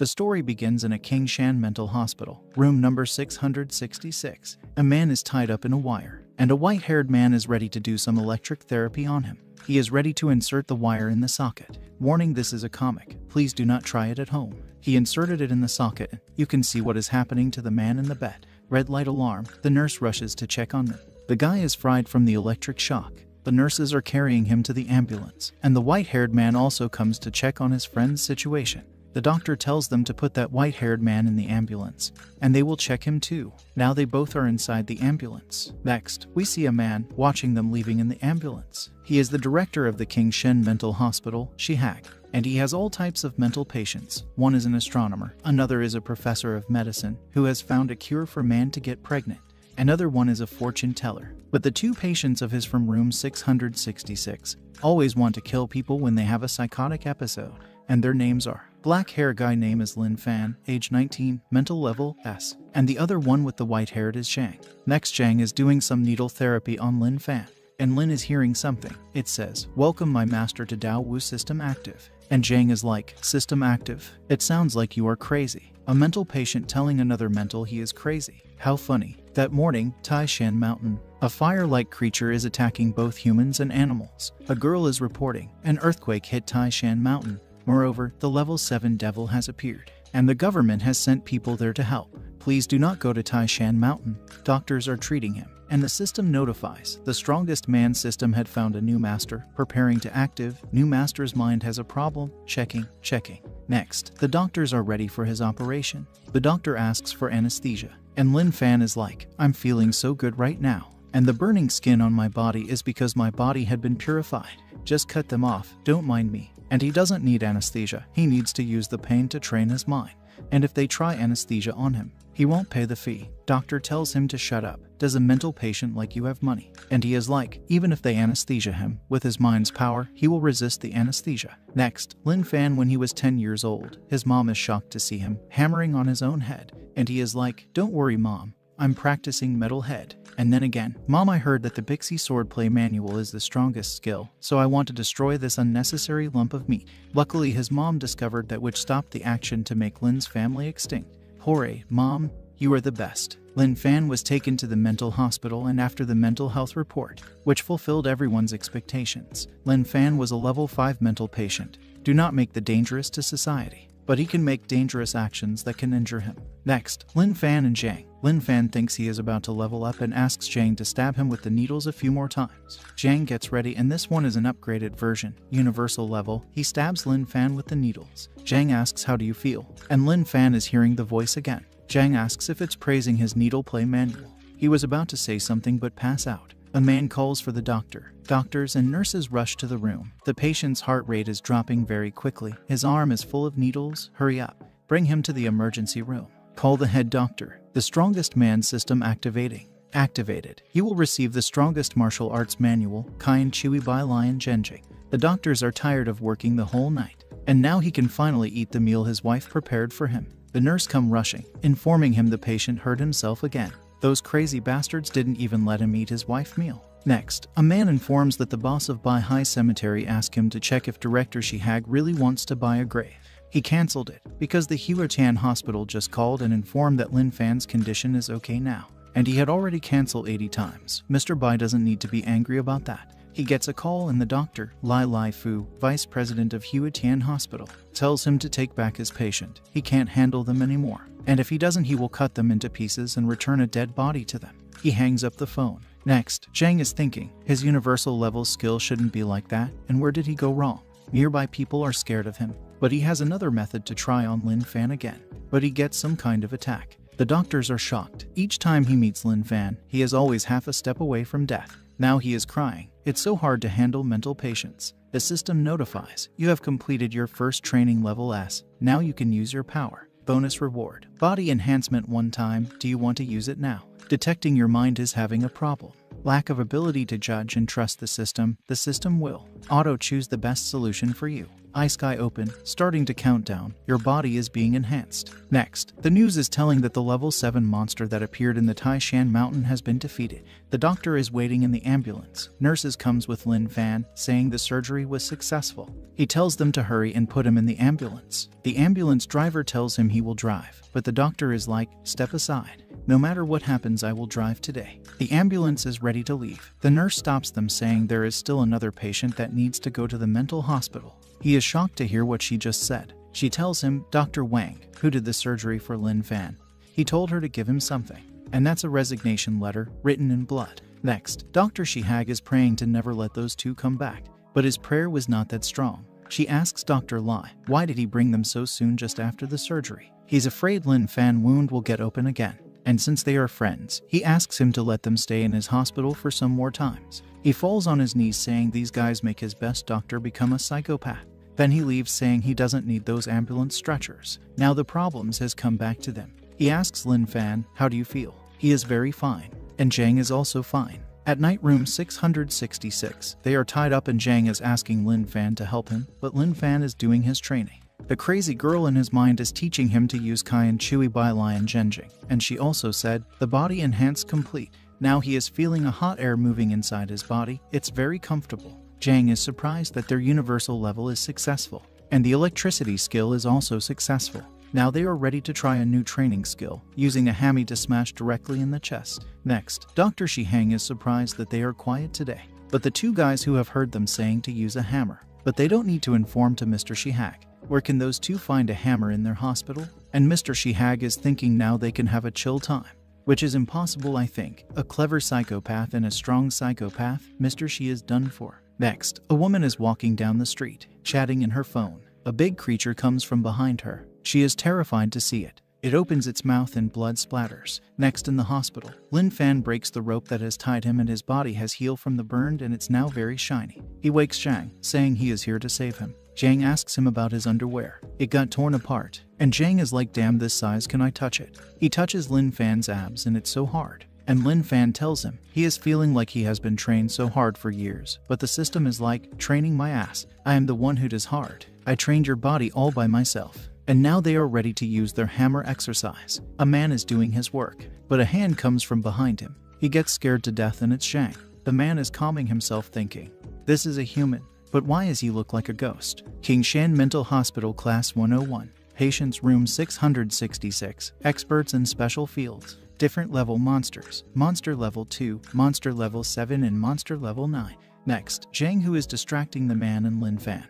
The story begins in a King Shan mental hospital, room number 666. A man is tied up in a wire, and a white haired man is ready to do some electric therapy on him. He is ready to insert the wire in the socket. Warning this is a comic. Please do not try it at home. He inserted it in the socket. You can see what is happening to the man in the bed. Red light alarm. The nurse rushes to check on them. The guy is fried from the electric shock. The nurses are carrying him to the ambulance, and the white haired man also comes to check on his friend's situation. The doctor tells them to put that white haired man in the ambulance, and they will check him too. Now they both are inside the ambulance. Next, we see a man watching them leaving in the ambulance. He is the director of the King Shen Mental Hospital, Shihag, and he has all types of mental patients. One is an astronomer, another is a professor of medicine who has found a cure for man to get pregnant. Another one is a fortune teller. But the two patients of his from room 666 always want to kill people when they have a psychotic episode, and their names are Black hair guy name is Lin Fan, age 19, mental level S, and the other one with the white hair is Zhang. Next, Zhang is doing some needle therapy on Lin Fan, and Lin is hearing something. It says, Welcome my master to Dao Wu System Active. And Zhang is like, System Active? It sounds like you are crazy. A mental patient telling another mental he is crazy. How funny. That morning, Taishan Mountain, a fire-like creature is attacking both humans and animals. A girl is reporting, an earthquake hit Taishan Mountain. Moreover, the level 7 devil has appeared, and the government has sent people there to help. Please do not go to Taishan Mountain. Doctors are treating him, and the system notifies. The strongest man system had found a new master, preparing to active. New master's mind has a problem. Checking, checking. Next, the doctors are ready for his operation. The doctor asks for anesthesia, and Lin Fan is like, I'm feeling so good right now. And the burning skin on my body is because my body had been purified. Just cut them off, don't mind me. And he doesn't need anesthesia, he needs to use the pain to train his mind. And if they try anesthesia on him, he won't pay the fee. Doctor tells him to shut up. Does a mental patient like you have money? And he is like, even if they anesthesia him, with his mind's power, he will resist the anesthesia. Next, Lin Fan when he was 10 years old, his mom is shocked to see him hammering on his own head. And he is like, don't worry mom, I'm practicing metal head. And then again, Mom, I heard that the Bixie Swordplay Manual is the strongest skill, so I want to destroy this unnecessary lump of meat. Luckily, his mom discovered that which stopped the action to make Lin's family extinct. Hooray, Mom, you are the best. Lin Fan was taken to the mental hospital and after the mental health report, which fulfilled everyone's expectations, Lin Fan was a level 5 mental patient. Do not make the dangerous to society but he can make dangerous actions that can injure him. Next, Lin Fan and Zhang. Lin Fan thinks he is about to level up and asks Zhang to stab him with the needles a few more times. Zhang gets ready and this one is an upgraded version, universal level. He stabs Lin Fan with the needles. Zhang asks how do you feel? And Lin Fan is hearing the voice again. Zhang asks if it's praising his needle play manual. He was about to say something but pass out. A man calls for the doctor. Doctors and nurses rush to the room. The patient's heart rate is dropping very quickly. His arm is full of needles. Hurry up. Bring him to the emergency room. Call the head doctor. The strongest man system activating. Activated. He will receive the strongest martial arts manual, Kain Chui Bai Lion Genjing. The doctors are tired of working the whole night, and now he can finally eat the meal his wife prepared for him. The nurse come rushing, informing him the patient hurt himself again. Those crazy bastards didn't even let him eat his wife meal. Next, a man informs that the boss of Bai Hai Cemetery asked him to check if director Shihag really wants to buy a grave. He cancelled it because the Huertan hospital just called and informed that Lin Fan's condition is okay now. And he had already cancelled 80 times. Mr. Bai doesn't need to be angry about that. He gets a call and the doctor, Lai Lai Fu, vice president of Huetian Hospital, tells him to take back his patient. He can't handle them anymore. And if he doesn't, he will cut them into pieces and return a dead body to them. He hangs up the phone. Next, Zhang is thinking, his universal level skill shouldn't be like that, and where did he go wrong? Nearby people are scared of him, but he has another method to try on Lin Fan again. But he gets some kind of attack. The doctors are shocked. Each time he meets Lin Fan, he is always half a step away from death. Now he is crying. It's so hard to handle mental patients. The system notifies you have completed your first training level S. Now you can use your power. Bonus reward. Body enhancement one time. Do you want to use it now? Detecting your mind is having a problem. Lack of ability to judge and trust the system. The system will auto choose the best solution for you. Eye sky open, starting to count down. Your body is being enhanced. Next, the news is telling that the level 7 monster that appeared in the Taishan mountain has been defeated. The doctor is waiting in the ambulance. Nurses comes with Lin Fan, saying the surgery was successful. He tells them to hurry and put him in the ambulance. The ambulance driver tells him he will drive, but the doctor is like, step aside. No matter what happens, I will drive today. The ambulance is ready to leave. The nurse stops them, saying there is still another patient that needs to go to the mental hospital. He is shocked to hear what she just said. She tells him, Dr. Wang, who did the surgery for Lin Fan. He told her to give him something, and that's a resignation letter written in blood. Next, Dr. Shihag is praying to never let those two come back, but his prayer was not that strong. She asks Dr. Lai, why did he bring them so soon just after the surgery? He's afraid Lin Fan wound will get open again and since they are friends, he asks him to let them stay in his hospital for some more times. He falls on his knees saying these guys make his best doctor become a psychopath. Then he leaves saying he doesn't need those ambulance stretchers. Now the problems has come back to them. He asks Lin Fan, how do you feel? He is very fine. And Zhang is also fine. At night room 666, they are tied up and Zhang is asking Lin Fan to help him, but Lin Fan is doing his training. The crazy girl in his mind is teaching him to use Kai and Chewy by Lion Zhenjing, and she also said, the body enhanced complete. Now he is feeling a hot air moving inside his body. It's very comfortable. Zhang is surprised that their universal level is successful, and the electricity skill is also successful. Now they are ready to try a new training skill, using a hammy to smash directly in the chest. Next, Dr. Shihang is surprised that they are quiet today, but the two guys who have heard them saying to use a hammer. But they don't need to inform to Mr. Shihag. Where can those two find a hammer in their hospital? And Mr. Shihag is thinking now they can have a chill time. Which is impossible, I think. A clever psychopath and a strong psychopath, Mr. Shi is done for. Next, a woman is walking down the street, chatting in her phone. A big creature comes from behind her. She is terrified to see it. It opens its mouth and blood splatters. Next in the hospital, Lin Fan breaks the rope that has tied him and his body has healed from the burned and it's now very shiny. He wakes Zhang, saying he is here to save him. Zhang asks him about his underwear. It got torn apart, and Zhang is like damn this size can I touch it? He touches Lin Fan's abs and it's so hard. And Lin Fan tells him he is feeling like he has been trained so hard for years, but the system is like training my ass. I am the one who does hard. I trained your body all by myself and now they are ready to use their hammer exercise. A man is doing his work, but a hand comes from behind him. He gets scared to death and it's Zhang. The man is calming himself thinking, this is a human, but why does he look like a ghost? King Shan Mental Hospital Class 101. Patients Room 666. Experts in special fields. Different level monsters. Monster level 2, Monster level 7, and Monster level 9. Next, Zhang who is distracting the man and Lin Fan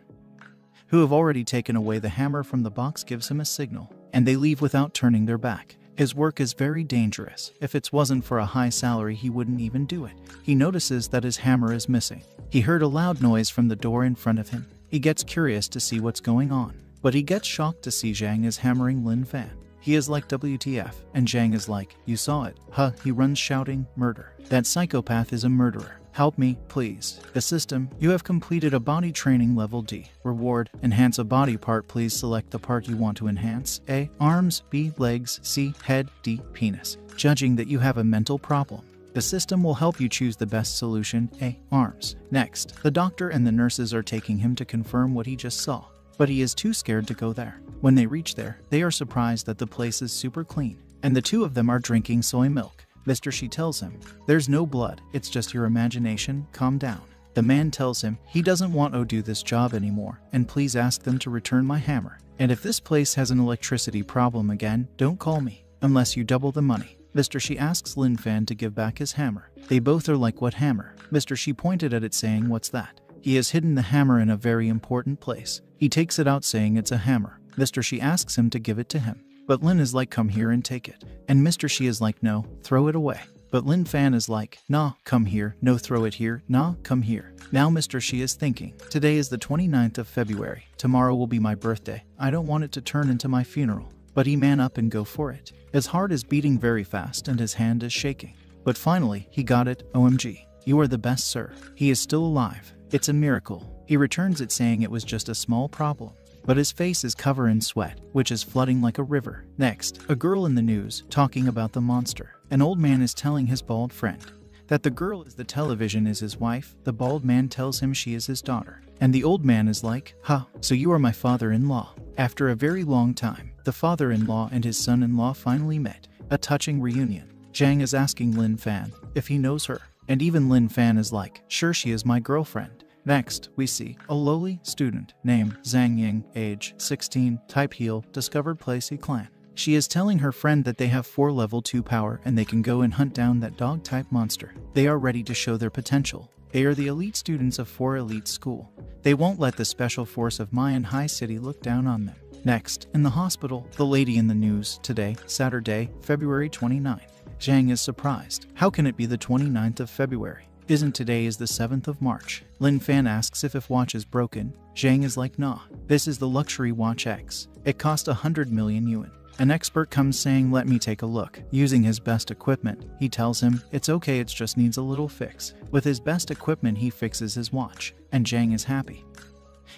who have already taken away the hammer from the box gives him a signal, and they leave without turning their back. His work is very dangerous. If it wasn't for a high salary, he wouldn't even do it. He notices that his hammer is missing. He heard a loud noise from the door in front of him. He gets curious to see what's going on, but he gets shocked to see Zhang is hammering Lin Fan. He is like WTF, and Zhang is like, You saw it. Huh, he runs shouting, Murder. That psychopath is a murderer. Help me, please. The system, you have completed a body training level D. Reward, enhance a body part. Please select the part you want to enhance. A. Arms. B. Legs. C. Head. D. Penis. Judging that you have a mental problem. The system will help you choose the best solution. A. Arms. Next, the doctor and the nurses are taking him to confirm what he just saw. But he is too scared to go there. When they reach there, they are surprised that the place is super clean, and the two of them are drinking soy milk. Mr. She tells him, There's no blood, it's just your imagination, calm down. The man tells him he doesn't want to do this job anymore, and please ask them to return my hammer. And if this place has an electricity problem again, don't call me, unless you double the money. Mr. She asks Lin Fan to give back his hammer. They both are like, What hammer? Mr. She pointed at it, saying, What's that? He has hidden the hammer in a very important place. He takes it out, saying it's a hammer. Mr. She asks him to give it to him. But Lin is like, come here and take it. And Mr. She is like, no, throw it away. But Lin Fan is like, nah, come here, no, throw it here, nah, come here. Now Mr. Shi is thinking, today is the 29th of February, tomorrow will be my birthday. I don't want it to turn into my funeral. But he man up and go for it. His heart is beating very fast and his hand is shaking. But finally, he got it, OMG. You are the best, sir. He is still alive. It's a miracle. He returns it saying it was just a small problem but his face is covered in sweat, which is flooding like a river. Next, a girl in the news talking about the monster. An old man is telling his bald friend that the girl is the television is his wife, the bald man tells him she is his daughter. And the old man is like, Ha, huh, so you are my father in law. After a very long time, the father in law and his son in law finally met. A touching reunion. Zhang is asking Lin Fan if he knows her, and even Lin Fan is like, Sure, she is my girlfriend. Next, we see a lowly student named Zhang Ying, age 16, type heel, discovered Placy clan. She is telling her friend that they have 4 level 2 power and they can go and hunt down that dog type monster. They are ready to show their potential. They are the elite students of 4 elite school. They won't let the special force of Mayan High City look down on them. Next, in the hospital, the lady in the news today, Saturday, February 29th. Zhang is surprised. How can it be the 29th of February? Isn't today is the 7th of March? Lin Fan asks if if watch is broken. Zhang is like nah. This is the luxury watch X. It cost 100 million yuan. An expert comes saying let me take a look. Using his best equipment, he tells him it's okay it just needs a little fix. With his best equipment he fixes his watch, and Zhang is happy.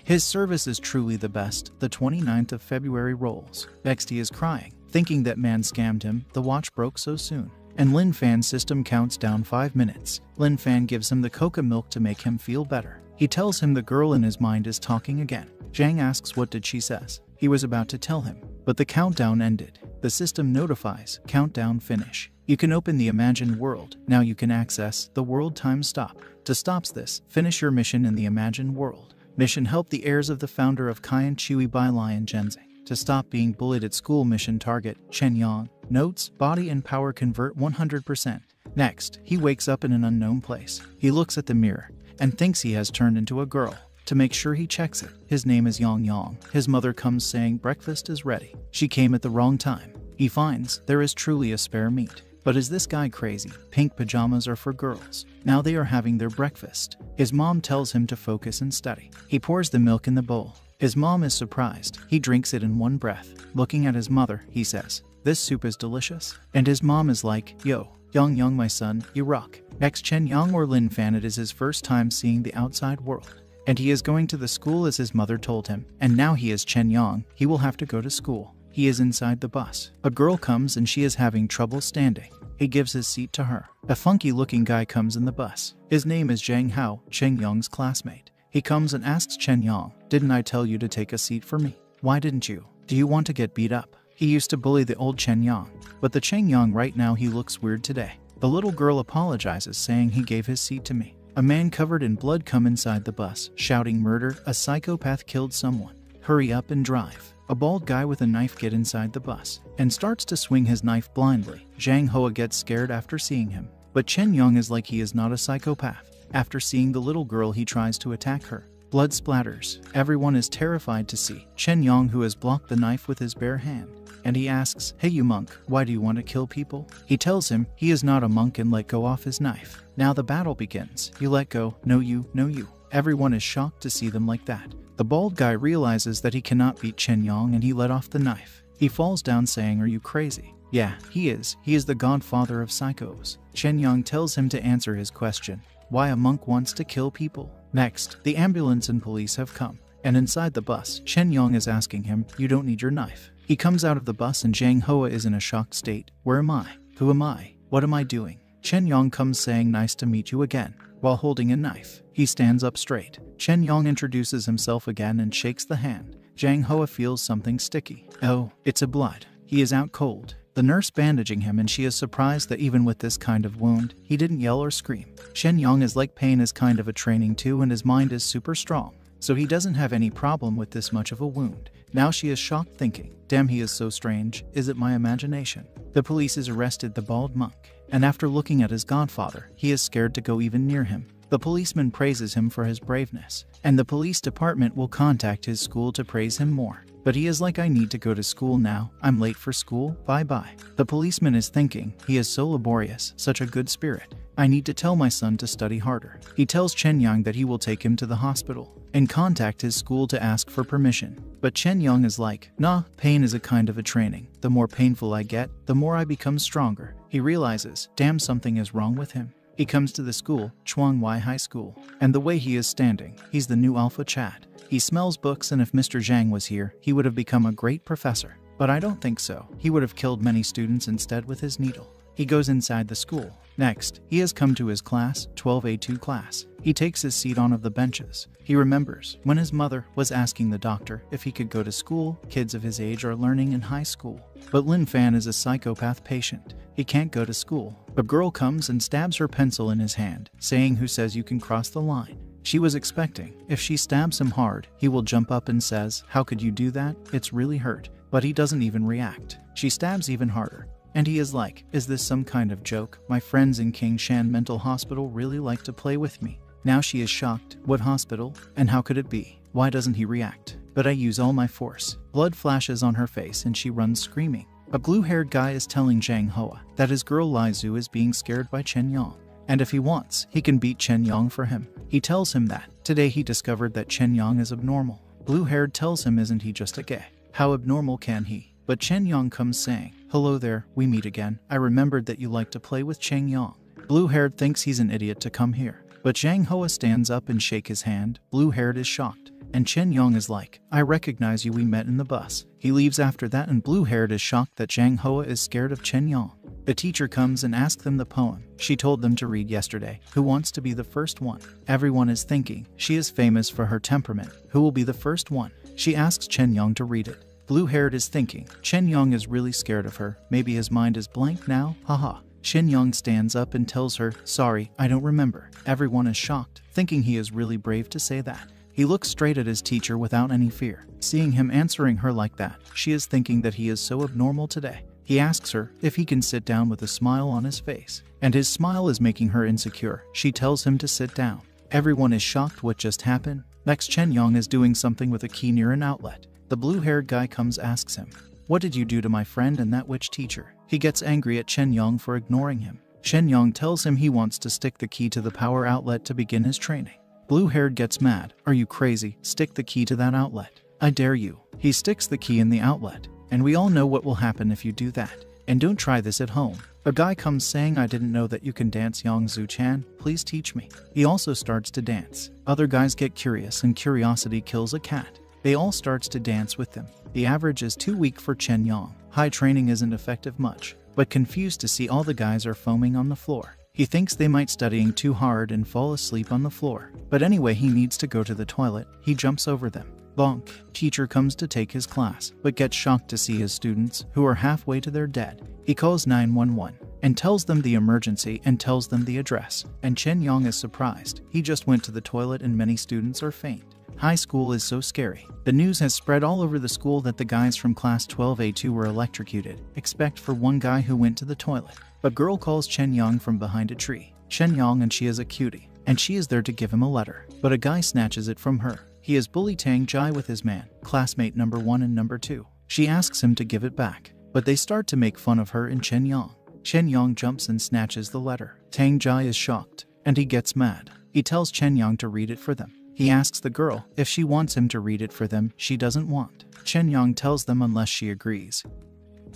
His service is truly the best. The 29th of February rolls. Next he is crying, thinking that man scammed him, the watch broke so soon and Lin Fan's system counts down 5 minutes. Lin Fan gives him the coca milk to make him feel better. He tells him the girl in his mind is talking again. Zhang asks what did she says. He was about to tell him, but the countdown ended. The system notifies, countdown finish. You can open the imagined world. Now you can access the world time stop. To stops this, finish your mission in the imagined world. Mission help the heirs of the founder of Kaiyan Chui Bai Lion Zhenzing to stop being bullied at school mission target Chen Yang. Notes, body and power convert 100%. Next, he wakes up in an unknown place. He looks at the mirror and thinks he has turned into a girl. To make sure he checks it, his name is Yang Yang. His mother comes saying breakfast is ready. She came at the wrong time. He finds there is truly a spare meat. But is this guy crazy? Pink pajamas are for girls. Now they are having their breakfast. His mom tells him to focus and study. He pours the milk in the bowl. His mom is surprised. He drinks it in one breath. Looking at his mother, he says, this soup is delicious. And his mom is like, yo, Young Young my son, you rock. Next Chen Yang or Lin Fan it is his first time seeing the outside world. And he is going to the school as his mother told him. And now he is Chen Yang, he will have to go to school. He is inside the bus. A girl comes and she is having trouble standing. He gives his seat to her. A funky looking guy comes in the bus. His name is Zhang Hao, Chen Yang's classmate. He comes and asks Chen Yang, Didn't I tell you to take a seat for me? Why didn't you? Do you want to get beat up? He used to bully the old Chen Yang, but the Chen Yang right now he looks weird today. The little girl apologizes saying he gave his seat to me. A man covered in blood come inside the bus, shouting murder, a psychopath killed someone. Hurry up and drive. A bald guy with a knife get inside the bus and starts to swing his knife blindly. Zhang Hao gets scared after seeing him, but Chen Yang is like he is not a psychopath. After seeing the little girl he tries to attack her. Blood splatters. Everyone is terrified to see Chen Yong, who has blocked the knife with his bare hand and he asks, Hey, you monk, why do you want to kill people? He tells him he is not a monk and let go off his knife. Now the battle begins. You let go, no you, no you. Everyone is shocked to see them like that. The bald guy realizes that he cannot beat Chen Yong and he let off the knife. He falls down saying, Are you crazy? Yeah, he is. He is the godfather of psychos. Chen Yang tells him to answer his question why a monk wants to kill people. Next, the ambulance and police have come, and inside the bus, Chen Yong is asking him, You don't need your knife. He comes out of the bus and Zhang Hao is in a shocked state. Where am I? Who am I? What am I doing? Chen Yong comes saying nice to meet you again, while holding a knife. He stands up straight. Chen Yong introduces himself again and shakes the hand. Zhang Hao feels something sticky. Oh, it's a blood. He is out cold. The nurse bandaging him and she is surprised that even with this kind of wound, he didn't yell or scream. Shen Yang is like pain is kind of a training too and his mind is super strong, so he doesn't have any problem with this much of a wound. Now she is shocked thinking, damn he is so strange, is it my imagination? The police has arrested the bald monk, and after looking at his godfather, he is scared to go even near him. The policeman praises him for his braveness, and the police department will contact his school to praise him more. But he is like, I need to go to school now. I'm late for school. Bye bye. The policeman is thinking, he is so laborious, such a good spirit. I need to tell my son to study harder. He tells Chen Yang that he will take him to the hospital and contact his school to ask for permission. But Chen Yang is like, nah, pain is a kind of a training. The more painful I get, the more I become stronger. He realizes, damn, something is wrong with him. He comes to the school, Chuang Wai High School, and the way he is standing, he's the new Alpha Chad. He smells books, and if Mr. Zhang was here, he would have become a great professor. But I don't think so. He would have killed many students instead with his needle. He goes inside the school. Next, he has come to his class, 12A2 class. He takes his seat on of the benches. He remembers when his mother was asking the doctor if he could go to school, kids of his age are learning in high school. But Lin Fan is a psychopath patient. He can't go to school. A girl comes and stabs her pencil in his hand, saying who says you can cross the line. She was expecting, if she stabs him hard, he will jump up and says, How could you do that? It's really hurt. But he doesn't even react. She stabs even harder. And he is like, Is this some kind of joke? My friends in King Shan Mental Hospital really like to play with me. Now she is shocked. What hospital? And how could it be? Why doesn't he react? But I use all my force. Blood flashes on her face and she runs screaming. A blue haired guy is telling Zhang Hao that his girl Lai Zhu is being scared by Chen Yang. And if he wants, he can beat Chen Yang for him. He tells him that. Today he discovered that Chen Yang is abnormal. Blue haired tells him isn't he just a gay? How abnormal can he? But Chen Yang comes saying, Hello there, we meet again. I remembered that you like to play with Cheng Yang. Blue haired thinks he's an idiot to come here. But Zhang Hao stands up and shake his hand. Blue haired is shocked. And Chen Yang is like, I recognize you, we met in the bus. He leaves after that, and blue haired is shocked that Zhang Hao is scared of Chen Yang. A teacher comes and asks them the poem she told them to read yesterday. Who wants to be the first one? Everyone is thinking she is famous for her temperament. Who will be the first one? She asks Chen Yong to read it. Blue haired is thinking Chen Yong is really scared of her. Maybe his mind is blank now? Haha. Chen Yong stands up and tells her, Sorry, I don't remember. Everyone is shocked, thinking he is really brave to say that. He looks straight at his teacher without any fear. Seeing him answering her like that, she is thinking that he is so abnormal today. He asks her if he can sit down with a smile on his face, and his smile is making her insecure. She tells him to sit down. Everyone is shocked what just happened. Next, Chen Yong is doing something with a key near an outlet. The blue haired guy comes asks him, What did you do to my friend and that witch teacher? He gets angry at Chen Yong for ignoring him. Chen Yong tells him he wants to stick the key to the power outlet to begin his training. Blue haired gets mad. Are you crazy? Stick the key to that outlet. I dare you. He sticks the key in the outlet. And we all know what will happen if you do that. And don't try this at home. A guy comes saying, I didn't know that you can dance Yang Zhu Chan. Please teach me. He also starts to dance. Other guys get curious and curiosity kills a cat. They all starts to dance with them. The average is too weak for Chen Yang. High training isn't effective much, but confused to see all the guys are foaming on the floor. He thinks they might studying too hard and fall asleep on the floor. But anyway, he needs to go to the toilet. He jumps over them. Bonk. Teacher comes to take his class, but gets shocked to see his students, who are halfway to their dead. He calls 911 and tells them the emergency and tells them the address. And Chen Yang is surprised. He just went to the toilet and many students are faint. High school is so scary. The news has spread all over the school that the guys from class 12A2 were electrocuted, except for one guy who went to the toilet. A girl calls Chen Yang from behind a tree. Chen Yang and she is a cutie, and she is there to give him a letter. But a guy snatches it from her. He is bully Tang Jai with his man, classmate number one and number two. She asks him to give it back, but they start to make fun of her and Chen Yang. Chen Yang jumps and snatches the letter. Tang Jai is shocked, and he gets mad. He tells Chen Yang to read it for them. He asks the girl if she wants him to read it for them, she doesn't want. Chen Yang tells them unless she agrees.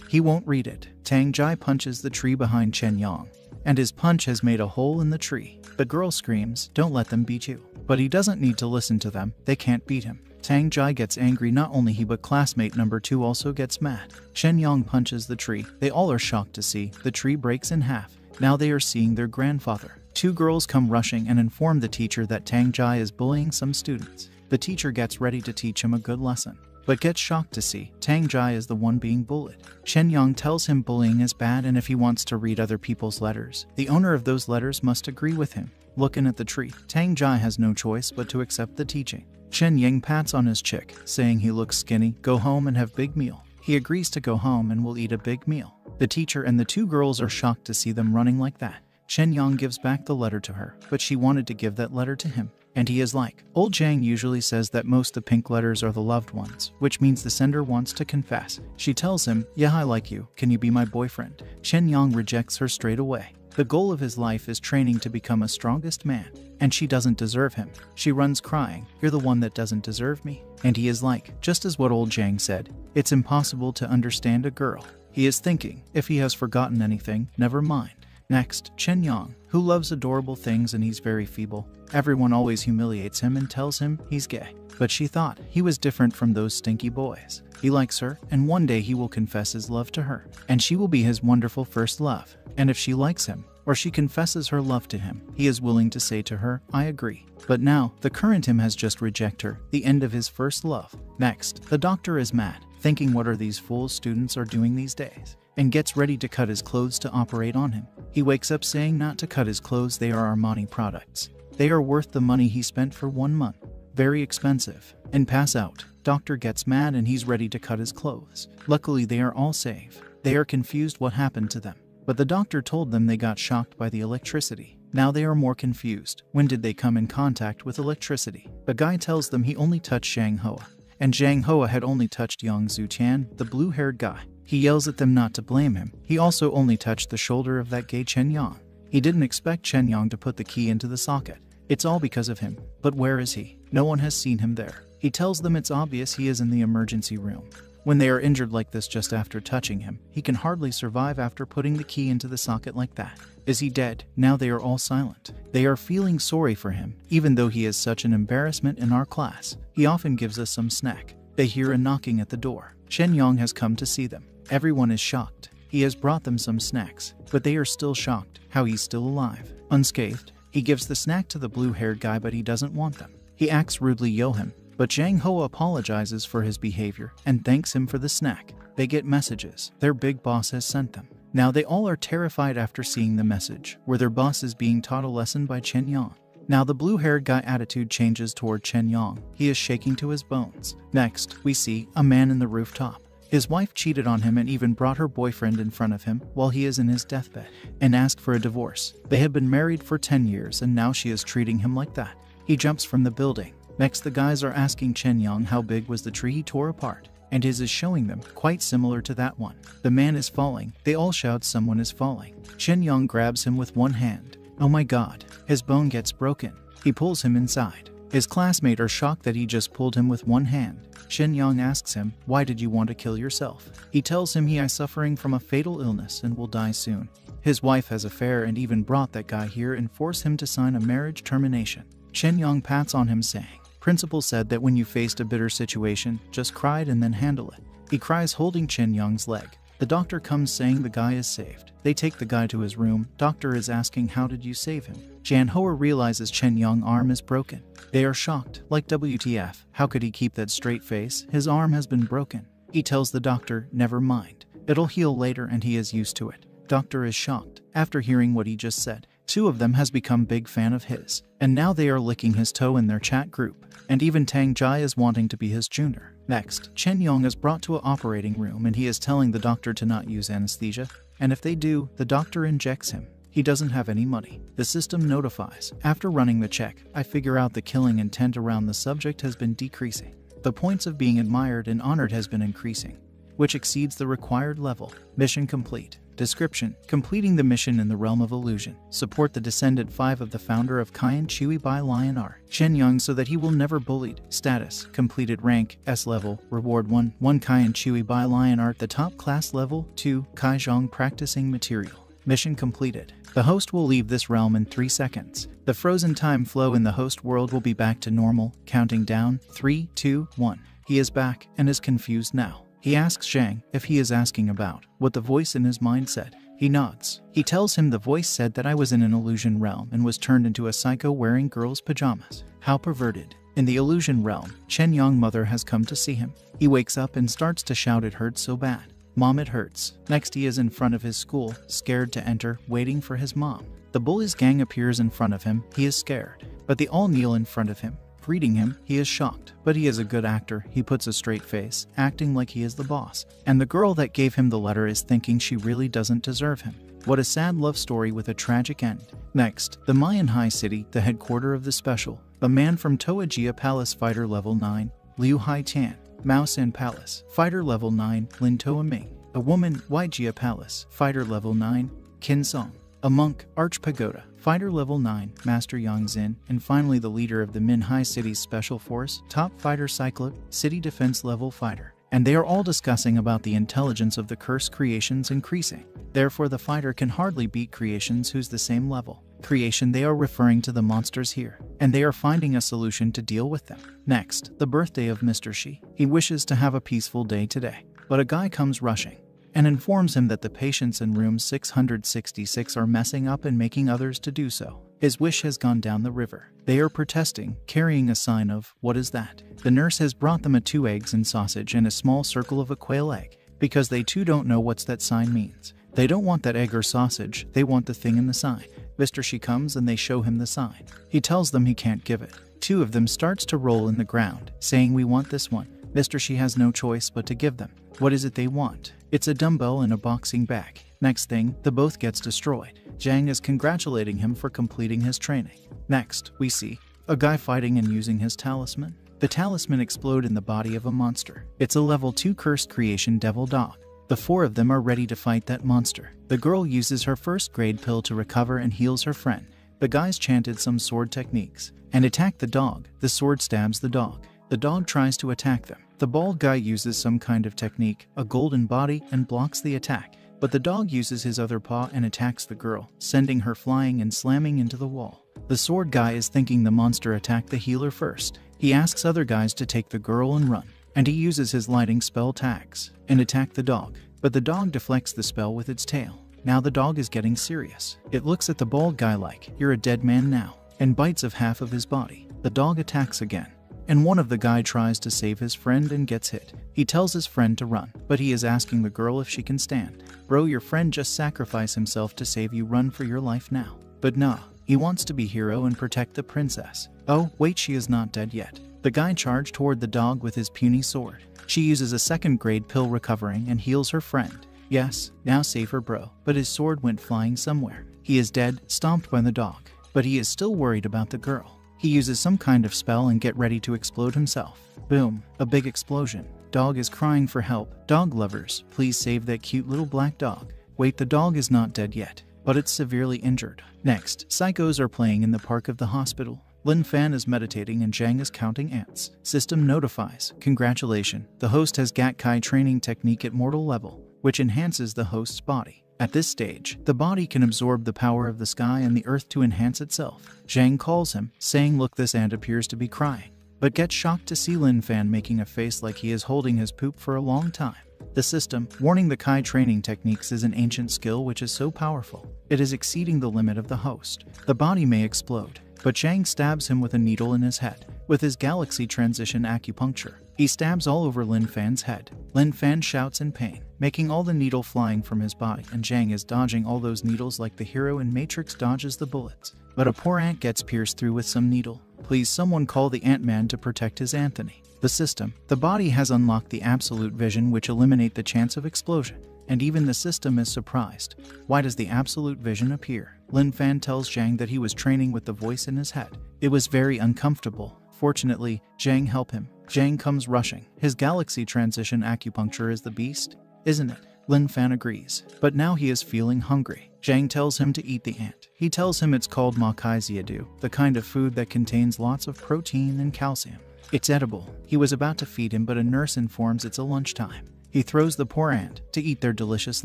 He won't read it. Tang Jai punches the tree behind Chen Yang, and his punch has made a hole in the tree. The girl screams, Don't let them beat you. But he doesn't need to listen to them, they can't beat him. Tang Jai gets angry, not only he but classmate number 2 also gets mad. Chen Yang punches the tree. They all are shocked to see the tree breaks in half. Now they are seeing their grandfather. Two girls come rushing and inform the teacher that Tang Jai is bullying some students. The teacher gets ready to teach him a good lesson, but gets shocked to see Tang Jai is the one being bullied. Chen Yang tells him bullying is bad and if he wants to read other people's letters, the owner of those letters must agree with him. Looking at the tree, Tang Jai has no choice but to accept the teaching. Chen Yang pats on his chick, saying he looks skinny, go home and have big meal. He agrees to go home and will eat a big meal. The teacher and the two girls are shocked to see them running like that. Chen Yang gives back the letter to her, but she wanted to give that letter to him. And he is like, Old Zhang usually says that most the pink letters are the loved ones, which means the sender wants to confess. She tells him, Yeah, I like you. Can you be my boyfriend? Chen Yang rejects her straight away. The goal of his life is training to become a strongest man, and she doesn't deserve him. She runs crying, You're the one that doesn't deserve me. And he is like, just as what old Zhang said, it's impossible to understand a girl. He is thinking, if he has forgotten anything, never mind. Next, Chen Yang, who loves adorable things and he's very feeble. Everyone always humiliates him and tells him he's gay. But she thought he was different from those stinky boys. He likes her, and one day he will confess his love to her, and she will be his wonderful first love. And if she likes him, or she confesses her love to him, he is willing to say to her, I agree. But now, the current him has just rejected her, the end of his first love. Next, the doctor is mad, thinking what are these fools students are doing these days, and gets ready to cut his clothes to operate on him. He wakes up saying not to cut his clothes, they are Armani products. They are worth the money he spent for one month. Very expensive. And pass out. Doctor gets mad and he's ready to cut his clothes. Luckily, they are all safe. They are confused what happened to them. But the doctor told them they got shocked by the electricity. Now they are more confused. When did they come in contact with electricity? The guy tells them he only touched Zhang Hao. And Zhang Hao had only touched Yang Zuchan, the blue haired guy. He yells at them not to blame him. He also only touched the shoulder of that gay Chen Yang. He didn't expect Chen Yang to put the key into the socket. It's all because of him. But where is he? No one has seen him there. He tells them it's obvious he is in the emergency room. When they are injured like this just after touching him, he can hardly survive after putting the key into the socket like that. Is he dead? Now they are all silent. They are feeling sorry for him, even though he is such an embarrassment in our class. He often gives us some snack. They hear a knocking at the door. Chen Yang has come to see them. Everyone is shocked. He has brought them some snacks, but they are still shocked how he's still alive, unscathed, he gives the snack to the blue haired guy, but he doesn't want them. He acts rudely yo him, but Zhang Ho apologizes for his behavior and thanks him for the snack. They get messages their big boss has sent them. Now they all are terrified after seeing the message, where their boss is being taught a lesson by Chen Yang. Now the blue haired guy attitude changes toward Chen Yang. He is shaking to his bones. Next, we see a man in the rooftop. His wife cheated on him and even brought her boyfriend in front of him while he is in his deathbed and asked for a divorce. They had been married for 10 years and now she is treating him like that. He jumps from the building. Next, the guys are asking Chen Yang how big was the tree he tore apart, and his is showing them quite similar to that one. The man is falling. They all shout someone is falling. Chen Yang grabs him with one hand. Oh my god, his bone gets broken. He pulls him inside. His classmates are shocked that he just pulled him with one hand. Shen Yang asks him, Why did you want to kill yourself? He tells him he is suffering from a fatal illness and will die soon. His wife has affair and even brought that guy here and force him to sign a marriage termination. Shen Yang pats on him saying, Principal said that when you faced a bitter situation, just cried and then handle it. He cries holding Chen Yang's leg. The doctor comes saying the guy is saved. They take the guy to his room. Doctor is asking how did you save him? Jan Hoa realizes Chen Yang arm is broken. They are shocked, like WTF. How could he keep that straight face? His arm has been broken. He tells the doctor, never mind. It'll heal later and he is used to it. Doctor is shocked. After hearing what he just said, two of them has become big fan of his. And now they are licking his toe in their chat group. And even Tang Jai is wanting to be his junior. Next, Chen Yong is brought to an operating room and he is telling the doctor to not use anesthesia, and if they do, the doctor injects him. He doesn't have any money. The system notifies. After running the check, I figure out the killing intent around the subject has been decreasing. The points of being admired and honored has been increasing, which exceeds the required level. Mission complete. Description Completing the mission in the realm of illusion. Support the descendant 5 of the founder of Kaian Chui Bai Lion R. Shen Yang so that he will never bullied. Status Completed rank S level. Reward 1 1 Kaian Chui Bai Lion Art the top class level 2 Kai Zhong practicing material. Mission completed. The host will leave this realm in 3 seconds. The frozen time flow in the host world will be back to normal, counting down 3, 2, 1. He is back and is confused now. He asks Zhang if he is asking about what the voice in his mind said. He nods. He tells him the voice said that I was in an illusion realm and was turned into a psycho wearing girls' pajamas. How perverted. In the illusion realm, Chen Yang mother has come to see him. He wakes up and starts to shout it hurts so bad. Mom, it hurts. Next, he is in front of his school, scared to enter, waiting for his mom. The bullies gang appears in front of him. He is scared, but they all kneel in front of him. Greeting him, he is shocked, but he is a good actor. He puts a straight face, acting like he is the boss. And the girl that gave him the letter is thinking she really doesn't deserve him. What a sad love story with a tragic end. Next, the Mayan High City, the headquarter of the special. A man from Toa Gia Palace Fighter Level 9, Liu Hai Tan. Mouse and Palace, Fighter Level 9, Lin Toa Ming. A woman, Waijia Palace, Fighter Level 9, Qin Song. A monk, Arch Pagoda, Fighter Level 9, Master Yang Xin, and finally the leader of the Minhai City's Special Force, Top Fighter Cyclop, City Defense Level Fighter. And they are all discussing about the intelligence of the curse creations increasing. Therefore, the fighter can hardly beat creations who's the same level. Creation, they are referring to the monsters here, and they are finding a solution to deal with them. Next, the birthday of Mr. Shi. He wishes to have a peaceful day today, but a guy comes rushing and informs him that the patients in room 666 are messing up and making others to do so. His wish has gone down the river. They are protesting, carrying a sign of, What is that? The nurse has brought them a two eggs and sausage and a small circle of a quail egg, because they too don't know what's that sign means. They don't want that egg or sausage, they want the thing in the sign. Mr. She comes and they show him the sign. He tells them he can't give it. Two of them starts to roll in the ground, saying we want this one. Mr. She has no choice but to give them. What is it they want? It's a dumbbell and a boxing bag. Next thing, the both gets destroyed. Zhang is congratulating him for completing his training. Next, we see a guy fighting and using his talisman. The talisman explode in the body of a monster. It's a level 2 cursed creation devil dog. The four of them are ready to fight that monster. The girl uses her first grade pill to recover and heals her friend. The guys chanted some sword techniques and attack the dog. The sword stabs the dog. The dog tries to attack them. The bald guy uses some kind of technique, a golden body, and blocks the attack. But the dog uses his other paw and attacks the girl, sending her flying and slamming into the wall. The sword guy is thinking the monster attacked the healer first. He asks other guys to take the girl and run, and he uses his lighting spell tags and attack the dog. But the dog deflects the spell with its tail. Now the dog is getting serious. It looks at the bald guy like, You're a dead man now, and bites of half of his body. The dog attacks again and one of the guy tries to save his friend and gets hit. He tells his friend to run, but he is asking the girl if she can stand. Bro, your friend just sacrificed himself to save you, run for your life now. But nah, he wants to be hero and protect the princess. Oh, wait, she is not dead yet. The guy charged toward the dog with his puny sword. She uses a second grade pill recovering and heals her friend. Yes, now save her bro, but his sword went flying somewhere. He is dead, stomped by the dog, but he is still worried about the girl. He uses some kind of spell and get ready to explode himself. Boom, a big explosion. Dog is crying for help. Dog lovers, please save that cute little black dog. Wait, the dog is not dead yet, but it's severely injured. Next, psychos are playing in the park of the hospital. Lin Fan is meditating and Zhang is counting ants. System notifies, congratulations, the host has Gat Kai training technique at mortal level, which enhances the host's body. At this stage, the body can absorb the power of the sky and the earth to enhance itself. Zhang calls him, saying look this ant appears to be crying, but gets shocked to see Lin Fan making a face like he is holding his poop for a long time. The system, warning the Kai training techniques is an ancient skill which is so powerful, it is exceeding the limit of the host. The body may explode, but Zhang stabs him with a needle in his head, with his galaxy transition acupuncture. He stabs all over Lin Fan's head. Lin Fan shouts in pain, making all the needle flying from his body, and Zhang is dodging all those needles like the hero in Matrix dodges the bullets. But a poor ant gets pierced through with some needle. Please someone call the Ant-Man to protect his Anthony. The system. The body has unlocked the absolute vision which eliminate the chance of explosion. And even the system is surprised. Why does the absolute vision appear? Lin Fan tells Zhang that he was training with the voice in his head. It was very uncomfortable. Fortunately, Zhang help him. Zhang comes rushing. His galaxy transition acupuncture is the beast, isn't it? Lin Fan agrees, but now he is feeling hungry. Zhang tells him to eat the ant. He tells him it's called Makaiziadu, the kind of food that contains lots of protein and calcium. It's edible. He was about to feed him, but a nurse informs it's a lunchtime. He throws the poor ant to eat their delicious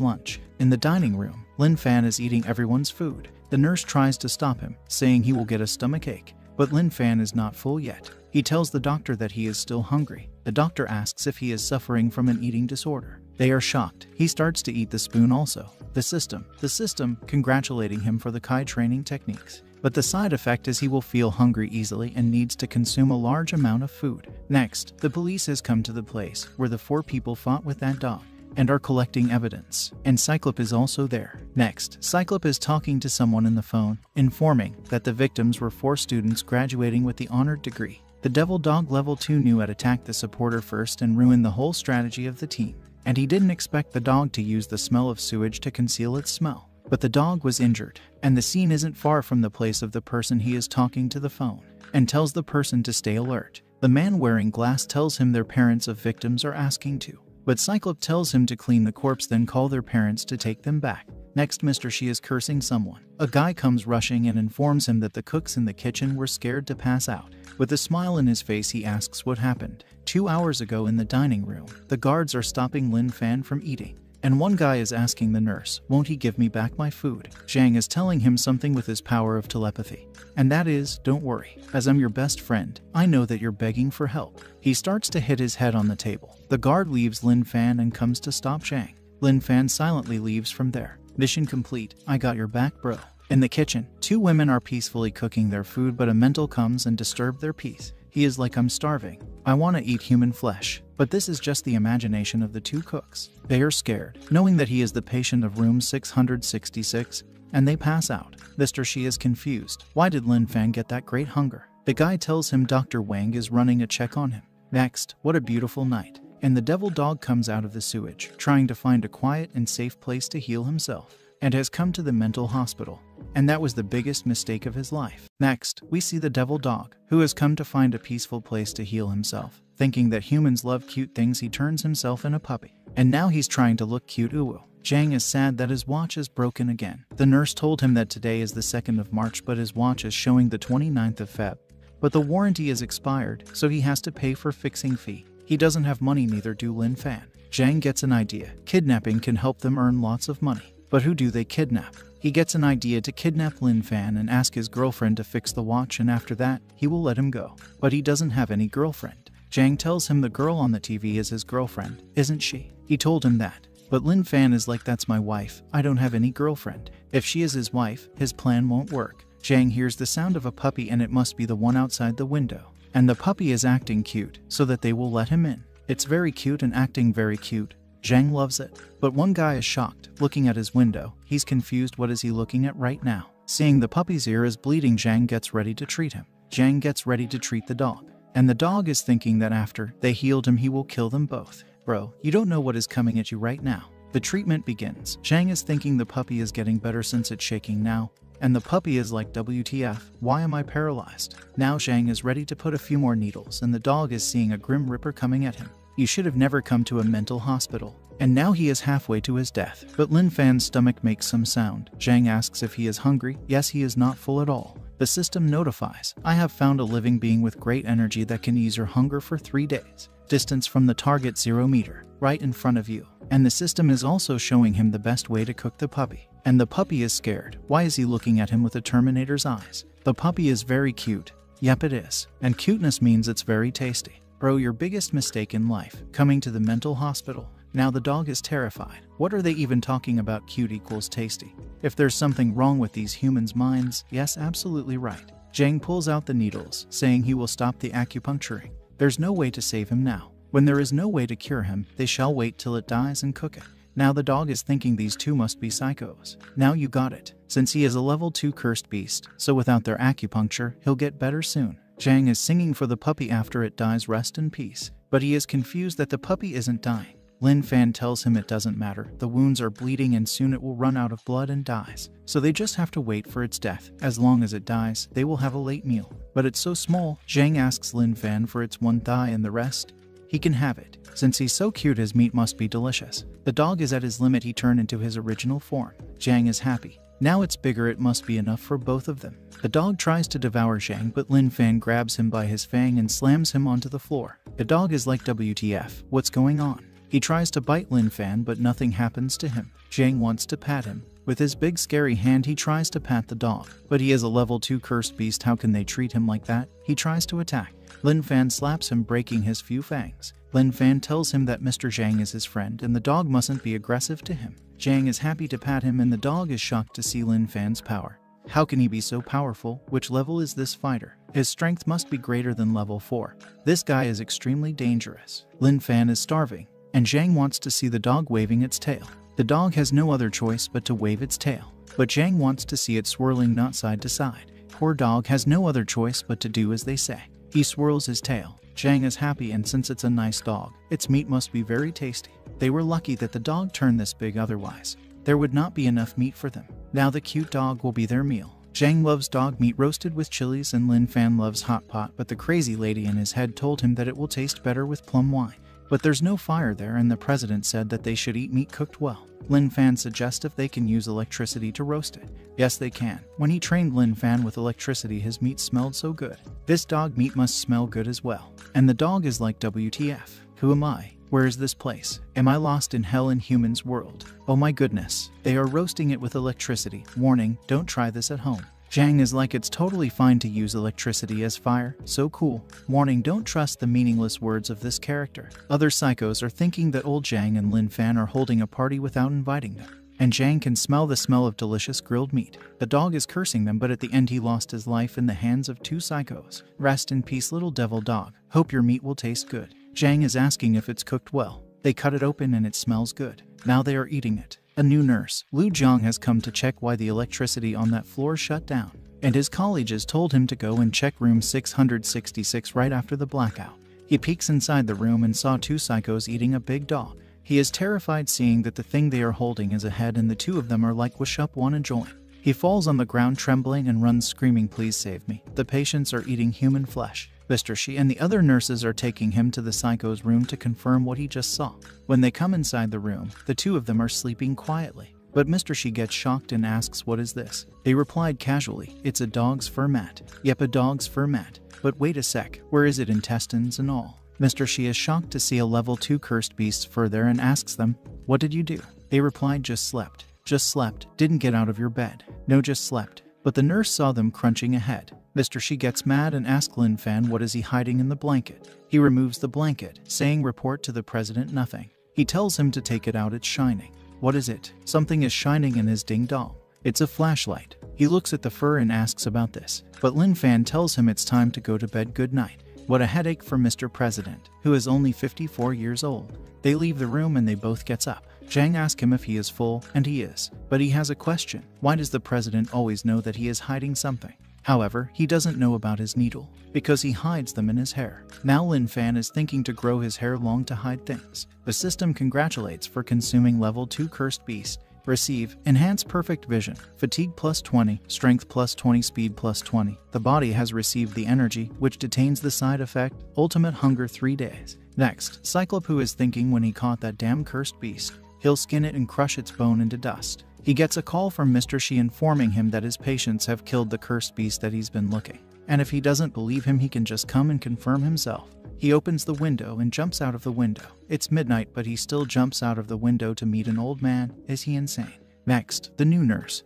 lunch. In the dining room, Lin Fan is eating everyone's food. The nurse tries to stop him, saying he will get a stomach ache. But Lin Fan is not full yet. He tells the doctor that he is still hungry. The doctor asks if he is suffering from an eating disorder. They are shocked. He starts to eat the spoon also. The system. The system congratulating him for the Kai training techniques. But the side effect is he will feel hungry easily and needs to consume a large amount of food. Next, the police has come to the place where the four people fought with that dog and are collecting evidence. And Cyclop is also there. Next, Cyclop is talking to someone in the phone, informing that the victims were four students graduating with the honored degree. The Devil Dog Level 2 knew had attacked the supporter first and ruined the whole strategy of the team. And he didn't expect the dog to use the smell of sewage to conceal its smell. But the dog was injured, and the scene isn't far from the place of the person he is talking to the phone, and tells the person to stay alert. The man wearing glass tells him their parents of victims are asking to. But Cyclop tells him to clean the corpse then call their parents to take them back. Next, Mr. She is cursing someone. A guy comes rushing and informs him that the cooks in the kitchen were scared to pass out. With a smile in his face, he asks what happened. Two hours ago in the dining room, the guards are stopping Lin Fan from eating. And one guy is asking the nurse, Won't he give me back my food? Zhang is telling him something with his power of telepathy. And that is, Don't worry, as I'm your best friend, I know that you're begging for help. He starts to hit his head on the table. The guard leaves Lin Fan and comes to stop Zhang. Lin Fan silently leaves from there. Mission complete. I got your back, bro. In the kitchen, two women are peacefully cooking their food, but a mental comes and disturbs their peace. He is like, I'm starving. I want to eat human flesh. But this is just the imagination of the two cooks. They are scared, knowing that he is the patient of room 666, and they pass out. Mr. Shi is confused. Why did Lin Fan get that great hunger? The guy tells him Dr. Wang is running a check on him. Next, what a beautiful night. And the devil dog comes out of the sewage, trying to find a quiet and safe place to heal himself, and has come to the mental hospital and that was the biggest mistake of his life. Next, we see the devil dog, who has come to find a peaceful place to heal himself. Thinking that humans love cute things, he turns himself in a puppy. And now he's trying to look cute uwu. Zhang is sad that his watch is broken again. The nurse told him that today is the 2nd of March, but his watch is showing the 29th of Feb. But the warranty is expired, so he has to pay for fixing fee. He doesn't have money, neither do Lin Fan. Zhang gets an idea. Kidnapping can help them earn lots of money. But who do they kidnap? He gets an idea to kidnap Lin Fan and ask his girlfriend to fix the watch, and after that, he will let him go. But he doesn't have any girlfriend. Zhang tells him the girl on the TV is his girlfriend, isn't she? He told him that. But Lin Fan is like, That's my wife. I don't have any girlfriend. If she is his wife, his plan won't work. Zhang hears the sound of a puppy, and it must be the one outside the window. And the puppy is acting cute, so that they will let him in. It's very cute and acting very cute, Zhang loves it. But one guy is shocked, looking at his window. He's confused what is he looking at right now. Seeing the puppy's ear is bleeding, Zhang gets ready to treat him. Zhang gets ready to treat the dog. And the dog is thinking that after they healed him, he will kill them both. Bro, you don't know what is coming at you right now. The treatment begins. Zhang is thinking the puppy is getting better since it's shaking now, and the puppy is like WTF, why am I paralyzed? Now Zhang is ready to put a few more needles and the dog is seeing a grim ripper coming at him. You should have never come to a mental hospital. And now he is halfway to his death. But Lin Fan's stomach makes some sound. Zhang asks if he is hungry. Yes, he is not full at all. The system notifies, I have found a living being with great energy that can ease your hunger for three days. Distance from the target 0 meter, right in front of you. And the system is also showing him the best way to cook the puppy. And the puppy is scared. Why is he looking at him with a Terminator's eyes? The puppy is very cute. Yep, it is. And cuteness means it's very tasty. Bro, your biggest mistake in life, coming to the mental hospital. Now the dog is terrified. What are they even talking about cute equals tasty? If there's something wrong with these humans' minds, yes, absolutely right. Zhang pulls out the needles, saying he will stop the acupuncturing. There's no way to save him now. When there is no way to cure him, they shall wait till it dies and cook it. Now the dog is thinking these two must be psychos. Now you got it. Since he is a level 2 cursed beast, so without their acupuncture, he'll get better soon. Zhang is singing for the puppy after it dies rest in peace, but he is confused that the puppy isn't dying. Lin Fan tells him it doesn't matter, the wounds are bleeding and soon it will run out of blood and dies. So they just have to wait for its death. As long as it dies, they will have a late meal. But it's so small, Zhang asks Lin Fan for its one thigh and the rest. He can have it. Since he's so cute, his meat must be delicious. The dog is at his limit, he turned into his original form. Zhang is happy. Now it's bigger, it must be enough for both of them. The dog tries to devour Zhang, but Lin Fan grabs him by his fang and slams him onto the floor. The dog is like WTF, what's going on? He tries to bite Lin Fan, but nothing happens to him. Zhang wants to pat him. With his big scary hand, he tries to pat the dog. But he is a level 2 cursed beast, how can they treat him like that? He tries to attack. Lin Fan slaps him, breaking his few fangs. Lin Fan tells him that Mr. Zhang is his friend and the dog mustn't be aggressive to him. Zhang is happy to pat him and the dog is shocked to see Lin Fan's power. How can he be so powerful? Which level is this fighter? His strength must be greater than level 4. This guy is extremely dangerous. Lin Fan is starving, and Zhang wants to see the dog waving its tail. The dog has no other choice but to wave its tail. But Zhang wants to see it swirling not side to side. Poor dog has no other choice but to do as they say. He swirls his tail. Zhang is happy and since it's a nice dog, its meat must be very tasty. They were lucky that the dog turned this big otherwise. There would not be enough meat for them. Now the cute dog will be their meal. Zhang loves dog meat roasted with chilies and Lin Fan loves hot pot, but the crazy lady in his head told him that it will taste better with plum wine. But there's no fire there and the president said that they should eat meat cooked well. Lin Fan suggests if they can use electricity to roast it. Yes, they can. When he trained Lin Fan with electricity, his meat smelled so good. This dog meat must smell good as well. And the dog is like WTF. Who am I? Where is this place? Am I lost in hell in humans world? Oh my goodness. They are roasting it with electricity. Warning, don't try this at home. Zhang is like it's totally fine to use electricity as fire, so cool. Warning don't trust the meaningless words of this character. Other psychos are thinking that old Zhang and Lin Fan are holding a party without inviting them. And Zhang can smell the smell of delicious grilled meat. The dog is cursing them, but at the end he lost his life in the hands of two psychos. Rest in peace, little devil dog. Hope your meat will taste good. Zhang is asking if it's cooked well. They cut it open and it smells good. Now they are eating it. A new nurse, Lu Jiang, has come to check why the electricity on that floor shut down, and his colleagues told him to go and check room 666 right after the blackout. He peeks inside the room and saw two psychos eating a big dog. He is terrified seeing that the thing they are holding is a head and the two of them are like wish up wanna join. He falls on the ground trembling and runs screaming please save me. The patients are eating human flesh. Mr. Shi and the other nurses are taking him to the psycho's room to confirm what he just saw. When they come inside the room, the two of them are sleeping quietly. But Mr. Shi gets shocked and asks, What is this? They replied casually, It's a dog's fur mat. Yep, a dog's fur mat. But wait a sec, where is it intestines and all? Mr. Shi is shocked to see a level 2 cursed beast's fur there and asks them, What did you do? They replied, Just slept. Just slept. Didn't get out of your bed. No, just slept. But the nurse saw them crunching ahead. Mr. Shi gets mad and asks Lin Fan what is he hiding in the blanket. He removes the blanket, saying report to the president nothing. He tells him to take it out, it's shining. What is it? Something is shining in his ding dong. It's a flashlight. He looks at the fur and asks about this, but Lin Fan tells him it's time to go to bed good night. What a headache for Mr. President, who is only 54 years old. They leave the room and they both gets up. Zhang asks him if he is full, and he is. But he has a question. Why does the president always know that he is hiding something? However, he doesn't know about his needle, because he hides them in his hair. Now Lin Fan is thinking to grow his hair long to hide things. The system congratulates for consuming level 2 Cursed Beast. Receive Enhance Perfect Vision, Fatigue plus 20, Strength plus 20, Speed plus 20. The body has received the energy, which detains the side effect, Ultimate Hunger 3 days. Next, Cyclop who is thinking when he caught that damn cursed beast. He'll skin it and crush its bone into dust. He gets a call from Mr. Shi informing him that his patients have killed the cursed beast that he's been looking. And if he doesn't believe him, he can just come and confirm himself. He opens the window and jumps out of the window. It's midnight, but he still jumps out of the window to meet an old man. Is he insane? Next, the new nurse,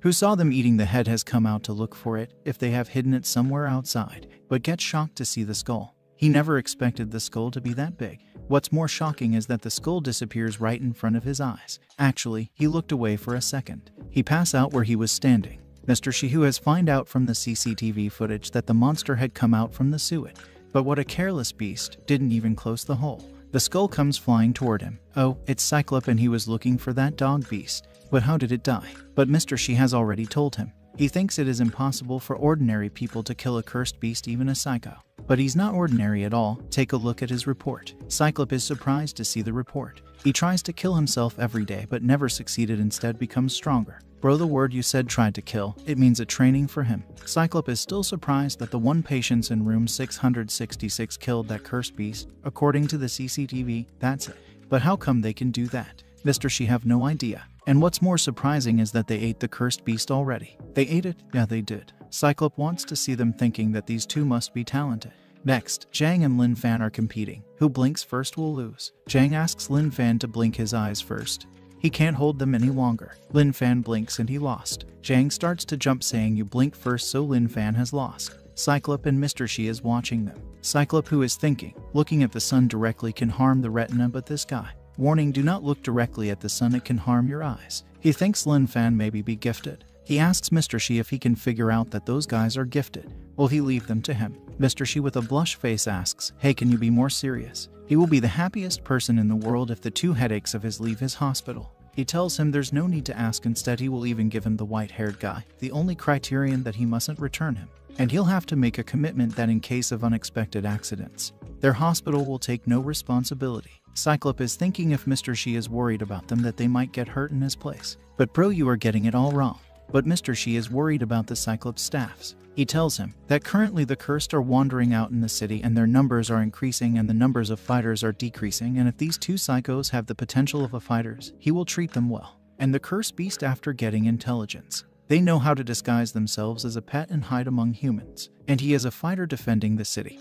who saw them eating the head, has come out to look for it if they have hidden it somewhere outside, but gets shocked to see the skull. He never expected the skull to be that big. What's more shocking is that the skull disappears right in front of his eyes. Actually, he looked away for a second. He passed out where he was standing. Mr. Shihu has find out from the CCTV footage that the monster had come out from the sewage. But what a careless beast, didn't even close the hole. The skull comes flying toward him. Oh, it's Cyclop and he was looking for that dog beast. But how did it die? But Mr. Shi has already told him. He thinks it is impossible for ordinary people to kill a cursed beast, even a psycho. But he's not ordinary at all. Take a look at his report. Cyclop is surprised to see the report. He tries to kill himself every day but never succeeded, instead becomes stronger. Bro, the word you said tried to kill, it means a training for him. Cyclop is still surprised that the one patient in room 666 killed that cursed beast. According to the CCTV, that's it. But how come they can do that? Mr. Shi have no idea. And what's more surprising is that they ate the cursed beast already. They ate it? Yeah, they did. Cyclop wants to see them thinking that these two must be talented. Next, Zhang and Lin Fan are competing. Who blinks first will lose. Zhang asks Lin Fan to blink his eyes first. He can't hold them any longer. Lin Fan blinks and he lost. Zhang starts to jump saying you blink first so Lin Fan has lost. Cyclop and Mr. Shi is watching them. Cyclop who is thinking, looking at the sun directly can harm the retina but this guy. Warning do not look directly at the sun it can harm your eyes. He thinks Lin Fan maybe be gifted. He asks Mr. Shi if he can figure out that those guys are gifted. Will he leave them to him? Mr. Shi with a blush face asks, Hey, can you be more serious? He will be the happiest person in the world if the two headaches of his leave his hospital. He tells him there's no need to ask, instead, he will even give him the white haired guy, the only criterion that he mustn't return him. And he'll have to make a commitment that in case of unexpected accidents, their hospital will take no responsibility. Cyclop is thinking if Mr. Shi is worried about them that they might get hurt in his place. But bro, you are getting it all wrong. But Mr. Shi is worried about the Cyclops staffs. He tells him that currently the cursed are wandering out in the city and their numbers are increasing and the numbers of fighters are decreasing and if these two psychos have the potential of a fighters, he will treat them well. And the cursed beast after getting intelligence. They know how to disguise themselves as a pet and hide among humans, and he is a fighter defending the city.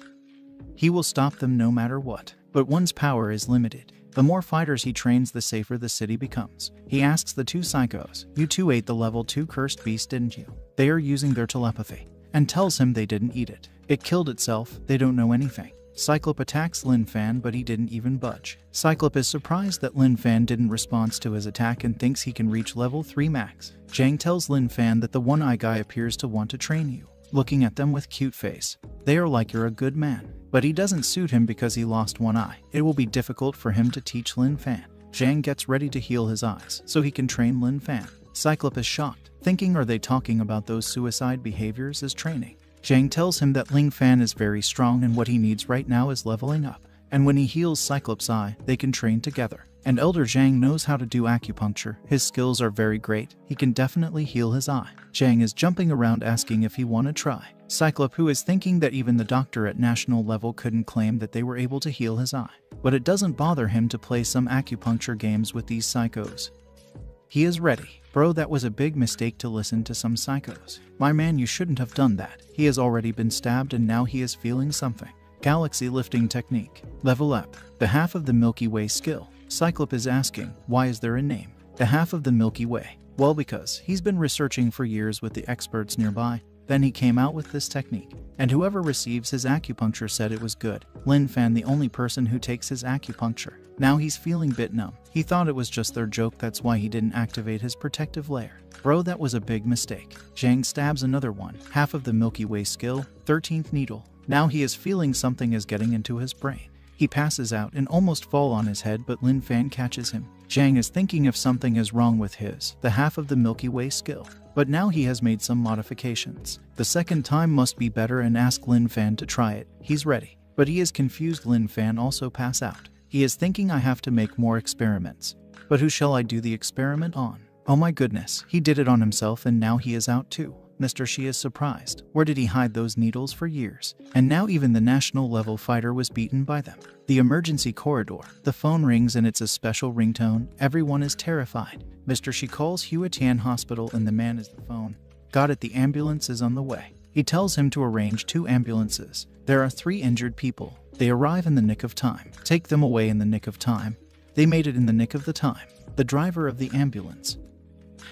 He will stop them no matter what. But one's power is limited. The more fighters he trains, the safer the city becomes. He asks the two psychos, You two ate the level 2 cursed beast, didn't you? They are using their telepathy. And tells him they didn't eat it. It killed itself, they don't know anything. Cyclop attacks Lin Fan, but he didn't even budge. Cyclop is surprised that Lin Fan didn't respond to his attack and thinks he can reach level 3 max. Zhang tells Lin Fan that the one eye guy appears to want to train you, looking at them with cute face. They are like you're a good man, but he doesn't suit him because he lost one eye. It will be difficult for him to teach Lin Fan. Zhang gets ready to heal his eyes so he can train Lin Fan. Cyclop is shocked, thinking are they talking about those suicide behaviors as training? Zhang tells him that Lin Fan is very strong and what he needs right now is leveling up. And when he heals Cyclops' eye, they can train together. And Elder Zhang knows how to do acupuncture. His skills are very great. He can definitely heal his eye. Zhang is jumping around asking if he want to try. Cyclop, who is thinking that even the doctor at national level couldn't claim that they were able to heal his eye. But it doesn't bother him to play some acupuncture games with these psychos. He is ready. Bro, that was a big mistake to listen to some psychos. My man, you shouldn't have done that. He has already been stabbed and now he is feeling something. Galaxy lifting technique. Level up. The half of the Milky Way skill. Cyclop is asking, why is there a name? The half of the Milky Way. Well, because he's been researching for years with the experts nearby. Then he came out with this technique, and whoever receives his acupuncture said it was good. Lin Fan, the only person who takes his acupuncture. Now he's feeling bit numb. He thought it was just their joke, that's why he didn't activate his protective layer. Bro, that was a big mistake. Zhang stabs another one, half of the Milky Way skill, 13th needle. Now he is feeling something is getting into his brain. He passes out and almost fall on his head, but Lin Fan catches him. Zhang is thinking if something is wrong with his, the half of the Milky Way skill. But now he has made some modifications. The second time must be better and ask Lin Fan to try it. He's ready. But he is confused Lin Fan also pass out. He is thinking I have to make more experiments. But who shall I do the experiment on? Oh my goodness, he did it on himself and now he is out too. Mr. Shi is surprised. Where did he hide those needles for years? And now even the national level fighter was beaten by them. The emergency corridor. The phone rings and it's a special ringtone. Everyone is terrified. Mr. Shi calls Huatian Hospital and the man is the phone. Got it, the ambulance is on the way. He tells him to arrange two ambulances. There are three injured people. They arrive in the nick of time. Take them away in the nick of time. They made it in the nick of the time. The driver of the ambulance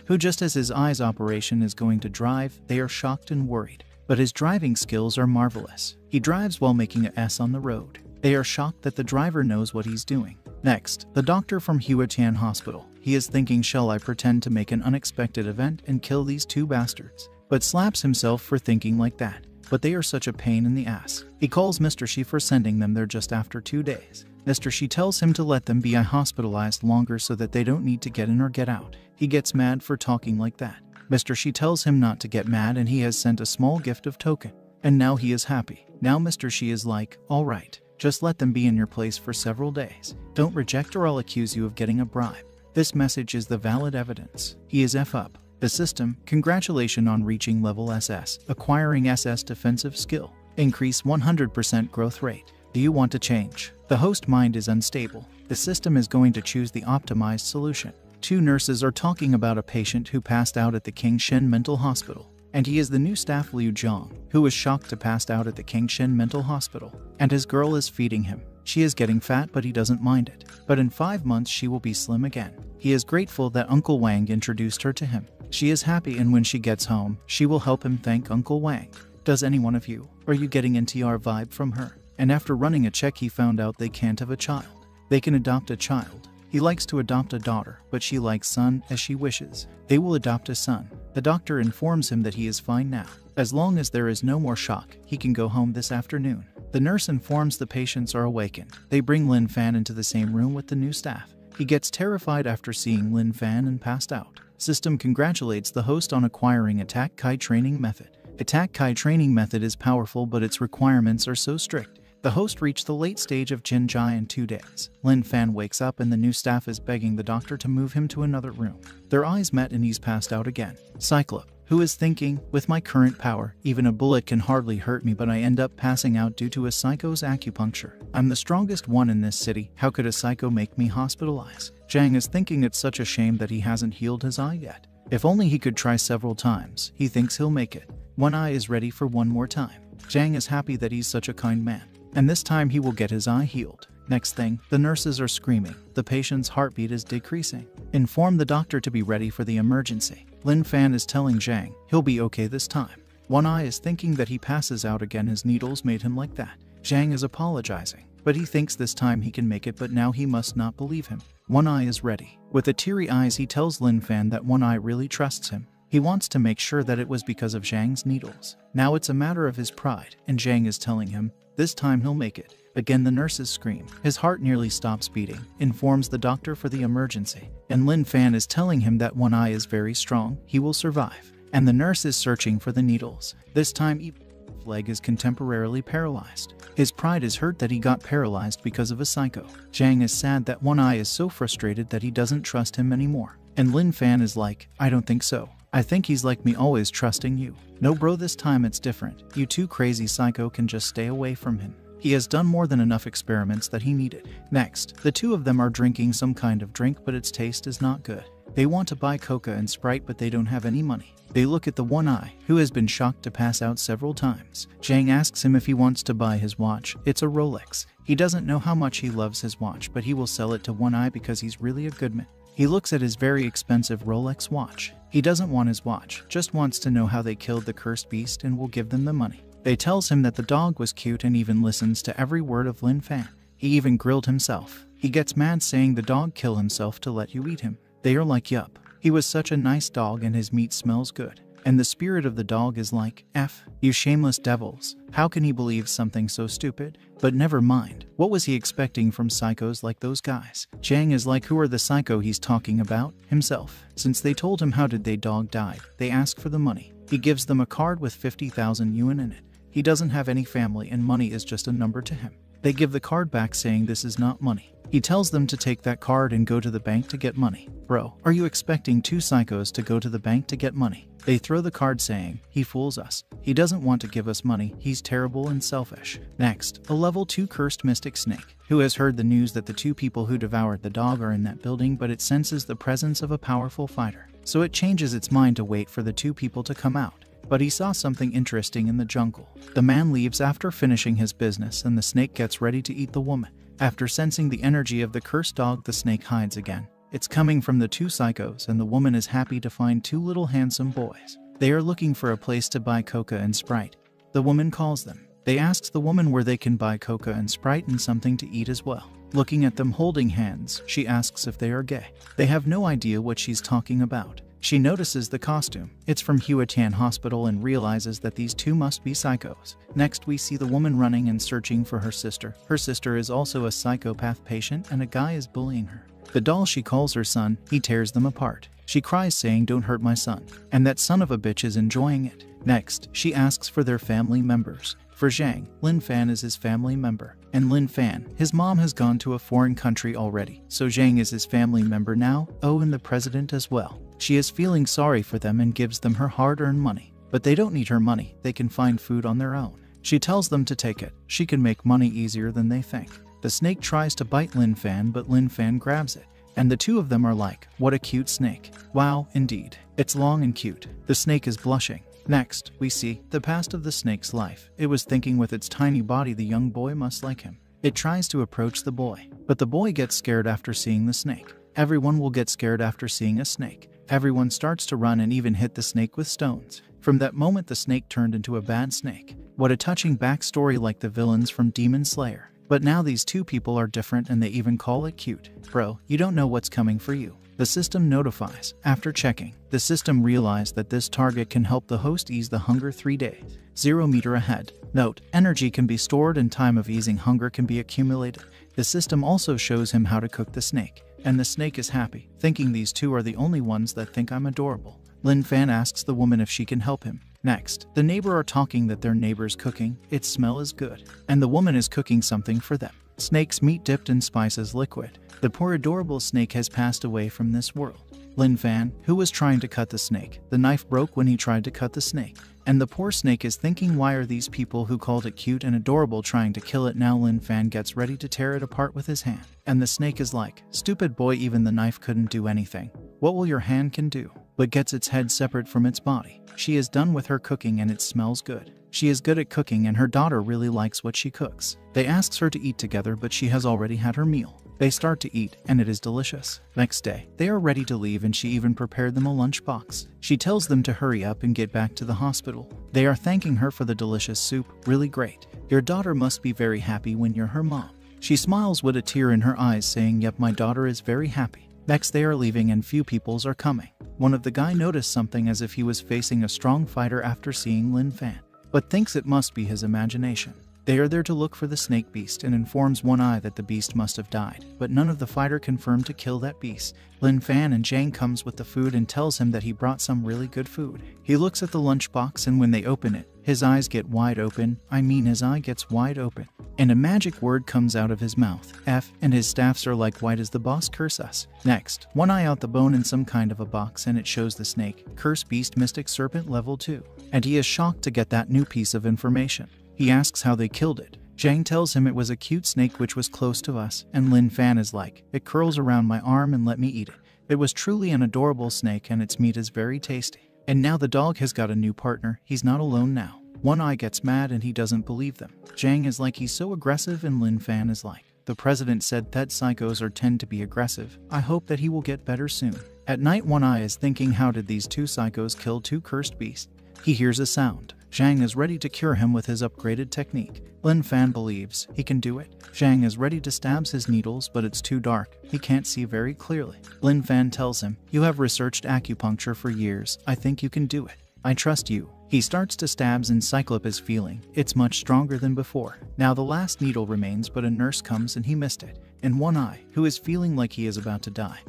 who just as his eyes operation is going to drive, they are shocked and worried. But his driving skills are marvelous. He drives while making a S on the road. They are shocked that the driver knows what he's doing. Next, the doctor from Huatian Hospital. He is thinking, shall I pretend to make an unexpected event and kill these two bastards? But slaps himself for thinking like that. But they are such a pain in the ass. He calls Mr. Shi for sending them there just after two days. Mr. Shi tells him to let them be hospitalized longer so that they don't need to get in or get out. He gets mad for talking like that. Mr. Shi tells him not to get mad and he has sent a small gift of token. And now he is happy. Now Mr. Shi is like, alright, just let them be in your place for several days. Don't reject or I'll accuse you of getting a bribe. This message is the valid evidence. He is F up. The system, congratulations on reaching level SS, acquiring SS defensive skill, increase 100% growth rate. Do you want to change? The host mind is unstable. The system is going to choose the optimized solution. Two nurses are talking about a patient who passed out at the King Kingshen Mental Hospital. And he is the new staff Liu Zhang, who was shocked to pass out at the King Kingshen Mental Hospital. And his girl is feeding him. She is getting fat, but he doesn't mind it. But in five months, she will be slim again. He is grateful that Uncle Wang introduced her to him. She is happy, and when she gets home, she will help him thank Uncle Wang. Does any one of you? Are you getting NTR vibe from her? And after running a check, he found out they can't have a child. They can adopt a child. He likes to adopt a daughter, but she likes son as she wishes. They will adopt a son. The doctor informs him that he is fine now. As long as there is no more shock, he can go home this afternoon. The nurse informs the patients are awakened. They bring Lin Fan into the same room with the new staff. He gets terrified after seeing Lin Fan and passed out. System congratulates the host on acquiring Attack Kai training method. Attack Kai training method is powerful, but its requirements are so strict. The host reached the late stage of Jinjai in two days. Lin Fan wakes up and the new staff is begging the doctor to move him to another room. Their eyes met and he's passed out again. Cyclop, who is thinking, with my current power, even a bullet can hardly hurt me, but I end up passing out due to a psycho's acupuncture. I'm the strongest one in this city. How could a psycho make me hospitalize? Zhang is thinking it's such a shame that he hasn't healed his eye yet. If only he could try several times, he thinks he'll make it. One eye is ready for one more time. Zhang is happy that he's such a kind man. And this time he will get his eye healed. Next thing, the nurses are screaming. The patient's heartbeat is decreasing. Inform the doctor to be ready for the emergency. Lin Fan is telling Zhang he'll be okay this time. One Eye is thinking that he passes out again his needles made him like that. Zhang is apologizing, but he thinks this time he can make it but now he must not believe him. One Eye is ready. With the teary eyes he tells Lin Fan that One Eye really trusts him. He wants to make sure that it was because of Zhang's needles. Now it's a matter of his pride, and Zhang is telling him, this time he'll make it. Again, the nurses scream. His heart nearly stops beating, informs the doctor for the emergency. And Lin Fan is telling him that one eye is very strong, he will survive. And the nurse is searching for the needles. This time, Eve's leg is contemporarily paralyzed. His pride is hurt that he got paralyzed because of a psycho. Zhang is sad that One Eye is so frustrated that he doesn't trust him anymore. And Lin Fan is like, I don't think so. I think he's like me always trusting you. No bro this time it's different. You two crazy psycho can just stay away from him. He has done more than enough experiments that he needed. Next, the two of them are drinking some kind of drink, but its taste is not good. They want to buy Coca and Sprite, but they don't have any money. They look at the one eye, who has been shocked to pass out several times. Zhang asks him if he wants to buy his watch. It's a Rolex. He doesn't know how much he loves his watch, but he will sell it to one eye because he's really a good man. He looks at his very expensive Rolex watch. He doesn't want his watch, just wants to know how they killed the cursed beast and will give them the money. They tells him that the dog was cute and even listens to every word of Lin Fan. He even grilled himself. He gets mad saying the dog kill himself to let you eat him. They are like yup. He was such a nice dog and his meat smells good. And the spirit of the dog is like, F, you shameless devils. How can he believe something so stupid? But never mind. What was he expecting from psychos like those guys? Zhang is like, who are the psycho he's talking about? Himself. Since they told him how did they dog died, they ask for the money. He gives them a card with 50,000 yuan in it. He doesn't have any family and money is just a number to him. They give the card back saying this is not money. He tells them to take that card and go to the bank to get money. Bro, are you expecting two psychos to go to the bank to get money? They throw the card saying, he fools us. He doesn't want to give us money, he's terrible and selfish. Next, a level 2 cursed mystic snake, who has heard the news that the two people who devoured the dog are in that building but it senses the presence of a powerful fighter. So it changes its mind to wait for the two people to come out but he saw something interesting in the jungle. The man leaves after finishing his business, and the snake gets ready to eat the woman. After sensing the energy of the cursed dog, the snake hides again. It's coming from the two psychos, and the woman is happy to find two little handsome boys. They are looking for a place to buy coca and sprite. The woman calls them. They ask the woman where they can buy coca and sprite and something to eat as well. Looking at them holding hands, she asks if they are gay. They have no idea what she's talking about. She notices the costume. It's from Huatian Hospital and realizes that these two must be psychos. Next, we see the woman running and searching for her sister. Her sister is also a psychopath patient and a guy is bullying her. The doll she calls her son, he tears them apart. She cries saying, don't hurt my son. And that son of a bitch is enjoying it. Next, she asks for their family members. For Zhang, Lin Fan is his family member. And Lin Fan, his mom has gone to a foreign country already, so Zhang is his family member now, oh and the president as well. She is feeling sorry for them and gives them her hard-earned money. But they don't need her money, they can find food on their own. She tells them to take it, she can make money easier than they think. The snake tries to bite Lin Fan, but Lin Fan grabs it. And the two of them are like, what a cute snake. Wow, indeed. It's long and cute. The snake is blushing. Next, we see the past of the snake's life. It was thinking with its tiny body the young boy must like him. It tries to approach the boy, but the boy gets scared after seeing the snake. Everyone will get scared after seeing a snake. Everyone starts to run and even hit the snake with stones. From that moment, the snake turned into a bad snake. What a touching backstory like the villains from Demon Slayer. But now these two people are different and they even call it cute. Bro, you don't know what's coming for you. The system notifies. After checking, the system realized that this target can help the host ease the hunger 3 days. 0 meter ahead. Note, energy can be stored and time of easing hunger can be accumulated. The system also shows him how to cook the snake. And the snake is happy, thinking these two are the only ones that think I'm adorable. Lin Fan asks the woman if she can help him. Next, the neighbor are talking that their neighbor's cooking, its smell is good, and the woman is cooking something for them. Snake's meat dipped in spices liquid. The poor adorable snake has passed away from this world. Lin Fan, who was trying to cut the snake, the knife broke when he tried to cut the snake. And the poor snake is thinking why are these people who called it cute and adorable trying to kill it now Lin Fan gets ready to tear it apart with his hand. And the snake is like, stupid boy even the knife couldn't do anything. What will your hand can do? But gets its head separate from its body. She is done with her cooking and it smells good. She is good at cooking and her daughter really likes what she cooks. They asks her to eat together but she has already had her meal. They start to eat, and it is delicious. Next day, they are ready to leave, and she even prepared them a lunchbox. She tells them to hurry up and get back to the hospital. They are thanking her for the delicious soup, really great. Your daughter must be very happy when you're her mom. She smiles with a tear in her eyes, saying, Yep, my daughter is very happy. Next, they are leaving, and few peoples are coming. One of the guy noticed something as if he was facing a strong fighter after seeing Lin Fan, but thinks it must be his imagination. They are there to look for the snake beast and informs One Eye that the beast must have died, but none of the fighter confirmed to kill that beast. Lin Fan and Zhang comes with the food and tells him that he brought some really good food. He looks at the lunchbox and when they open it, his eyes get wide open. I mean his eye gets wide open. And a magic word comes out of his mouth, F, and his staffs are like white as the boss curse us. Next, one eye out the bone in some kind of a box and it shows the snake, curse beast mystic serpent level 2. And he is shocked to get that new piece of information. He asks how they killed it. Zhang tells him it was a cute snake which was close to us, and Lin Fan is like, It curls around my arm and let me eat it. It was truly an adorable snake and its meat is very tasty. And now the dog has got a new partner, he's not alone now. One Eye gets mad and he doesn't believe them. Zhang is like he's so aggressive and Lin Fan is like, The president said that psychos are tend to be aggressive. I hope that he will get better soon. At night One Eye is thinking how did these two psychos kill two cursed beasts? He hears a sound. Zhang is ready to cure him with his upgraded technique. Lin Fan believes he can do it. Zhang is ready to stab his needles, but it's too dark. He can't see very clearly. Lin Fan tells him, You have researched acupuncture for years. I think you can do it. I trust you. He starts to stabs and Cyclop is feeling. It's much stronger than before. Now the last needle remains, but a nurse comes and he missed it. And One Eye, who is feeling like he is about to die,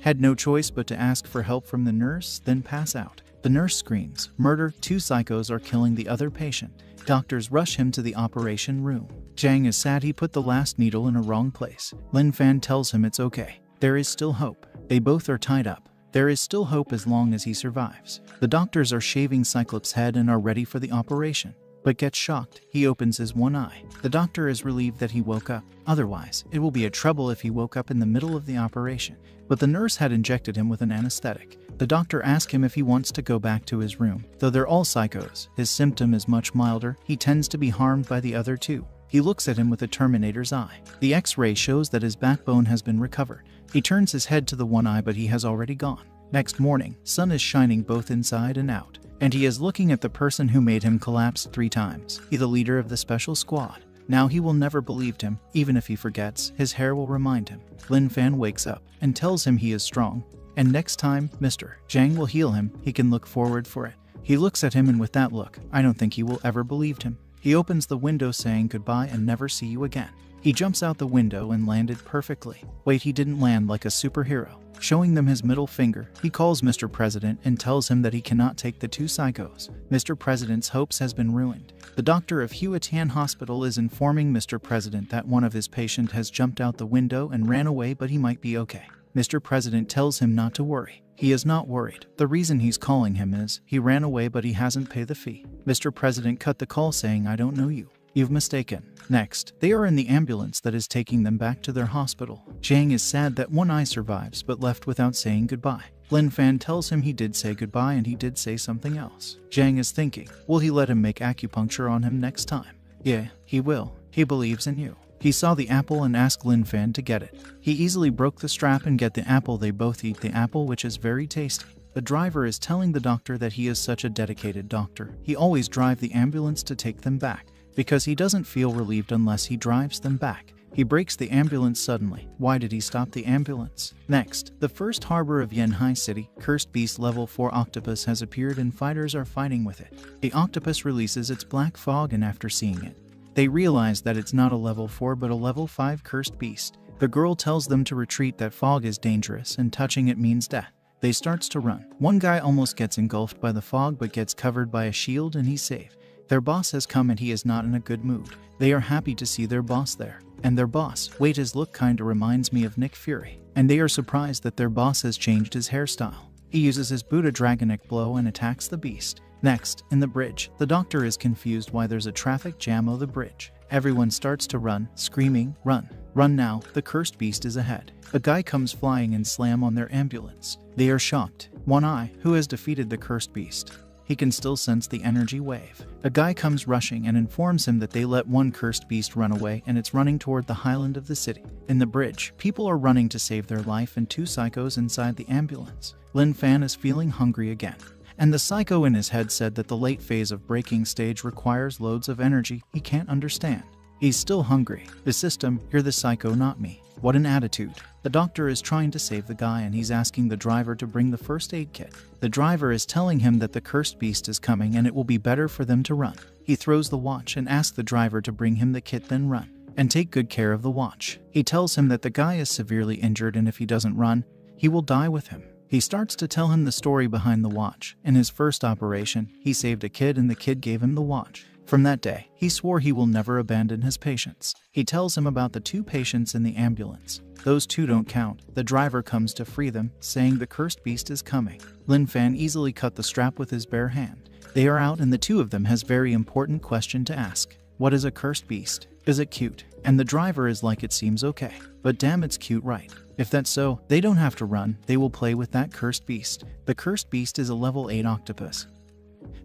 had no choice but to ask for help from the nurse, then pass out. The nurse screams, Murder, two psychos are killing the other patient. Doctors rush him to the operation room. Zhang is sad he put the last needle in a wrong place. Lin Fan tells him it's okay. There is still hope. They both are tied up. There is still hope as long as he survives. The doctors are shaving Cyclops' head and are ready for the operation, but gets shocked. He opens his one eye. The doctor is relieved that he woke up. Otherwise, it will be a trouble if he woke up in the middle of the operation. But the nurse had injected him with an anesthetic. The doctor asks him if he wants to go back to his room. Though they're all psychos, his symptom is much milder. He tends to be harmed by the other two. He looks at him with a Terminator's eye. The x ray shows that his backbone has been recovered. He turns his head to the one eye, but he has already gone. Next morning, sun is shining both inside and out, and he is looking at the person who made him collapse three times. He the leader of the special squad. Now he will never believe him, even if he forgets, his hair will remind him. Lin Fan wakes up and tells him he is strong, and next time, Mr. Zhang will heal him, he can look forward for it. He looks at him and with that look, I don't think he will ever believe him. He opens the window saying goodbye and never see you again. He jumps out the window and landed perfectly. Wait, he didn't land like a superhero. Showing them his middle finger, he calls Mr. President and tells him that he cannot take the two psychos. Mr. President's hopes has been ruined. The doctor of Huatian Hospital is informing Mr. President that one of his patient has jumped out the window and ran away but he might be okay. Mr. President tells him not to worry. He is not worried. The reason he's calling him is he ran away but he hasn't paid the fee. Mr. President cut the call saying, I don't know you. You've mistaken. Next, they are in the ambulance that is taking them back to their hospital. Zhang is sad that one eye survives but left without saying goodbye. Lin Fan tells him he did say goodbye and he did say something else. Zhang is thinking, will he let him make acupuncture on him next time? Yeah, he will. He believes in you. He saw the apple and asked Lin Fan to get it. He easily broke the strap and get the apple. They both eat the apple, which is very tasty. The driver is telling the doctor that he is such a dedicated doctor. He always drive the ambulance to take them back because he doesn't feel relieved unless he drives them back. He breaks the ambulance suddenly. Why did he stop the ambulance? Next, the first harbor of Yanhai City, Cursed Beast Level 4 Octopus has appeared and fighters are fighting with it. The octopus releases its black fog and after seeing it, they realize that it's not a level 4 but a level 5 Cursed Beast. The girl tells them to retreat that fog is dangerous and touching it means death. They starts to run. One guy almost gets engulfed by the fog but gets covered by a shield and he's safe. Their boss has come and he is not in a good mood. They are happy to see their boss there. And their boss, wait, his look kinda reminds me of Nick Fury. And they are surprised that their boss has changed his hairstyle. He uses his Buddha Dragonic blow and attacks the beast. Next, in the bridge, the doctor is confused why there's a traffic jam of the bridge. Everyone starts to run, screaming, Run! Run now, the cursed beast is ahead. A guy comes flying and slam on their ambulance. They are shocked. One Eye, who has defeated the cursed beast, he can still sense the energy wave. A guy comes rushing and informs him that they let one cursed beast run away and it's running toward the highland of the city. In the bridge, people are running to save their life and two psychos inside the ambulance. Lin Fan is feeling hungry again. And the psycho in his head said that the late phase of breaking stage requires loads of energy he can't understand. He's still hungry. The system, you're the psycho, not me. What an attitude. The doctor is trying to save the guy and he's asking the driver to bring the first aid kit. The driver is telling him that the cursed beast is coming and it will be better for them to run. He throws the watch and asks the driver to bring him the kit, then run. And take good care of the watch. He tells him that the guy is severely injured and if he doesn't run, he will die with him. He starts to tell him the story behind the watch. In his first operation, he saved a kid and the kid gave him the watch. From that day, he swore he will never abandon his patients. He tells him about the two patients in the ambulance. Those two don't count. The driver comes to free them, saying the cursed beast is coming. Lin Fan easily cut the strap with his bare hand. They are out and the two of them has very important question to ask. What is a cursed beast? Is it cute? And the driver is like it seems okay. But damn it's cute right. If that's so, they don't have to run, they will play with that cursed beast. The cursed beast is a level 8 octopus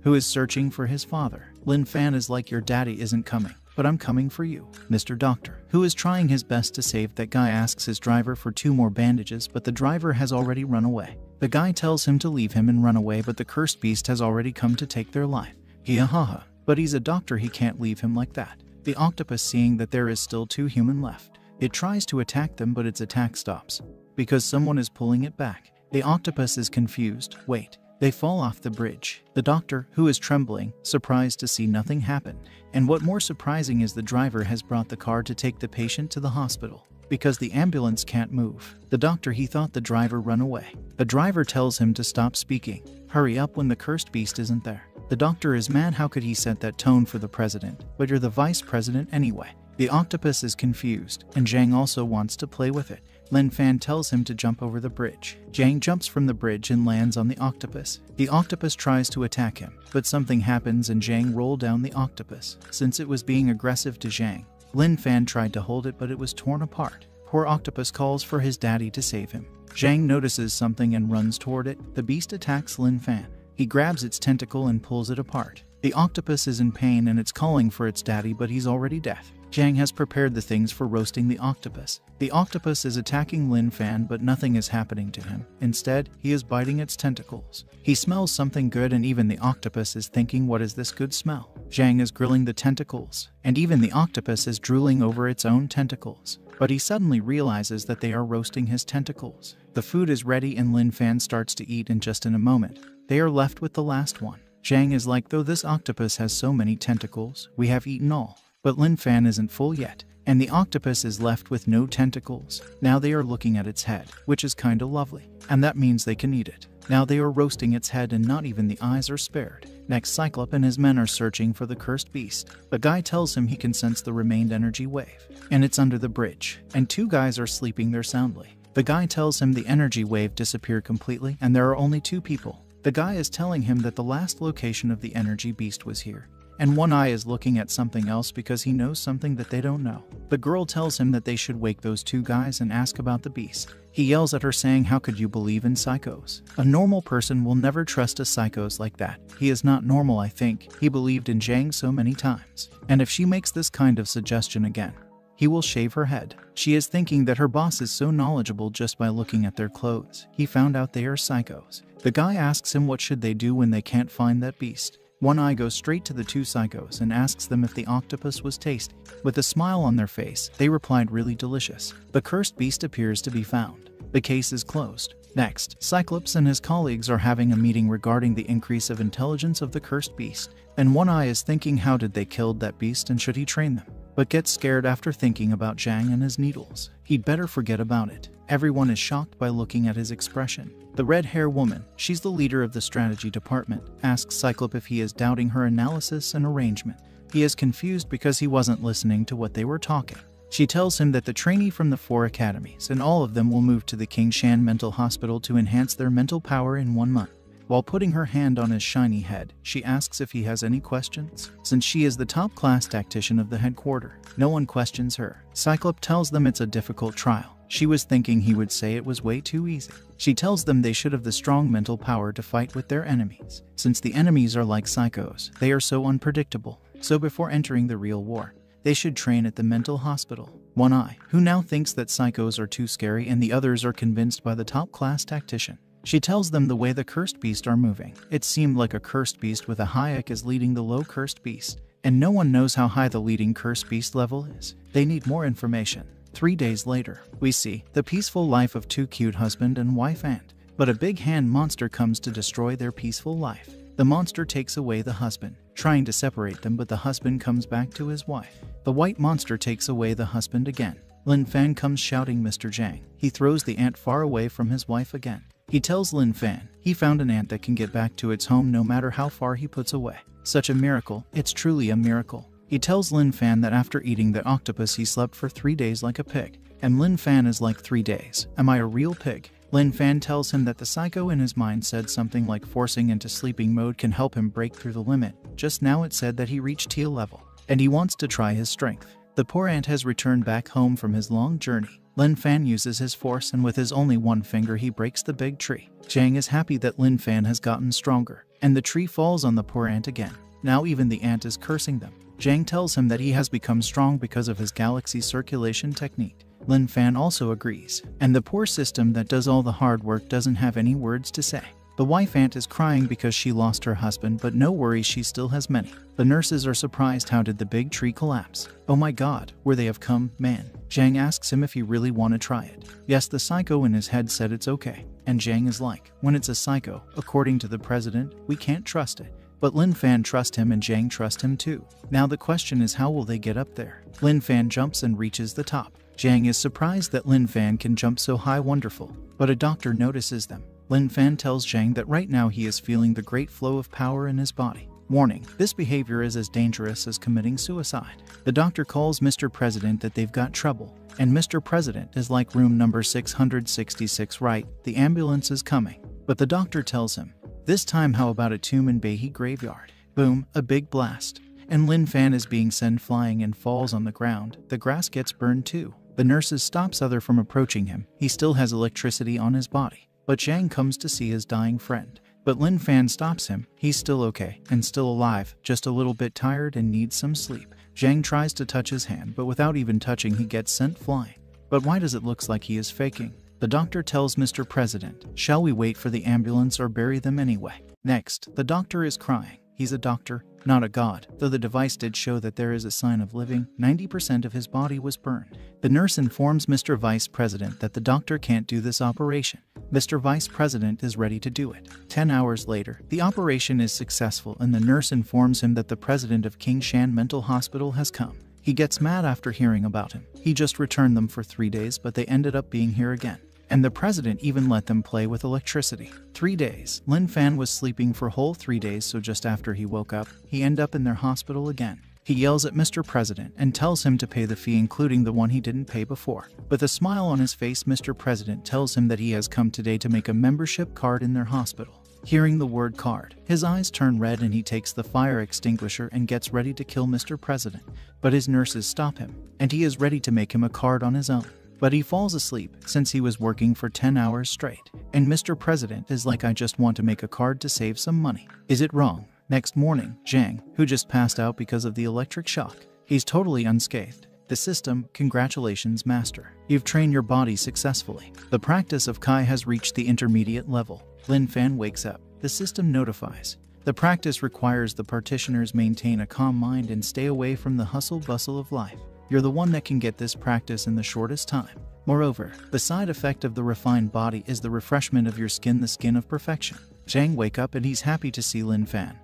who is searching for his father. Lin Fan is like your daddy isn't coming, but I'm coming for you. Mr. Doctor, who is trying his best to save that guy asks his driver for two more bandages, but the driver has already run away. The guy tells him to leave him and run away, but the cursed beast has already come to take their life. Hiahaha. But he's a doctor, he can't leave him like that. The octopus, seeing that there is still two human left, it tries to attack them, but its attack stops because someone is pulling it back. The octopus is confused. Wait, they fall off the bridge. The doctor, who is trembling, surprised to see nothing happen. And what more surprising is the driver has brought the car to take the patient to the hospital because the ambulance can't move. The doctor he thought the driver run away. The driver tells him to stop speaking. Hurry up when the cursed beast isn't there. The doctor is mad how could he set that tone for the president, but you're the vice president anyway. The octopus is confused, and Zhang also wants to play with it. Lin Fan tells him to jump over the bridge. Zhang jumps from the bridge and lands on the octopus. The octopus tries to attack him, but something happens and Zhang roll down the octopus. Since it was being aggressive to Zhang, Lin Fan tried to hold it but it was torn apart. Poor octopus calls for his daddy to save him. Zhang notices something and runs toward it. The beast attacks Lin Fan. He grabs its tentacle and pulls it apart. The octopus is in pain and it's calling for its daddy, but he's already dead. Zhang has prepared the things for roasting the octopus. The octopus is attacking Lin Fan, but nothing is happening to him. Instead, he is biting its tentacles. He smells something good, and even the octopus is thinking, What is this good smell? Zhang is grilling the tentacles, and even the octopus is drooling over its own tentacles. But he suddenly realizes that they are roasting his tentacles. The food is ready, and Lin Fan starts to eat, and just in a moment, they are left with the last one. Zhang is like, Though this octopus has so many tentacles, we have eaten all. But Lin Fan isn't full yet, and the octopus is left with no tentacles. Now they are looking at its head, which is kinda lovely, and that means they can eat it. Now they are roasting its head and not even the eyes are spared. Next, Cyclop and his men are searching for the cursed beast. The guy tells him he can sense the remained energy wave, and it's under the bridge, and two guys are sleeping there soundly. The guy tells him the energy wave disappeared completely and there are only two people. The guy is telling him that the last location of the energy beast was here, and one eye is looking at something else because he knows something that they don't know. The girl tells him that they should wake those two guys and ask about the beast. He yells at her saying, How could you believe in psychos? A normal person will never trust a psychos like that. He is not normal, I think. He believed in Zhang so many times. And if she makes this kind of suggestion again, he will shave her head. She is thinking that her boss is so knowledgeable just by looking at their clothes. He found out they are psychos. The guy asks him what should they do when they can't find that beast. One eye goes straight to the two psychos and asks them if the octopus was tasty. With a smile on their face, they replied really delicious. The cursed beast appears to be found. The case is closed. Next, Cyclops and his colleagues are having a meeting regarding the increase of intelligence of the cursed beast, and One Eye is thinking how did they kill that beast and should he train them? But gets scared after thinking about Zhang and his needles. He'd better forget about it. Everyone is shocked by looking at his expression. The red hair woman, she's the leader of the strategy department, asks Cyclop if he is doubting her analysis and arrangement. He is confused because he wasn't listening to what they were talking. She tells him that the trainee from the four academies and all of them will move to the King Shan Mental Hospital to enhance their mental power in one month. While putting her hand on his shiny head, she asks if he has any questions. Since she is the top class tactician of the headquarter, no one questions her. Cyclop tells them it's a difficult trial. She was thinking he would say it was way too easy. She tells them they should have the strong mental power to fight with their enemies. Since the enemies are like psychos, they are so unpredictable. So before entering the real war, they should train at the mental hospital. One Eye, who now thinks that psychos are too scary and the others are convinced by the top class tactician. She tells them the way the cursed beast are moving. It seemed like a cursed beast with a Hayek is leading the low cursed beast, and no one knows how high the leading cursed beast level is. They need more information. Three days later, we see the peaceful life of two cute husband and wife and but a big hand monster comes to destroy their peaceful life. The monster takes away the husband, trying to separate them, but the husband comes back to his wife. The white monster takes away the husband again. Lin Fan comes shouting Mr. Zhang. He throws the ant far away from his wife again. He tells Lin Fan he found an ant that can get back to its home no matter how far he puts away. Such a miracle, it's truly a miracle. He tells Lin Fan that after eating the octopus he slept for three days like a pig. And Lin Fan is like three days. Am I a real pig? Lin Fan tells him that the psycho in his mind said something like forcing into sleeping mode can help him break through the limit. Just now it said that he reached teal level, and he wants to try his strength. The poor ant has returned back home from his long journey. Lin Fan uses his force and with his only one finger he breaks the big tree. Zhang is happy that Lin Fan has gotten stronger, and the tree falls on the poor ant again. Now even the ant is cursing them. Zhang tells him that he has become strong because of his galaxy circulation technique. Lin Fan also agrees, and the poor system that does all the hard work doesn't have any words to say. The wife ant is crying because she lost her husband, but no worries, she still has many. The nurses are surprised how did the big tree collapse? Oh my god, where they have come, man. Zhang asks him if he really want to try it. Yes, the psycho in his head said it's okay. And Zhang is like, when it's a psycho, according to the president, we can't trust it. But Lin Fan trust him and Zhang trust him too. Now the question is how will they get up there? Lin Fan jumps and reaches the top. Zhang is surprised that Lin Fan can jump so high wonderful, but a doctor notices them. Lin Fan tells Zhang that right now he is feeling the great flow of power in his body. Warning, this behavior is as dangerous as committing suicide. The doctor calls Mr. President that they've got trouble, and Mr. President is like room number 666 right, the ambulance is coming. But the doctor tells him, this time how about a tomb in Behi graveyard? Boom, a big blast. And Lin Fan is being sent flying and falls on the ground. The grass gets burned too. The nurses stops other from approaching him. He still has electricity on his body. But Zhang comes to see his dying friend. But Lin Fan stops him. He's still okay and still alive, just a little bit tired and needs some sleep. Zhang tries to touch his hand, but without even touching, he gets sent flying. But why does it look like he is faking? The doctor tells Mr. President, Shall we wait for the ambulance or bury them anyway? Next, the doctor is crying. He's a doctor, not a god. Though the device did show that there is a sign of living, 90% of his body was burned. The nurse informs Mr. Vice President that the doctor can't do this operation. Mr. Vice President is ready to do it. Ten hours later, the operation is successful and the nurse informs him that the president of King Shan Mental Hospital has come. He gets mad after hearing about him. He just returned them for three days, but they ended up being here again and the president even let them play with electricity. Three days. Lin Fan was sleeping for whole three days, so just after he woke up, he end up in their hospital again. He yells at Mr. President and tells him to pay the fee, including the one he didn't pay before. With a smile on his face, Mr. President tells him that he has come today to make a membership card in their hospital. Hearing the word card, his eyes turn red and he takes the fire extinguisher and gets ready to kill Mr. President. But his nurses stop him, and he is ready to make him a card on his own. But he falls asleep since he was working for 10 hours straight. And Mr. President is like, I just want to make a card to save some money. Is it wrong? Next morning, Zhang, who just passed out because of the electric shock, he's totally unscathed. The system, congratulations, Master. You've trained your body successfully. The practice of Kai has reached the intermediate level. Lin Fan wakes up. The system notifies. The practice requires the partitioners maintain a calm mind and stay away from the hustle bustle of life. You're the one that can get this practice in the shortest time. Moreover, the side effect of the refined body is the refreshment of your skin, the skin of perfection. Zhang wake up and he's happy to see Lin Fan,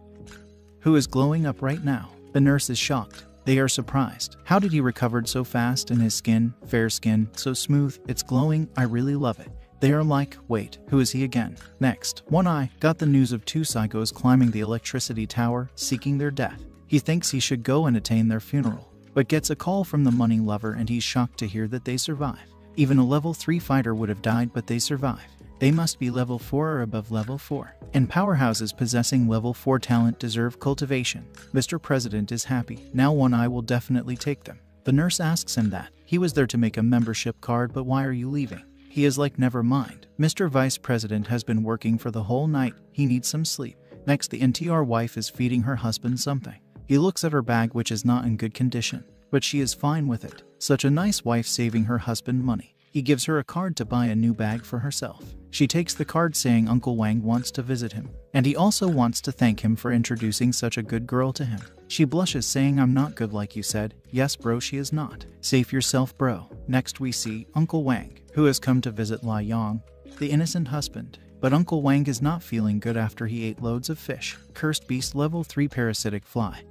who is glowing up right now. The nurse is shocked. They are surprised. How did he recovered so fast and his skin, fair skin, so smooth, it's glowing, I really love it. They are like, wait, who is he again? Next, One Eye got the news of two psychos climbing the electricity tower, seeking their death. He thinks he should go and attain their funeral but gets a call from the money lover and he's shocked to hear that they survive. Even a level 3 fighter would have died, but they survive. They must be level 4 or above level 4. And powerhouses possessing level 4 talent deserve cultivation. Mr. President is happy. Now one eye will definitely take them. The nurse asks him that. He was there to make a membership card, but why are you leaving? He is like, never mind. Mr. Vice President has been working for the whole night. He needs some sleep. Next, the NTR wife is feeding her husband something. He looks at her bag, which is not in good condition, but she is fine with it. Such a nice wife saving her husband money. He gives her a card to buy a new bag for herself. She takes the card saying Uncle Wang wants to visit him, and he also wants to thank him for introducing such a good girl to him. She blushes, saying, I'm not good like you said. Yes, bro, she is not. Save yourself, bro. Next, we see Uncle Wang, who has come to visit Lai Yang, the innocent husband. But Uncle Wang is not feeling good after he ate loads of fish. Cursed beast level 3 parasitic fly.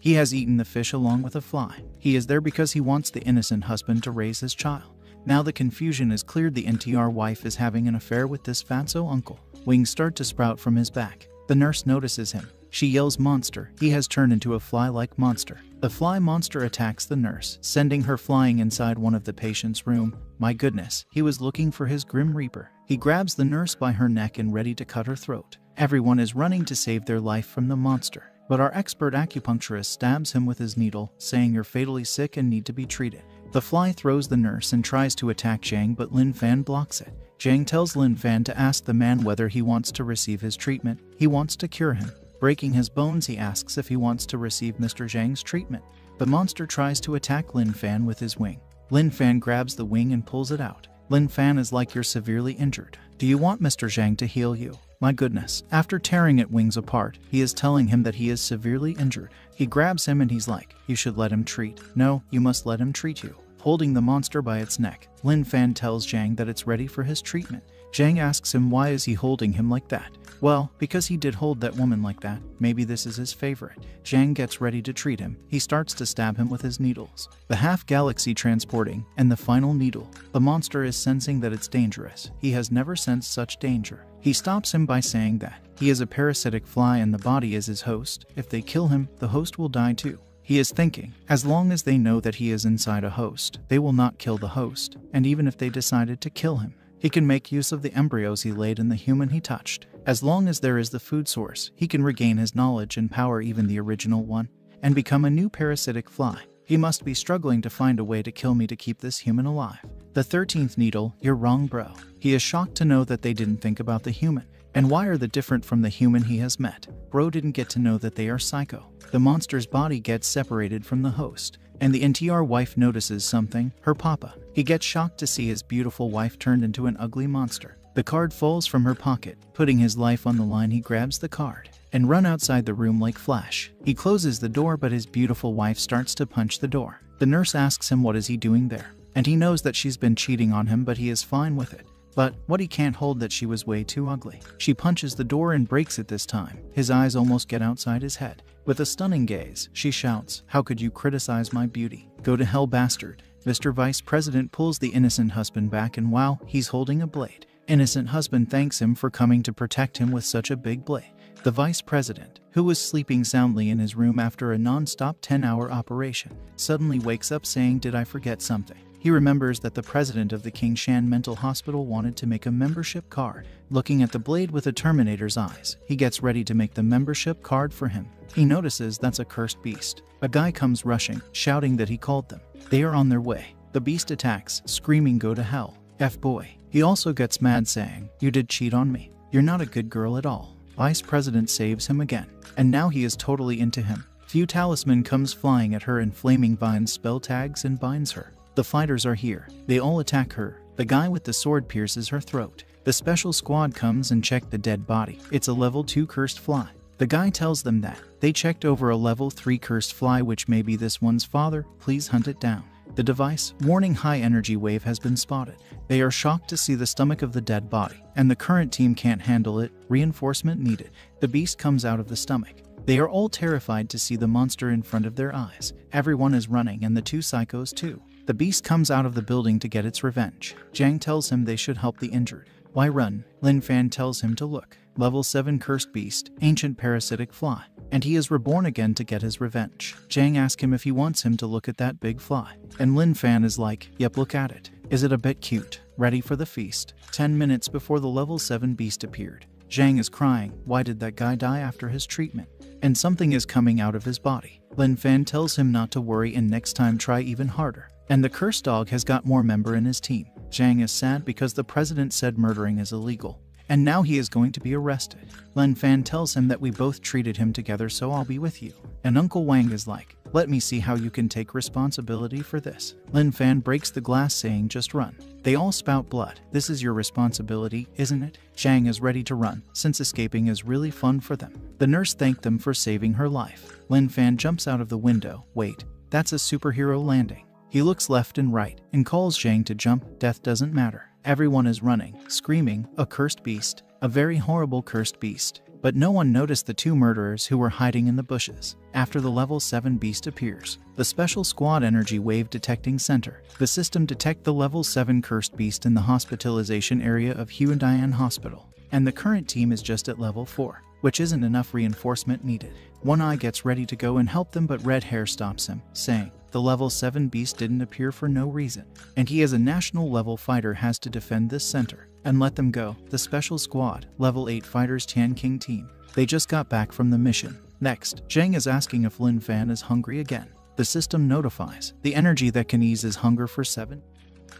He has eaten the fish along with a fly. He is there because he wants the innocent husband to raise his child. Now the confusion is cleared the NTR wife is having an affair with this fatso uncle. Wings start to sprout from his back. The nurse notices him. She yells monster. He has turned into a fly-like monster. The fly monster attacks the nurse, sending her flying inside one of the patient's room. My goodness, he was looking for his Grim Reaper. He grabs the nurse by her neck and ready to cut her throat. Everyone is running to save their life from the monster. But our expert acupuncturist stabs him with his needle, saying you're fatally sick and need to be treated. The fly throws the nurse and tries to attack Zhang, but Lin Fan blocks it. Zhang tells Lin Fan to ask the man whether he wants to receive his treatment. He wants to cure him. Breaking his bones, he asks if he wants to receive Mr. Zhang's treatment. The monster tries to attack Lin Fan with his wing. Lin Fan grabs the wing and pulls it out. Lin Fan is like you're severely injured. Do you want Mr. Zhang to heal you? My goodness. After tearing its wings apart, he is telling him that he is severely injured. He grabs him and he's like, You should let him treat. No, you must let him treat you. Holding the monster by its neck, Lin Fan tells Zhang that it's ready for his treatment. Zhang asks him why is he holding him like that. Well, because he did hold that woman like that, maybe this is his favorite. Zhang gets ready to treat him. He starts to stab him with his needles. The half galaxy transporting, and the final needle. The monster is sensing that it's dangerous. He has never sensed such danger. He stops him by saying that he is a parasitic fly and the body is his host. If they kill him, the host will die too. He is thinking, as long as they know that he is inside a host, they will not kill the host, and even if they decided to kill him, he can make use of the embryos he laid in the human he touched. As long as there is the food source, he can regain his knowledge and power even the original one, and become a new parasitic fly. He must be struggling to find a way to kill me to keep this human alive. The 13th needle, you're wrong bro. He is shocked to know that they didn't think about the human. And why are they different from the human he has met? Bro didn't get to know that they are psycho. The monster's body gets separated from the host, and the NTR wife notices something, her papa. He gets shocked to see his beautiful wife turned into an ugly monster. The card falls from her pocket. Putting his life on the line, he grabs the card and run outside the room like Flash. He closes the door, but his beautiful wife starts to punch the door. The nurse asks him what is he doing there, and he knows that she's been cheating on him, but he is fine with it. But what he can't hold that she was way too ugly. She punches the door and breaks it this time. His eyes almost get outside his head. With a stunning gaze, she shouts, How could you criticize my beauty? Go to hell, bastard. Mr. Vice President pulls the innocent husband back and wow, he's holding a blade. Innocent husband thanks him for coming to protect him with such a big blade. The vice president, who was sleeping soundly in his room after a non-stop 10-hour operation, suddenly wakes up saying, Did I forget something? He remembers that the president of the King Shan Mental Hospital wanted to make a membership card. Looking at the blade with a Terminator's eyes, he gets ready to make the membership card for him. He notices that's a cursed beast. A guy comes rushing, shouting that he called them. They are on their way. The beast attacks, screaming, Go to hell. F boy. He also gets mad, saying, You did cheat on me. You're not a good girl at all. Vice President saves him again, and now he is totally into him. Few Talisman comes flying at her and flaming vines spell tags and binds her. The fighters are here. They all attack her. The guy with the sword pierces her throat. The special squad comes and check the dead body. It's a level 2 cursed fly. The guy tells them that they checked over a level 3 cursed fly which may be this one's father. Please hunt it down. The device, warning high energy wave has been spotted. They are shocked to see the stomach of the dead body, and the current team can't handle it. Reinforcement needed. The beast comes out of the stomach. They are all terrified to see the monster in front of their eyes. Everyone is running, and the two psychos too. The beast comes out of the building to get its revenge. Zhang tells him they should help the injured. Why run? Lin Fan tells him to look. Level 7 Cursed Beast, Ancient Parasitic Fly. And he is reborn again to get his revenge. Zhang asks him if he wants him to look at that big fly. And Lin Fan is like, yep, look at it. Is it a bit cute? ready for the feast. 10 minutes before the level 7 beast appeared, Zhang is crying, why did that guy die after his treatment? And something is coming out of his body. Lin Fan tells him not to worry and next time try even harder. And the cursed dog has got more member in his team. Zhang is sad because the president said murdering is illegal. And now he is going to be arrested. Lin Fan tells him that we both treated him together so I'll be with you. And Uncle Wang is like, let me see how you can take responsibility for this. Lin Fan breaks the glass saying just run. They all spout blood. This is your responsibility, isn't it? Zhang is ready to run, since escaping is really fun for them. The nurse thanked them for saving her life. Lin Fan jumps out of the window. Wait, that's a superhero landing. He looks left and right and calls Zhang to jump. Death doesn't matter. Everyone is running, screaming, a cursed beast, a very horrible cursed beast. But no one noticed the two murderers who were hiding in the bushes. After the level 7 beast appears, the special squad energy wave detecting center, the system detect the level 7 cursed beast in the hospitalization area of Huandian Hospital, and the current team is just at level 4 which isn't enough reinforcement needed. One Eye gets ready to go and help them, but Red Hair stops him, saying, The level 7 beast didn't appear for no reason, and he as a national level fighter has to defend this center. And let them go, the special squad, level 8 fighters Tian King team. They just got back from the mission. Next, Zhang is asking if Lin Fan is hungry again. The system notifies the energy that can ease his hunger for 7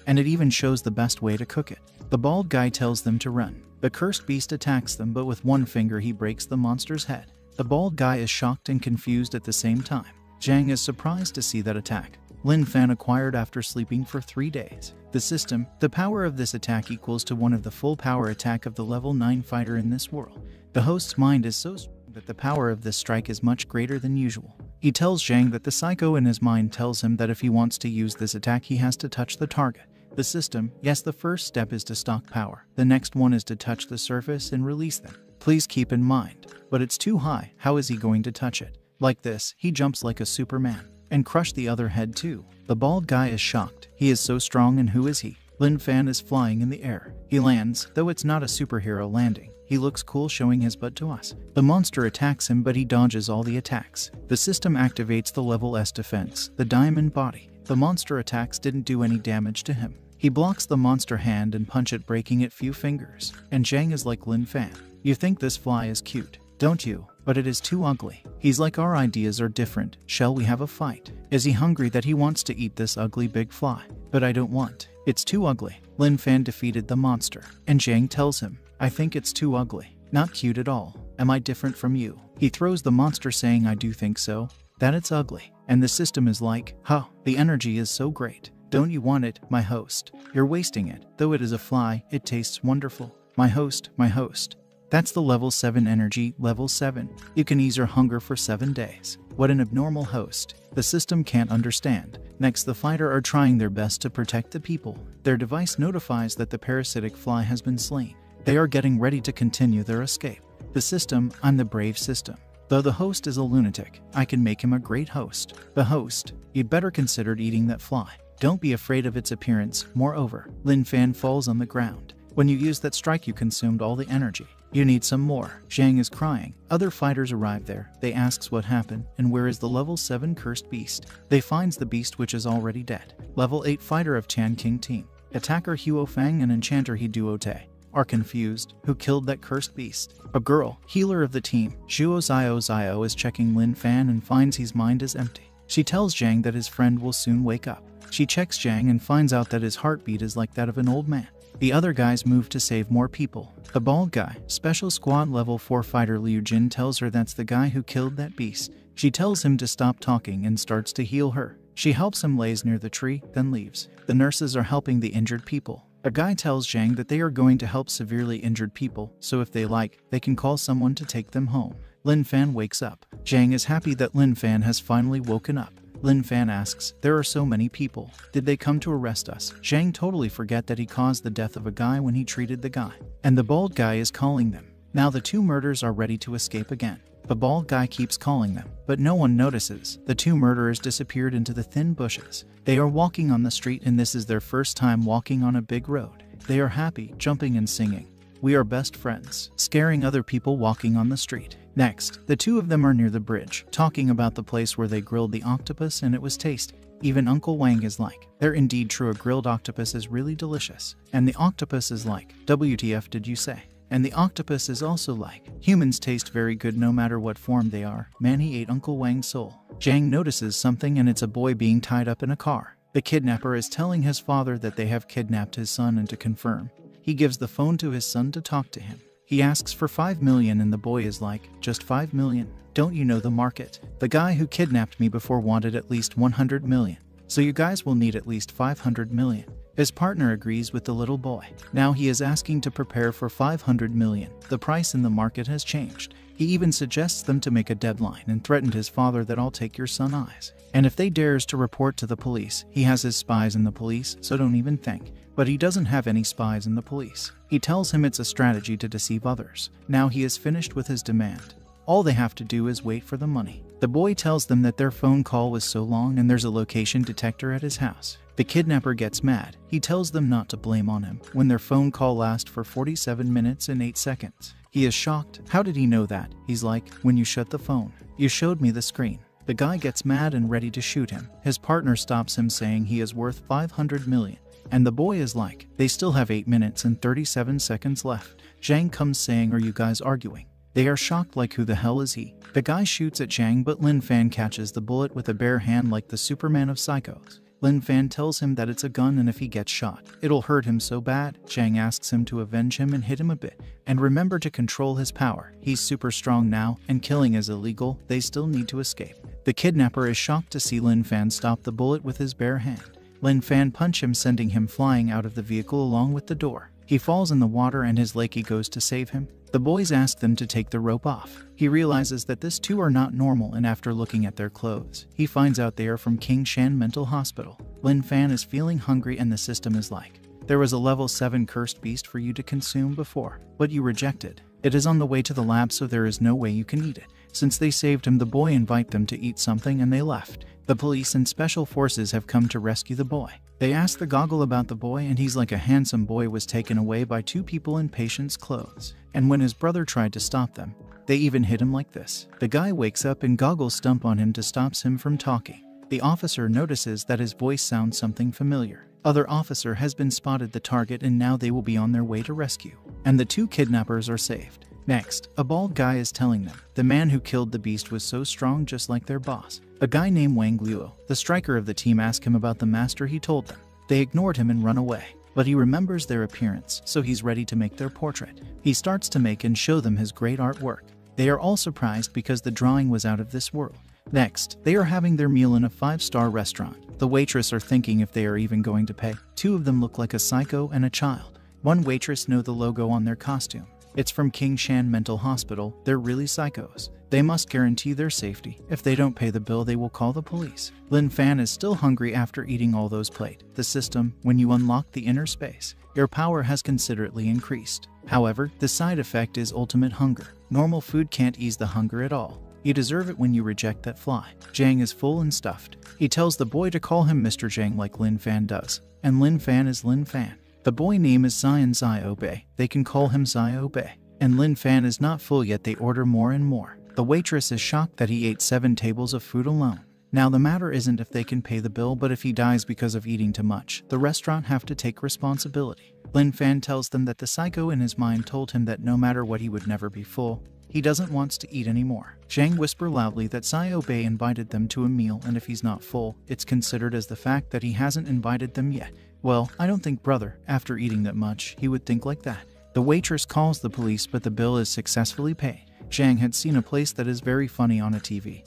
and it even shows the best way to cook it. The bald guy tells them to run. The cursed beast attacks them, but with one finger he breaks the monster's head. The bald guy is shocked and confused at the same time. Zhang is surprised to see that attack. Lin Fan acquired after sleeping for three days. The system, the power of this attack equals to one of the full power attack of the level 9 fighter in this world. The host's mind is so strong that the power of this strike is much greater than usual. He tells Zhang that the psycho in his mind tells him that if he wants to use this attack he has to touch the target. The system, yes, the first step is to stock power. The next one is to touch the surface and release them. Please keep in mind. But it's too high, how is he going to touch it? Like this, he jumps like a Superman. And crush the other head too. The bald guy is shocked. He is so strong and who is he? Lin Fan is flying in the air. He lands, though it's not a superhero landing. He looks cool showing his butt to us. The monster attacks him but he dodges all the attacks. The system activates the level S defense, the diamond body. The monster attacks didn't do any damage to him. He blocks the monster hand and punch it breaking it few fingers. And Zhang is like Lin Fan. You think this fly is cute, don't you? But it is too ugly. He's like our ideas are different. Shall we have a fight? Is he hungry that he wants to eat this ugly big fly? But I don't want. It's too ugly. Lin Fan defeated the monster. And Zhang tells him, I think it's too ugly. Not cute at all. Am I different from you? He throws the monster saying I do think so. That it's ugly. And the system is like, huh, the energy is so great. Don't you want it, my host? You're wasting it. Though it is a fly, it tastes wonderful. My host, my host. That's the level 7 energy, level 7. You can ease your hunger for 7 days. What an abnormal host. The system can't understand. Next, the fighter are trying their best to protect the people. Their device notifies that the parasitic fly has been slain. They are getting ready to continue their escape. The system, I'm the brave system. Though the host is a lunatic, I can make him a great host. The host, you'd better consider eating that fly. Don't be afraid of its appearance. Moreover, Lin Fan falls on the ground. When you used that strike, you consumed all the energy. You need some more. Zhang is crying. Other fighters arrive there. They asks what happened and where is the level 7 cursed beast. They finds the beast which is already dead. Level 8 fighter of Tian King team. Attacker Huo Fang and enchanter He Duote are confused. Who killed that cursed beast? A girl, healer of the team. Zhuo Zio Zio is checking Lin Fan and finds his mind is empty. She tells Zhang that his friend will soon wake up. She checks Zhang and finds out that his heartbeat is like that of an old man. The other guys move to save more people. The bald guy, Special Squad Level 4 fighter Liu Jin tells her that's the guy who killed that beast. She tells him to stop talking and starts to heal her. She helps him lays near the tree, then leaves. The nurses are helping the injured people. A guy tells Zhang that they are going to help severely injured people, so if they like, they can call someone to take them home. Lin Fan wakes up. Zhang is happy that Lin Fan has finally woken up. Lin Fan asks, There are so many people. Did they come to arrest us? Zhang totally forget that he caused the death of a guy when he treated the guy. And the bald guy is calling them. Now the two murders are ready to escape again. The bald guy keeps calling them, but no one notices. The two murderers disappeared into the thin bushes. They are walking on the street and this is their first time walking on a big road. They are happy, jumping and singing. We are best friends, scaring other people walking on the street. Next, the two of them are near the bridge, talking about the place where they grilled the octopus and it was tasty. Even Uncle Wang is like, they're indeed true a grilled octopus is really delicious. And the octopus is like, WTF did you say? And the octopus is also like, humans taste very good no matter what form they are. Man, he ate Uncle Wang's soul. Zhang notices something and it's a boy being tied up in a car. The kidnapper is telling his father that they have kidnapped his son and to confirm, he gives the phone to his son to talk to him. He asks for 5 million and the boy is like, just 5 million? Don't you know the market? The guy who kidnapped me before wanted at least 100 million. So you guys will need at least 500 million. His partner agrees with the little boy. Now he is asking to prepare for 500 million. The price in the market has changed. He even suggests them to make a deadline and threatened his father that I'll take your son eyes. And if they dares to report to the police, he has his spies in the police, so don't even think. But he doesn't have any spies in the police. He tells him it's a strategy to deceive others. Now he is finished with his demand. All they have to do is wait for the money. The boy tells them that their phone call was so long and there's a location detector at his house. The kidnapper gets mad. He tells them not to blame on him when their phone call lasts for 47 minutes and 8 seconds. He is shocked. How did he know that? He's like, when you shut the phone, you showed me the screen. The guy gets mad and ready to shoot him. His partner stops him saying he is worth 500 million. And the boy is like, they still have 8 minutes and 37 seconds left. Zhang comes saying, are you guys arguing? They are shocked like who the hell is he? The guy shoots at Zhang but Lin Fan catches the bullet with a bare hand like the Superman of Psychos. Lin Fan tells him that it's a gun and if he gets shot, it'll hurt him so bad. Zhang asks him to avenge him and hit him a bit. And remember to control his power. He's super strong now, and killing is illegal, they still need to escape. The kidnapper is shocked to see Lin Fan stop the bullet with his bare hand. Lin Fan punch him sending him flying out of the vehicle along with the door. He falls in the water and his lakey goes to save him. The boys ask them to take the rope off. He realizes that this two are not normal and after looking at their clothes, he finds out they are from King Shan Mental Hospital. Lin Fan is feeling hungry and the system is like, there was a level 7 cursed beast for you to consume before, but you rejected. It is on the way to the lab so there is no way you can eat it. Since they saved him, the boy invite them to eat something and they left. The police and special forces have come to rescue the boy. They ask the goggle about the boy and he's like a handsome boy was taken away by two people in patient's clothes. And when his brother tried to stop them, they even hit him like this. The guy wakes up and goggles stump on him to stops him from talking. The officer notices that his voice sounds something familiar. Other officer has been spotted the target and now they will be on their way to rescue. And the two kidnappers are saved. Next, a bald guy is telling them the man who killed the beast was so strong just like their boss. A guy named Wang Luo, the striker of the team, asked him about the master he told them. They ignored him and run away. But he remembers their appearance, so he's ready to make their portrait. He starts to make and show them his great artwork. They are all surprised because the drawing was out of this world. Next, they are having their meal in a five star restaurant. The waitress are thinking if they are even going to pay. Two of them look like a psycho and a child. One waitress know the logo on their costume. It's from King Shan Mental Hospital. They're really psychos. They must guarantee their safety. If they don't pay the bill, they will call the police. Lin Fan is still hungry after eating all those plate. The system, when you unlock the inner space, your power has considerably increased. However, the side effect is ultimate hunger. Normal food can't ease the hunger at all. You deserve it when you reject that fly. Zhang is full and stuffed. He tells the boy to call him Mr. Zhang like Lin Fan does. And Lin Fan is Lin Fan. The boy name is Zion Zio They can call him Zio And Lin Fan is not full yet they order more and more. The waitress is shocked that he ate seven tables of food alone. Now the matter isn't if they can pay the bill but if he dies because of eating too much. The restaurant have to take responsibility. Lin Fan tells them that the psycho in his mind told him that no matter what he would never be full. He doesn't want to eat anymore. Zhang whisper loudly that Xiao Bei invited them to a meal and if he's not full, it's considered as the fact that he hasn't invited them yet. Well, I don't think brother, after eating that much, he would think like that. The waitress calls the police, but the bill is successfully paid. Zhang had seen a place that is very funny on a TV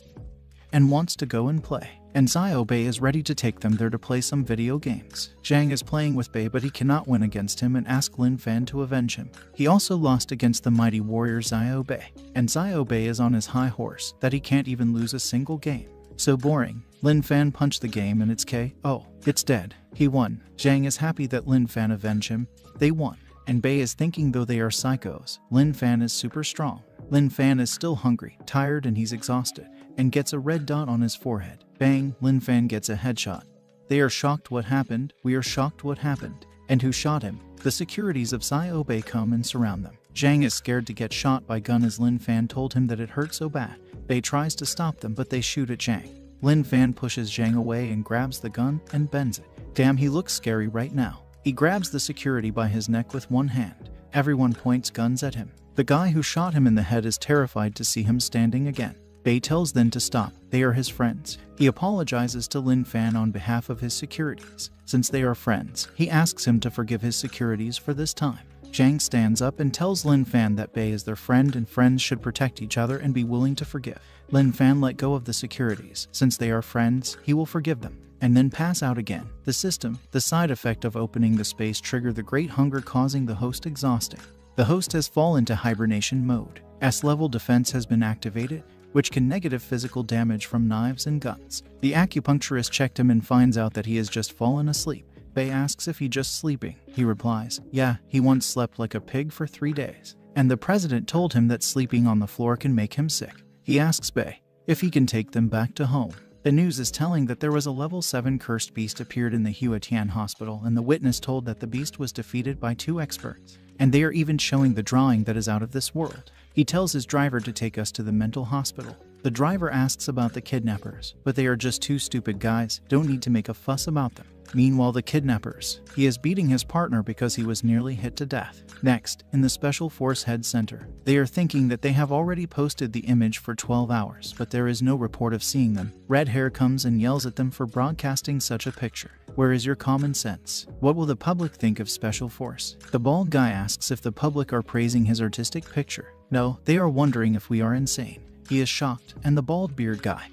and wants to go and play. And Xiao Bei is ready to take them there to play some video games. Zhang is playing with Bei but he cannot win against him and asks Lin Fan to avenge him. He also lost against the mighty warrior Xiao Bei. And Xiao Bei is on his high horse that he can't even lose a single game. So boring. Lin Fan punched the game and it's K. Oh, it's dead. He won. Zhang is happy that Lin Fan avenged him. They won. And Bei is thinking though they are psychos, Lin Fan is super strong. Lin Fan is still hungry, tired, and he's exhausted, and gets a red dot on his forehead. Bang, Lin Fan gets a headshot. They are shocked what happened, we are shocked what happened. And who shot him? The securities of Xiao Bei come and surround them. Zhang is scared to get shot by gun as Lin Fan told him that it hurt so bad. Bei tries to stop them but they shoot at Zhang. Lin Fan pushes Zhang away and grabs the gun and bends it. Damn, he looks scary right now. He grabs the security by his neck with one hand. Everyone points guns at him. The guy who shot him in the head is terrified to see him standing again. Bei tells Lin to stop. They are his friends. He apologizes to Lin Fan on behalf of his securities. Since they are friends, he asks him to forgive his securities for this time. Zhang stands up and tells Lin Fan that Bei is their friend and friends should protect each other and be willing to forgive. Lin Fan let go of the securities. Since they are friends, he will forgive them and then pass out again. The system, the side effect of opening the space trigger the great hunger causing the host exhausting. The host has fallen to hibernation mode. S-level defense has been activated, which can negative physical damage from knives and guns. The acupuncturist checked him and finds out that he has just fallen asleep. Bei asks if he just sleeping. He replies, yeah, he once slept like a pig for three days. And the president told him that sleeping on the floor can make him sick. He asks Bei if he can take them back to home. The news is telling that there was a level 7 cursed beast appeared in the Huatian hospital and the witness told that the beast was defeated by two experts. And they are even showing the drawing that is out of this world. He tells his driver to take us to the mental hospital. The driver asks about the kidnappers, but they are just two stupid guys, don't need to make a fuss about them. Meanwhile, the kidnappers. He is beating his partner because he was nearly hit to death. Next, in the Special Force Head Center, they are thinking that they have already posted the image for 12 hours, but there is no report of seeing them. Red Hair comes and yells at them for broadcasting such a picture. Where is your common sense? What will the public think of Special Force? The bald guy asks if the public are praising his artistic picture. No, they are wondering if we are insane. He is shocked, and the bald beard guy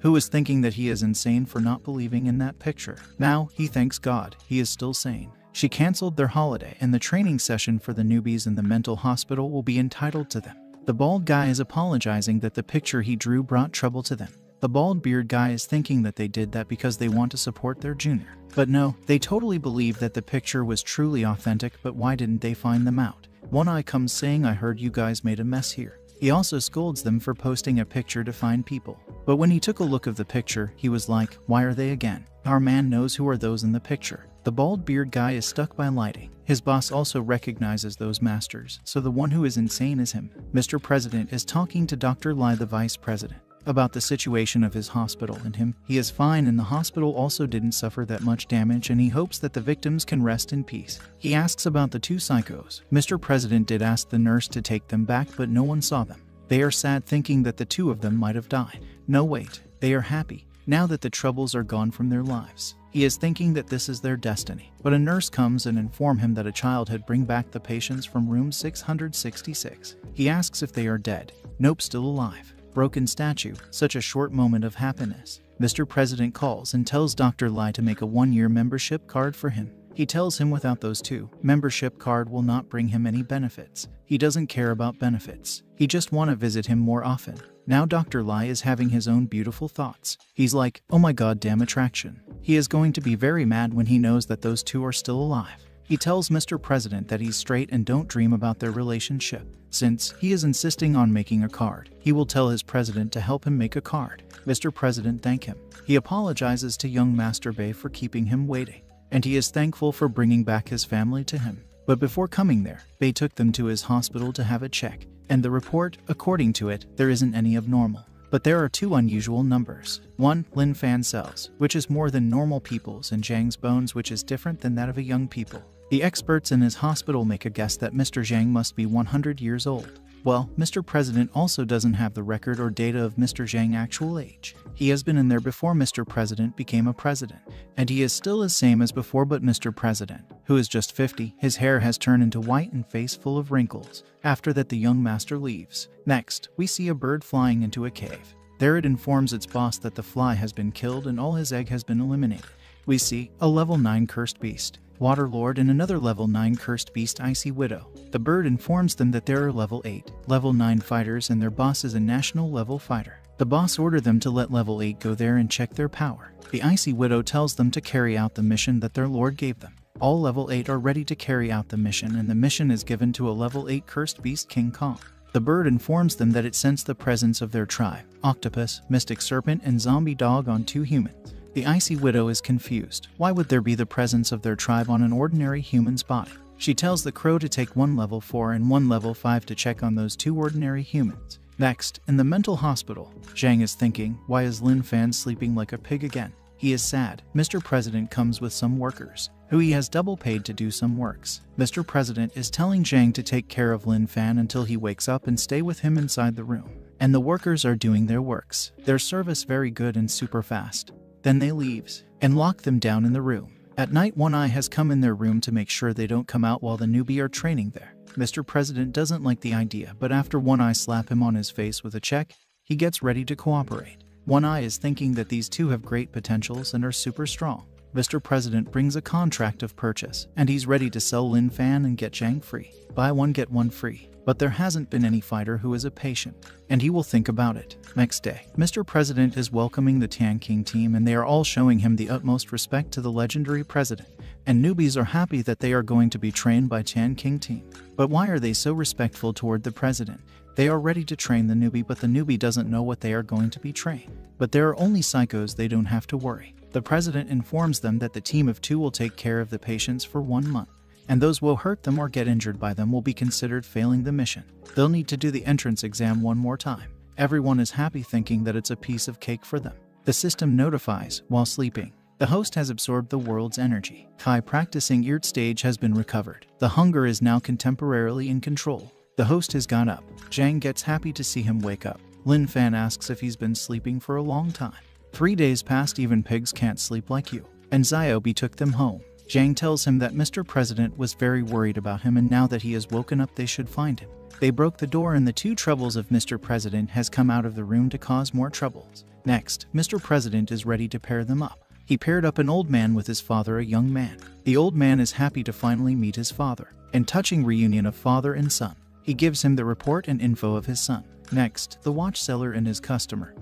who is thinking that he is insane for not believing in that picture. Now, he thanks God he is still sane. She cancelled their holiday, and the training session for the newbies in the mental hospital will be entitled to them. The bald guy is apologizing that the picture he drew brought trouble to them. The bald beard guy is thinking that they did that because they want to support their junior. But no, they totally believe that the picture was truly authentic, but why didn't they find them out? One eye comes saying, I heard you guys made a mess here. He also scolds them for posting a picture to find people. But when he took a look of the picture, he was like, Why are they again? Our man knows who are those in the picture. The bald beard guy is stuck by lighting. His boss also recognizes those masters, so the one who is insane is him. Mr. President is talking to Dr. Lai, the vice president about the situation of his hospital and him. He is fine and the hospital also didn't suffer that much damage and he hopes that the victims can rest in peace. He asks about the two psychos. Mr. President did ask the nurse to take them back but no one saw them. They are sad thinking that the two of them might have died. No wait, they are happy now that the troubles are gone from their lives. He is thinking that this is their destiny, but a nurse comes and inform him that a child had bring back the patients from room 666. He asks if they are dead. Nope, still alive broken statue, such a short moment of happiness. Mr. President calls and tells Dr. Lai to make a one year membership card for him. He tells him without those two, membership card will not bring him any benefits. He doesn't care about benefits. He just want to visit him more often. Now Dr. Lai is having his own beautiful thoughts. He's like, oh my god damn attraction. He is going to be very mad when he knows that those two are still alive. He tells Mr. President that he's straight and don't dream about their relationship. Since he is insisting on making a card, he will tell his president to help him make a card. Mr. President thank him. He apologizes to young Master Bei for keeping him waiting, and he is thankful for bringing back his family to him. But before coming there, Bei took them to his hospital to have a check, and the report, according to it, there isn't any abnormal. But there are two unusual numbers. One, Lin Fan cells, which is more than normal people's, and Zhang's bones, which is different than that of a young people. The experts in his hospital make a guess that Mr. Zhang must be 100 years old. Well, Mr. President also doesn't have the record or data of Mr. Zhang's actual age. He has been in there before Mr. President became a president, and he is still the same as before but Mr. President, who is just 50, his hair has turned into white and face full of wrinkles. After that the young master leaves. Next, we see a bird flying into a cave. There it informs its boss that the fly has been killed and all his egg has been eliminated. We see a level 9 cursed beast. Waterlord and another level 9 cursed beast Icy Widow. The bird informs them that there are level 8, level 9 fighters and their boss is a national level fighter. The boss ordered them to let level 8 go there and check their power. The Icy Widow tells them to carry out the mission that their lord gave them. All level 8 are ready to carry out the mission and the mission is given to a level 8 cursed beast King Kong. The bird informs them that it sensed the presence of their tribe, octopus, mystic serpent, and zombie dog on two humans. The Icy Widow is confused. Why would there be the presence of their tribe on an ordinary human's body? She tells the crow to take one level 4 and one level 5 to check on those two ordinary humans. Next, in the mental hospital, Zhang is thinking, why is Lin Fan sleeping like a pig again? He is sad. Mr. President comes with some workers, who he has double paid to do some works. Mr. President is telling Zhang to take care of Lin Fan until he wakes up and stay with him inside the room. And the workers are doing their works. Their service very good and super fast. Then they leaves and lock them down in the room. At night, One Eye has come in their room to make sure they don't come out while the newbie are training there. Mr. President doesn't like the idea, but after One Eye slap him on his face with a check, he gets ready to cooperate. One Eye is thinking that these two have great potentials and are super strong. Mr. President brings a contract of purchase, and he's ready to sell Lin Fan and get Zhang free. Buy one, get one free. But there hasn't been any fighter who is a patient, and he will think about it. Next day, Mr. President is welcoming the Tian King team, and they are all showing him the utmost respect to the legendary president. And newbies are happy that they are going to be trained by Tian King team. But why are they so respectful toward the president? They are ready to train the newbie, but the newbie doesn't know what they are going to be trained. But there are only psychos, they don't have to worry. The president informs them that the team of two will take care of the patients for one month, and those who hurt them or get injured by them will be considered failing the mission. They'll need to do the entrance exam one more time. Everyone is happy thinking that it's a piece of cake for them. The system notifies while sleeping. The host has absorbed the world's energy. Kai practicing Yurt stage has been recovered. The hunger is now contemporarily in control. The host has gone up. Zhang gets happy to see him wake up. Lin Fan asks if he's been sleeping for a long time. Three days passed, even pigs can't sleep like you. And Xiao Bei took them home. Zhang tells him that Mr. President was very worried about him and now that he has woken up, they should find him. They broke the door and the two troubles of Mr. President has come out of the room to cause more troubles. Next, Mr. President is ready to pair them up. He paired up an old man with his father, a young man. The old man is happy to finally meet his father. And touching reunion of father and son. He gives him the report and info of his son. Next, the watch seller and his customer,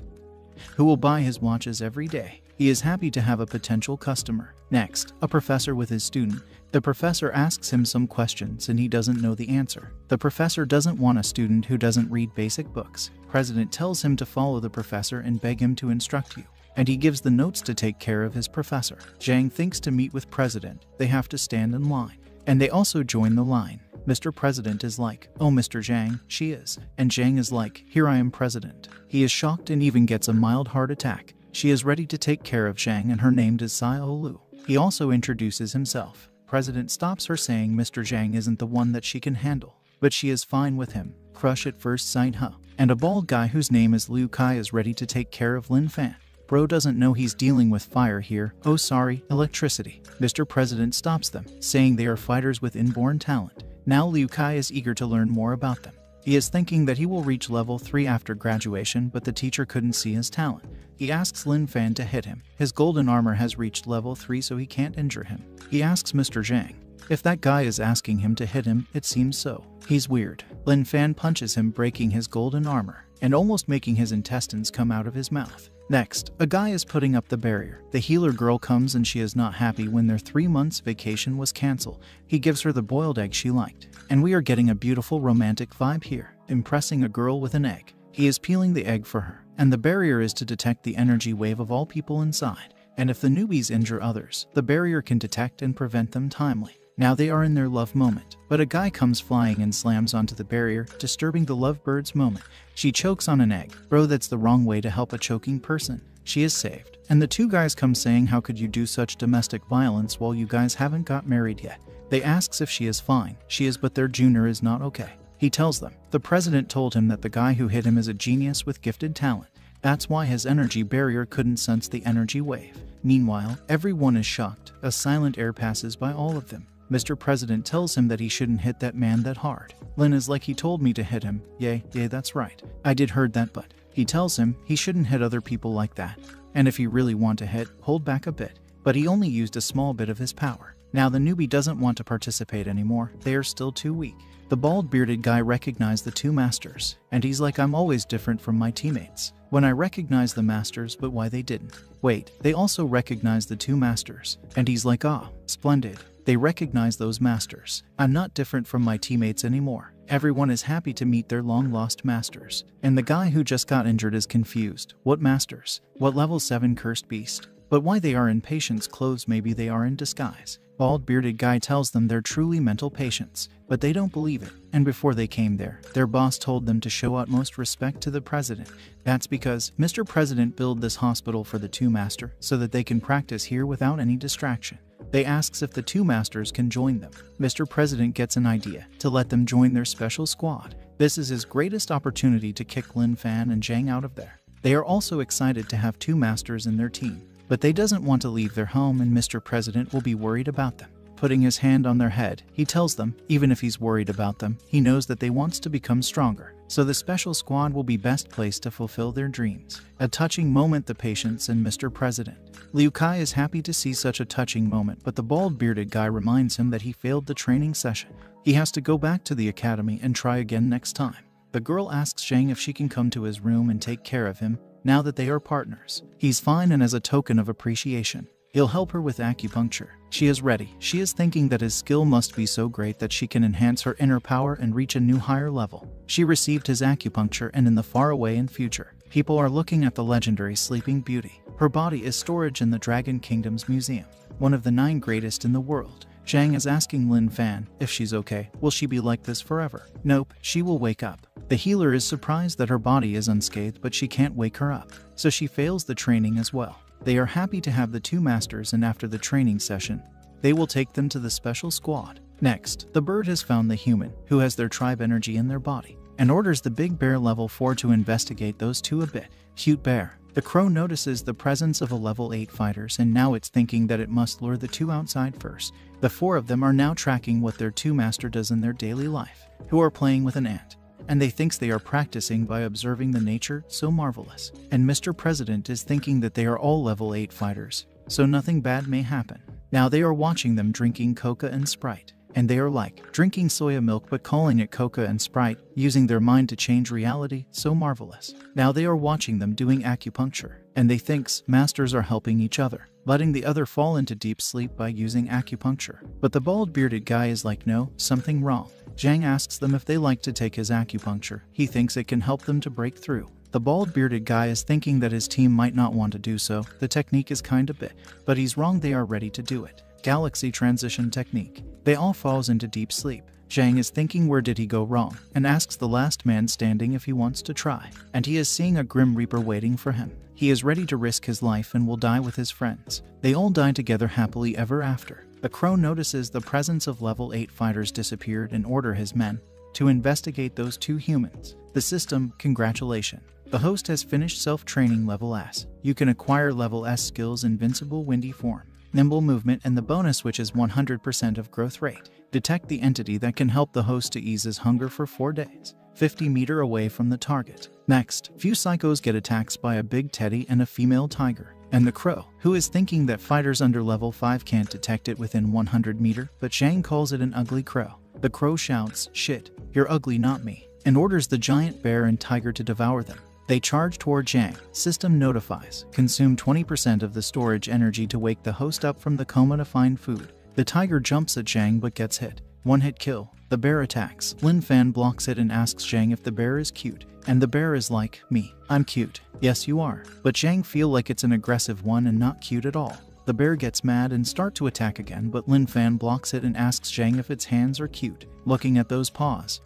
who will buy his watches every day. He is happy to have a potential customer. Next, a professor with his student. The professor asks him some questions and he doesn't know the answer. The professor doesn't want a student who doesn't read basic books. President tells him to follow the professor and beg him to instruct you. And he gives the notes to take care of his professor. Zhang thinks to meet with president. They have to stand in line. And they also join the line. Mr. President is like, Oh, Mr. Zhang, she is. And Zhang is like, Here I am, President. He is shocked and even gets a mild heart attack. She is ready to take care of Zhang, and her name is Xiao Lu. He also introduces himself. President stops her saying Mr. Zhang isn't the one that she can handle, but she is fine with him. Crush at first sight, huh? And a bald guy whose name is Liu Kai is ready to take care of Lin Fan. Bro doesn't know he's dealing with fire here. Oh, sorry, electricity. Mr. President stops them, saying they are fighters with inborn talent. Now Liu Kai is eager to learn more about them. He is thinking that he will reach level 3 after graduation, but the teacher couldn't see his talent. He asks Lin Fan to hit him. His golden armor has reached level 3, so he can't injure him. He asks Mr. Zhang. If that guy is asking him to hit him, it seems so. He's weird. Lin Fan punches him, breaking his golden armor and almost making his intestines come out of his mouth. Next, a guy is putting up the barrier. The healer girl comes and she is not happy when their three months vacation was cancelled. He gives her the boiled egg she liked. And we are getting a beautiful romantic vibe here, impressing a girl with an egg. He is peeling the egg for her, and the barrier is to detect the energy wave of all people inside. And if the newbies injure others, the barrier can detect and prevent them timely. Now they are in their love moment, but a guy comes flying and slams onto the barrier, disturbing the lovebirds' moment. She chokes on an egg. Bro, that's the wrong way to help a choking person. She is saved. And the two guys come saying, How could you do such domestic violence while you guys haven't got married yet? They asks if she is fine. She is, but their junior is not okay. He tells them. The president told him that the guy who hit him is a genius with gifted talent. That's why his energy barrier couldn't sense the energy wave. Meanwhile, everyone is shocked. A silent air passes by all of them. Mr. President tells him that he shouldn't hit that man that hard. Lin is like he told me to hit him. Yay, yay, that's right. I did heard that, but he tells him he shouldn't hit other people like that. And if you really want to hit, hold back a bit. But he only used a small bit of his power. Now the newbie doesn't want to participate anymore. They are still too weak. The bald bearded guy recognized the two masters, and he's like, I'm always different from my teammates. When I recognize the masters, but why they didn't. Wait, they also recognize the two masters, and he's like, ah, splendid. They recognize those masters. I'm not different from my teammates anymore. Everyone is happy to meet their long lost masters. And the guy who just got injured is confused. What masters? What level 7 cursed beast? But why they are in patient's clothes maybe they are in disguise. Bald bearded guy tells them they're truly mental patients, but they don't believe it. And before they came there, their boss told them to show utmost respect to the president. That's because Mr. President built this hospital for the two master so that they can practice here without any distraction. They asks if the two masters can join them. Mr. President gets an idea to let them join their special squad. This is his greatest opportunity to kick Lin Fan and Zhang out of there. They are also excited to have two masters in their team. But they doesn't want to leave their home and Mr. President will be worried about them. Putting his hand on their head, he tells them, even if he's worried about them, he knows that they wants to become stronger. So the special squad will be best placed to fulfill their dreams. A touching moment the patients and Mr. President. Liu Kai is happy to see such a touching moment, but the bald bearded guy reminds him that he failed the training session. He has to go back to the academy and try again next time. The girl asks Zhang if she can come to his room and take care of him, now that they are partners. He's fine and as a token of appreciation, he'll help her with acupuncture. She is ready. She is thinking that his skill must be so great that she can enhance her inner power and reach a new higher level. She received his acupuncture and in the faraway in future, people are looking at the legendary Sleeping Beauty. Her body is storage in the Dragon Kingdom's museum, one of the nine greatest in the world. Zhang is asking Lin Fan if she's okay. Will she be like this forever? Nope, she will wake up. The healer is surprised that her body is unscathed, but she can't wake her up, so she fails the training as well. They are happy to have the two masters, and after the training session, they will take them to the special squad. Next, the bird has found the human, who has their tribe energy in their body, and orders the big bear level 4 to investigate those two a bit. Cute bear. The crow notices the presence of a level 8 fighters and now it's thinking that it must lure the two outside first. The four of them are now tracking what their two master does in their daily life, who are playing with an ant and they thinks they are practicing by observing the nature so marvelous. And Mr. President is thinking that they are all level 8 fighters, so nothing bad may happen. Now they are watching them drinking Coca and Sprite, and they are like drinking soya milk but calling it Coca and Sprite, using their mind to change reality, so marvelous. Now they are watching them doing acupuncture, and they thinks masters are helping each other letting the other fall into deep sleep by using acupuncture. But the bald bearded guy is like, no, something wrong. Zhang asks them if they like to take his acupuncture. He thinks it can help them to break through. The bald bearded guy is thinking that his team might not want to do so. The technique is kinda bit, but he's wrong, they are ready to do it. Galaxy transition technique. They all falls into deep sleep. Zhang is thinking where did he go wrong and asks the last man standing if he wants to try. And he is seeing a Grim Reaper waiting for him. He is ready to risk his life and will die with his friends. They all die together happily ever after. The crow notices the presence of level 8 fighters disappeared and order his men to investigate those two humans. The system, congratulation. The host has finished self-training level S. You can acquire level S skills Invincible Windy Form, Nimble Movement and the bonus which is 100% of growth rate. Detect the entity that can help the host to ease his hunger for 4 days, 50 meter away from the target. Next, few psychos get attacked by a big teddy and a female tiger and the crow, who is thinking that fighters under level 5 can't detect it within 100 meter, but Zhang calls it an ugly crow. The crow shouts, shit, you're ugly not me, and orders the giant bear and tiger to devour them. They charge toward Zhang. System notifies, consume 20% of the storage energy to wake the host up from the coma to find food. The tiger jumps at Zhang but gets hit. One hit kill. The bear attacks. Lin Fan blocks it and asks Zhang if the bear is cute. And the bear is like, me, I'm cute. Yes, you are. But Zhang feel like it's an aggressive one and not cute at all. The bear gets mad and start to attack again, but Lin Fan blocks it and asks Zhang if its hands are cute, looking at those paws.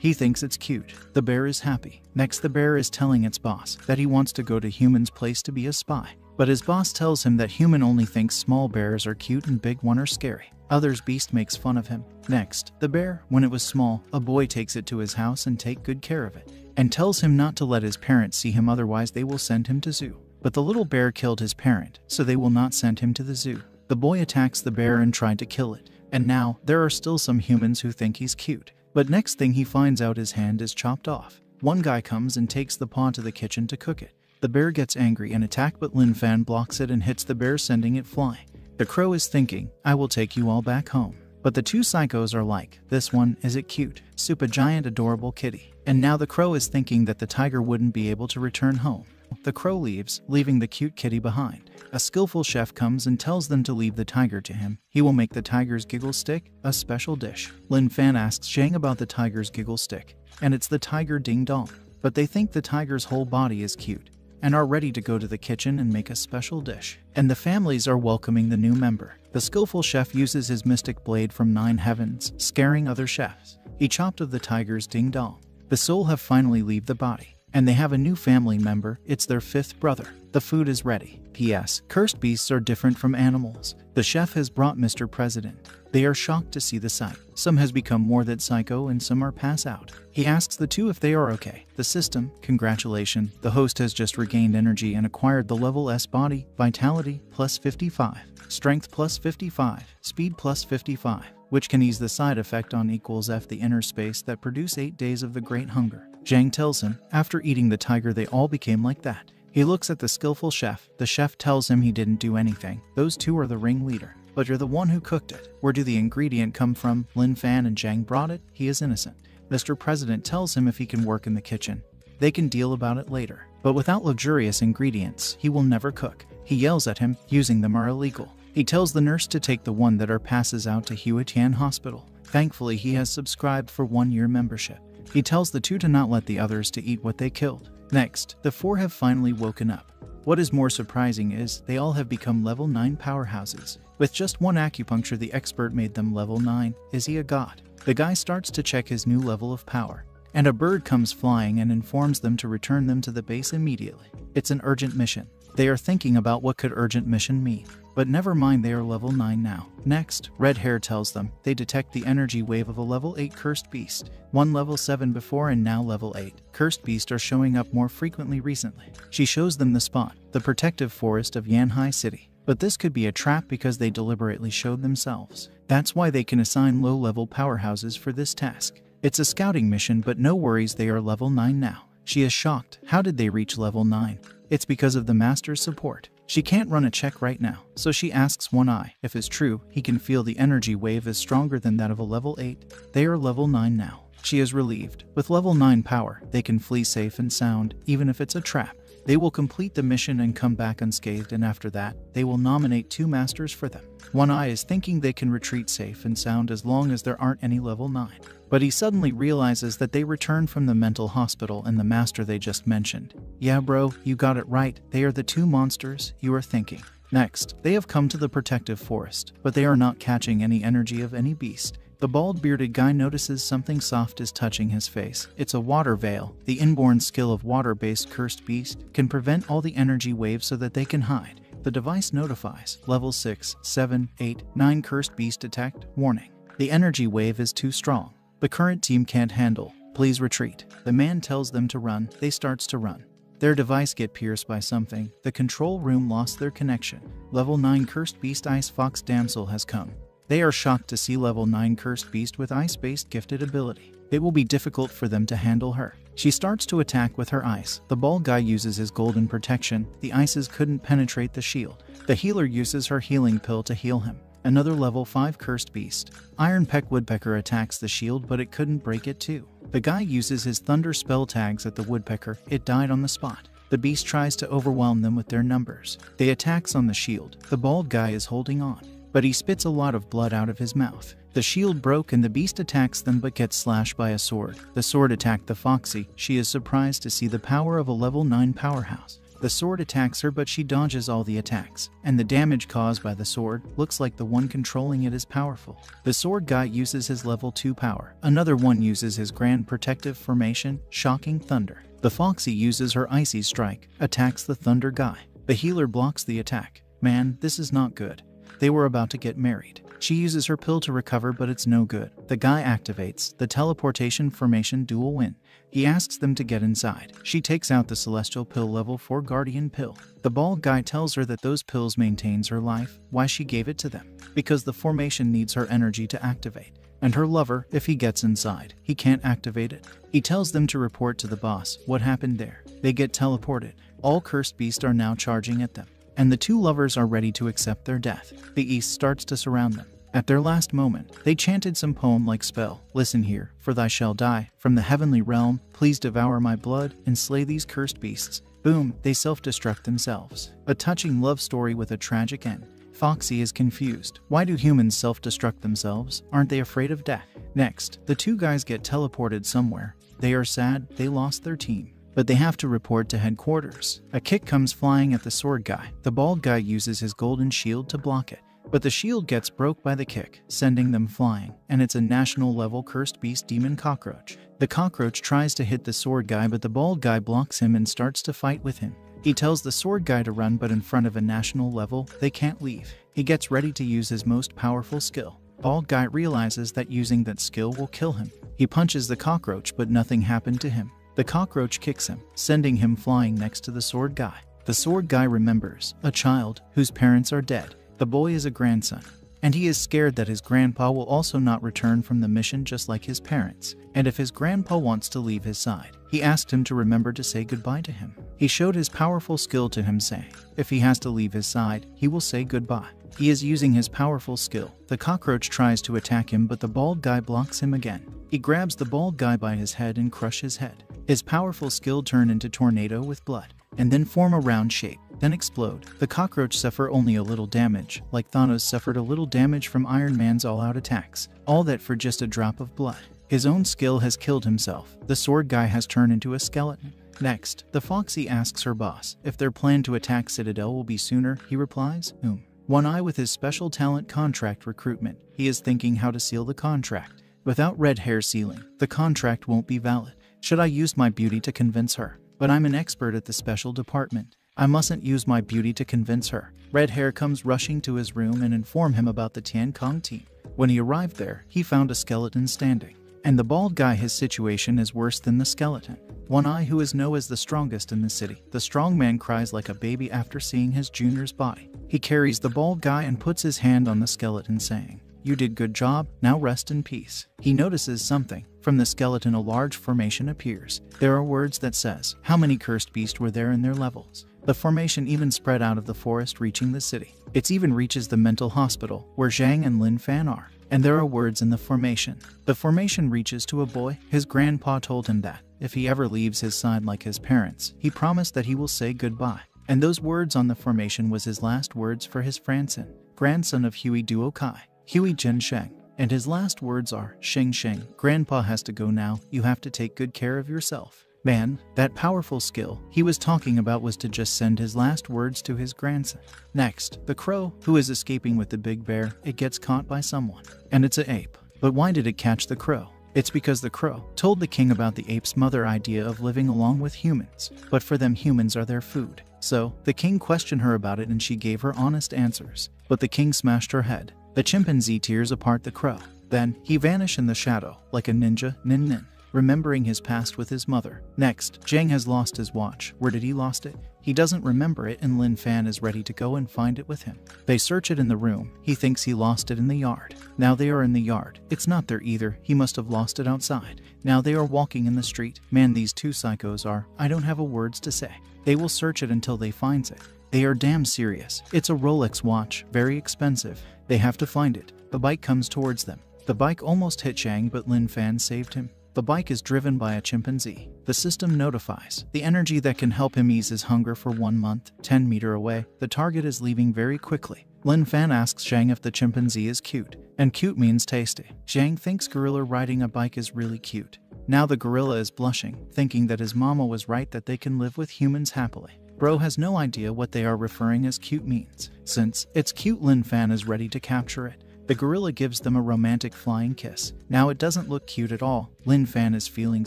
He thinks it's cute. The bear is happy. Next, the bear is telling its boss that he wants to go to Human's place to be a spy. But his boss tells him that Human only thinks small bears are cute and big one are scary. Others Beast makes fun of him. Next, the bear, when it was small, a boy takes it to his house and take good care of it and tells him not to let his parents see him otherwise they will send him to zoo. But the little bear killed his parent, so they will not send him to the zoo. The boy attacks the bear and tried to kill it. And now, there are still some humans who think he's cute. But next thing he finds out his hand is chopped off. One guy comes and takes the paw to the kitchen to cook it. The bear gets angry and attack but Lin Fan blocks it and hits the bear sending it flying. The crow is thinking, I will take you all back home. But the two psychos are like, this one, is it cute? Super giant adorable kitty. And now the crow is thinking that the tiger wouldn't be able to return home. The crow leaves, leaving the cute kitty behind. A skillful chef comes and tells them to leave the tiger to him. He will make the tiger's giggle stick a special dish. Lin Fan asks Zhang about the tiger's giggle stick, and it's the tiger ding dong. But they think the tiger's whole body is cute. And are ready to go to the kitchen and make a special dish. And the families are welcoming the new member. The skillful chef uses his mystic blade from nine heavens, scaring other chefs. He chopped of the tiger's ding dong. The soul have finally leave the body, and they have a new family member. It's their fifth brother. The food is ready. P.S. Cursed beasts are different from animals. The chef has brought Mr. President. They are shocked to see the sight. Some has become more than psycho and some are pass out. He asks the two if they are okay. The system, congratulations, the host has just regained energy and acquired the level S body, vitality plus 55, strength plus 55, speed plus 55 which can ease the side effect on equals F the inner space that produce 8 days of the great hunger. Zhang tells him, after eating the tiger they all became like that. He looks at the skillful chef. The chef tells him he didn't do anything. Those two are the ringleader. But you're the one who cooked it. Where do the ingredient come from? Lin Fan and Zhang brought it. He is innocent. Mr. President tells him if he can work in the kitchen. They can deal about it later. But without luxurious ingredients, he will never cook. He yells at him, using them are illegal. He tells the nurse to take the one that are passes out to Huatian Hospital. Thankfully, he has subscribed for one year membership. He tells the two to not let the others to eat what they killed. Next, the four have finally woken up. What is more surprising is they all have become level 9 powerhouses. With just one acupuncture, the expert made them level 9. Is he a god? The guy starts to check his new level of power, and a bird comes flying and informs them to return them to the base immediately. It's an urgent mission. They are thinking about what could urgent mission mean. But never mind, they are level 9 now. Next, Red Hair tells them they detect the energy wave of a level 8 Cursed Beast. One level 7 before and now level 8. Cursed Beast are showing up more frequently recently. She shows them the spot, the protective forest of Yanhai City. But this could be a trap because they deliberately showed themselves. That's why they can assign low level powerhouses for this task. It's a scouting mission, but no worries, they are level 9 now. She is shocked. How did they reach level 9? It's because of the Master's support. She can't run a check right now, so she asks One Eye if it's true he can feel the energy wave is stronger than that of a level 8. They are level 9 now. She is relieved. With level 9 power, they can flee safe and sound, even if it's a trap. They will complete the mission and come back unscathed, and after that, they will nominate two masters for them. One Eye is thinking they can retreat safe and sound as long as there aren't any level 9. But he suddenly realizes that they returned from the mental hospital and the master they just mentioned. Yeah, bro, you got it right. They are the two monsters you are thinking. Next, they have come to the protective forest, but they are not catching any energy of any beast. The bald bearded guy notices something soft is touching his face. It's a water veil. The inborn skill of water based cursed beast can prevent all the energy waves so that they can hide. The device notifies level 6, 7, 8, 9 cursed beast detect. Warning. The energy wave is too strong. The current team can't handle. Please retreat. The man tells them to run. They starts to run. Their device get pierced by something. The control room lost their connection. Level 9 Cursed Beast Ice Fox Damsel has come. They are shocked to see level 9 Cursed Beast with ice-based gifted ability. It will be difficult for them to handle her. She starts to attack with her ice. The bald guy uses his golden protection. The ices couldn't penetrate the shield. The healer uses her healing pill to heal him another level 5 cursed beast. Iron Peck Woodpecker attacks the shield, but it couldn't break it too. The guy uses his thunder spell tags at the woodpecker, it died on the spot. The beast tries to overwhelm them with their numbers. They attacks on the shield. The bald guy is holding on, but he spits a lot of blood out of his mouth. The shield broke and the beast attacks them but gets slashed by a sword. The sword attacked the foxy. She is surprised to see the power of a level 9 powerhouse. The sword attacks her, but she dodges all the attacks, and the damage caused by the sword looks like the one controlling it is powerful. The sword guy uses his level 2 power. Another one uses his grand protective formation, Shocking Thunder. The Foxy uses her Icy Strike, attacks the Thunder guy. The healer blocks the attack. Man, this is not good. They were about to get married. She uses her pill to recover, but it's no good. The guy activates the teleportation formation dual win. He asks them to get inside. She takes out the celestial pill level 4 guardian pill. The bald guy tells her that those pills maintains her life, why she gave it to them. Because the formation needs her energy to activate. And her lover, if he gets inside, he can't activate it. He tells them to report to the boss what happened there. They get teleported. All cursed beasts are now charging at them and the two lovers are ready to accept their death. The east starts to surround them. At their last moment, they chanted some poem like spell. Listen here, for thy shall die. From the heavenly realm, please devour my blood and slay these cursed beasts. Boom, they self destruct themselves. A touching love story with a tragic end. Foxy is confused. Why do humans self destruct themselves? Aren't they afraid of death? Next, the two guys get teleported somewhere. They are sad, they lost their team. but they have to report to headquarters. A kick comes flying at the sword guy. The bald guy uses his golden shield to block it. But the shield gets broke by the kick, sending them flying, and it's a national level cursed beast demon cockroach. The cockroach tries to hit the sword guy, but the bald guy blocks him and starts to fight with him. He tells the sword guy to run, but in front of a national level, they can't leave. He gets ready to use his most powerful skill. Bald guy realizes that using that skill will kill him. He punches the cockroach, but nothing happened to him. The cockroach kicks him, sending him flying next to the sword guy. The sword guy remembers a child whose parents are dead. The boy is a grandson, and he is scared that his grandpa will also not return from the mission just like his parents. And if his grandpa wants to leave his side, he asked him to remember to say goodbye to him. He showed his powerful skill to him, saying, if he has to leave his side, he will say goodbye. He is using his powerful skill. The cockroach tries to attack him, but the bald guy blocks him again. He grabs the bald guy by his head and crush his head. His powerful skill turn into tornado with blood, and then form a round shape, then explode. The cockroach suffer only a little damage, like Thanos suffered a little damage from Iron Man's all-out attacks. All that for just a drop of blood. His own skill has killed himself. The sword guy has turned into a skeleton. Next, the Foxy asks her boss if their plan to attack Citadel will be sooner. He replies, "Um." One Eye with his special talent contract recruitment. He is thinking how to seal the contract. Without red hair sealing, the contract won't be valid. Should I use my beauty to convince her? But I'm an expert at the special department. I mustn't use my beauty to convince her. Red Hair comes rushing to his room and inform him about the Tian Kong team. When he arrived there, he found a skeleton standing. And the bald guy, his situation is worse than the skeleton. One Eye, who is known as the strongest in the city. The strong man cries like a baby after seeing his junior's body. He carries the bald guy and puts his hand on the skeleton, saying, You did good job, now rest in peace. He notices something. From the skeleton a large formation appears. There are words that says, How many cursed beasts were there in their levels? The formation even spread out of the forest reaching the city. It even reaches the mental hospital, where Zhang and Lin Fan are. And there are words in the formation. The formation reaches to a boy. His grandpa told him that, if he ever leaves his side like his parents, he promised that he will say goodbye. And those words on the formation was his last words for his Franson, grandson of Huey Duo Kai, Jin Sheng. And his last words are, Sheng Sheng, Grandpa has to go now, you have to take good care of yourself. Man, that powerful skill he was talking about was to just send his last words to his grandson. Next, the crow, who is escaping with the big bear, it gets caught by someone. And it's an ape. But why did it catch the crow? It's because the crow told the king about the ape's mother idea of living along with humans, but for them humans are their food. So, the king questioned her about it and she gave her honest answers. But the king smashed her head. The chimpanzee tears apart the crow. Then, he vanished in the shadow, like a ninja, nin nin, remembering his past with his mother. Next, Zhang has lost his watch. Where did he lost it? He doesn't remember it and Lin Fan is ready to go and find it with him. They search it in the room. He thinks he lost it in the yard. Now they are in the yard. It's not there either. He must have lost it outside. Now they are walking in the street. Man, these two psychos are. I don't have a words to say. They will search it until they finds it. They are damn serious. It's a Rolex watch, very expensive. They have to find it. The bike comes towards them. The bike almost hit Zhang, but Lin Fan saved him. The bike is driven by a chimpanzee. The system notifies the energy that can help him ease his hunger for one month, 10 meter away. The target is leaving very quickly. Lin Fan asks Zhang if the chimpanzee is cute, and cute means tasty. Zhang thinks gorilla riding a bike is really cute. Now the gorilla is blushing, thinking that his mama was right that they can live with humans happily. Bro has no idea what they are referring as cute means. Since it's cute, Lin Fan is ready to capture it. The gorilla gives them a romantic flying kiss. Now it doesn't look cute at all. Lin Fan is feeling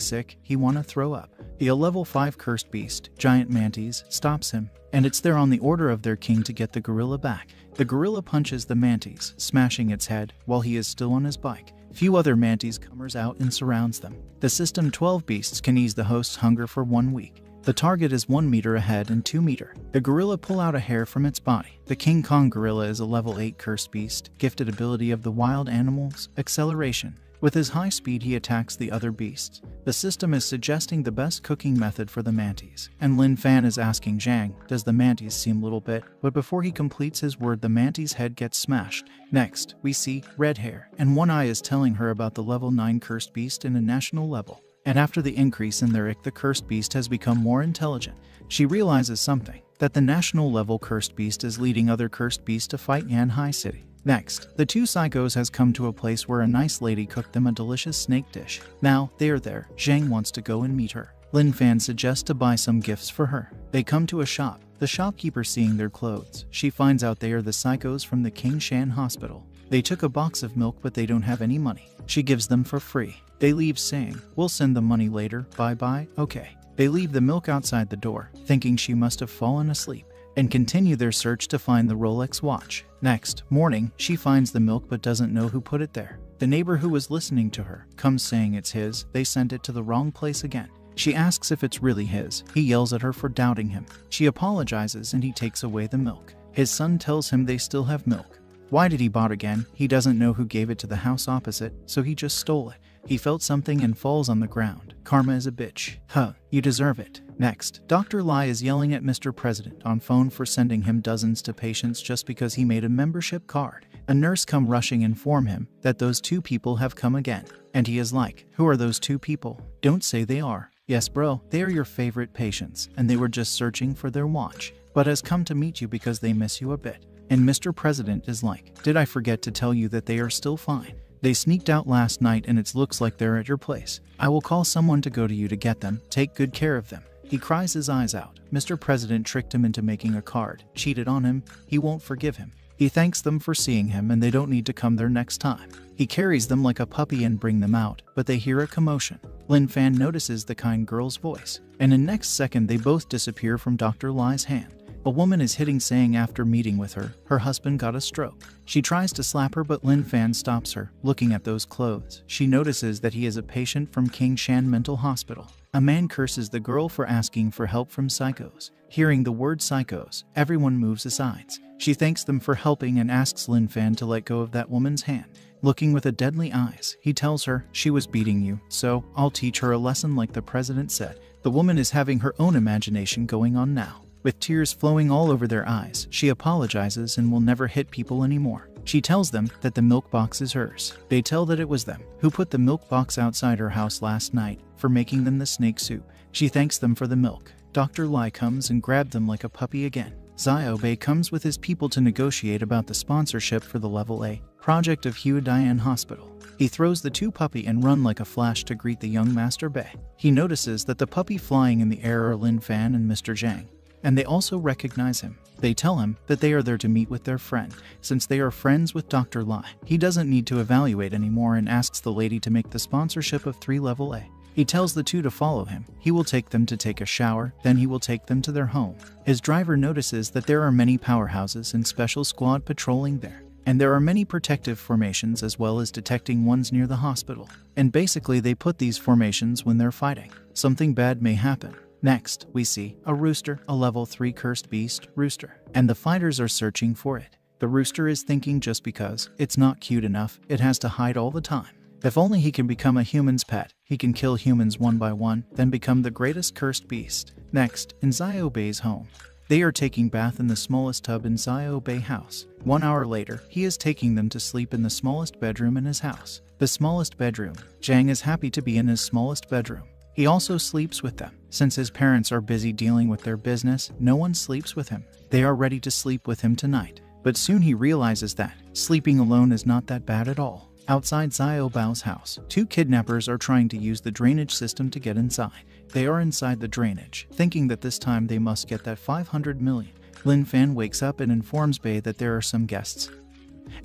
sick, he wanna throw up. The level 5 cursed beast, Giant Mantis, stops him, and it's there on the order of their king to get the gorilla back. The gorilla punches the mantis, smashing its head while he is still on his bike. Few other mantis comes out and surrounds them. The system 12 beasts can ease the host's hunger for one week. The target is 1 meter ahead and 2 meter. The gorilla pull out a hair from its body. The King Kong gorilla is a level 8 cursed beast, gifted ability of the wild animals, acceleration. With his high speed he attacks the other beasts. The system is suggesting the best cooking method for the mantis, and Lin Fan is asking Zhang, does the mantis seem little bit? But before he completes his word the mantis head gets smashed. Next, we see red hair, and One Eye is telling her about the level 9 cursed beast in a national level. And after the increase in their ick the cursed beast has become more intelligent. She realizes something, that the national level cursed beast is leading other cursed beasts to fight Yanhai City. Next, the two psychos has come to a place where a nice lady cooked them a delicious snake dish. Now, they are there. Zhang wants to go and meet her. Lin Fan suggests to buy some gifts for her. They come to a shop. The shopkeeper seeing their clothes, she finds out they are the psychos from the King Shan Hospital. They took a box of milk but they don't have any money. She gives them for free. They leave saying, We'll send the money later, bye bye, okay. They leave the milk outside the door, thinking she must have fallen asleep, and continue their search to find the Rolex watch. Next morning, she finds the milk but doesn't know who put it there. The neighbor who was listening to her comes saying it's his, they sent it to the wrong place again. She asks if it's really his. He yells at her for doubting him. She apologizes and he takes away the milk. His son tells him they still have milk. Why did he bought again? He doesn't know who gave it to the house opposite, so he just stole it. He felt something and falls on the ground. Karma is a bitch. Huh, you deserve it. Next, Dr. Lai is yelling at Mr. President on phone for sending him dozens to patients just because he made a membership card. A nurse come rushing inform him that those two people have come again. And he is like, who are those two people? Don't say they are. Yes, bro, they are your favorite patients, and they were just searching for their watch, but has come to meet you because they miss you a bit. And Mr. President is like, Did I forget to tell you that they are still fine? They sneaked out last night and it looks like they're at your place. I will call someone to go to you to get them. Take good care of them. He cries his eyes out. Mr. President tricked him into making a card, cheated on him. He won't forgive him. He thanks them for seeing him and they don't need to come there next time. He carries them like a puppy and bring them out, but they hear a commotion. Lin Fan notices the kind girl's voice, and in next second they both disappear from Dr. Lai's hand. A woman is hitting saying after meeting with her, her husband got a stroke. She tries to slap her but Lin Fan stops her, looking at those clothes. She notices that he is a patient from King Shan Mental Hospital. A man curses the girl for asking for help from psychos. Hearing the word psychos, everyone moves aside. She thanks them for helping and asks Lin Fan to let go of that woman's hand. Looking with a deadly eyes, he tells her, She was beating you, so I'll teach her a lesson like the president said. The woman is having her own imagination going on now. With tears flowing all over their eyes, she apologizes and will never hit people anymore. She tells them that the milk box is hers. They tell that it was them who put the milk box outside her house last night for making them the snake soup. She thanks them for the milk. Dr. Lai comes and grabs them like a puppy again. Xiao Bei comes with his people to negotiate about the sponsorship for the Level A project of Huatian Hospital. He throws the two puppy and run like a flash to greet the young Master Bei. He notices that the puppy flying in the air are Lin Fan and Mr. Zhang and they also recognize him. They tell him that they are there to meet with their friend. Since they are friends with Dr. Lai, he doesn't need to evaluate anymore and asks the lady to make the sponsorship of 3 level A. He tells the two to follow him. He will take them to take a shower, then he will take them to their home. His driver notices that there are many powerhouses and special squad patrolling there. And there are many protective formations as well as detecting ones near the hospital. And basically, they put these formations when they're fighting. Something bad may happen, Next, we see a rooster, a level 3 cursed beast rooster, and the fighters are searching for it. The rooster is thinking just because it's not cute enough, it has to hide all the time. If only he can become a human's pet, he can kill humans one by one, then become the greatest cursed beast. Next, in Xiao Bei's home. They are taking bath in the smallest tub in Xiao Bei house. One hour later, he is taking them to sleep in the smallest bedroom in his house. The smallest bedroom. Zhang is happy to be in his smallest bedroom. He also sleeps with them. Since his parents are busy dealing with their business, no one sleeps with him. They are ready to sleep with him tonight. But soon he realizes that sleeping alone is not that bad at all. Outside Xiao Bao's house, two kidnappers are trying to use the drainage system to get inside. They are inside the drainage, thinking that this time they must get that 500 million. Lin Fan wakes up and informs Bei that there are some guests,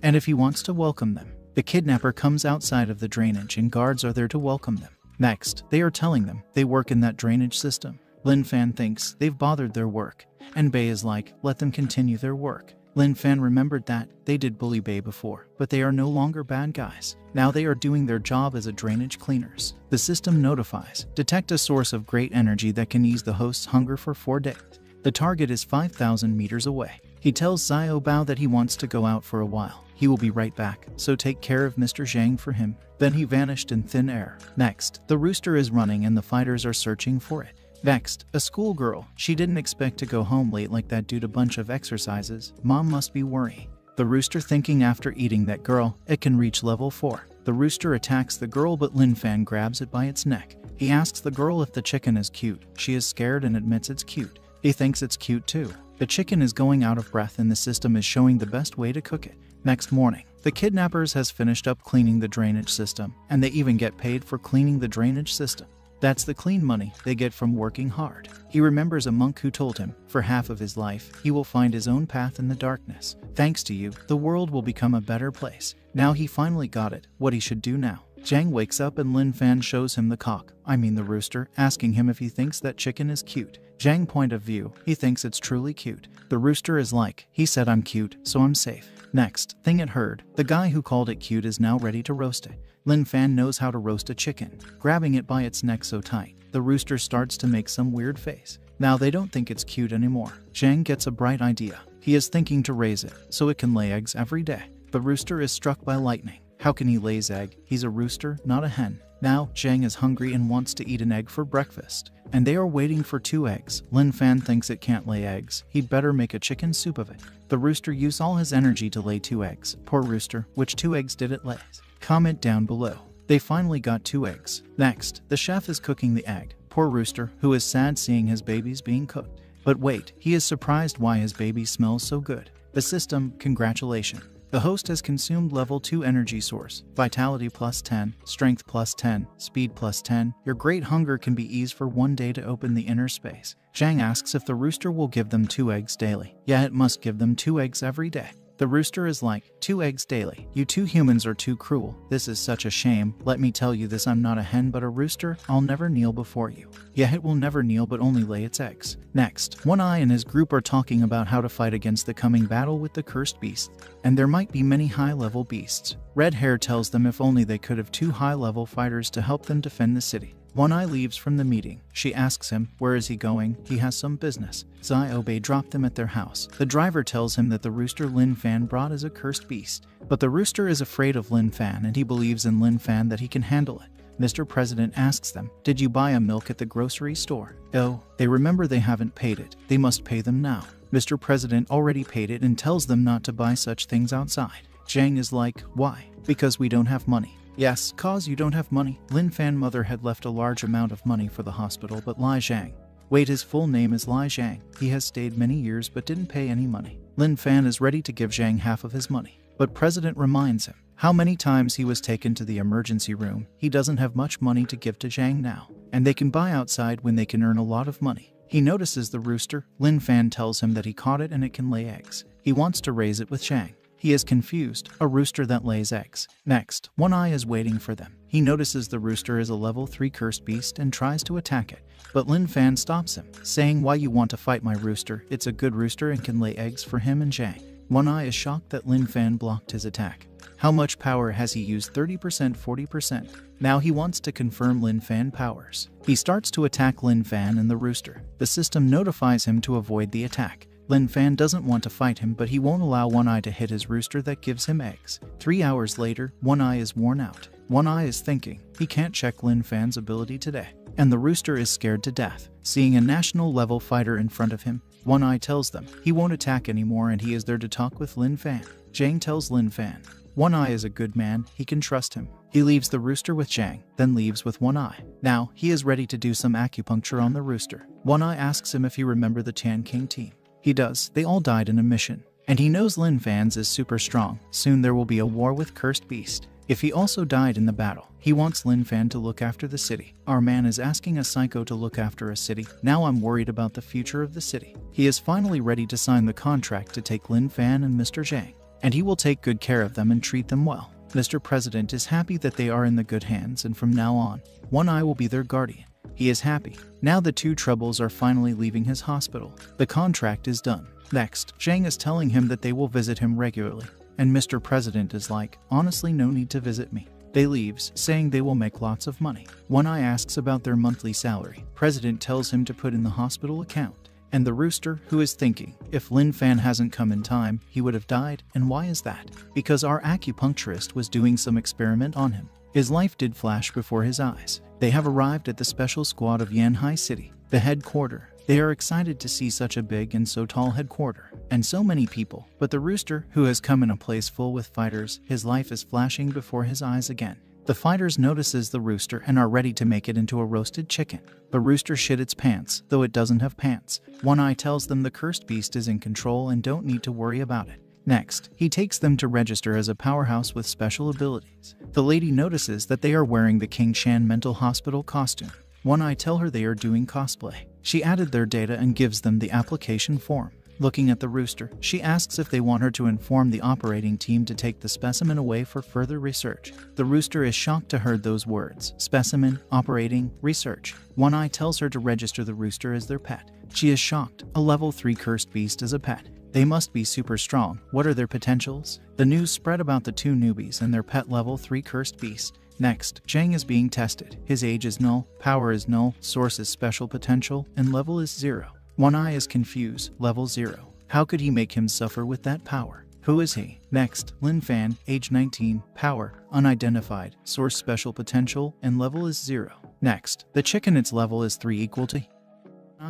and if he wants to welcome them. The kidnapper comes outside of the drainage and guards are there to welcome them. Next, they are telling them they work in that drainage system. Lin Fan thinks they've bothered their work, and Bei is like, let them continue their work. Lin Fan remembered that they did bully Bei before, but they are no longer bad guys. Now they are doing their job as a drainage cleaners. The system notifies, detect a source of great energy that can ease the host's hunger for four days. The target is 5,000 meters away. He tells Xiao Bao that he wants to go out for a while. He will be right back, so take care of Mr. Zhang for him. Then he vanished in thin air. Next, the rooster is running and the fighters are searching for it. Next, a schoolgirl. She didn't expect to go home late like that due to a bunch of exercises. Mom must be worried. The rooster thinking after eating that girl, it can reach level 4. The rooster attacks the girl but Lin Fan grabs it by its neck. He asks the girl if the chicken is cute. She is scared and admits it's cute. He thinks it's cute too. The chicken is going out of breath and the system is showing the best way to cook it. Next morning, the kidnappers has finished up cleaning the drainage system, and they even get paid for cleaning the drainage system. That's the clean money they get from working hard. He remembers a monk who told him, for half of his life, he will find his own path in the darkness. Thanks to you, the world will become a better place. Now he finally got it, what he should do now. Zhang wakes up and Lin Fan shows him the cock, I mean the rooster, asking him if he thinks that chicken is cute. Zhang point of view, he thinks it's truly cute. The rooster is like, he said I'm cute, so I'm safe. Next, thing it heard, the guy who called it cute is now ready to roast it. Lin Fan knows how to roast a chicken, grabbing it by its neck so tight. The rooster starts to make some weird face. Now they don't think it's cute anymore. Zhang gets a bright idea. He is thinking to raise it, so it can lay eggs every day. The rooster is struck by lightning. How can he lay egg? He's a rooster, not a hen. Now, Zhang is hungry and wants to eat an egg for breakfast. And they are waiting for two eggs. Lin Fan thinks it can't lay eggs. He'd better make a chicken soup of it. The rooster used all his energy to lay two eggs. Poor rooster, which two eggs did it lay? Comment down below. They finally got two eggs. Next, the chef is cooking the egg. Poor rooster, who is sad seeing his babies being cooked. But wait, he is surprised why his baby smells so good. The system, congratulations. The host has consumed level 2 energy source, vitality plus 10, strength plus 10, speed plus 10. Your great hunger can be eased for one day to open the inner space. Zhang asks if the rooster will give them two eggs daily. Yeah, it must give them two eggs every day. The rooster is like, two eggs daily. You two humans are too cruel. This is such a shame. Let me tell you this I'm not a hen but a rooster. I'll never kneel before you. Yeah, it will never kneel but only lay its eggs. Next, One Eye and his group are talking about how to fight against the coming battle with the cursed beast. And there might be many high level beasts. Red Hair tells them if only they could have two high level fighters to help them defend the city. One Eye leaves from the meeting. She asks him, where is he going? He has some business. Xiao Bei dropped them at their house. The driver tells him that the rooster Lin Fan brought is a cursed beast. But the rooster is afraid of Lin Fan and he believes in Lin Fan that he can handle it. Mr. President asks them, Did you buy a milk at the grocery store? Oh, they remember they haven't paid it. They must pay them now. Mr. President already paid it and tells them not to buy such things outside. Zhang is like, Why? Because we don't have money. Yes, cause you don't have money. Lin Fan mother had left a large amount of money for the hospital, but Lai Zhang. Wait, his full name is Lai Zhang. He has stayed many years but didn't pay any money. Lin Fan is ready to give Zhang half of his money, but President reminds him how many times he was taken to the emergency room. He doesn't have much money to give to Zhang now, and they can buy outside when they can earn a lot of money. He notices the rooster. Lin Fan tells him that he caught it and it can lay eggs. He wants to raise it with Zhang. He is confused, a rooster that lays eggs. Next, One Eye is waiting for them. He notices the rooster is a level 3 cursed beast and tries to attack it. But Lin Fan stops him, saying why you want to fight my rooster, it's a good rooster and can lay eggs for him and Zhang. One Eye is shocked that Lin Fan blocked his attack. How much power has he used 30% 40%? Now he wants to confirm Lin Fan powers. He starts to attack Lin Fan and the rooster. The system notifies him to avoid the attack. Lin Fan doesn't want to fight him, but he won't allow One Eye to hit his rooster that gives him eggs. Three hours later, One Eye is worn out. One Eye is thinking he can't check Lin Fan's ability today. And the rooster is scared to death. Seeing a national level fighter in front of him, One Eye tells them he won't attack anymore and he is there to talk with Lin Fan. Zhang tells Lin Fan one Eye is a good man, he can trust him. He leaves the rooster with Zhang, then leaves with One Eye. Now, he is ready to do some acupuncture on the rooster. One Eye asks him if he remember the Tan King team. He does. They all died in a mission. And he knows Lin Fans is super strong. Soon there will be a war with Cursed Beast. If he also died in the battle, he wants Lin Fan to look after the city. Our man is asking a psycho to look after a city. Now I'm worried about the future of the city. He is finally ready to sign the contract to take Lin Fan and Mr. Zhang, and he will take good care of them and treat them well. Mr. President is happy that they are in the good hands, and from now on, One Eye will be their guardian. He is happy. Now the two troubles are finally leaving his hospital. The contract is done. Next, Zhang is telling him that they will visit him regularly. And Mr. President is like, honestly, no need to visit me. They leaves, saying they will make lots of money. One Eye asks about their monthly salary. President tells him to put in the hospital account. And the rooster, who is thinking, if Lin Fan hasn't come in time, he would have died. And why is that? Because our acupuncturist was doing some experiment on him. His life did flash before his eyes. They have arrived at the special squad of Yanhai City, the headquarter. They are excited to see such a big and so tall headquarter, and so many people. But the rooster, who has come in a place full with fighters, his life is flashing before his eyes again. The fighters notices the rooster and are ready to make it into a roasted chicken. The rooster shit its pants, though it doesn't have pants. One Eye tells them the cursed beast is in control and don't need to worry about it. Next, he takes them to register as a powerhouse with special abilities. The lady notices that they are wearing the King Shan mental hospital costume. One Eye tell her they are doing cosplay. She added their data and gives them the application form. Looking at the rooster, she asks if they want her to inform the operating team to take the specimen away for further research. The rooster is shocked to hear those words specimen, operating, research. One Eye tells her to register the rooster as their pet. She is shocked. A level 3 cursed beast as a pet. They must be super strong. What are their potentials? The news spread about the two newbies and their pet level 3 cursed beast. Next, Zhang is being tested. His age is null, power is null, source is special potential, and level is zero. One Eye is confused, level 0. How could he make him suffer with that power? Who is he? Next, Lin Fan, age 19, power, unidentified, source special potential, and level is 0. Next, the chicken its level is 3 equal to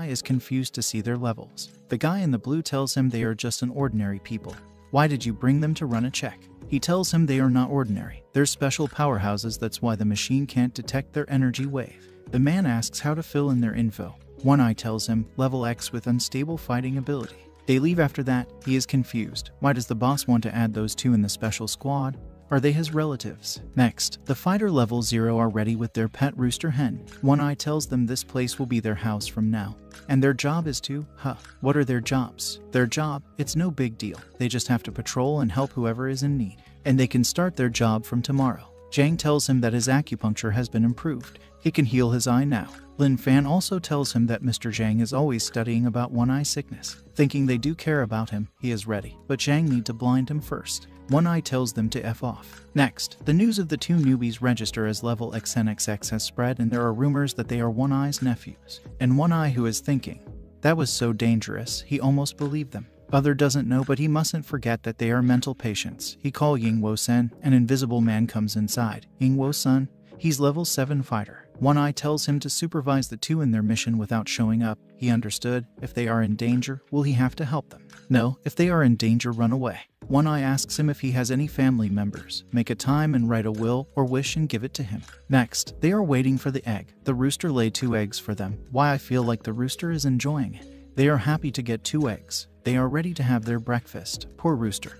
Is confused to see their levels. The guy in the blue tells him they are just an ordinary people. Why did you bring them to run a check? He tells him they are not ordinary. They're special powerhouses, that's why the machine can't detect their energy wave. The man asks how to fill in their info. One Eye tells him, level X with unstable fighting ability. They leave after that. He is confused. Why does the boss want to add those two in the special squad? Are they his relatives? Next, the fighter level 0 are ready with their pet rooster hen. One Eye tells them this place will be their house from now. And their job is to, huh, what are their jobs? Their job, it's no big deal. They just have to patrol and help whoever is in need. And they can start their job from tomorrow. Zhang tells him that his acupuncture has been improved. He can heal his eye now. Lin Fan also tells him that Mr. Zhang is always studying about one eye sickness. Thinking they do care about him, he is ready, but Zhang need to blind him first. One Eye tells them to F off. Next, the news of the two newbies register as level XNXX has spread and there are rumors that they are One Eye's nephews. And One Eye who is thinking, that was so dangerous, he almost believed them. Other doesn't know but he mustn't forget that they are mental patients. He call Ying Wo Sen, an invisible man comes inside. Ying Wo Sen, he's level 7 fighter. One Eye tells him to supervise the two in their mission without showing up. He understood. If they are in danger, will he have to help them? No, if they are in danger, run away. One Eye asks him if he has any family members. Make a time and write a will or wish and give it to him. Next, they are waiting for the egg. The rooster laid two eggs for them. Why I feel like the rooster is enjoying it. They are happy to get two eggs. They are ready to have their breakfast. Poor rooster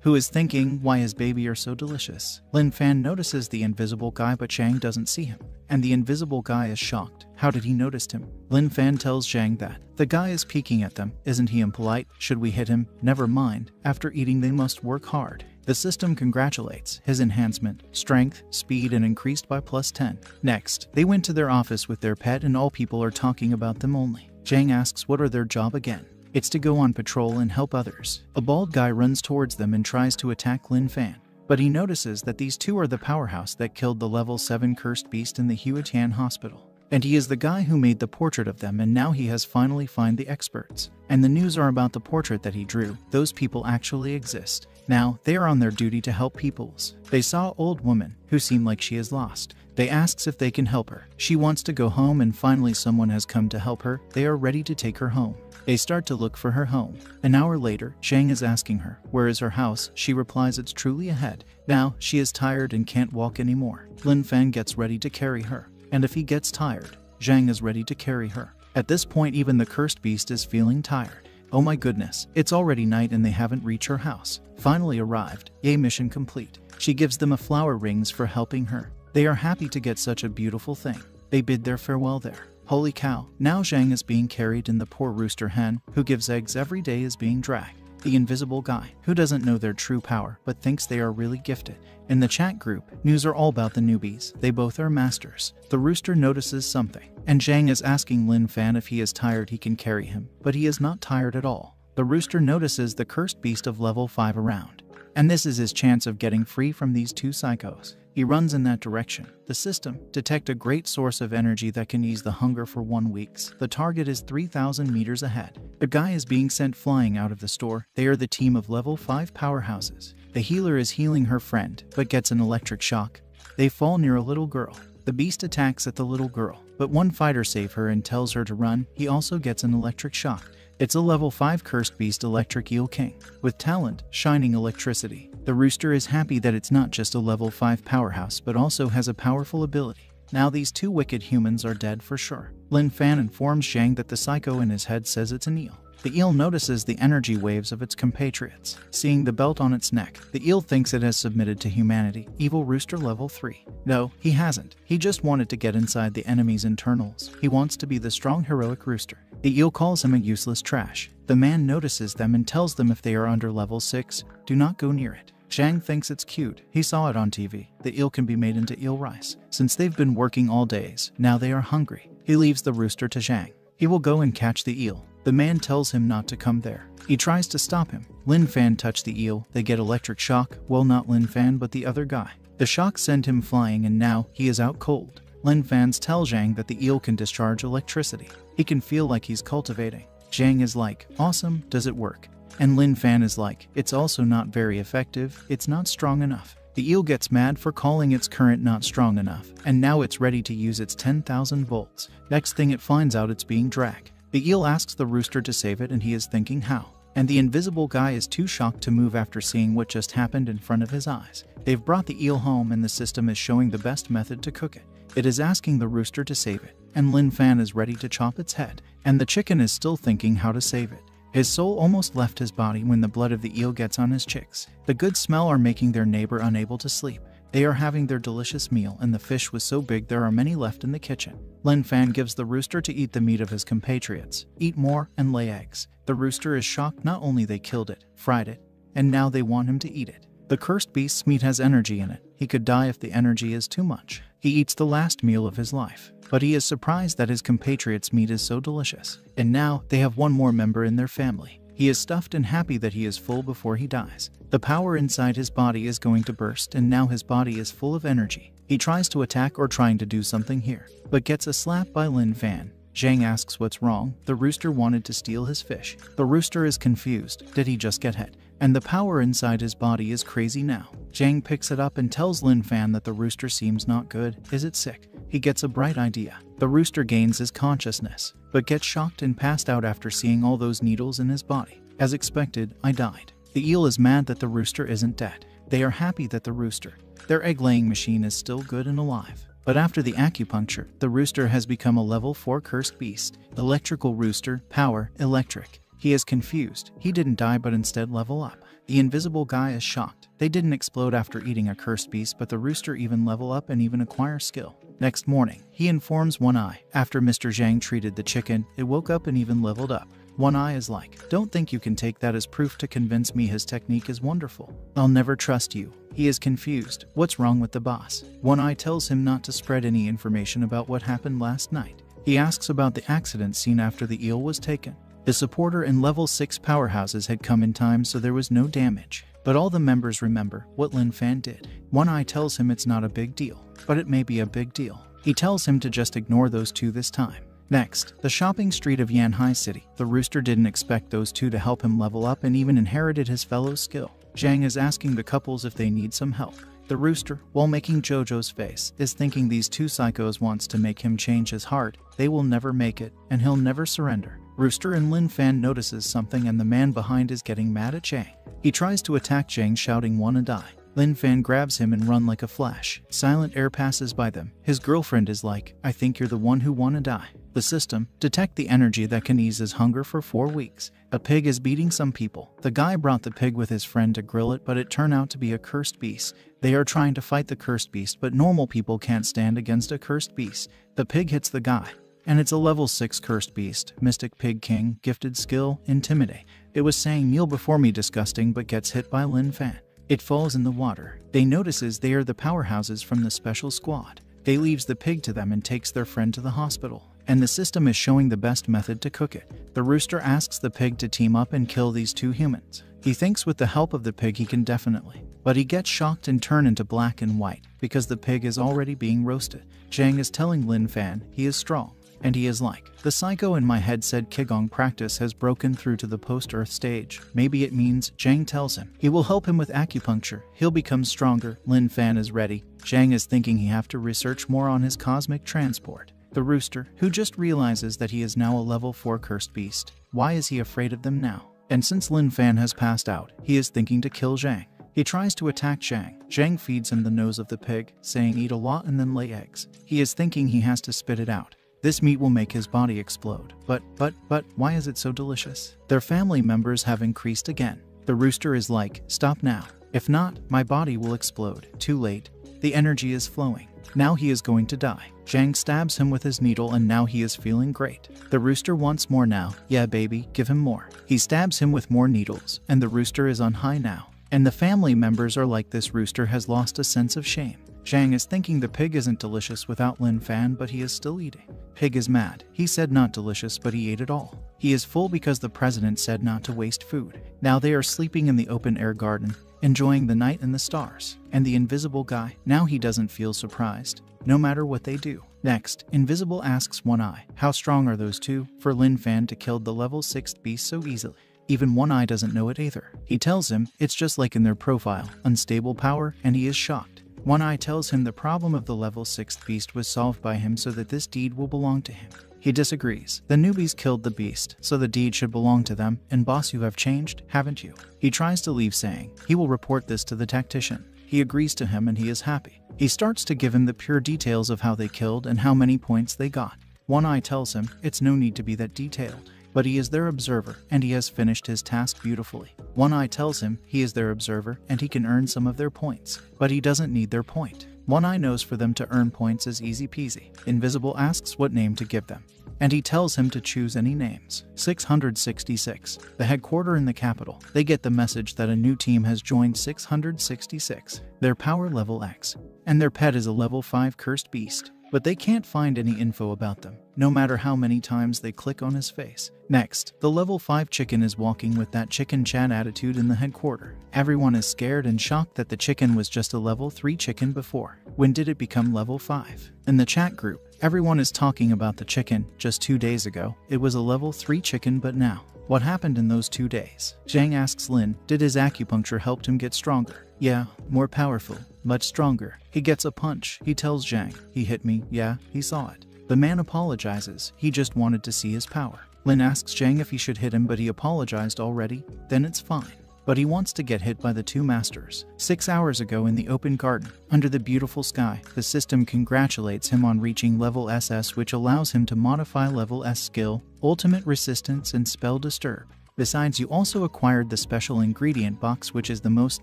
who is thinking why his baby are so delicious. Lin Fan notices the invisible guy but Zhang doesn't see him, and the invisible guy is shocked. How did he notice him? Lin Fan tells Zhang that. The guy is peeking at them. Isn't he impolite? Should we hit him? Never mind. After eating they must work hard. The system congratulates his enhancement, strength, speed, and increased by plus 10. Next, they went to their office with their pet and all people are talking about them only. Zhang asks what are their job again. It's to go on patrol and help others. A bald guy runs towards them and tries to attack Lin Fan. But he notices that these two are the powerhouse that killed the level 7 cursed beast in the Huatian hospital. And he is the guy who made the portrait of them and now he has finally find the experts. And the news are about the portrait that he drew. Those people actually exist. Now, they are on their duty to help peoples. They saw old woman who seemed like she is lost. They asks if they can help her. She wants to go home and finally someone has come to help her. They are ready to take her home. They start to look for her home. An hour later, Zhang is asking her, Where is her house? She replies it's truly ahead. Now, she is tired and can't walk anymore. Lin Fan gets ready to carry her. And if he gets tired, Zhang is ready to carry her. At this point, even the cursed beast is feeling tired. Oh my goodness, it's already night and they haven't reached her house. Finally arrived. Yay, mission complete. She gives them a flower rings for helping her. They are happy to get such a beautiful thing. They bid their farewell there. Holy cow, now Zhang is being carried and the poor rooster hen, who gives eggs every day, is being dragged. The invisible guy, who doesn't know their true power but thinks they are really gifted. In the chat group, news are all about the newbies. They both are masters. The rooster notices something, and Zhang is asking Lin Fan if he is tired he can carry him, but he is not tired at all. The rooster notices the cursed beast of level 5 around, and this is his chance of getting free from these two psychos. He runs in that direction. The system detect a great source of energy that can ease the hunger for one weeks. The target is 3,000 meters ahead. A guy is being sent flying out of the store. They are the team of level 5 powerhouses. The healer is healing her friend, but gets an electric shock. They fall near a little girl. The beast attacks at the little girl, but one fighter saves her and tells her to run. He also gets an electric shock. It's a level 5 cursed beast electric eel king, with talent, shining electricity. The rooster is happy that it's not just a level 5 powerhouse but also has a powerful ability. Now these two wicked humans are dead for sure. Lin Fan informs Zhang that the psycho in his head says it's an eel. The eel notices the energy waves of its compatriots. Seeing the belt on its neck, the eel thinks it has submitted to humanity, Evil Rooster level 3. No, he hasn't. He just wanted to get inside the enemy's internals. He wants to be the strong heroic rooster. The eel calls him a useless trash. The man notices them and tells them if they are under level 6, do not go near it. Zhang thinks it's cute. He saw it on TV. The eel can be made into eel rice. Since they've been working all days, now they are hungry. He leaves the rooster to Zhang. He will go and catch the eel. The man tells him not to come there. He tries to stop him. Lin Fan touch the eel. They get electric shock. Well, not Lin Fan, but the other guy. The shock sent him flying, and now he is out cold. Lin Fans tell Zhang that the eel can discharge electricity. He can feel like he's cultivating. Zhang is like, Awesome, does it work? And Lin Fan is like, It's also not very effective, it's not strong enough. The eel gets mad for calling its current not strong enough, and now it's ready to use its 10,000 volts. Next thing it finds out it's being dragged. The eel asks the rooster to save it and he is thinking how. And the invisible guy is too shocked to move after seeing what just happened in front of his eyes. They've brought the eel home and the system is showing the best method to cook it. It is asking the rooster to save it, and Lin Fan is ready to chop its head, and the chicken is still thinking how to save it. His soul almost left his body when the blood of the eel gets on his chicks. The good smell are making their neighbor unable to sleep. They are having their delicious meal, and the fish was so big there are many left in the kitchen. Lin Fan gives the rooster to eat the meat of his compatriots, eat more, and lay eggs. The rooster is shocked not only they killed it, fried it, and now they want him to eat it. The cursed beast's meat has energy in it. He could die if the energy is too much. He eats the last meal of his life, but he is surprised that his compatriots' meat is so delicious. And now they have one more member in their family. He is stuffed and happy that he is full before he dies. The power inside his body is going to burst, and now his body is full of energy. He tries to attack or trying to do something here, but gets a slap by Lin Fan. Zhang asks what's wrong. The rooster wanted to steal his fish. The rooster is confused. Did he just get hit? And the power inside his body is crazy now. Zhang picks it up and tells Lin Fan that the rooster seems not good. Is it sick? He gets a bright idea. The rooster gains his consciousness, but gets shocked and passed out after seeing all those needles in his body. As expected, I died. The eel is mad that the rooster isn't dead. They are happy that the rooster, their egg laying machine, is still good and alive. But after the acupuncture, the rooster has become a level 4 cursed beast. Electrical rooster, power, electric. He is confused. He didn't die but instead level up. The invisible guy is shocked. They didn't explode after eating a cursed beast, but the rooster even level up and even acquire skill. Next morning, he informs One Eye. After Mr. Zhang treated the chicken, it woke up and even leveled up. One Eye is like, Don't think you can take that as proof to convince me his technique is wonderful. I'll never trust you. He is confused. What's wrong with the boss? One Eye tells him not to spread any information about what happened last night. He asks about the accident scene after the eel was taken. The supporter and level 6 powerhouses had come in time so there was no damage. But all the members remember what Lin Fan did. One Eye tells him it's not a big deal, but it may be a big deal. He tells him to just ignore those two this time. Next, the shopping street of Yanhai City. The rooster didn't expect those two to help him level up and even inherited his fellow's skill. Zhang is asking the couples if they need some help. The rooster, while making Jojo's face, is thinking these two psychos wants to make him change his heart. They will never make it, and he'll never surrender. Rooster and Lin Fan notices something and the man behind is getting mad at Zhang. He tries to attack Zhang shouting wanna die. Lin Fan grabs him and run like a flash. Silent air passes by them. His girlfriend is like, I think you're the one who wanna die. The system, detect the energy that can ease his hunger for four weeks. A pig is beating some people. The guy brought the pig with his friend to grill it, but it turned out to be a cursed beast. They are trying to fight the cursed beast, but normal people can't stand against a cursed beast. The pig hits the guy and it's a level 6 cursed beast, Mystic Pig King, gifted skill, Intimidate. It was saying kneel before me disgusting but gets hit by Lin Fan. It falls in the water. They notices they are the powerhouses from the special squad. They leaves the pig to them and takes their friend to the hospital. And the system is showing the best method to cook it. The rooster asks the pig to team up and kill these two humans. He thinks with the help of the pig he can definitely. But he gets shocked and turn into black and white because the pig is already being roasted. Zhang is telling Lin Fan he is strong. And he is like, the psycho in my head said Qigong practice has broken through to the post-Earth stage. Maybe it means Zhang tells him. He will help him with acupuncture. He'll become stronger. Lin Fan is ready. Zhang is thinking he have to research more on his cosmic transport. The rooster, who just realizes that he is now a level 4 cursed beast. Why is he afraid of them now? And since Lin Fan has passed out, he is thinking to kill Zhang. He tries to attack Zhang. Zhang feeds him the nose of the pig, saying eat a lot and then lay eggs. He is thinking he has to spit it out. This meat will make his body explode. But, but, but, why is it so delicious? Their family members have increased again. The rooster is like, stop now. If not, my body will explode. Too late. The energy is flowing. Now he is going to die. Zhang stabs him with his needle and now he is feeling great. The rooster wants more now. Yeah, baby, give him more. He stabs him with more needles, and the rooster is on high now. And the family members are like this rooster has lost a sense of shame. Zhang is thinking the pig isn't delicious without Lin Fan, but he is still eating. Pig is mad. He said not delicious, but he ate it all. He is full because the president said not to waste food. Now they are sleeping in the open air garden, enjoying the night and the stars. And the invisible guy, now he doesn't feel surprised, no matter what they do. Next, Invisible asks One Eye, how strong are those two for Lin Fan to kill the level 6th beast so easily? Even One Eye doesn't know it either. He tells him it's just like in their profile, unstable power, and he is shocked. One Eye tells him the problem of the level 6th beast was solved by him so that this deed will belong to him. He disagrees. The newbies killed the beast, so the deed should belong to them, and boss, you have changed, haven't you? He tries to leave, saying he will report this to the tactician. He agrees to him and he is happy. He starts to give him the pure details of how they killed and how many points they got. One Eye tells him it's no need to be that detailed, but he is their observer and he has finished his task beautifully. One Eye tells him he is their observer and he can earn some of their points, but he doesn't need their point. One Eye knows for them to earn points is easy peasy. Invisible asks what name to give them and he tells him to choose any names. 666, the headquarter in the capital. They get the message that a new team has joined 666, their power level X, and their pet is a level 5 cursed beast. But they can't find any info about them, no matter how many times they click on his face. Next, the level 5 chicken is walking with that chicken chat attitude in the headquarter. Everyone is scared and shocked that the chicken was just a level 3 chicken before. When did it become level 5? In the chat group, Everyone is talking about the chicken. Just two days ago, it was a level 3 chicken, but now, what happened in those two days? Zhang asks Lin, did his acupuncture help him get stronger? Yeah, more powerful, much stronger. He gets a punch. He tells Zhang, he hit me. Yeah, he saw it. The man apologizes. He just wanted to see his power. Lin asks Zhang if he should hit him, but he apologized already. Then it's fine but he wants to get hit by the two masters. Six hours ago in the open garden, under the beautiful sky, the system congratulates him on reaching level SS which allows him to modify level S skill, ultimate resistance and spell disturb. Besides, you also acquired the special ingredient box which is the most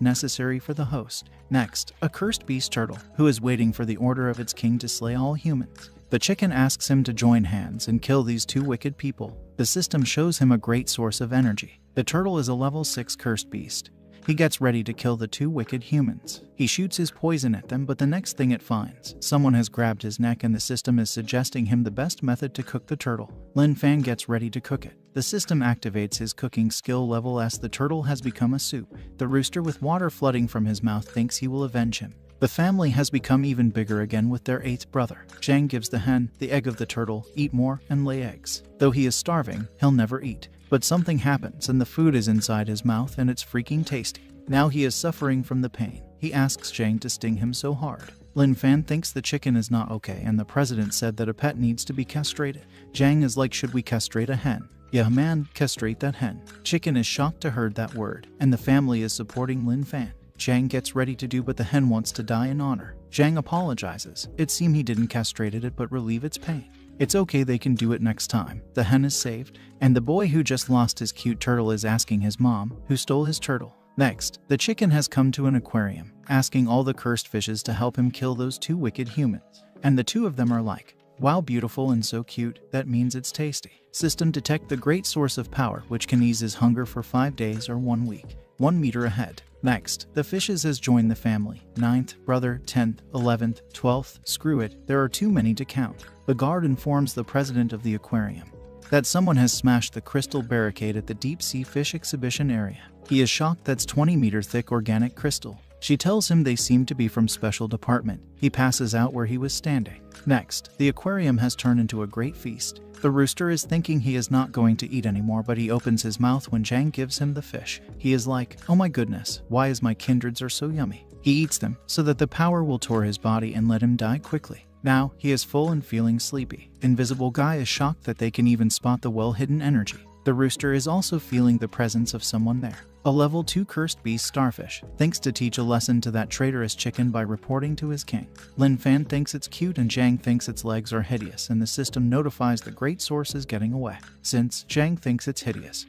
necessary for the host. Next, a cursed beast turtle, who is waiting for the order of its king to slay all humans. The chicken asks him to join hands and kill these two wicked people. The system shows him a great source of energy. The turtle is a level 6 cursed beast. He gets ready to kill the two wicked humans. He shoots his poison at them, but the next thing it finds, someone has grabbed his neck and the system is suggesting him the best method to cook the turtle. Lin Fan gets ready to cook it. The system activates his cooking skill level as the turtle has become a soup. The rooster with water flooding from his mouth thinks he will avenge him. The family has become even bigger again with their eighth brother. Zhang gives the hen the egg of the turtle, eat more, and lay eggs. Though he is starving, he'll never eat. But something happens and the food is inside his mouth and it's freaking tasty. Now he is suffering from the pain. He asks Zhang to sting him so hard. Lin Fan thinks the chicken is not okay and the president said that a pet needs to be castrated. Zhang is like should we castrate a hen? Yeah man, castrate that hen. Chicken is shocked to heard that word and the family is supporting Lin Fan. Zhang gets ready to do but the hen wants to die in honor. Zhang apologizes. It seemed he didn't castrated it but relieve its pain. It's okay, they can do it next time. The hen is saved, and the boy who just lost his cute turtle is asking his mom, who stole his turtle. Next, the chicken has come to an aquarium, asking all the cursed fishes to help him kill those two wicked humans. And the two of them are like, Wow, beautiful and so cute, that means it's tasty. System detect the great source of power which can ease his hunger for 5 days or 1 week. 1 meter ahead. Next, the fishes has joined the family. Ninth, brother, 10th, 11th, 12th, screw it, there are too many to count. The guard informs the president of the aquarium that someone has smashed the crystal barricade at the deep sea fish exhibition area. He is shocked that's 20 meter thick organic crystal. She tells him they seem to be from special department. He passes out where he was standing. Next, the aquarium has turned into a great feast. The rooster is thinking he is not going to eat anymore, but he opens his mouth when Zhang gives him the fish. He is like, oh my goodness, why is my kindreds are so yummy? He eats them so that the power will tour his body and let him die quickly. Now, he is full and feeling sleepy. Invisible Guy is shocked that they can even spot the well hidden energy. The rooster is also feeling the presence of someone there. A level 2 cursed beast starfish thinks to teach a lesson to that traitorous chicken by reporting to his king. Lin Fan thinks it's cute and Zhang thinks its legs are hideous and the system notifies the great source is getting away. Since Zhang thinks it's hideous,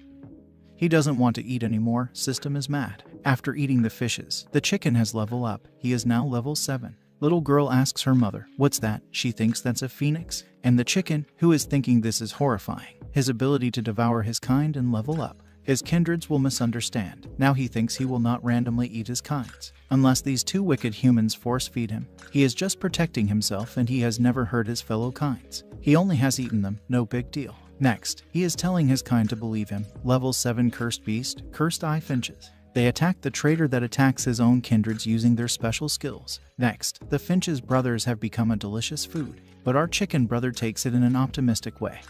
he doesn't want to eat anymore, system is mad. After eating the fishes, the chicken has level up. He is now level 7. Little girl asks her mother, What's that? She thinks that's a phoenix. And the chicken, who is thinking this is horrifying, his ability to devour his kind and level up. His kindreds will misunderstand. Now he thinks he will not randomly eat his kinds, unless these two wicked humans force feed him. He is just protecting himself and he has never hurt his fellow kinds. He only has eaten them, no big deal. Next, he is telling his kind to believe him. Level 7 Cursed Beast, Cursed Eye Finches. They attack the traitor that attacks his own kindreds using their special skills. Next, the Finch's brothers have become a delicious food, but our chicken brother takes it in an optimistic way.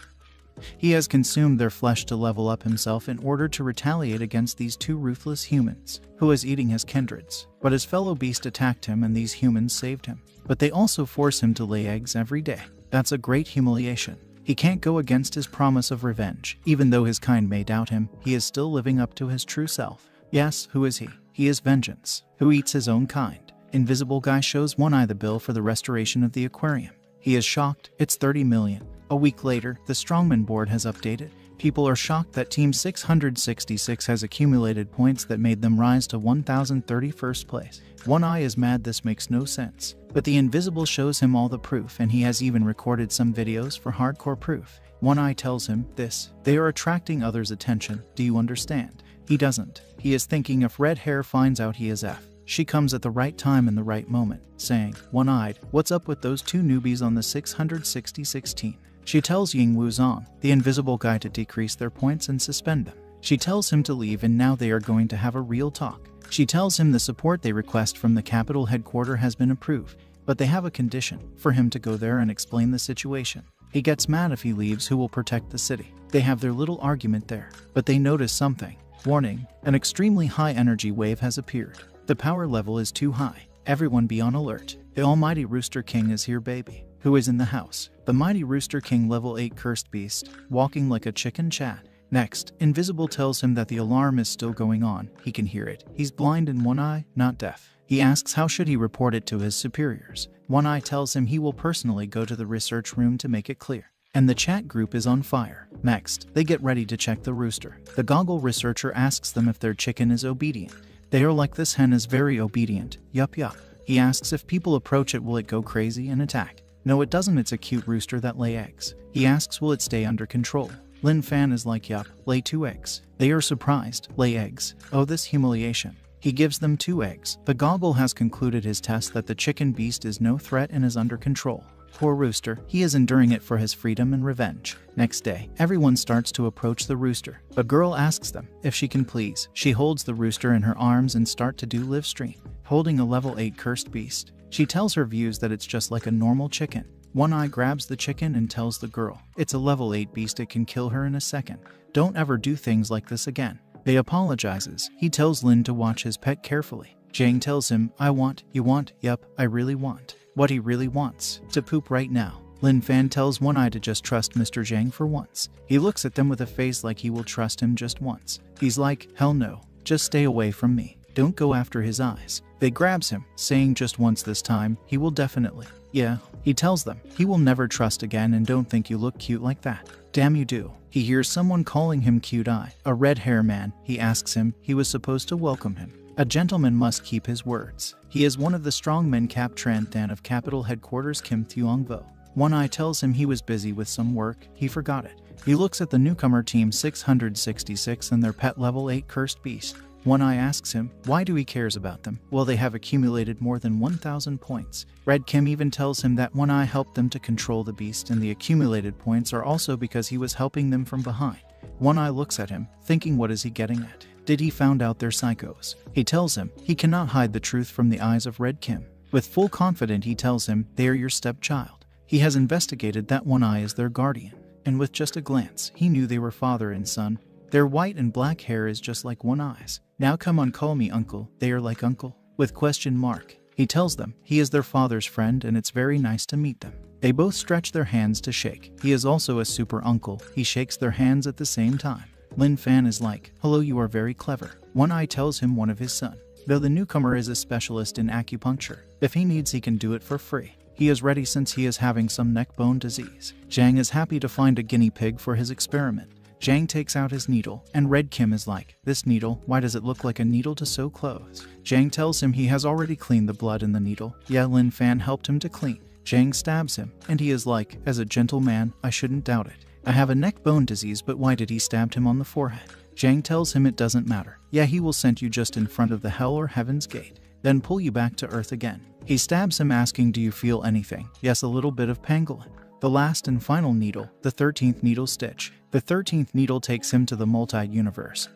He has consumed their flesh to level up himself in order to retaliate against these two ruthless humans, who is eating his kindreds. But his fellow beast attacked him and these humans saved him. But they also force him to lay eggs every day. That's a great humiliation. He can't go against his promise of revenge. Even though his kind may doubt him, he is still living up to his true self. Yes, who is he? He is vengeance, who eats his own kind. Invisible Guy shows One Eye the bill for the restoration of the aquarium. He is shocked, it's 30 million. A week later, the Strongman board has updated. People are shocked that Team 666 has accumulated points that made them rise to 1031st place. One Eye is mad this makes no sense, but the Invisible shows him all the proof and he has even recorded some videos for hardcore proof. One Eye tells him this they are attracting others' attention. Do you understand? He doesn't. He is thinking if Red Hair finds out he is F, she comes at the right time in the right moment, saying, one eyed, What's up with those two newbies on the 666 team? She tells Ying Wuzong, the invisible guy, to decrease their points and suspend them. She tells him to leave, and now they are going to have a real talk. She tells him the support they request from the capital headquarters has been approved, but they have a condition for him to go there and explain the situation. He gets mad if he leaves, who will protect the city? They have their little argument there, but they notice something. Warning, an extremely high energy wave has appeared. The power level is too high. Everyone be on alert. The almighty Rooster King is here, baby. Who is in the house? The mighty Rooster King level 8 cursed beast, walking like a chicken chat. Next, Invisible tells him that the alarm is still going on. He can hear it. He's blind in one eye, not deaf. He asks how should he report it to his superiors. One Eye tells him he will personally go to the research room to make it clear. And the chat group is on fire. Next, they get ready to check the rooster. The goggle researcher asks them if their chicken is obedient. They are like this hen is very obedient. Yup yup. He asks if people approach it will it go crazy and attack. No it doesn't it's a cute rooster that lay eggs. He asks will it stay under control. Lin Fan is like yup, lay two eggs. They are surprised, lay eggs. Oh this humiliation. He gives them two eggs. The goggle has concluded his test that the chicken beast is no threat and is under control. Poor Rooster, he is enduring it for his freedom and revenge. Next day, everyone starts to approach the rooster. A girl asks them if she can please. She holds the rooster in her arms and start to do live stream, holding a level 8 cursed beast. She tells her views that it's just like a normal chicken. One Eye grabs the chicken and tells the girl, it's a level 8 beast it can kill her in a second. Don't ever do things like this again. They apologizes. He tells Lin to watch his pet carefully. Zhang tells him, I want, you want, yep, I really want what he really wants to poop right now. Lin Fan tells One Eye to just trust Mr. Zhang for once. He looks at them with a face like he will trust him just once. He's like, hell no, just stay away from me. Don't go after his eyes. They grabs him, saying just once this time, he will definitely. Yeah, he tells them, he will never trust again and don't think you look cute like that. Damn you do. He hears someone calling him cute eye, a red hair man. He asks him, he was supposed to welcome him. A gentleman must keep his words. He is one of the strong men Cap Tran Than of Capital Headquarters Kim Thuong Vo. One Eye tells him he was busy with some work, he forgot it. He looks at the newcomer team 666 and their pet level 8 cursed beast. One Eye asks him, why do he cares about them? Well, they have accumulated more than 1,000 points. Red Kim even tells him that One Eye helped them to control the beast and the accumulated points are also because he was helping them from behind. One Eye looks at him, thinking what is he getting at? Did he found out they're psychos? He tells him he cannot hide the truth from the eyes of Red Kim. With full confidence, he tells him they are your stepchild. He has investigated that one eye is their guardian, and with just a glance, he knew they were father and son. Their white and black hair is just like one eye's. Now come on, call me uncle. They are like uncle. With question mark, he tells them he is their father's friend and it's very nice to meet them. They both stretch their hands to shake. He is also a super uncle. He shakes their hands at the same time. Lin Fan is like, Hello, you are very clever. One Eye tells him one of his son. Though the newcomer is a specialist in acupuncture, if he needs, he can do it for free. He is ready since he is having some neck bone disease. Zhang is happy to find a guinea pig for his experiment. Zhang takes out his needle, and Red Kim is like, This needle, why does it look like a needle to sew clothes? Zhang tells him he has already cleaned the blood in the needle. Yeah, Lin Fan helped him to clean. Zhang stabs him, and he is like, As a gentleman, I shouldn't doubt it. I have a neck bone disease, but why did he stab him on the forehead? Zhang tells him it doesn't matter. Yeah, he will send you just in front of the hell or heaven's gate, then pull you back to earth again. He stabs him, asking, Do you feel anything? Yes, a little bit of pangolin. The last and final needle, the 13th needle stitch. The 13th needle takes him to the multi universe.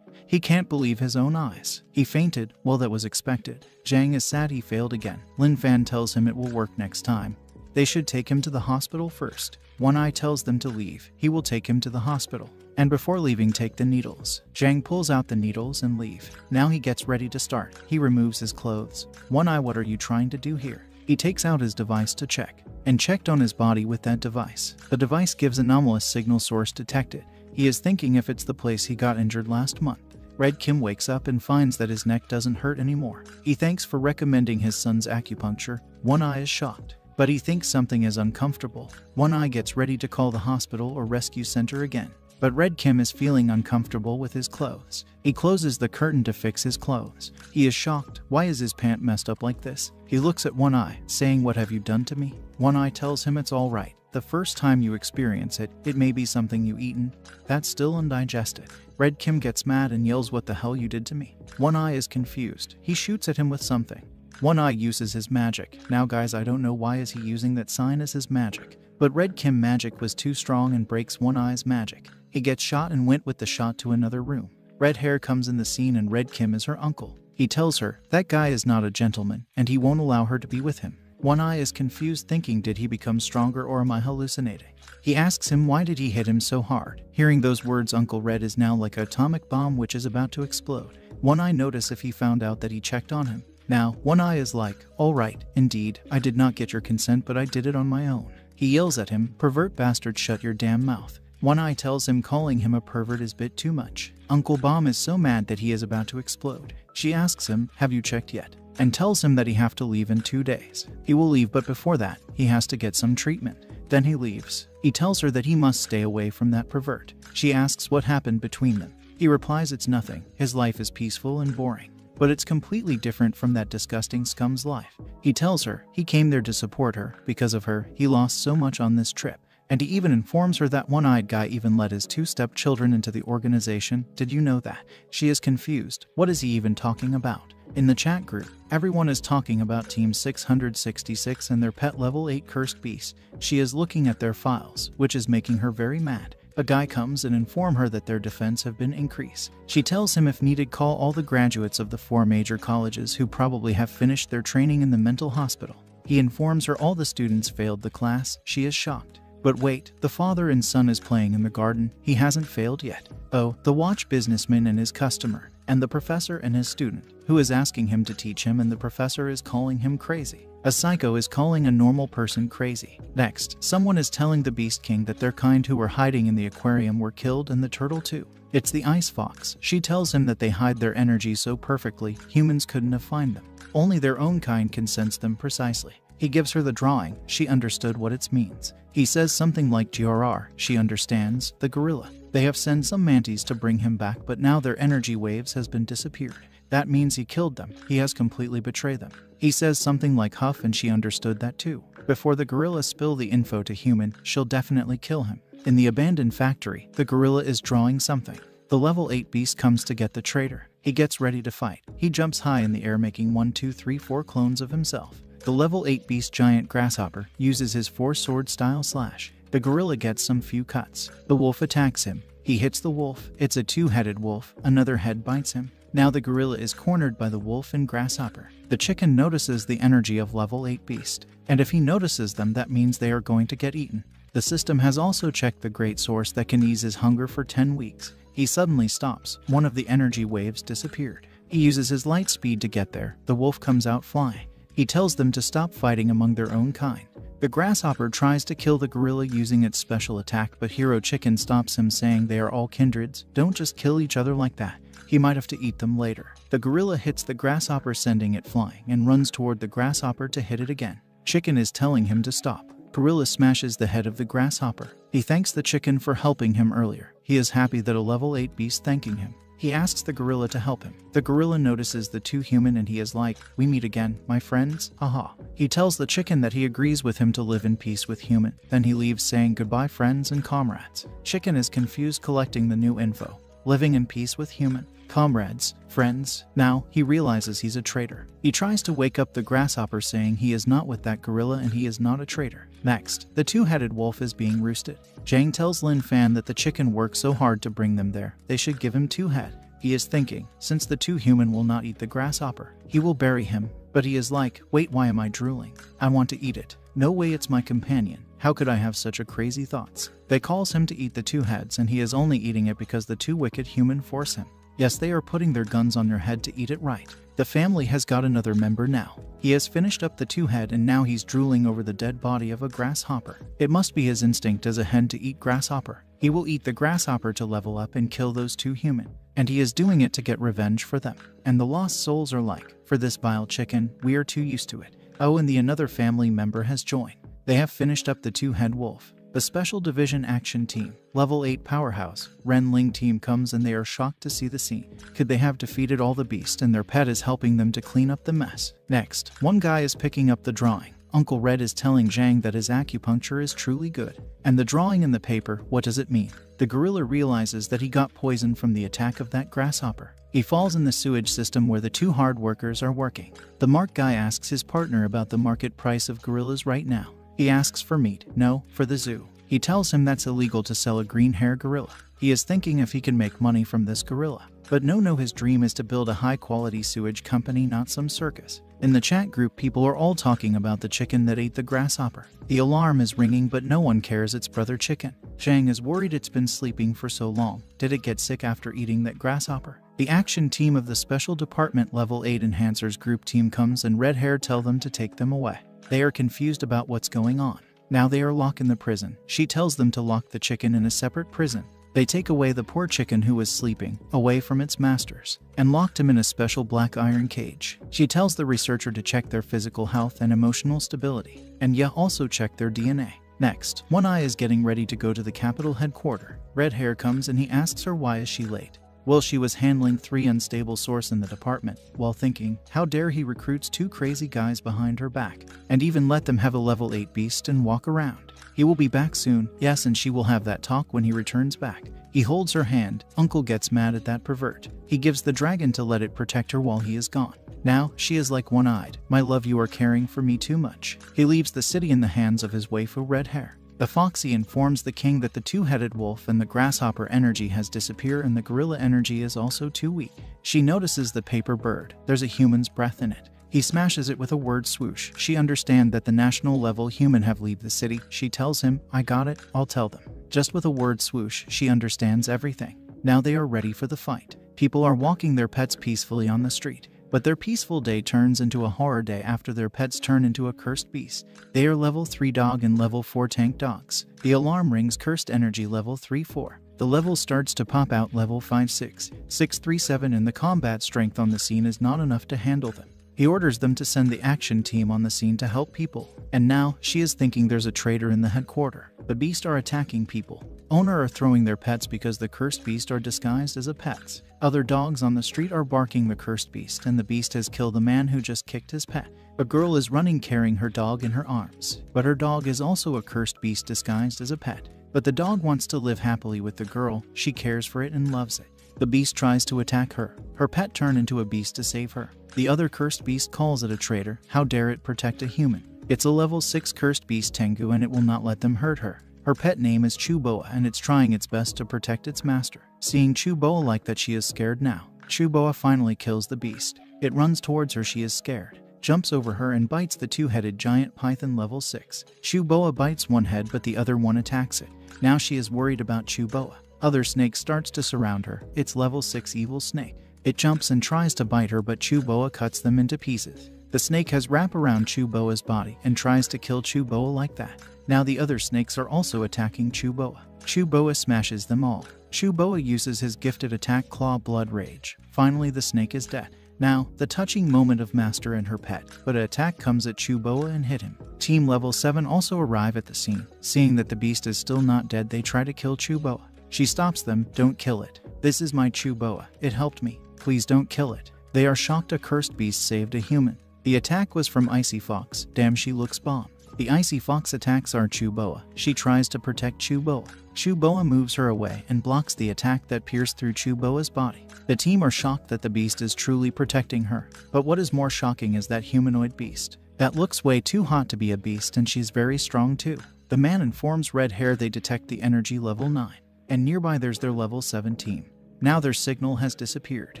He can't believe his own eyes. He fainted, well, that was expected. Zhang is sad he failed again. Lin Fan tells him it will work next time. They should take him to the hospital first. One Eye tells them to leave. He will take him to the hospital. And before leaving, take the needles. Zhang pulls out the needles and leave. Now he gets ready to start. He removes his clothes. One Eye, what are you trying to do here? He takes out his device to check, and checked on his body with that device. The device gives anomalous signal source detected. He is thinking if it's the place he got injured last month. Red Kim wakes up and finds that his neck doesn't hurt anymore. He thanks for recommending his son's acupuncture. One Eye is shocked but he thinks something is uncomfortable. One Eye gets ready to call the hospital or rescue center again. But Red Kim is feeling uncomfortable with his clothes. He closes the curtain to fix his clothes. He is shocked. Why is his pant messed up like this? He looks at One Eye, saying, What have you done to me? One Eye tells him it's all right. The first time you experience it, it may be something you eaten. That's still undigested. Red Kim gets mad and yells, What the hell you did to me? One Eye is confused. He shoots at him with something. One Eye uses his magic. Now guys, I don't know why is he using that sign as his magic. But Red Kim magic was too strong and breaks One Eye's magic. He gets shot and went with the shot to another room. Red Hair comes in the scene and Red Kim is her uncle. He tells her, that guy is not a gentleman, and he won't allow her to be with him. One Eye is confused thinking did he become stronger or am I hallucinating? He asks him why did he hit him so hard. Hearing those words Uncle Red is now like an atomic bomb which is about to explode. One Eye notice if he found out that he checked on him. Now, One Eye is like, Alright, indeed, I did not get your consent, but I did it on my own. He yells at him, Pervert bastard, shut your damn mouth. One Eye tells him calling him a pervert is bit too much. Uncle Bomb is so mad that he is about to explode. She asks him, Have you checked yet? and tells him that he have to leave in two days. He will leave, but before that, he has to get some treatment. Then he leaves. He tells her that he must stay away from that pervert. She asks what happened between them. He replies it's nothing. His life is peaceful and boring but it's completely different from that disgusting scum's life. He tells her he came there to support her. Because of her, he lost so much on this trip. And he even informs her that one eyed guy even let his two step children into the organization. Did you know that? She is confused. What is he even talking about? In the chat group, everyone is talking about Team 666 and their pet level 8 cursed beast. She is looking at their files, which is making her very mad. A guy comes and inform her that their defense have been increased. She tells him if needed call all the graduates of the four major colleges who probably have finished their training in the mental hospital. He informs her all the students failed the class. She is shocked. But wait, the father and son is playing in the garden. He hasn't failed yet. Oh, the watch businessman and his customer, and the professor and his student, who is asking him to teach him, and the professor is calling him crazy. A psycho is calling a normal person crazy. Next, someone is telling the Beast King that their kind who were hiding in the aquarium were killed and the turtle too. It's the ice fox. She tells him that they hide their energy so perfectly, humans couldn't have found them. Only their own kind can sense them precisely. He gives her the drawing. She understood what it means. He says something like GRR. She understands. The gorilla. They have sent some mantis to bring him back, but now their energy waves has been disappeared. That means he killed them. He has completely betrayed them. He says something like Huff and she understood that too. Before the gorilla spill the info to human, she'll definitely kill him. In the abandoned factory, the gorilla is drawing something. The level 8 beast comes to get the traitor. He gets ready to fight. He jumps high in the air making 1, 2, 3, 4 clones of himself. The level 8 beast giant grasshopper uses his 4 sword style slash. The gorilla gets some few cuts. The wolf attacks him. He hits the wolf. It's a two-headed wolf. Another head bites him. Now the gorilla is cornered by the wolf and grasshopper. The chicken notices the energy of level 8 beast, and if he notices them that means they are going to get eaten. The system has also checked the great source that can ease his hunger for 10 weeks. He suddenly stops. One of the energy waves disappeared. He uses his light speed to get there. The wolf comes out flying. He tells them to stop fighting among their own kind. The grasshopper tries to kill the gorilla using its special attack, but Hero Chicken stops him, saying they are all kindreds. Don't just kill each other like that. He might have to eat them later. The gorilla hits the grasshopper, sending it flying, and runs toward the grasshopper to hit it again. Chicken is telling him to stop. Gorilla smashes the head of the grasshopper. He thanks the chicken for helping him earlier. He is happy that a level 8 beast thanking him. He asks the gorilla to help him. The gorilla notices the two human and he is like, We meet again, my friends, haha. He tells the chicken that he agrees with him to live in peace with human. Then he leaves saying goodbye friends and comrades. Chicken is confused collecting the new info. Living in peace with human comrades, friends. Now, he realizes he's a traitor. He tries to wake up the grasshopper saying he is not with that gorilla and he is not a traitor. Next, the two-headed wolf is being roosted. Zhang tells Lin Fan that the chicken worked so hard to bring them there, they should give him two head. He is thinking, since the two human will not eat the grasshopper, he will bury him. But he is like, wait, why am I drooling? I want to eat it. No way it's my companion. How could I have such a crazy thoughts? They calls him to eat the two heads and he is only eating it because the two wicked human force him. Yes, they are putting their guns on your head to eat it right. The family has got another member now. He has finished up the two head and now he's drooling over the dead body of a grasshopper. It must be his instinct as a hen to eat grasshopper. He will eat the grasshopper to level up and kill those two human. And he is doing it to get revenge for them. And the lost souls are like, for this vile chicken, we are too used to it. Oh, and the another family member has joined. They have finished up the two head wolf. The Special Division Action Team, Level 8 Powerhouse, Ren Ling team comes and they are shocked to see the scene. Could they have defeated all the beast and their pet is helping them to clean up the mess? Next, one guy is picking up the drawing. Uncle Red is telling Zhang that his acupuncture is truly good. And the drawing in the paper, what does it mean? The gorilla realizes that he got poisoned from the attack of that grasshopper. He falls in the sewage system where the two hard workers are working. The mark guy asks his partner about the market price of gorillas right now. He asks for meat, no, for the zoo. He tells him that's illegal to sell a green hair gorilla. He is thinking if he can make money from this gorilla. But no, no, his dream is to build a high quality sewage company, not some circus. In the chat group, people are all talking about the chicken that ate the grasshopper. The alarm is ringing, but no one cares it's Brother Chicken. Zhang is worried it's been sleeping for so long. Did it get sick after eating that grasshopper? The action team of the Special Department Level 8 Enhancers group team comes and Red Hair tell them to take them away. They are confused about what's going on. Now they are locked in the prison. She tells them to lock the chicken in a separate prison. They take away the poor chicken who was sleeping, away from its masters, and locked him in a special black iron cage. She tells the researcher to check their physical health and emotional stability, and yeah, also check their DNA. Next, One Eye is getting ready to go to the capital headquarters. Red Hair comes and he asks her why is she late. Well, she was handling three unstable source in the department, while thinking, how dare he recruits two crazy guys behind her back, and even let them have a level 8 beast and walk around. He will be back soon, yes, and she will have that talk when he returns back. He holds her hand, Uncle gets mad at that pervert. He gives the dragon to let it protect her while he is gone. Now, she is like one-eyed. My love, you are caring for me too much. He leaves the city in the hands of his waifu red hair. The Foxy informs the king that the two-headed wolf and the grasshopper energy has disappeared and the gorilla energy is also too weak. She notices the paper bird. There's a human's breath in it. He smashes it with a word swoosh. She understands that the national level human have leave the city. She tells him, I got it, I'll tell them. Just with a word swoosh, she understands everything. Now they are ready for the fight. People are walking their pets peacefully on the street. But their peaceful day turns into a horror day after their pets turn into a cursed beast. They are level 3 dog and level 4 tank dogs. The alarm rings cursed energy level 3 4. The level starts to pop out level 5 6. 6 3 7 and the combat strength on the scene is not enough to handle them. He orders them to send the action team on the scene to help people. And now, she is thinking there's a traitor in the headquarters. The beast are attacking people. Owner are throwing their pets because the cursed beast are disguised as a pets. Other dogs on the street are barking the cursed beast, and the beast has killed the man who just kicked his pet. A girl is running carrying her dog in her arms, but her dog is also a cursed beast disguised as a pet. But the dog wants to live happily with the girl, she cares for it and loves it. The beast tries to attack her. Her pet turn into a beast to save her. The other cursed beast calls it a traitor. How dare it protect a human? It's a level 6 cursed beast Tengu and it will not let them hurt her. Her pet name is Chuboa and it's trying its best to protect its master. Seeing Chuboa like that she is scared now. Chuboa finally kills the beast. It runs towards her she is scared, jumps over her and bites the two-headed giant python level 6. Chuboa bites one head but the other one attacks it. Now she is worried about Chuboa. Other snake starts to surround her. It's level 6 evil snake. It jumps and tries to bite her but Chuboa cuts them into pieces. The snake has wrap around Chuboa's body and tries to kill Chuboa like that. Now the other snakes are also attacking Chuboa. Chuboa smashes them all. Chuboa uses his gifted attack Claw Blood Rage. Finally, the snake is dead. Now, the touching moment of Master and her pet, but an attack comes at Chuboa and hit him. Team level 7 also arrive at the scene. Seeing that the beast is still not dead, they try to kill Chuboa. She stops them, don't kill it. This is my Chuboa. It helped me. Please don't kill it. They are shocked a cursed beast saved a human. The attack was from Icy Fox. Damn, she looks bomb. The Icy Fox attacks our Chuboa. She tries to protect Chuboa. Chuboa moves her away and blocks the attack that pierced through Chuboa's body. The team are shocked that the beast is truly protecting her. But what is more shocking is that humanoid beast. That looks way too hot to be a beast and she's very strong too. The man informs Red Hair they detect the energy level 9. And nearby there's their level 17. Now their signal has disappeared.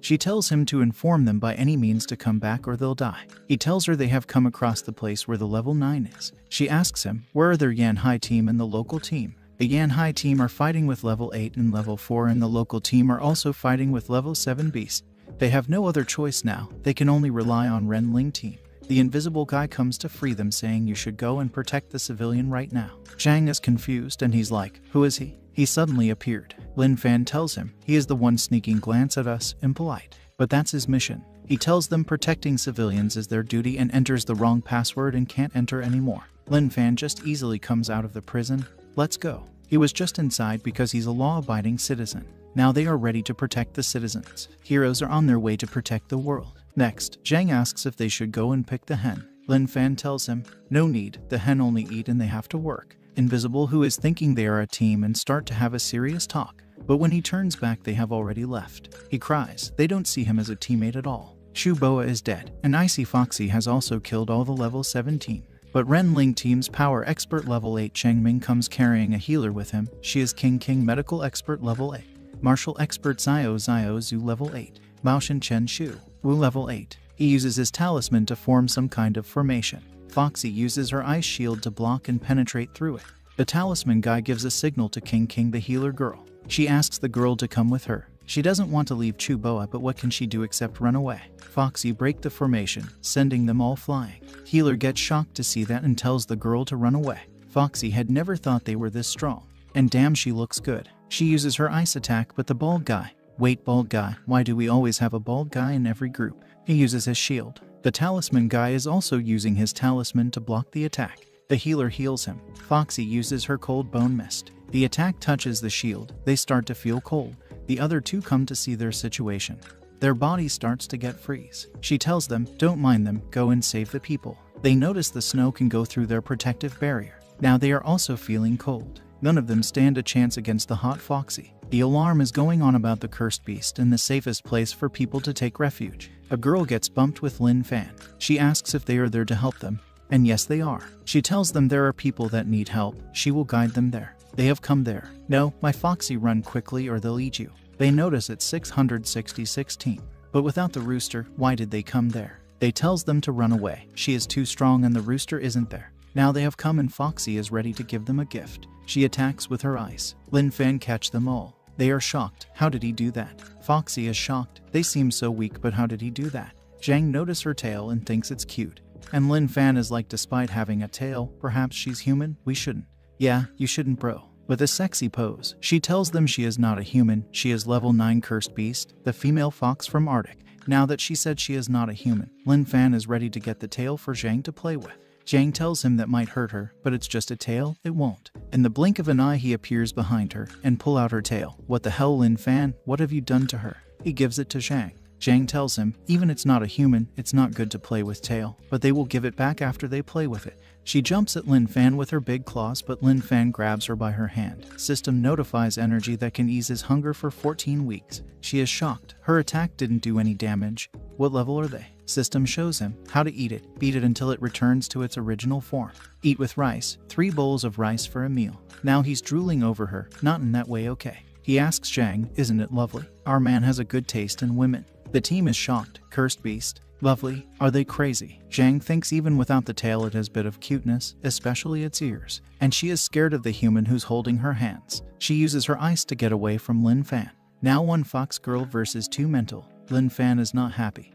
She tells him to inform them by any means to come back or they'll die. He tells her they have come across the place where the level 9 is. She asks him, where are their Yanhai team and the local team? The Yanhai team are fighting with level 8 and level 4 and the local team are also fighting with level 7 beasts. They have no other choice now, they can only rely on Ren Ling team. The invisible guy comes to free them saying you should go and protect the civilian right now. Zhang is confused and he's like, who is he? He suddenly appeared. Lin Fan tells him he is the one sneaking glance at us, impolite. But that's his mission. He tells them protecting civilians is their duty and enters the wrong password and can't enter anymore. Lin Fan just easily comes out of the prison. Let's go. He was just inside because he's a law abiding citizen. Now they are ready to protect the citizens. Heroes are on their way to protect the world. Next, Zhang asks if they should go and pick the hen. Lin Fan tells him, no need, the hen only eat and they have to work. Invisible, who is thinking they are a team and start to have a serious talk. But when he turns back, they have already left. He cries. They don't see him as a teammate at all. Chuboa is dead, and Icy Foxy has also killed all the level 17. But Ren Ling team's power expert level 8 Cheng Ming comes carrying a healer with him. She is King King medical expert level 8. Martial expert Zio Zio Zhu level 8. Mao Shen Chen Shu, Wu level 8. He uses his talisman to form some kind of formation. Foxy uses her ice shield to block and penetrate through it. The talisman guy gives a signal to King King the healer girl. She asks the girl to come with her. She doesn't want to leave Chuboa, but what can she do except run away? Foxy break the formation, sending them all flying. Healer gets shocked to see that and tells the girl to run away. Foxy had never thought they were this strong. And damn she looks good. She uses her ice attack, but the bald guy. Wait, bald guy, why do we always have a bald guy in every group? He uses his shield. The talisman guy is also using his talisman to block the attack. The healer heals him. Foxy uses her cold bone mist. The attack touches the shield. They start to feel cold. The other two come to see their situation. Their body starts to get freeze. She tells them, don't mind them, go and save the people. They notice the snow can go through their protective barrier. Now they are also feeling cold. None of them stand a chance against the hot Foxy. The alarm is going on about the cursed beast and the safest place for people to take refuge. A girl gets bumped with Lin Fan. She asks if they are there to help them. And yes, they are. She tells them there are people that need help. She will guide them there. They have come there. No, my Foxy, run quickly or they'll eat you. They notice it's 666 team. But without the rooster, why did they come there? They tells them to run away. She is too strong and the rooster isn't there. Now they have come and Foxy is ready to give them a gift. She attacks with her ice. Lin Fan catch them all. They are shocked. How did he do that? Foxy is shocked. They seem so weak, but how did he do that? Zhang notices her tail and thinks it's cute. And Lin Fan is like, despite having a tail, perhaps she's human? We shouldn't. Yeah, you shouldn't, bro. With a sexy pose, she tells them she is not a human, she is level 9 cursed beast, the female fox from Arctic. Now that she said she is not a human, Lin Fan is ready to get the tail for Zhang to play with. Zhang tells him that might hurt her, but it's just a tail, it won't. In the blink of an eye he appears behind her and pull out her tail. What the hell Lin Fan, what have you done to her? He gives it to Zhang. Zhang tells him, even it's not a human, it's not good to play with tail, but they will give it back after they play with it. She jumps at Lin Fan with her big claws, but Lin Fan grabs her by her hand. System notifies energy that can ease his hunger for 14 weeks. She is shocked. Her attack didn't do any damage. What level are they? System shows him how to eat it. Beat it until it returns to its original form. Eat with rice. Three bowls of rice for a meal. Now he's drooling over her. Not in that way, okay. He asks Zhang, isn't it lovely? Our man has a good taste in women. The team is shocked. Cursed beast. Lovely. Are they crazy? Zhang thinks even without the tail it has bit of cuteness, especially its ears. And she is scared of the human who's holding her hands. She uses her eyes to get away from Lin Fan. Now one fox girl versus two mental. Lin Fan is not happy.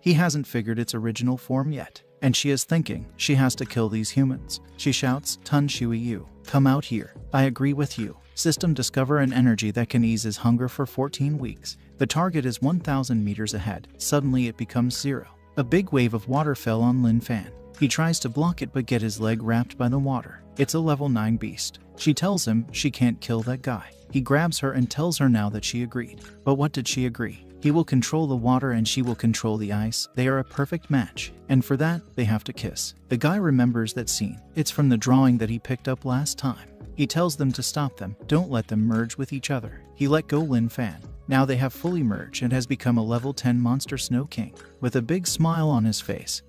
He hasn't figured its original form yet, and she is thinking she has to kill these humans. She shouts, Tun Shui Yu, come out here. I agree with you. System discover an energy that can ease his hunger for 14 weeks. The target is 1,000 meters ahead. Suddenly it becomes zero. A big wave of water fell on Lin Fan. He tries to block it but get his leg wrapped by the water. It's a level 9 beast. She tells him she can't kill that guy. He grabs her and tells her now that she agreed. But what did she agree? He will control the water and she will control the ice. They are a perfect match. And for that, they have to kiss. The guy remembers that scene. It's from the drawing that he picked up last time. He tells them to stop them, don't let them merge with each other. He let go Lin Fan. Now they have fully merged and has become a level 10 monster Snow King. With a big smile on his face,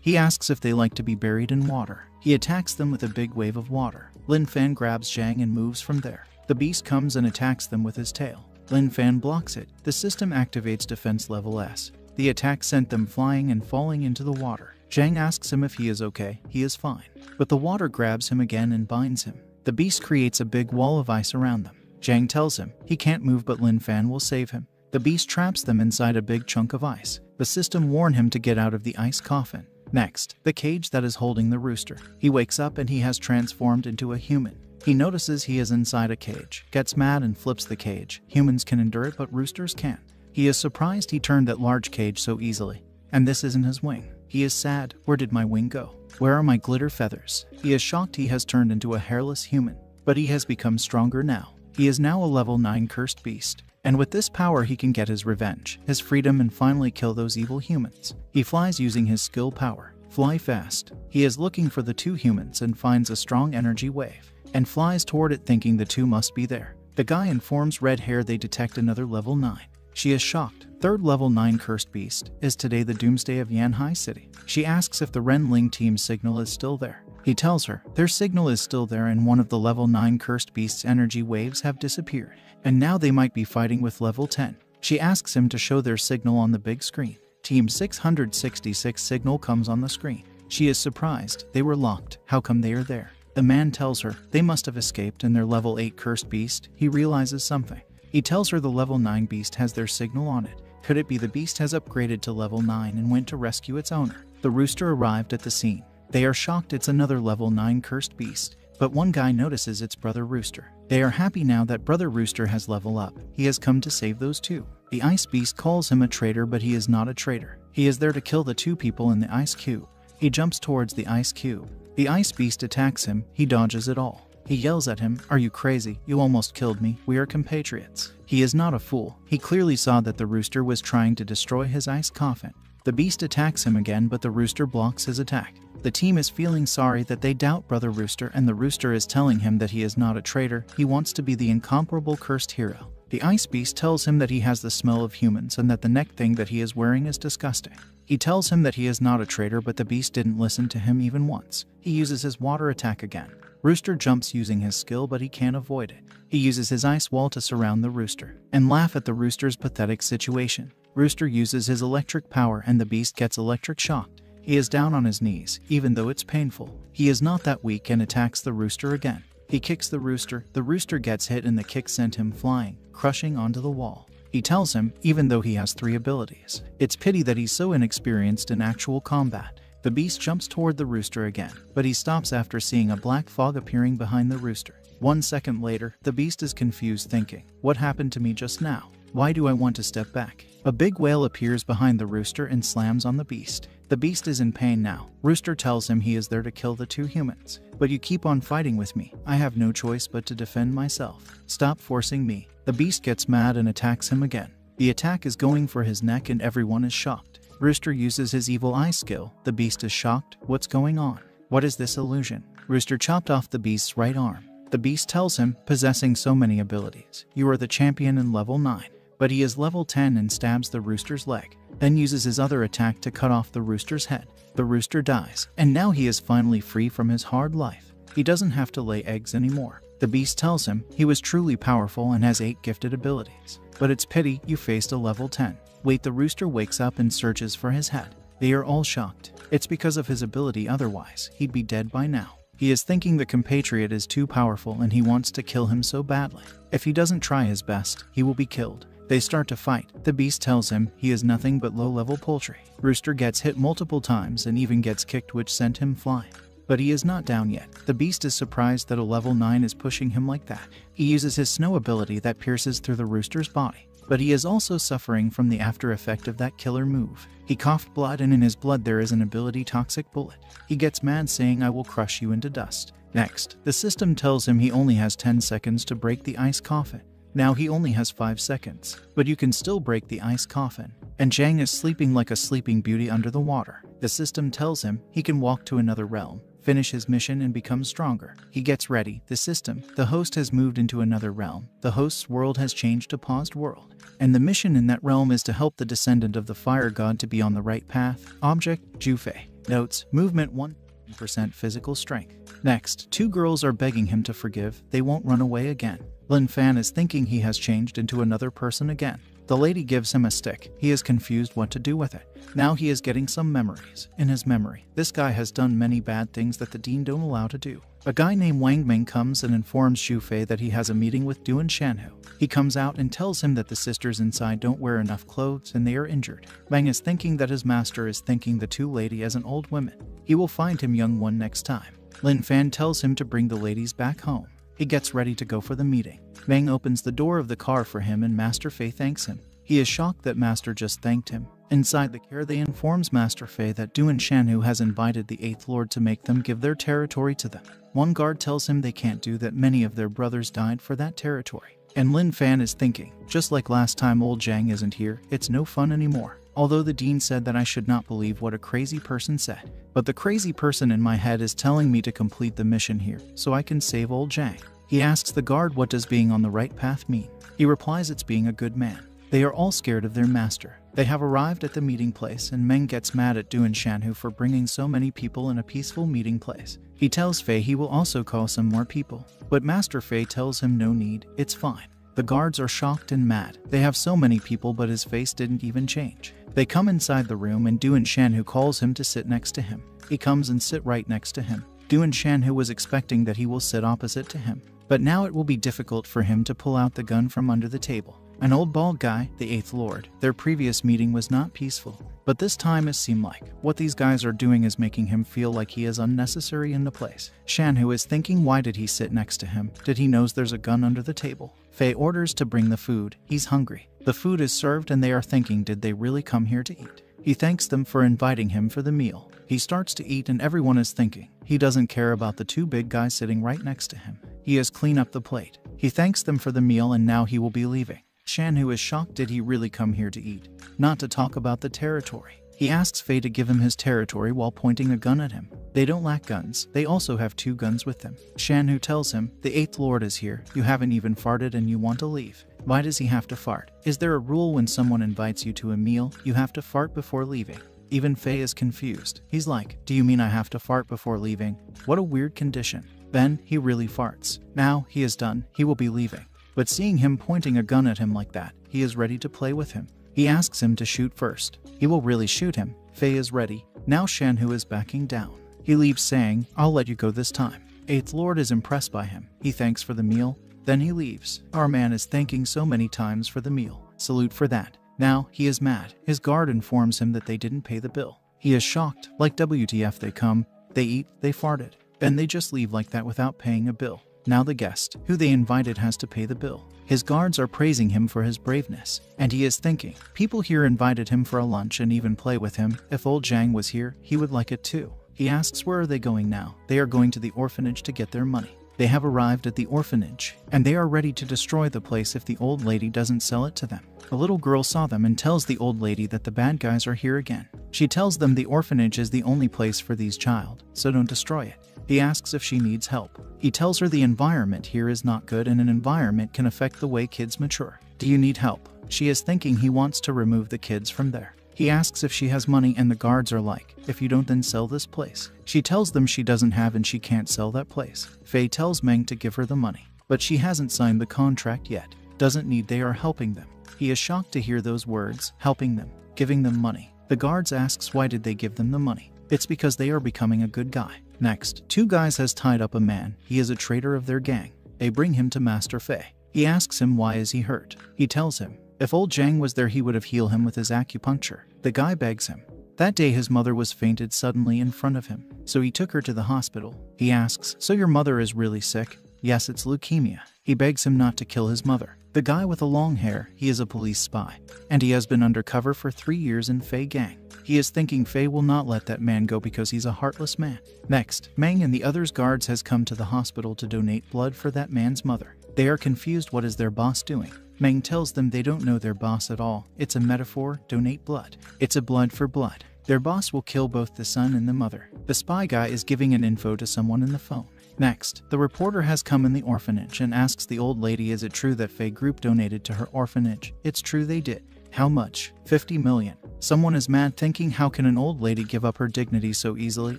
he asks if they like to be buried in water. He attacks them with a big wave of water. Lin Fan grabs Zhang and moves from there. The beast comes and attacks them with his tail. Lin Fan blocks it. The system activates defense level S. The attack sent them flying and falling into the water. Zhang asks him if he is okay. He is fine. But the water grabs him again and binds him. The beast creates a big wall of ice around them. Zhang tells him he can't move but Lin Fan will save him. The beast traps them inside a big chunk of ice. The system warn him to get out of the ice coffin. Next, the cage that is holding the rooster. He wakes up and he has transformed into a human. He notices he is inside a cage, gets mad and flips the cage. Humans can endure it, but roosters can't. He is surprised he turned that large cage so easily. And this isn't his wing. He is sad. Where did my wing go? Where are my glitter feathers? He is shocked he has turned into a hairless human. But he has become stronger now. He is now a level 9 cursed beast. And with this power, he can get his revenge, his freedom, and finally kill those evil humans. He flies using his skill power. Fly fast. He is looking for the two humans and finds a strong energy wave, and flies toward it thinking the two must be there. The guy informs Red Hair they detect another level 9. She is shocked. Third level 9 Cursed Beast is today the doomsday of Yanhai City. She asks if the Ren Ling team's signal is still there. He tells her their signal is still there and one of the level 9 Cursed Beast's energy waves have disappeared, and now they might be fighting with level 10. She asks him to show their signal on the big screen. Team 666 signal comes on the screen. She is surprised. They were locked. How come they are there? The man tells her they must have escaped and their level 8 cursed beast. He realizes something. He tells her the level 9 beast has their signal on it. Could it be the beast has upgraded to level 9 and went to rescue its owner? The rooster arrived at the scene. They are shocked it's another level 9 cursed beast, but one guy notices it's Brother Rooster. They are happy now that Brother Rooster has level up. He has come to save those two. The Ice Beast calls him a traitor, but he is not a traitor. He is there to kill the two people in the Ice Cube. He jumps towards the Ice Cube. The Ice Beast attacks him. He dodges it all. He yells at him, Are you crazy? You almost killed me. We are compatriots. He is not a fool. He clearly saw that the rooster was trying to destroy his ice coffin. The beast attacks him again, but the rooster blocks his attack. The team is feeling sorry that they doubt Brother Rooster, and the rooster is telling him that he is not a traitor. He wants to be the incomparable cursed hero. The ice beast tells him that he has the smell of humans and that the neck thing that he is wearing is disgusting. He tells him that he is not a traitor, but the beast didn't listen to him even once. He uses his water attack again. Rooster jumps using his skill, but he can't avoid it. He uses his ice wall to surround the rooster and laugh at the rooster's pathetic situation. Rooster uses his electric power, and the beast gets electric shocked. He is down on his knees, even though it's painful. He is not that weak and attacks the rooster again. He kicks the rooster, the rooster gets hit, and the kick sent him flying, crushing onto the wall. He tells him, even though he has three abilities, it's pity that he's so inexperienced in actual combat. The beast jumps toward the rooster again, but he stops after seeing a black fog appearing behind the rooster. One second later, the beast is confused, thinking, What happened to me just now? Why do I want to step back? A big whale appears behind the rooster and slams on the beast. The beast is in pain now. Rooster tells him he is there to kill the two humans. But you keep on fighting with me. I have no choice but to defend myself. Stop forcing me. The beast gets mad and attacks him again. The attack is going for his neck and everyone is shocked. Rooster uses his evil eye skill. The beast is shocked. What's going on? What is this illusion? Rooster chopped off the beast's right arm. The beast tells him, possessing so many abilities, you are the champion in level 9 but he is level 10 and stabs the rooster's leg, then uses his other attack to cut off the rooster's head. The rooster dies, and now he is finally free from his hard life. He doesn't have to lay eggs anymore. The beast tells him he was truly powerful and has 8 gifted abilities. But it's pity you faced a level 10. Wait, the rooster wakes up and searches for his head. They are all shocked. It's because of his ability, otherwise, he'd be dead by now. He is thinking the compatriot is too powerful and he wants to kill him so badly. If he doesn't try his best, he will be killed. They start to fight. The beast tells him he is nothing but low level poultry. Rooster gets hit multiple times and even gets kicked, which sent him flying. But he is not down yet. The beast is surprised that a level 9 is pushing him like that. He uses his snow ability that pierces through the rooster's body. But he is also suffering from the after effect of that killer move. He coughed blood, and in his blood there is an ability toxic bullet. He gets mad, saying, I will crush you into dust. Next, the system tells him he only has 10 seconds to break the ice coffin. Now he only has 5 seconds, but you can still break the ice coffin. And Zhang is sleeping like a sleeping beauty under the water. The system tells him he can walk to another realm, finish his mission, and become stronger. He gets ready. The system, the host has moved into another realm. The host's world has changed to paused world. And the mission in that realm is to help the descendant of the fire god to be on the right path. Object, Zhu Fei. Notes, movement 1% physical strength. Next, two girls are begging him to forgive. They won't run away again. Lin Fan is thinking he has changed into another person again. The lady gives him a stick. He is confused what to do with it. Now he is getting some memories. In his memory, this guy has done many bad things that the dean don't allow to do. A guy named Wang Ming comes and informs Xu Fei that he has a meeting with Duan Shanhu. He comes out and tells him that the sisters inside don't wear enough clothes and they are injured. Wang is thinking that his master is thinking the two lady as an old woman. He will find him young one next time. Lin Fan tells him to bring the ladies back home. He gets ready to go for the meeting. Meng opens the door of the car for him and Master Fei thanks him. He is shocked that Master just thanked him. Inside the car, they informs Master Fei that Duan Shanhu has invited the Eighth Lord to make them give their territory to them. One guard tells him they can't do that many of their brothers died for that territory. And Lin Fan is thinking, just like last time old Zhang isn't here, it's no fun anymore. Although the dean said that I should not believe what a crazy person said. But the crazy person in my head is telling me to complete the mission here, so I can save old Zhang. He asks the guard what does being on the right path mean. He replies it's being a good man. They are all scared of their master. They have arrived at the meeting place, and Meng gets mad at Duan Shanhu for bringing so many people in a peaceful meeting place. He tells Fei he will also call some more people, but Master Fei tells him no need, it's fine. The guards are shocked and mad. They have so many people, but his face didn't even change. They come inside the room, and Duan Shanhu calls him to sit next to him. He comes and sit right next to him. Duan Shanhu was expecting that he will sit opposite to him, but now it will be difficult for him to pull out the gun from under the table. An old bald guy, the Eighth Lord. Their previous meeting was not peaceful, but this time it seemed like what these guys are doing is making him feel like he is unnecessary in the place. Shanhu is thinking why did he sit next to him? Did he knows there's a gun under the table? Fei orders to bring the food. He's hungry. The food is served and they are thinking did they really come here to eat? He thanks them for inviting him for the meal. He starts to eat and everyone is thinking he doesn't care about the two big guys sitting right next to him. He has cleaned up the plate. He thanks them for the meal and now he will be leaving. Shanhu is shocked did he really come here to eat, not to talk about the territory. He asks Fei to give him his territory while pointing a gun at him. They don't lack guns, they also have two guns with them. Shanhu tells him, The Eighth Lord is here, you haven't even farted and you want to leave. Why does he have to fart? Is there a rule when someone invites you to a meal, you have to fart before leaving? Even Fei is confused. He's like, Do you mean I have to fart before leaving? What a weird condition. Then he really farts. Now he is done, he will be leaving. But seeing him pointing a gun at him like that, he is ready to play with him. He asks him to shoot first. He will really shoot him. Fei is ready. Now Shanhu is backing down. He leaves saying, I'll let you go this time. Eighth Lord is impressed by him. He thanks for the meal. Then he leaves. Our man is thanking so many times for the meal. Salute for that. Now he is mad. His guard informs him that they didn't pay the bill. He is shocked. Like WTF, they come, they eat, they farted, and they just leave like that without paying a bill. Now the guest, who they invited, has to pay the bill. His guards are praising him for his braveness, and he is thinking, people here invited him for a lunch and even play with him. If old Zhang was here, he would like it too. He asks where are they going now? They are going to the orphanage to get their money. They have arrived at the orphanage, and they are ready to destroy the place if the old lady doesn't sell it to them. A little girl saw them and tells the old lady that the bad guys are here again. She tells them the orphanage is the only place for these child, so don't destroy it. He asks if she needs help. He tells her the environment here is not good and an environment can affect the way kids mature. Do you need help? She is thinking he wants to remove the kids from there. He asks if she has money and the guards are like, if you don't then sell this place. She tells them she doesn't have and she can't sell that place. Fei tells Meng to give her the money, but she hasn't signed the contract yet. Doesn't need they are helping them. He is shocked to hear those words, helping them, giving them money. The guards asks why did they give them the money. It's because they are becoming a good guy. Next, two guys has tied up a man. He is a traitor of their gang. They bring him to Master Fei. He asks him why is he hurt. He tells him, If old Zhang was there, he would have healed him with his acupuncture. The guy begs him. That day, his mother was fainted suddenly in front of him, so he took her to the hospital. He asks, So your mother is really sick? Yes, it's leukemia. He begs him not to kill his mother. The guy with the long hair, he is a police spy, and he has been undercover for three years in Fei Gang. He is thinking Fei will not let that man go because he's a heartless man. Next, Meng and the others guards has come to the hospital to donate blood for that man's mother. They are confused what is their boss doing. Meng tells them they don't know their boss at all. It's a metaphor, donate blood. It's a blood for blood. Their boss will kill both the son and the mother. The spy guy is giving an info to someone in the phone. Next, the reporter has come in the orphanage and asks the old lady is it true that Fei Group donated to her orphanage? It's true they did. How much? 50 million. Someone is mad thinking how can an old lady give up her dignity so easily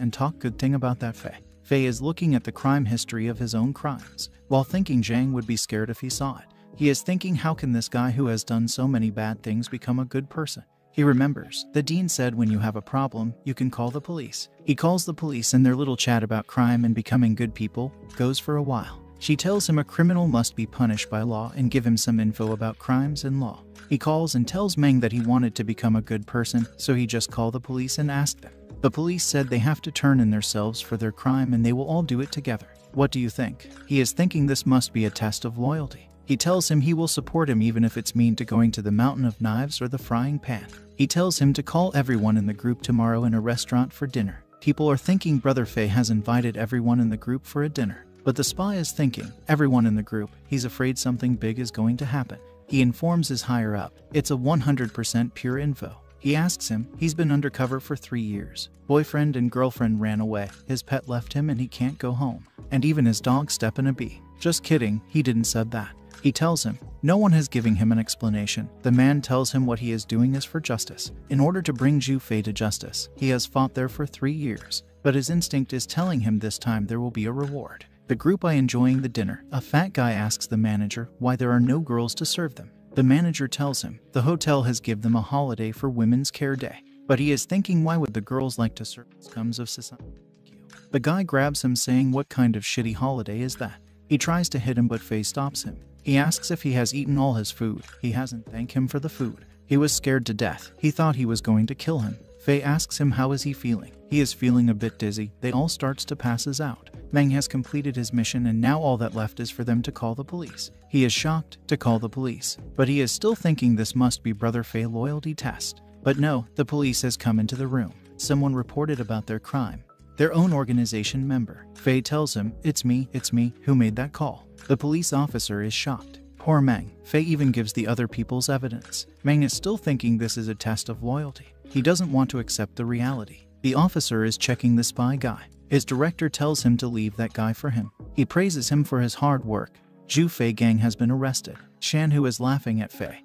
and talk good thing about that Fei. Fei is looking at the crime history of his own crimes, while thinking Zhang would be scared if he saw it. He is thinking how can this guy who has done so many bad things become a good person? He remembers, the dean said when you have a problem, you can call the police. He calls the police and their little chat about crime and becoming good people goes for a while. She tells him a criminal must be punished by law and give him some info about crimes and law. He calls and tells Meng that he wanted to become a good person, so he just called the police and asked them. The police said they have to turn in themselves for their crime and they will all do it together. What do you think? He is thinking this must be a test of loyalty. He tells him he will support him even if it's mean to going to the mountain of knives or the frying pan. He tells him to call everyone in the group tomorrow in a restaurant for dinner. People are thinking Brother Fei has invited everyone in the group for a dinner. But the spy is thinking, everyone in the group, he's afraid something big is going to happen. He informs his higher up. It's a 100% pure info. He asks him, he's been undercover for three years. Boyfriend and girlfriend ran away, his pet left him and he can't go home. And even his dog step in a bee. Just kidding, he didn't said that. He tells him. No one has given him an explanation. The man tells him what he is doing is for justice. In order to bring Zhu Fei to justice, he has fought there for three years. But his instinct is telling him this time there will be a reward. The group are enjoying the dinner. A fat guy asks the manager why there are no girls to serve them. The manager tells him the hotel has given them a holiday for Women's Care Day. But he is thinking why would the girls like to serve scums of society? The guy grabs him saying what kind of shitty holiday is that? He tries to hit him but Fei stops him. He asks if he has eaten all his food. He hasn't thanked him for the food. He was scared to death. He thought he was going to kill him. Fei asks him how is he feeling. He is feeling a bit dizzy. They all starts to passes out. Meng has completed his mission and now all that left is for them to call the police. He is shocked to call the police, but he is still thinking this must be Brother Fei loyalty test. But no, the police has come into the room. Someone reported about their crime. Their own organization member. Fei tells him, It's me, it's me, who made that call. The police officer is shocked. Poor Meng. Fei even gives the other people's evidence. Meng is still thinking this is a test of loyalty. He doesn't want to accept the reality. The officer is checking the spy guy. His director tells him to leave that guy for him. He praises him for his hard work. Zhu Fei gang has been arrested. Shan Hu is laughing at Fei.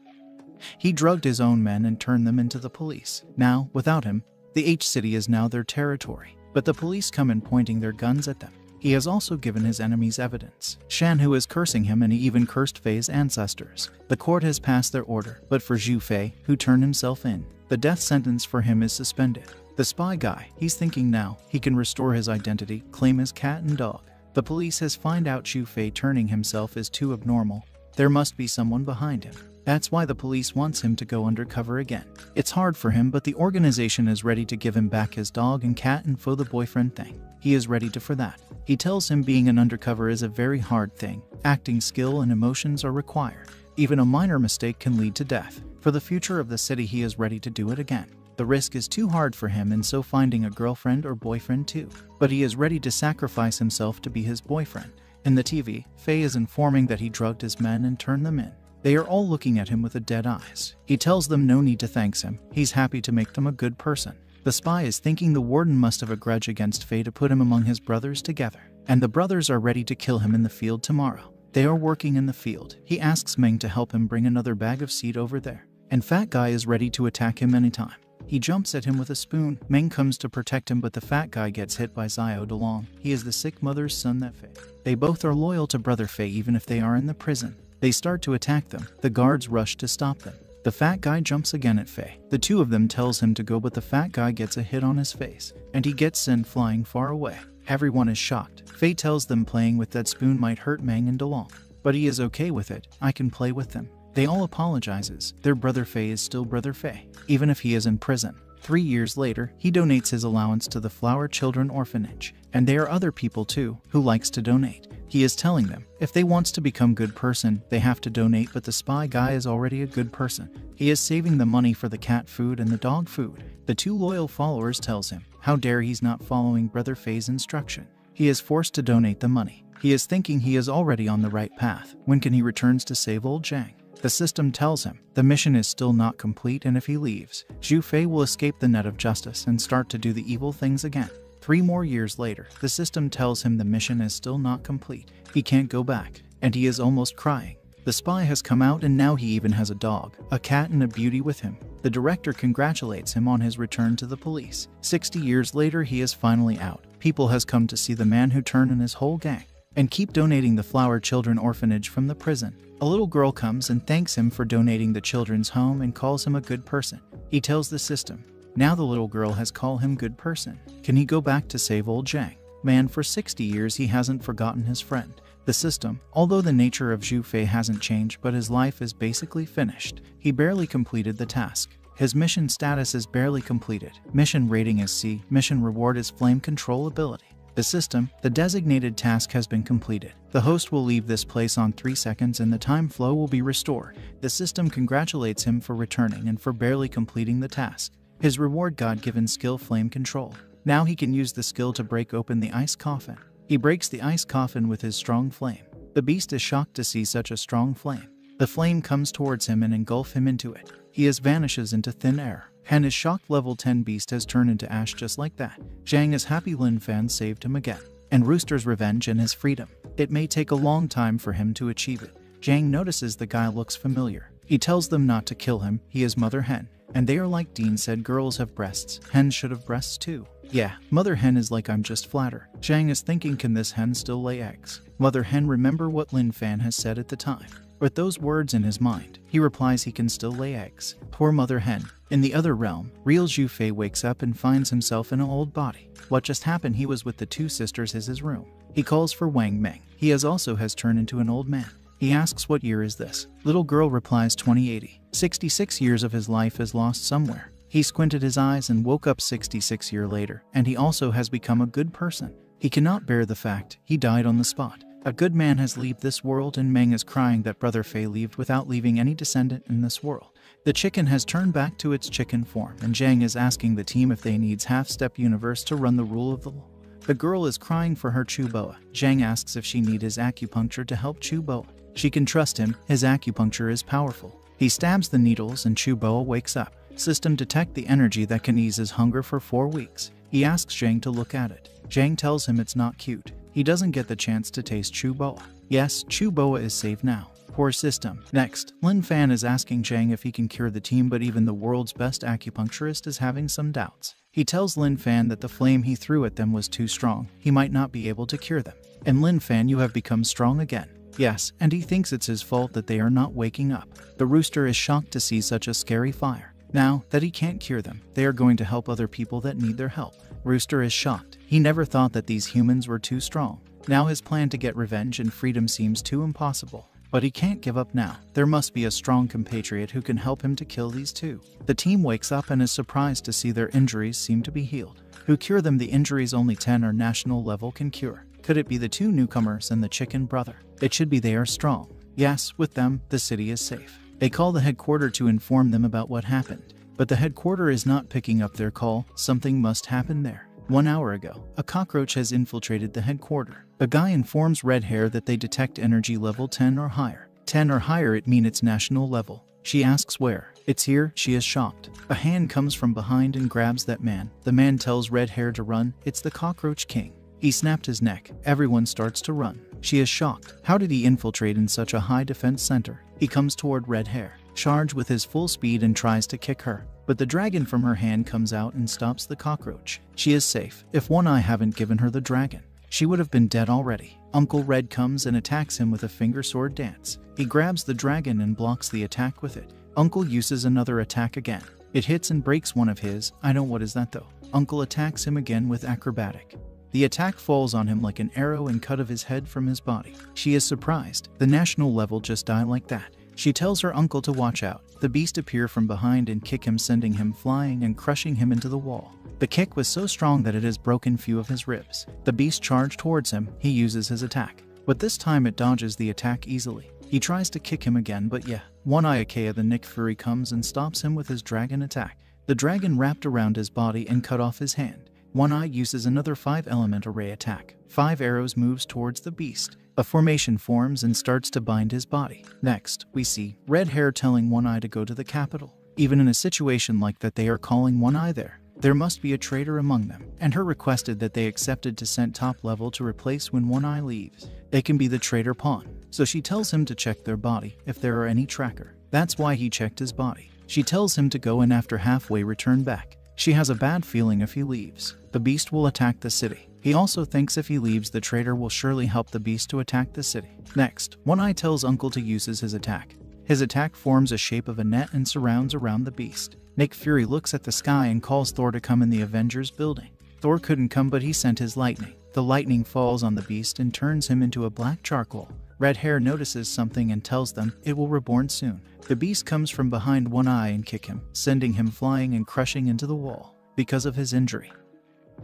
He drugged his own men and turned them into the police. Now, without him, the H city is now their territory. But the police come in pointing their guns at them. He has also given his enemies evidence. Shan Hu is cursing him and he even cursed Fei's ancestors. The court has passed their order, but for Zhu Fei, who turned himself in, the death sentence for him is suspended. The spy guy, he's thinking now he can restore his identity, claim his cat and dog. The police has find out Zhu Fei turning himself is too abnormal. There must be someone behind him. That's why the police wants him to go undercover again. It's hard for him, but the organization is ready to give him back his dog and cat and for the boyfriend thing. He is ready to for that. He tells him being an undercover is a very hard thing. Acting skill and emotions are required. Even a minor mistake can lead to death. For the future of the city, he is ready to do it again. The risk is too hard for him, and so finding a girlfriend or boyfriend too. But he is ready to sacrifice himself to be his boyfriend. In the TV, Fei is informing that he drugged his men and turned them in. They are all looking at him with a dead eyes. He tells them no need to thanks him. He's happy to make them a good person. The spy is thinking the warden must have a grudge against Fei to put him among his brothers together. And the brothers are ready to kill him in the field tomorrow. They are working in the field. He asks Meng to help him bring another bag of seed over there. And Fat Guy is ready to attack him anytime. He jumps at him with a spoon. Meng comes to protect him, but the fat guy gets hit by Xiao Delong. He is the sick mother's son that Fei. They both are loyal to Brother Fei even if they are in the prison. They start to attack them. The guards rush to stop them. The fat guy jumps again at Fei. The two of them tells him to go but the fat guy gets a hit on his face and he gets sent flying far away. Everyone is shocked. Fei tells them playing with that spoon might hurt Meng and DeLong. But he is okay with it. I can play with them. They all apologizes. Their brother Fei is still brother Fei, even if he is in prison. Three years later, he donates his allowance to the Flower Children Orphanage, and there are other people too who likes to donate. He is telling them if they wants to become good person, they have to donate, but the spy guy is already a good person. He is saving the money for the cat food and the dog food. The two loyal followers tells him how dare he's not following Brother Fei's instruction. He is forced to donate the money. He is thinking he is already on the right path. When can he returns to save old Zhang? The system tells him the mission is still not complete and if he leaves, Zhu Fei will escape the net of justice and start to do the evil things again. Three more years later, the system tells him the mission is still not complete. He can't go back, and he is almost crying. The spy has come out and now he even has a dog, a cat, and a beauty with him. The director congratulates him on his return to the police. 60 years later, he is finally out. People has come to see the man who turned in his whole gang and keep donating the Flower Children Orphanage from the prison. A little girl comes and thanks him for donating the children's home and calls him a good person. He tells the system. Now the little girl has called him good person. Can he go back to save old Zhang? Man, for 60 years he hasn't forgotten his friend. The system, although the nature of Zhu Fei hasn't changed but his life is basically finished, he barely completed the task. His mission status is barely completed. Mission rating is C. Mission reward is flame control ability. The system, the designated task has been completed. The host will leave this place on 3 seconds and the time flow will be restored. The system congratulates him for returning and for barely completing the task. His reward God-given skill flame control. Now he can use the skill to break open the ice coffin. He breaks the ice coffin with his strong flame. The beast is shocked to see such a strong flame. The flame comes towards him and engulf him into it. He as vanishes into thin air. Han is shocked level 10 beast has turned into ash just like that. Zhang is happy Lin Fan saved him again. And Rooster's revenge and his freedom. It may take a long time for him to achieve it. Zhang notices the guy looks familiar. He tells them not to kill him, he is Mother Hen. And they are like Dean said girls have breasts, hens should have breasts too. Yeah, Mother Hen is like I'm just flatter. Zhang is thinking can this hen still lay eggs? Mother Hen remember what Lin Fan has said at the time. With those words in his mind, he replies he can still lay eggs. Poor Mother Hen. In the other realm, real Zhu Fei wakes up and finds himself in an old body. What just happened he was with the two sisters in his room. He calls for Wang Meng. He has also has turned into an old man. He asks what year is this? Little girl replies 2080. 66 years of his life is lost somewhere. He squinted his eyes and woke up 66 year later, and he also has become a good person. He cannot bear the fact he died on the spot. A good man has left this world and Meng is crying that Brother Fei left without leaving any descendant in this world. The chicken has turned back to its chicken form and Zhang is asking the team if they needs half-step universe to run the rule of the law. The girl is crying for her Chuboa. Zhang asks if she need his acupuncture to help Chuboa. She can trust him, his acupuncture is powerful. He stabs the needles and Chuboa wakes up. System detect the energy that can ease his hunger for four weeks. He asks Zhang to look at it. Zhang tells him it's not cute. He doesn't get the chance to taste Chuboa. Yes, Chuboa is safe now. Poor system. Next, Lin Fan is asking Zhang if he can cure the team, but even the world's best acupuncturist is having some doubts. He tells Lin Fan that the flame he threw at them was too strong. He might not be able to cure them. And Lin Fan, you have become strong again. Yes, and he thinks it's his fault that they are not waking up. The rooster is shocked to see such a scary fire. Now that he can't cure them, they are going to help other people that need their help. Rooster is shocked. He never thought that these humans were too strong. Now his plan to get revenge and freedom seems too impossible. But he can't give up now. There must be a strong compatriot who can help him to kill these two. The team wakes up and is surprised to see their injuries seem to be healed. Who cure them the injuries only 10 or national level can cure. Could it be the two newcomers and the chicken brother? It should be they are strong. Yes, with them, the city is safe. They call the headquarter to inform them about what happened. But the headquarter is not picking up their call, something must happen there. One hour ago, a cockroach has infiltrated the headquarter. A guy informs Red Hair that they detect energy level 10 or higher. 10 or higher it mean it's national level. She asks where. It's here, she is shocked. A hand comes from behind and grabs that man. The man tells Red Hair to run, it's the cockroach king. He snapped his neck. Everyone starts to run. She is shocked. How did he infiltrate in such a high defense center? He comes toward Red Hair, charge with his full speed and tries to kick her. But the dragon from her hand comes out and stops the cockroach. She is safe. If One Eye haven't given her the dragon, she would have been dead already. Uncle Red comes and attacks him with a finger sword dance. He grabs the dragon and blocks the attack with it. Uncle uses another attack again. It hits and breaks one of his. I don't what is that though. Uncle attacks him again with acrobatic. The attack falls on him like an arrow and cut of his head from his body. She is surprised. The national level just died like that. She tells her uncle to watch out. The beast appear from behind and kick him sending him flying and crushing him into the wall. The kick was so strong that it has broken few of his ribs. The beast charged towards him, he uses his attack. But this time it dodges the attack easily. He tries to kick him again but yeah. One Eye Akea the Nick Fury comes and stops him with his dragon attack. The dragon wrapped around his body and cut off his hand. One Eye uses another 5 element array attack. Five arrows moves towards the beast. A formation forms and starts to bind his body. Next, we see Red Hair telling One Eye to go to the capital. Even in a situation like that, they are calling One Eye there. There must be a traitor among them, and her requested that they accepted to send top level to replace when One Eye leaves. They can be the traitor pawn, so she tells him to check their body if there are any tracker. That's why he checked his body. She tells him to go and after halfway return back. She has a bad feeling if he leaves. The beast will attack the city. He also thinks if he leaves, the traitor will surely help the beast to attack the city. Next, One Eye tells Uncle to uses his attack. His attack forms a shape of a net and surrounds around the beast. Nick Fury looks at the sky and calls Thor to come in the Avengers building. Thor couldn't come, but he sent his lightning. The lightning falls on the beast and turns him into a black charcoal. Red Hair notices something and tells them it will reborn soon. The beast comes from behind one eye and kick him, sending him flying and crushing into the wall. Because of his injury,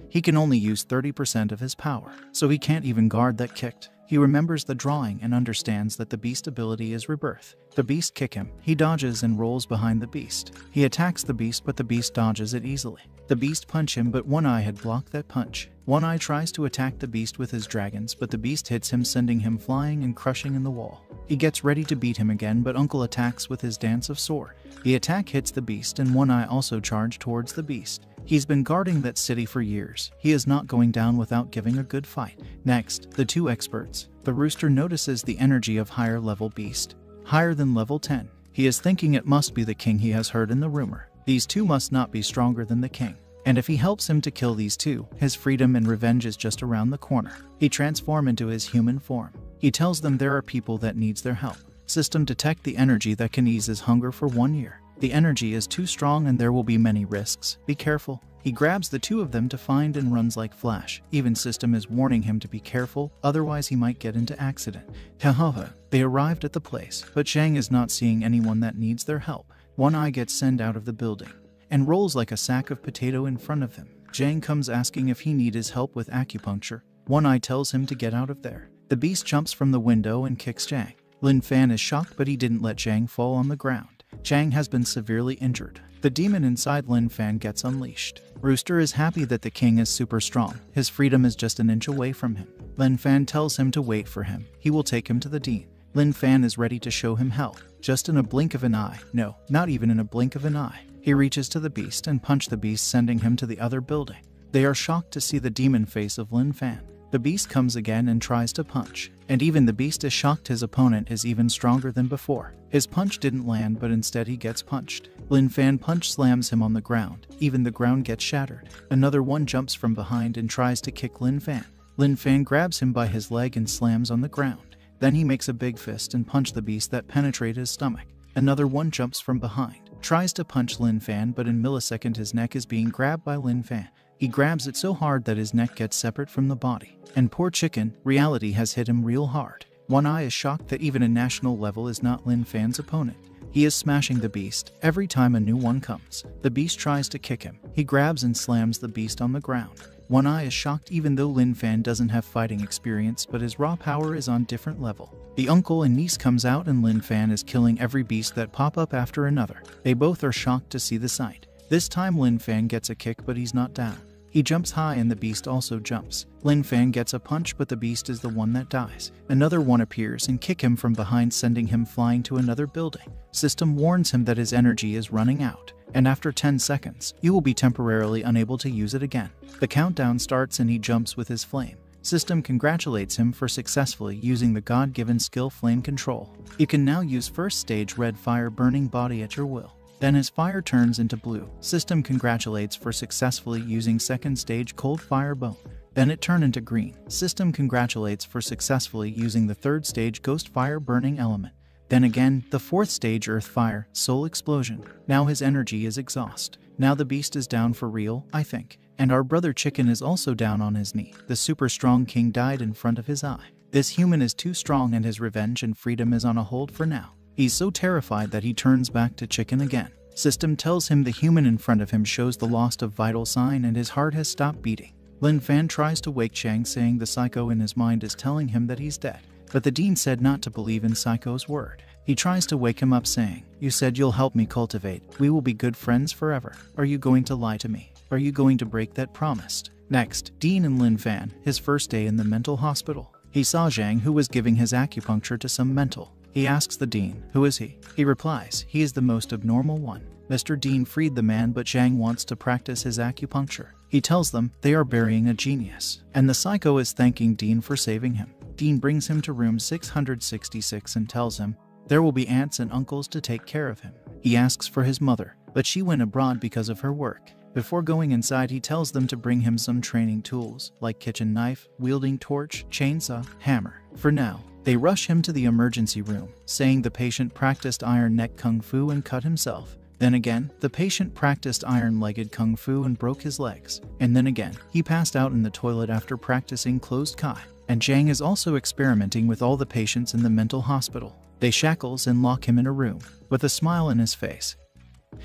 he can only use 30% of his power, so he can't even guard that kicked. He remembers the drawing and understands that the beast ability is rebirth. The beast kick him. He dodges and rolls behind the beast. He attacks the beast but the beast dodges it easily. The beast punch him but one eye had blocked that punch. One eye tries to attack the beast with his dragons but the beast hits him sending him flying and crushing in the wall. He gets ready to beat him again but uncle attacks with his dance of sword. The attack hits the beast and one eye also charge towards the beast. He's been guarding that city for years. He is not going down without giving a good fight. Next, the two experts. The rooster notices the energy of higher level beast, higher than level 10. He is thinking it must be the king he has heard in the rumor. These two must not be stronger than the king. And if he helps him to kill these two, his freedom and revenge is just around the corner. He transform into his human form. He tells them there are people that needs their help. System detect the energy that can ease his hunger for one year. The energy is too strong and there will be many risks. Be careful. He grabs the two of them to find and runs like Flash. Even System is warning him to be careful, otherwise he might get into accident. Hahaha. They arrived at the place, but Zhang is not seeing anyone that needs their help. One eye gets sent out of the building and rolls like a sack of potato in front of him. Zhang comes asking if he need his help with acupuncture. One eye tells him to get out of there. The beast jumps from the window and kicks Zhang. Lin Fan is shocked but he didn't let Zhang fall on the ground. Zhang has been severely injured. The demon inside Lin Fan gets unleashed. Rooster is happy that the king is super strong. His freedom is just an inch away from him. Lin Fan tells him to wait for him. He will take him to the dean. Lin Fan is ready to show him hell. Just in a blink of an eye. No, not even in a blink of an eye. He reaches to the beast and punch the beast sending him to the other building. They are shocked to see the demon face of Lin Fan. The beast comes again and tries to punch, and even the beast is shocked his opponent is even stronger than before. His punch didn't land, but instead he gets punched. Lin Fan punch slams him on the ground, even the ground gets shattered. Another one jumps from behind and tries to kick Lin Fan. Lin Fan grabs him by his leg and slams on the ground. Then he makes a big fist and punch the beast that penetrate his stomach. Another one jumps from behind, tries to punch Lin Fan, but in millisecond his neck is being grabbed by Lin Fan. He grabs it so hard that his neck gets separate from the body. And poor chicken, reality has hit him real hard. One Eye is shocked that even a national level is not Lin Fan's opponent. He is smashing the beast every time a new one comes. The beast tries to kick him. He grabs and slams the beast on the ground. One Eye is shocked even though Lin Fan doesn't have fighting experience, but his raw power is on different level. The uncle and niece comes out and Lin Fan is killing every beast that pop up after another. They both are shocked to see the sight. This time Lin Fan gets a kick but he's not down. He jumps high and the beast also jumps. Lin Fan gets a punch but the beast is the one that dies. Another one appears and kick him from behind sending him flying to another building. System warns him that his energy is running out and after 10 seconds, you will be temporarily unable to use it again. The countdown starts and he jumps with his flame. System congratulates him for successfully using the God-given skill Flame Control. You can now use first stage Red Fire Burning Body at your will. Then as fire turns into blue, System congratulates for successfully using second stage Cold Fire Bone. Then it turned into green. System congratulates for successfully using the third stage Ghost Fire Burning Element. Then again, the fourth stage Earth Fire, Soul Explosion. Now his energy is exhaust. Now the beast is down for real, I think. And our brother Chicken is also down on his knee. The super strong king died in front of his eye. This human is too strong and his revenge and freedom is on a hold for now. He's so terrified that he turns back to chicken again. System tells him the human in front of him shows the loss of vital sign and his heart has stopped beating. Lin Fan tries to wake Zhang saying the psycho in his mind is telling him that he's dead. But the dean said not to believe in Psycho's word. He tries to wake him up saying, You said you'll help me cultivate. We will be good friends forever. Are you going to lie to me? Are you going to break that promise? Next, Dean and Lin Fan, his first day in the mental hospital. He saw Zhang who was giving his acupuncture to some mental. He asks the dean, Who is he? He replies, He is the most abnormal one. Mr. Dean freed the man, but Zhang wants to practice his acupuncture. He tells them they are burying a genius, and the psycho is thanking Dean for saving him. Dean brings him to room 666 and tells him there will be aunts and uncles to take care of him. He asks for his mother, but she went abroad because of her work. Before going inside, he tells them to bring him some training tools, like kitchen knife, wielding torch, chainsaw, hammer. For now, they rush him to the emergency room, saying the patient practiced iron neck kung fu and cut himself. Then again, the patient practiced iron legged kung fu and broke his legs. And then again, he passed out in the toilet after practicing closed kai. And Zhang is also experimenting with all the patients in the mental hospital. They shackles and lock him in a room, with a smile in his face.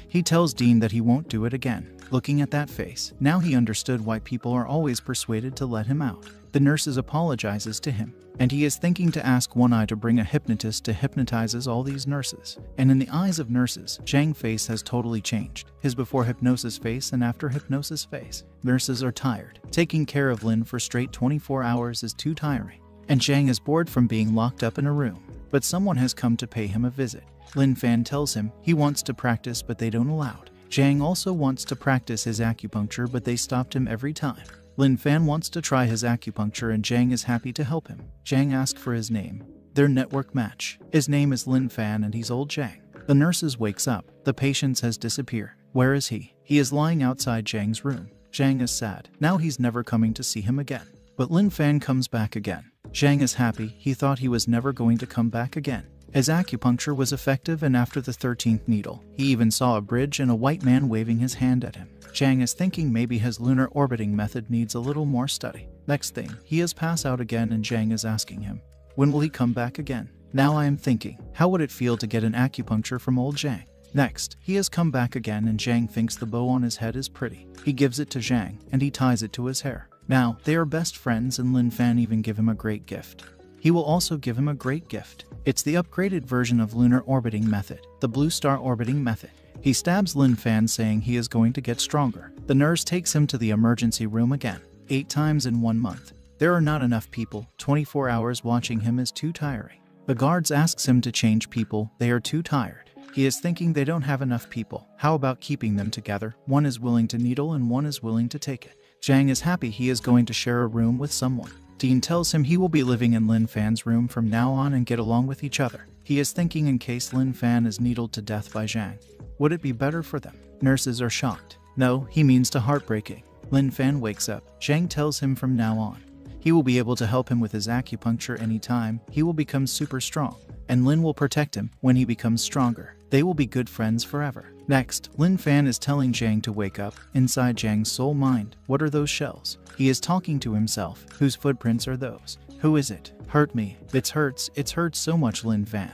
He tells Dean that he won't do it again. Looking at that face, now he understood why people are always persuaded to let him out. The nurses apologizes to him, and he is thinking to ask One Eye to bring a hypnotist to hypnotizes all these nurses. And in the eyes of nurses, Zhang face has totally changed. His before hypnosis face and after hypnosis face. Nurses are tired. Taking care of Lin for straight 24 hours is too tiring. And Zhang is bored from being locked up in a room but someone has come to pay him a visit. Lin Fan tells him he wants to practice, but they don't allow it. Zhang also wants to practice his acupuncture, but they stopped him every time. Lin Fan wants to try his acupuncture, and Zhang is happy to help him. Zhang asks for his name. Their network match. His name is Lin Fan, and he's old Zhang. The nurses wakes up. The patient has disappeared. Where is he? He is lying outside Zhang's room. Zhang is sad. Now he's never coming to see him again. But Lin Fan comes back again. Zhang is happy, he thought he was never going to come back again. His acupuncture was effective, and after the 13th needle, he even saw a bridge and a white man waving his hand at him. Zhang is thinking maybe his lunar orbiting method needs a little more study. Next thing, he is pass out again, and Zhang is asking him, When will he come back again? Now I am thinking, how would it feel to get an acupuncture from old Zhang? Next, he has come back again, and Zhang thinks the bow on his head is pretty. He gives it to Zhang, and he ties it to his hair. Now, they are best friends, and Lin Fan even give him a great gift. He will also give him a great gift. It's the upgraded version of Lunar Orbiting Method, the Blue Star Orbiting Method. He stabs Lin Fan, saying he is going to get stronger. The nurse takes him to the emergency room again, eight times in one month. There are not enough people, 24 hours watching him is too tiring. The guards asks him to change people, they are too tired. He is thinking they don't have enough people. How about keeping them together? One is willing to needle and one is willing to take it. Zhang is happy he is going to share a room with someone. Dean tells him he will be living in Lin Fan's room from now on and get along with each other. He is thinking in case Lin Fan is needled to death by Zhang. Would it be better for them? Nurses are shocked. No, he means to heartbreaking. Lin Fan wakes up. Zhang tells him from now on. He will be able to help him with his acupuncture anytime. He will become super strong. And Lin will protect him when he becomes stronger. They will be good friends forever. Next, Lin Fan is telling Zhang to wake up. Inside Zhang's soul mind, what are those shells? He is talking to himself. Whose footprints are those? Who is it? Hurt me. It's hurts. It's hurt so much, Lin Fan.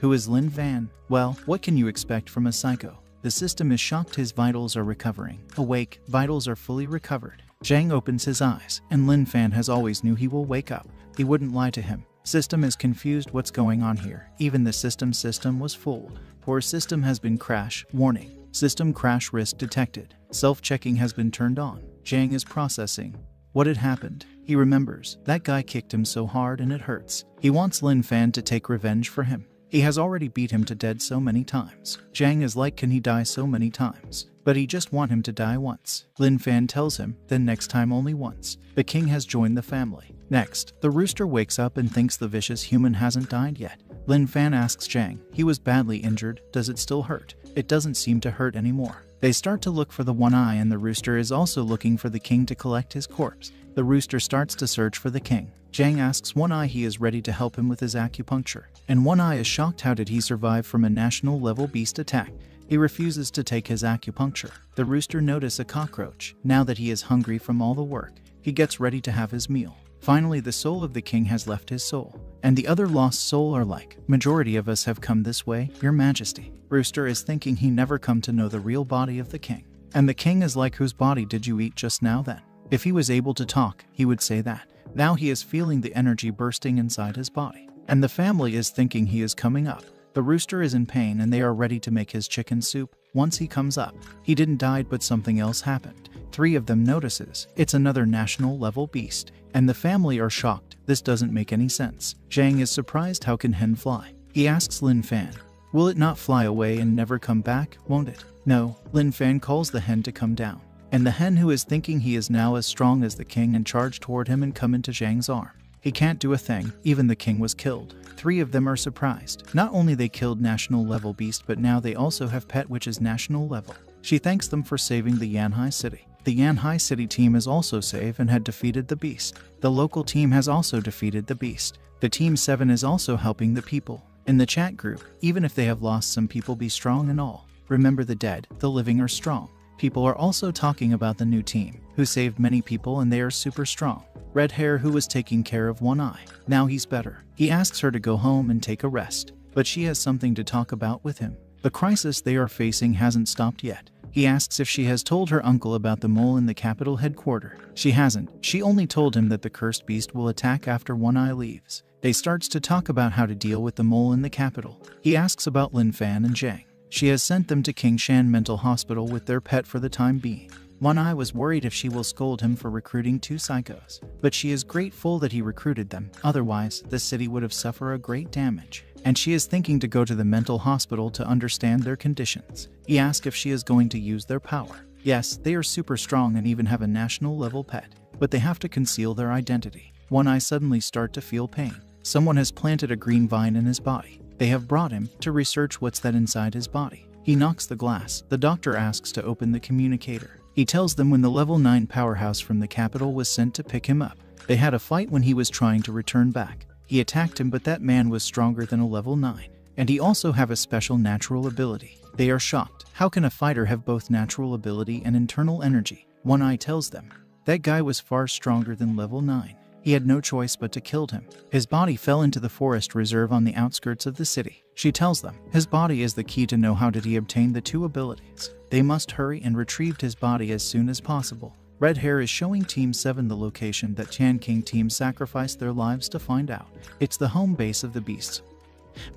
Who is Lin Fan? Well, what can you expect from a psycho? The system is shocked his vitals are recovering. Awake, vitals are fully recovered. Zhang opens his eyes, and Lin Fan has always knew he will wake up. He wouldn't lie to him. System is confused what's going on here. Even the system system was fooled. Poor system has been crash. Warning. System crash risk detected. Self-checking has been turned on. Zhang is processing. What had happened? He remembers. That guy kicked him so hard and it hurts. He wants Lin Fan to take revenge for him. He has already beat him to dead so many times. Zhang is like can he die so many times? But he just want him to die once. Lin Fan tells him, then next time only once. The king has joined the family. Next, the rooster wakes up and thinks the vicious human hasn't died yet. Lin Fan asks Zhang, he was badly injured, does it still hurt? It doesn't seem to hurt anymore. They start to look for the one eye and the rooster is also looking for the king to collect his corpse. The rooster starts to search for the king. Zhang asks One Eye he is ready to help him with his acupuncture, and One Eye is shocked how did he survive from a national level beast attack. He refuses to take his acupuncture. The rooster notices a cockroach. Now that he is hungry from all the work, he gets ready to have his meal. Finally, the soul of the king has left his soul, and the other lost soul are like, Majority of us have come this way, your majesty. Rooster is thinking he never come to know the real body of the king. And the king is like, Whose body did you eat just now then? If he was able to talk, he would say that. Now he is feeling the energy bursting inside his body. And the family is thinking he is coming up. The rooster is in pain and they are ready to make his chicken soup. Once he comes up, he didn't die but something else happened. Three of them notices it's another national level beast, and the family are shocked. This doesn't make any sense. Zhang is surprised how can hen fly? He asks Lin Fan, Will it not fly away and never come back, won't it? No, Lin Fan calls the hen to come down. And the hen who is thinking he is now as strong as the king and charge toward him and come into Zhang's arm. He can't do a thing, even the king was killed. Three of them are surprised. Not only they killed national level beast but now they also have pet which is national level. She thanks them for saving the Yanhai city. The Yanhai City team is also safe and had defeated the beast. The local team has also defeated the beast. The Team 7 is also helping the people. In the chat group, even if they have lost some people be strong and all. Remember the dead, the living are strong. People are also talking about the new team, who saved many people and they are super strong. Red hair who was taking care of one eye. Now he's better. He asks her to go home and take a rest, but she has something to talk about with him. The crisis they are facing hasn't stopped yet. He asks if she has told her uncle about the mole in the capital headquarters. She hasn't. She only told him that the cursed beast will attack after One Eye leaves. They starts to talk about how to deal with the mole in the capital. He asks about Lin Fan and Zhang. She has sent them to King Shan Mental Hospital with their pet for the time being. One Eye was worried if she will scold him for recruiting two psychos, but she is grateful that he recruited them, otherwise, the city would have suffered a great damage and she is thinking to go to the mental hospital to understand their conditions. He asks if she is going to use their power. Yes, they are super strong and even have a national level pet, but they have to conceal their identity. One eye suddenly start to feel pain. Someone has planted a green vine in his body. They have brought him to research what's that inside his body. He knocks the glass. The doctor asks to open the communicator. He tells them when the level 9 powerhouse from the capital was sent to pick him up. They had a fight when he was trying to return back. He attacked him, but that man was stronger than a level 9. And he also have a special natural ability. They are shocked. How can a fighter have both natural ability and internal energy? One Eye tells them. That guy was far stronger than level 9. He had no choice but to kill him. His body fell into the forest reserve on the outskirts of the city. She tells them his body is the key to know how did he obtain the two abilities. They must hurry and retrieve his body as soon as possible. Red Hair is showing Team 7 the location that Chan King team sacrificed their lives to find out. It's the home base of the beasts.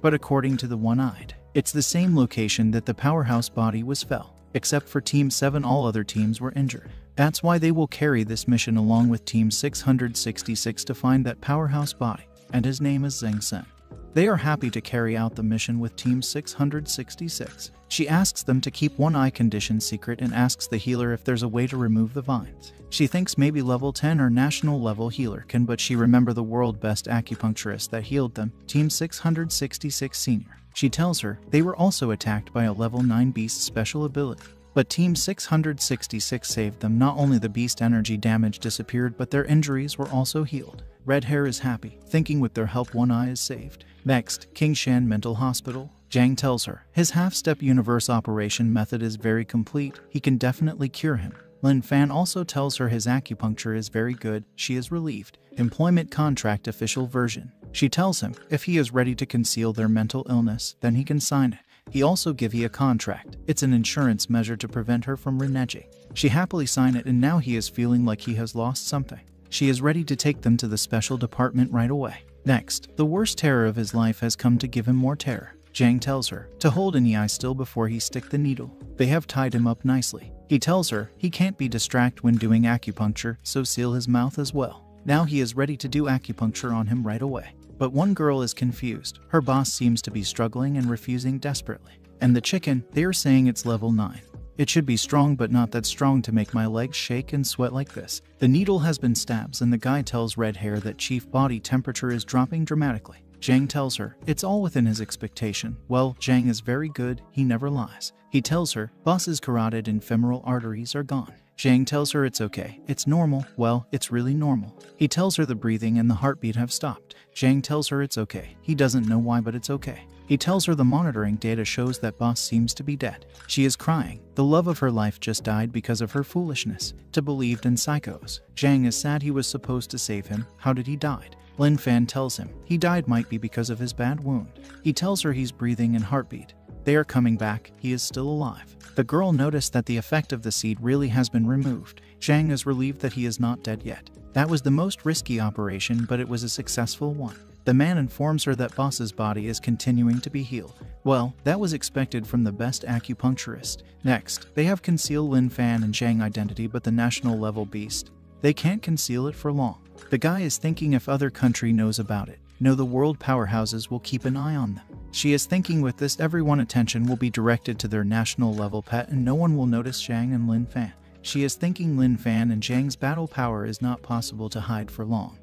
But according to the One-Eyed, it's the same location that the powerhouse body was fell. Except for Team 7 all other teams were injured. That's why they will carry this mission along with Team 666 to find that powerhouse body, and his name is Zheng Sen. They are happy to carry out the mission with Team 666. She asks them to keep one eye condition secret and asks the healer if there's a way to remove the vines. She thinks maybe level 10 or national level healer can but she remember the world best acupuncturist that healed them, Team 666 Senior. She tells her they were also attacked by a level 9 beast special ability. But Team 666 saved them. Not only the beast energy damage disappeared, but their injuries were also healed. Red Hair is happy, thinking with their help one eye is saved. Next, King Shan Mental Hospital. Zhang tells her his half-step universe operation method is very complete. He can definitely cure him. Lin Fan also tells her his acupuncture is very good. She is relieved. Employment contract official version. She tells him if he is ready to conceal their mental illness, then he can sign it. He also give he a contract. It's an insurance measure to prevent her from reneging. She happily sign it and now he is feeling like he has lost something. She is ready to take them to the special department right away. Next, the worst terror of his life has come to give him more terror. Zhang tells her to hold an eye still before he stick the needle. They have tied him up nicely. He tells her he can't be distracted when doing acupuncture, so seal his mouth as well. Now he is ready to do acupuncture on him right away. But one girl is confused. Her boss seems to be struggling and refusing desperately. And the chicken, they are saying it's level 9. It should be strong but not that strong to make my legs shake and sweat like this. The needle has been stabbed and the guy tells Red Hair that chief body temperature is dropping dramatically. Zhang tells her it's all within his expectation. Well, Zhang is very good, he never lies. He tells her boss's carotid and femoral arteries are gone. Zhang tells her it's okay, it's normal, well, it's really normal. He tells her the breathing and the heartbeat have stopped. Zhang tells her it's okay, he doesn't know why but it's okay. He tells her the monitoring data shows that boss seems to be dead. She is crying. The love of her life just died because of her foolishness. To believed in psychos. Zhang is sad he was supposed to save him. How did he died? Lin Fan tells him he died might be because of his bad wound. He tells her he's breathing and heartbeat. They are coming back, he is still alive. The girl noticed that the effect of the seed really has been removed. Zhang is relieved that he is not dead yet. That was the most risky operation, but it was a successful one. The man informs her that Boss's body is continuing to be healed. Well, that was expected from the best acupuncturist. Next, they have concealed Lin Fan and Zhang identity but the national level beast. They can't conceal it for long. The guy is thinking if other country knows about it. No, the world powerhouses will keep an eye on them. She is thinking with this everyone attention will be directed to their national level pet and no one will notice Zhang and Lin Fan. She is thinking Lin Fan and Zhang's battle power is not possible to hide for long.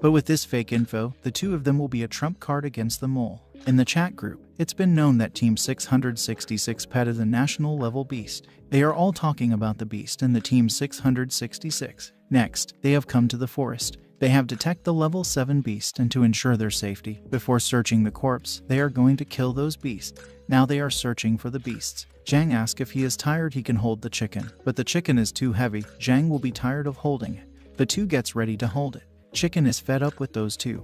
But with this fake info, the two of them will be a trump card against the mole. In the chat group, it's been known that Team 666 pet is a national level beast. They are all talking about the beast and the Team 666. Next, they have come to the forest. They have detect the level 7 beast and to ensure their safety, before searching the corpse, they are going to kill those beasts. Now they are searching for the beasts. Zhang asks if he is tired he can hold the chicken, but the chicken is too heavy, Zhang will be tired of holding it. The two gets ready to hold it. Chicken is fed up with those two.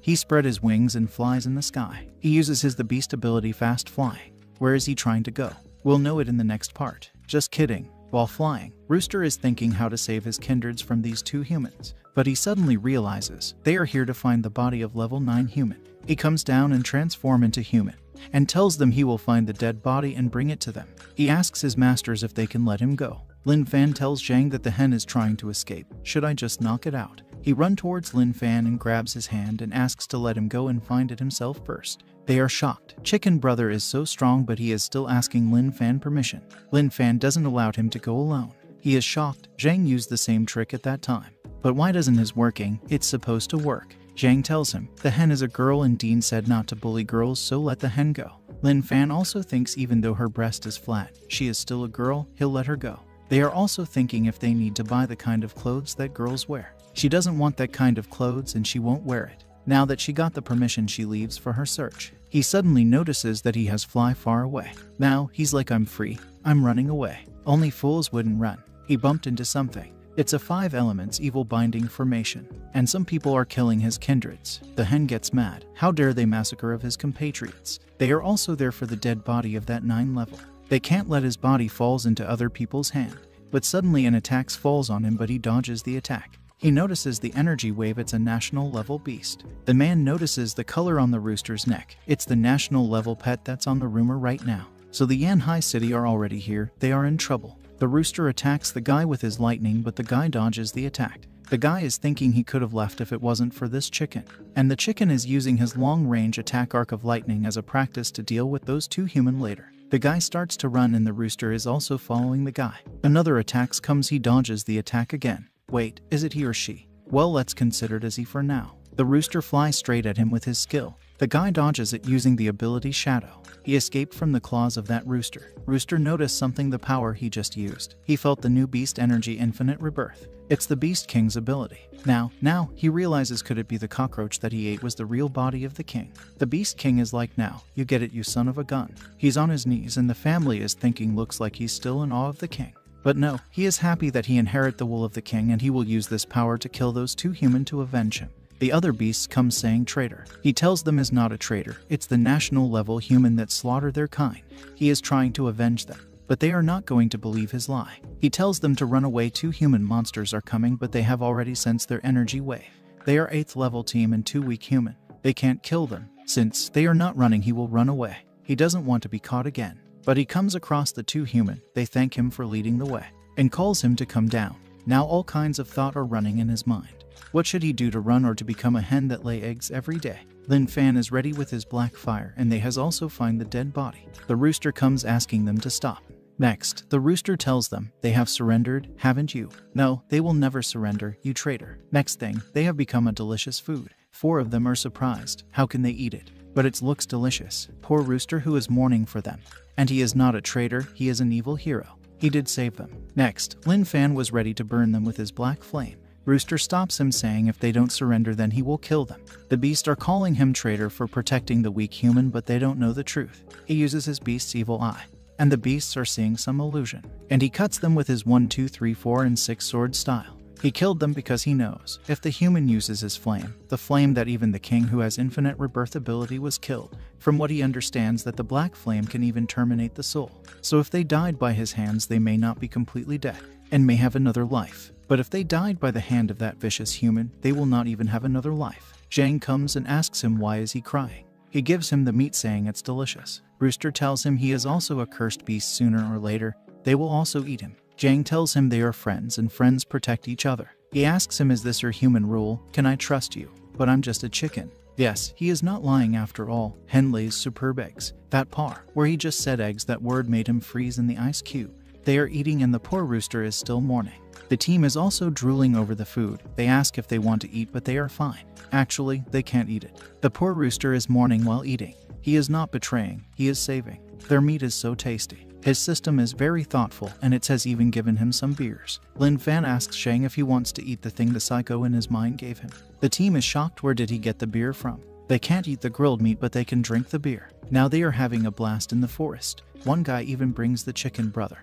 He spread his wings and flies in the sky. He uses his the beast ability fast flying. Where is he trying to go? We'll know it in the next part. Just kidding. While flying, Rooster is thinking how to save his kindreds from these two humans, but he suddenly realizes they are here to find the body of level 9 human. He comes down and transform into human, and tells them he will find the dead body and bring it to them. He asks his masters if they can let him go. Lin Fan tells Zhang that the hen is trying to escape. Should I just knock it out? He run towards Lin Fan and grabs his hand and asks to let him go and find it himself first. They are shocked. Chicken Brother is so strong but he is still asking Lin Fan permission. Lin Fan doesn't allow him to go alone. He is shocked. Zhang used the same trick at that time. But why doesn't his working? It's supposed to work. Zhang tells him, the hen is a girl and Dean said not to bully girls so let the hen go. Lin Fan also thinks even though her breast is flat, she is still a girl, he'll let her go. They are also thinking if they need to buy the kind of clothes that girls wear. She doesn't want that kind of clothes and she won't wear it. Now that she got the permission, she leaves for her search. He suddenly notices that he has fly far away. Now he's like, I'm free. I'm running away. Only fools wouldn't run. He bumped into something. It's a five elements evil binding formation, and some people are killing his kindreds. The hen gets mad. How dare they massacre of his compatriots? They are also there for the dead body of that nine level. They can't let his body falls into other people's hand. But suddenly an attack falls on him but he dodges the attack. He notices the energy wave, it's a national level beast. The man notices the color on the rooster's neck. It's the national level pet that's on the rumor right now. So the Yanhai City are already here, they are in trouble. The rooster attacks the guy with his lightning, but the guy dodges the attack. The guy is thinking he could have left if it wasn't for this chicken. And the chicken is using his long range attack arc of lightning as a practice to deal with those two human later. The guy starts to run and the rooster is also following the guy. Another attacks comes he dodges the attack again. Wait, is it he or she? Well, let's consider it as he for now. The rooster flies straight at him with his skill. The guy dodges it using the ability Shadow. He escaped from the claws of that rooster. Rooster noticed something the power he just used. He felt the new beast energy infinite rebirth. It's the Beast King's ability. Now, now, he realizes could it be the cockroach that he ate was the real body of the king. The Beast King is like now, you get it you son of a gun. He's on his knees and the family is thinking looks like he's still in awe of the king. But no, he is happy that he inherit the will of the king and he will use this power to kill those two human to avenge him. The other beasts come saying traitor. He tells them is not a traitor, it's the national level human that slaughter their kind. He is trying to avenge them. But they are not going to believe his lie. He tells them to run away two human monsters are coming but they have already sensed their energy wave. They are 8th level team and 2 weak human. They can't kill them. Since they are not running he will run away. He doesn't want to be caught again. But he comes across the two human, they thank him for leading the way, and calls him to come down. Now all kinds of thought are running in his mind. What should he do to run or to become a hen that lay eggs every day? Lin Fan is ready with his black fire and they has also find the dead body. The rooster comes asking them to stop. Next, the rooster tells them they have surrendered, haven't you? No, they will never surrender, you traitor. Next thing, they have become a delicious food. Four of them are surprised. How can they eat it? But it looks delicious. Poor rooster who is mourning for them. And he is not a traitor, he is an evil hero. He did save them. Next, Lin Fan was ready to burn them with his black flame. Rooster stops him, saying if they don't surrender, then he will kill them. The beasts are calling him traitor for protecting the weak human, but they don't know the truth. He uses his beast's evil eye, and the beasts are seeing some illusion, and he cuts them with his 1, 2, 3, 4, and 6 sword style. He killed them because he knows if the human uses his flame, the flame that even the king who has infinite rebirth ability was killed, from what he understands that the black flame can even terminate the soul. So if they died by his hands, they may not be completely dead and may have another life. But if they died by the hand of that vicious human, they will not even have another life. Zhang comes and asks him why is he crying. He gives him the meat saying it's delicious. Rooster tells him he is also a cursed beast sooner or later. They will also eat him. Zhang tells him they are friends and friends protect each other. He asks him, Is this your human rule? Can I trust you? But I'm just a chicken. Yes, he is not lying after all. Hen lays superb eggs. That par, where he just said eggs, that word made him freeze in the ice cube. They are eating, and the poor rooster is still mourning. The team is also drooling over the food. They ask if they want to eat, but they are fine. Actually, they can't eat it. The poor rooster is mourning while eating. He is not betraying, he is saving. Their meat is so tasty. His system is very thoughtful, and it has even given him some beers. Lin Fan asks Zhang if he wants to eat the thing the psycho in his mind gave him. The team is shocked where did he get the beer from? They can't eat the grilled meat, but they can drink the beer. Now they are having a blast in the forest. One guy even brings the chicken brother,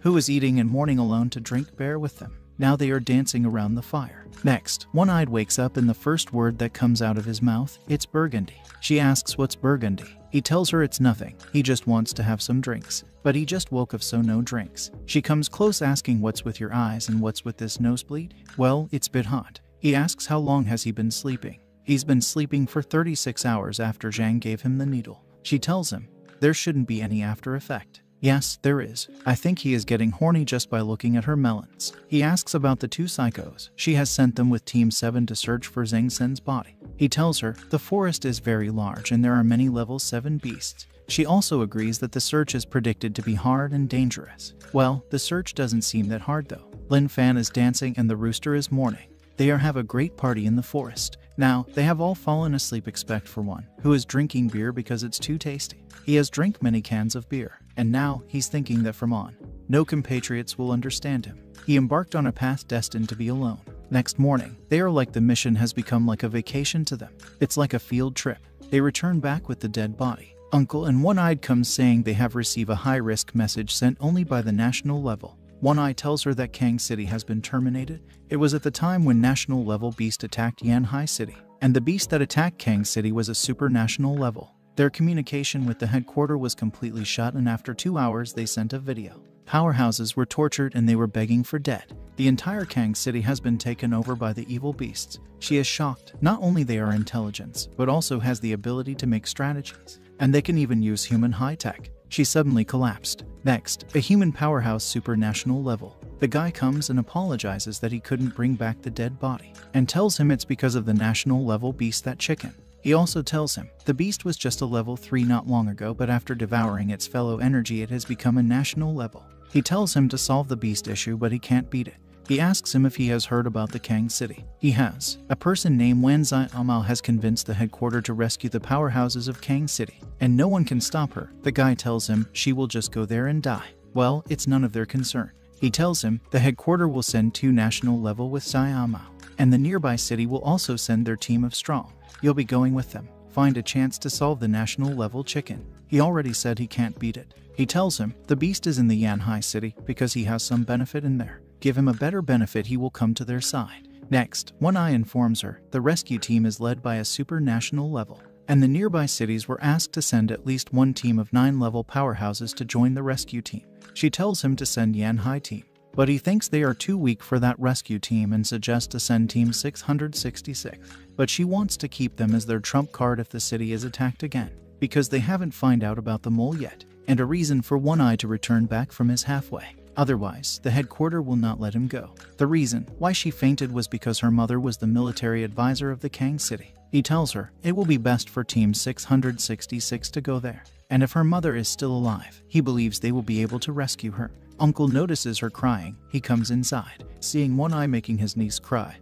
who is eating and mourning alone to drink beer with them. Now they are dancing around the fire. Next, One Eyed wakes up and the first word that comes out of his mouth, it's burgundy. She asks what's burgundy. He tells her it's nothing, he just wants to have some drinks. But he just woke up so no drinks. She comes close asking what's with your eyes and what's with this nosebleed? Well, it's bit hot. He asks how long has he been sleeping. He's been sleeping for 36 hours after Zhang gave him the needle. She tells him, there shouldn't be any after effect. Yes, there is. I think he is getting horny just by looking at her melons. He asks about the two psychos. She has sent them with Team 7 to search for Zhang Sen's body. He tells her the forest is very large and there are many level 7 beasts. She also agrees that the search is predicted to be hard and dangerous. Well, the search doesn't seem that hard though. Lin Fan is dancing and the rooster is mourning. They are have a great party in the forest. Now, they have all fallen asleep except for one, who is drinking beer because it's too tasty. He has drank many cans of beer, and now he's thinking that from on, no compatriots will understand him. He embarked on a path destined to be alone. Next morning, they are like the mission has become like a vacation to them. It's like a field trip. They return back with the dead body. Uncle and One Eyed comes saying they have received a high risk message sent only by the national level. One Eye tells her that Kang City has been terminated. It was at the time when national level beast attacked Yanhai City, and the beast that attacked Kang City was a super national level. Their communication with the headquarter was completely shut, and after two hours, they sent a video. Powerhouses were tortured and they were begging for dead. The entire Kang City has been taken over by the evil beasts. She is shocked. Not only they are intelligence, but also has the ability to make strategies. And they can even use human high tech. She suddenly collapsed. Next, a human powerhouse supranational level. The guy comes and apologizes that he couldn't bring back the dead body, and tells him it's because of the national level beast that chicken. He also tells him the beast was just a level 3 not long ago, but after devouring its fellow energy, it has become a national level. He tells him to solve the beast issue, but he can't beat it. He asks him if he has heard about the Kang City. He has. A person named Wanzai Amal has convinced the headquarters to rescue the powerhouses of Kang City, and no one can stop her. The guy tells him she will just go there and die. Well, it's none of their concern. He tells him the headquarters will send two national level with Sayama, and the nearby city will also send their team of strong. You'll be going with them. Find a chance to solve the national level chicken. He already said he can't beat it. He tells him the beast is in the Yanhai city because he has some benefit in there. Give him a better benefit, he will come to their side. Next, One Eye informs her the rescue team is led by a super national level, and the nearby cities were asked to send at least one team of nine level powerhouses to join the rescue team. She tells him to send Yanhai team, but he thinks they are too weak for that rescue team and suggests to send Team 666. But she wants to keep them as their trump card if the city is attacked again, because they haven't find out about the mole yet, and a reason for One Eye to return back from his halfway. Otherwise, the headquarter will not let him go. The reason why she fainted was because her mother was the military advisor of the Kang City. He tells her it will be best for Team 666 to go there, and if her mother is still alive, he believes they will be able to rescue her. Uncle notices her crying. He comes inside, seeing One Eye making his niece cry.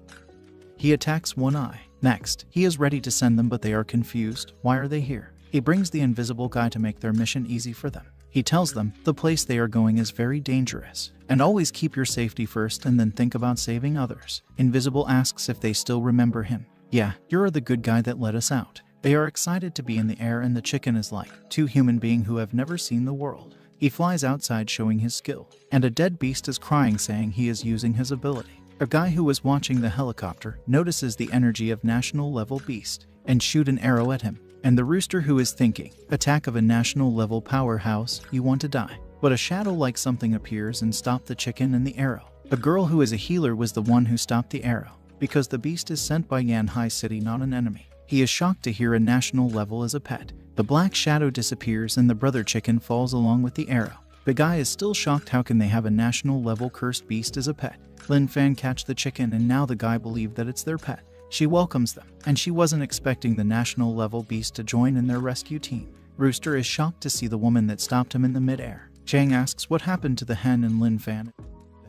He attacks One Eye. Next, he is ready to send them, but they are confused. Why are they here? He brings the invisible guy to make their mission easy for them. He tells them the place they are going is very dangerous, and always keep your safety first and then think about saving others. Invisible asks if they still remember him. Yeah, you're the good guy that let us out. They are excited to be in the air, and the chicken is like two human beings who have never seen the world. He flies outside showing his skill, and a dead beast is crying saying he is using his ability. A guy who was watching the helicopter notices the energy of national level beast and shoot an arrow at him. And the rooster who is thinking, attack of a national level powerhouse, you want to die. But a shadow like something appears and stop the chicken and the arrow. A girl who is a healer was the one who stopped the arrow, because the beast is sent by Yanhai City, not an enemy. He is shocked to hear a national level as a pet. The black shadow disappears and the brother chicken falls along with the arrow. The guy is still shocked how can they have a national level cursed beast as a pet. Lin Fan catch the chicken and now the guy believe that it's their pet. She welcomes them, and she wasn't expecting the national level beast to join in their rescue team. Rooster is shocked to see the woman that stopped him in the midair. Zhang asks what happened to the hen and Lin Fan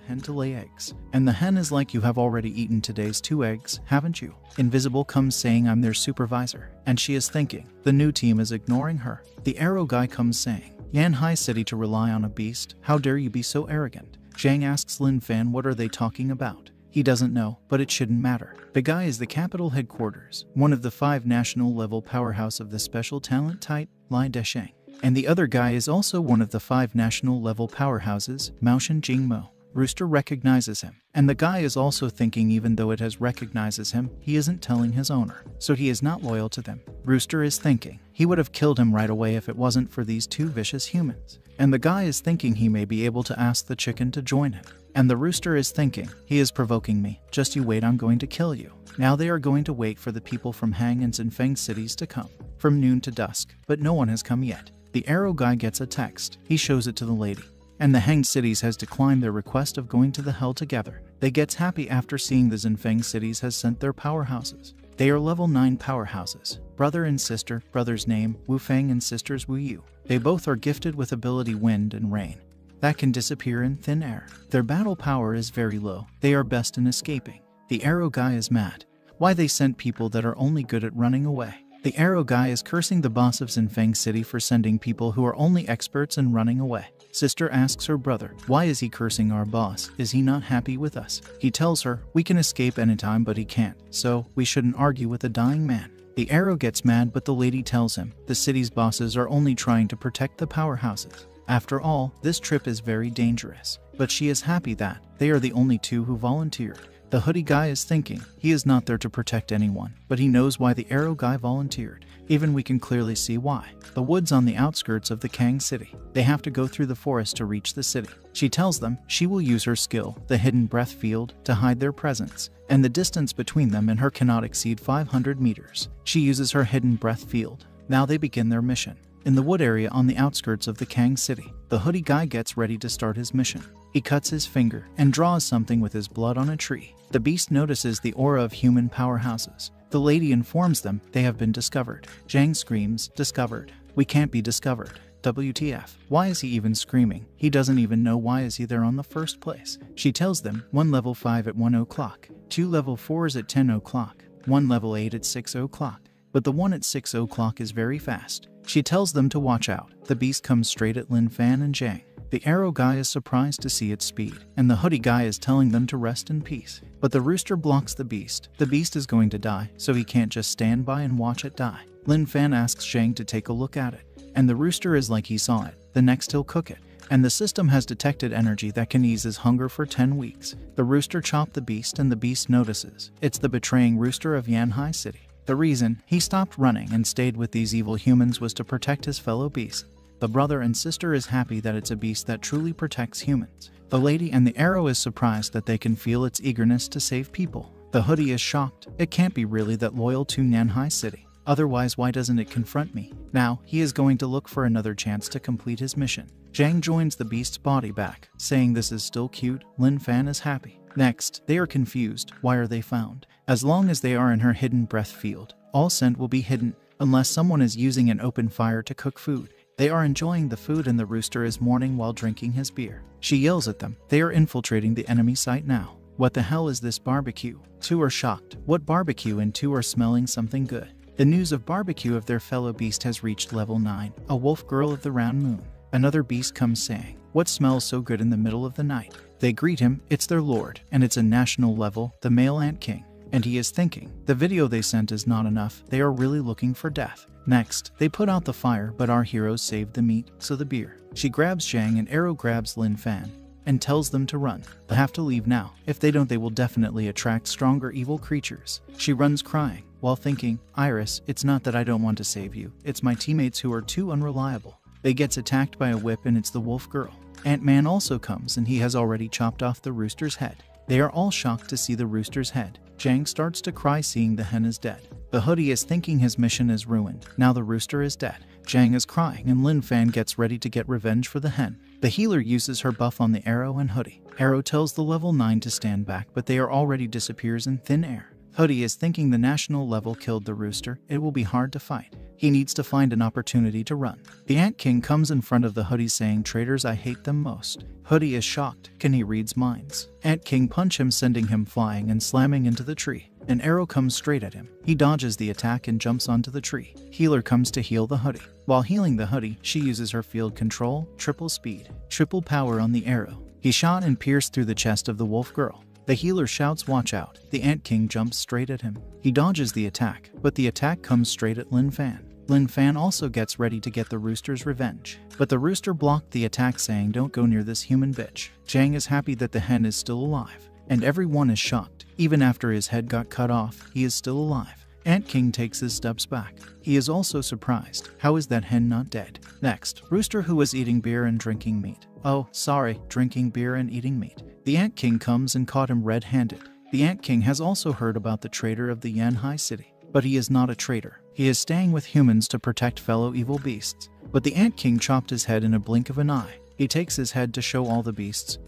hen to lay eggs. And the hen is like, You have already eaten today's two eggs, haven't you? Invisible comes saying, I'm their supervisor. And she is thinking, The new team is ignoring her. The arrow guy comes saying, Yanhai City to rely on a beast? How dare you be so arrogant? Zhang asks Lin Fan, What are they talking about? He doesn't know, but it shouldn't matter. The guy is the capital headquarters, one of the five national level powerhouse of the special talent type, Lai Desheng. And the other guy is also one of the five national level powerhouses, Maoshan Jingmo. Rooster recognizes him, and the guy is also thinking even though it has recognizes him, he isn't telling his owner, so he is not loyal to them. Rooster is thinking he would have killed him right away if it wasn't for these two vicious humans. And the guy is thinking he may be able to ask the chicken to join him. And the rooster is thinking, he is provoking me, just you wait I'm going to kill you. Now they are going to wait for the people from Hang and Feng cities to come, from noon to dusk, but no one has come yet. The arrow guy gets a text. He shows it to the lady and the hanged cities has declined their request of going to the hell together. They gets happy after seeing the Zinfeng cities has sent their powerhouses. They are level 9 powerhouses. Brother and sister, brother's name, Wu Feng and sister's Wu Yu. They both are gifted with ability wind and rain. That can disappear in thin air. Their battle power is very low. They are best in escaping. The arrow guy is mad. Why they sent people that are only good at running away. The arrow guy is cursing the boss of Zinfeng City for sending people who are only experts in running away. Sister asks her brother, Why is he cursing our boss? Is he not happy with us? He tells her, We can escape anytime, but he can't, so we shouldn't argue with a dying man. The arrow gets mad, but the lady tells him, The city's bosses are only trying to protect the powerhouses. After all, this trip is very dangerous. But she is happy that they are the only two who volunteered. The hoodie guy is thinking he is not there to protect anyone, but he knows why the arrow guy volunteered. Even we can clearly see why. The woods on the outskirts of the Kang city. They have to go through the forest to reach the city. She tells them she will use her skill, the hidden breath field, to hide their presence, and the distance between them and her cannot exceed 500 meters. She uses her hidden breath field. Now they begin their mission. In the wood area on the outskirts of the Kang city, the hoodie guy gets ready to start his mission. He cuts his finger and draws something with his blood on a tree. The beast notices the aura of human powerhouses. The lady informs them they have been discovered. Zhang screams, Discovered. We can't be discovered. WTF. Why is he even screaming? He doesn't even know why is he there on the first place. She tells them, one level 5 at 1 o'clock, two level 4s at 10 o'clock, one level 8 at 6 o'clock. But the one at 6 o'clock is very fast. She tells them to watch out. The beast comes straight at Lin Fan and Zhang. The arrow guy is surprised to see its speed, and the hoodie guy is telling them to rest in peace. But the rooster blocks the beast. The beast is going to die, so he can't just stand by and watch it die. Lin Fan asks Zhang to take a look at it, and the rooster is like he saw it. The next he'll cook it. And the system has detected energy that can ease his hunger for 10 weeks. The rooster chopped the beast, and the beast notices. It's the betraying rooster of Yanhai City. The reason he stopped running and stayed with these evil humans was to protect his fellow beasts. The brother and sister is happy that it's a beast that truly protects humans. The lady and the arrow is surprised that they can feel its eagerness to save people. The hoodie is shocked. It can't be really that loyal to Yanhai City. Otherwise, why doesn't it confront me? Now, he is going to look for another chance to complete his mission. Zhang joins the beast's body back, saying this is still cute. Lin Fan is happy. Next, they are confused. Why are they found? As long as they are in her hidden breath field, all scent will be hidden, unless someone is using an open fire to cook food. They are enjoying the food and the rooster is mourning while drinking his beer. She yells at them. They are infiltrating the enemy site now. What the hell is this barbecue? Two are shocked. What barbecue and two are smelling something good. The news of barbecue of their fellow beast has reached level 9, a wolf girl of the round moon. Another beast comes saying, What smells so good in the middle of the night? They greet him, it's their lord, and it's a national level, the male ant king. And he is thinking, the video they sent is not enough, they are really looking for death. Next, they put out the fire, but our heroes saved the meat, so the beer. She grabs Zhang and Arrow grabs Lin Fan and tells them to run. They have to leave now. If they don't, they will definitely attract stronger evil creatures. She runs crying, while thinking, Iris, it's not that I don't want to save you, it's my teammates who are too unreliable. They gets attacked by a whip and it's the wolf girl. Ant-Man also comes and he has already chopped off the rooster's head. They are all shocked to see the rooster's head. Zhang starts to cry seeing the hen is dead. The hoodie is thinking his mission is ruined. Now the rooster is dead. Zhang is crying and Lin Fan gets ready to get revenge for the hen. The healer uses her buff on the arrow and hoodie. Arrow tells the level 9 to stand back, but they are already disappears in thin air. Hoodie is thinking the national level killed the rooster. It will be hard to fight. He needs to find an opportunity to run. The Ant King comes in front of the Hoodie saying, Traitors, I hate them most. Hoodie is shocked. Can he reads minds? Ant King punch him sending him flying and slamming into the tree. An arrow comes straight at him. He dodges the attack and jumps onto the tree. Healer comes to heal the hoodie. While healing the hoodie, she uses her field control, triple speed, triple power on the arrow. He shot and pierced through the chest of the wolf girl. The healer shouts watch out. The Ant King jumps straight at him. He dodges the attack, but the attack comes straight at Lin Fan. Lin Fan also gets ready to get the rooster's revenge. But the rooster blocked the attack saying don't go near this human bitch. Zhang is happy that the hen is still alive. And everyone is shocked. Even after his head got cut off, he is still alive. Ant King takes his steps back. He is also surprised. How is that hen not dead? Next, Rooster who was eating beer and drinking meat. Oh, sorry, drinking beer and eating meat. The Ant King comes and caught him red-handed. The Ant King has also heard about the traitor of the Yanhai City. But he is not a traitor. He is staying with humans to protect fellow evil beasts. But the Ant King chopped his head in a blink of an eye. He takes his head to show all the beasts.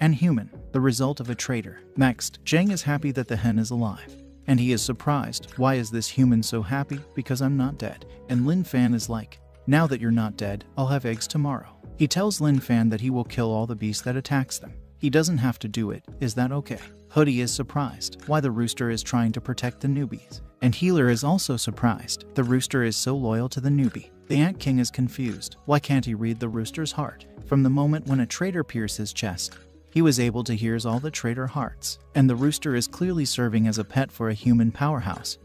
And human, the result of a traitor. Next, Zhang is happy that the hen is alive. And he is surprised. Why is this human so happy? Because I'm not dead. And Lin Fan is like, now that you're not dead, I'll have eggs tomorrow. He tells Lin Fan that he will kill all the beasts that attacks them. He doesn't have to do it. Is that okay? Hoodie is surprised why the rooster is trying to protect the newbies. And Healer is also surprised. The rooster is so loyal to the newbie. The Ant King is confused. Why can't he read the rooster's heart? From the moment when a traitor pierced his chest, he was able to hear all the traitor hearts. And the rooster is clearly serving as a pet for a human powerhouse.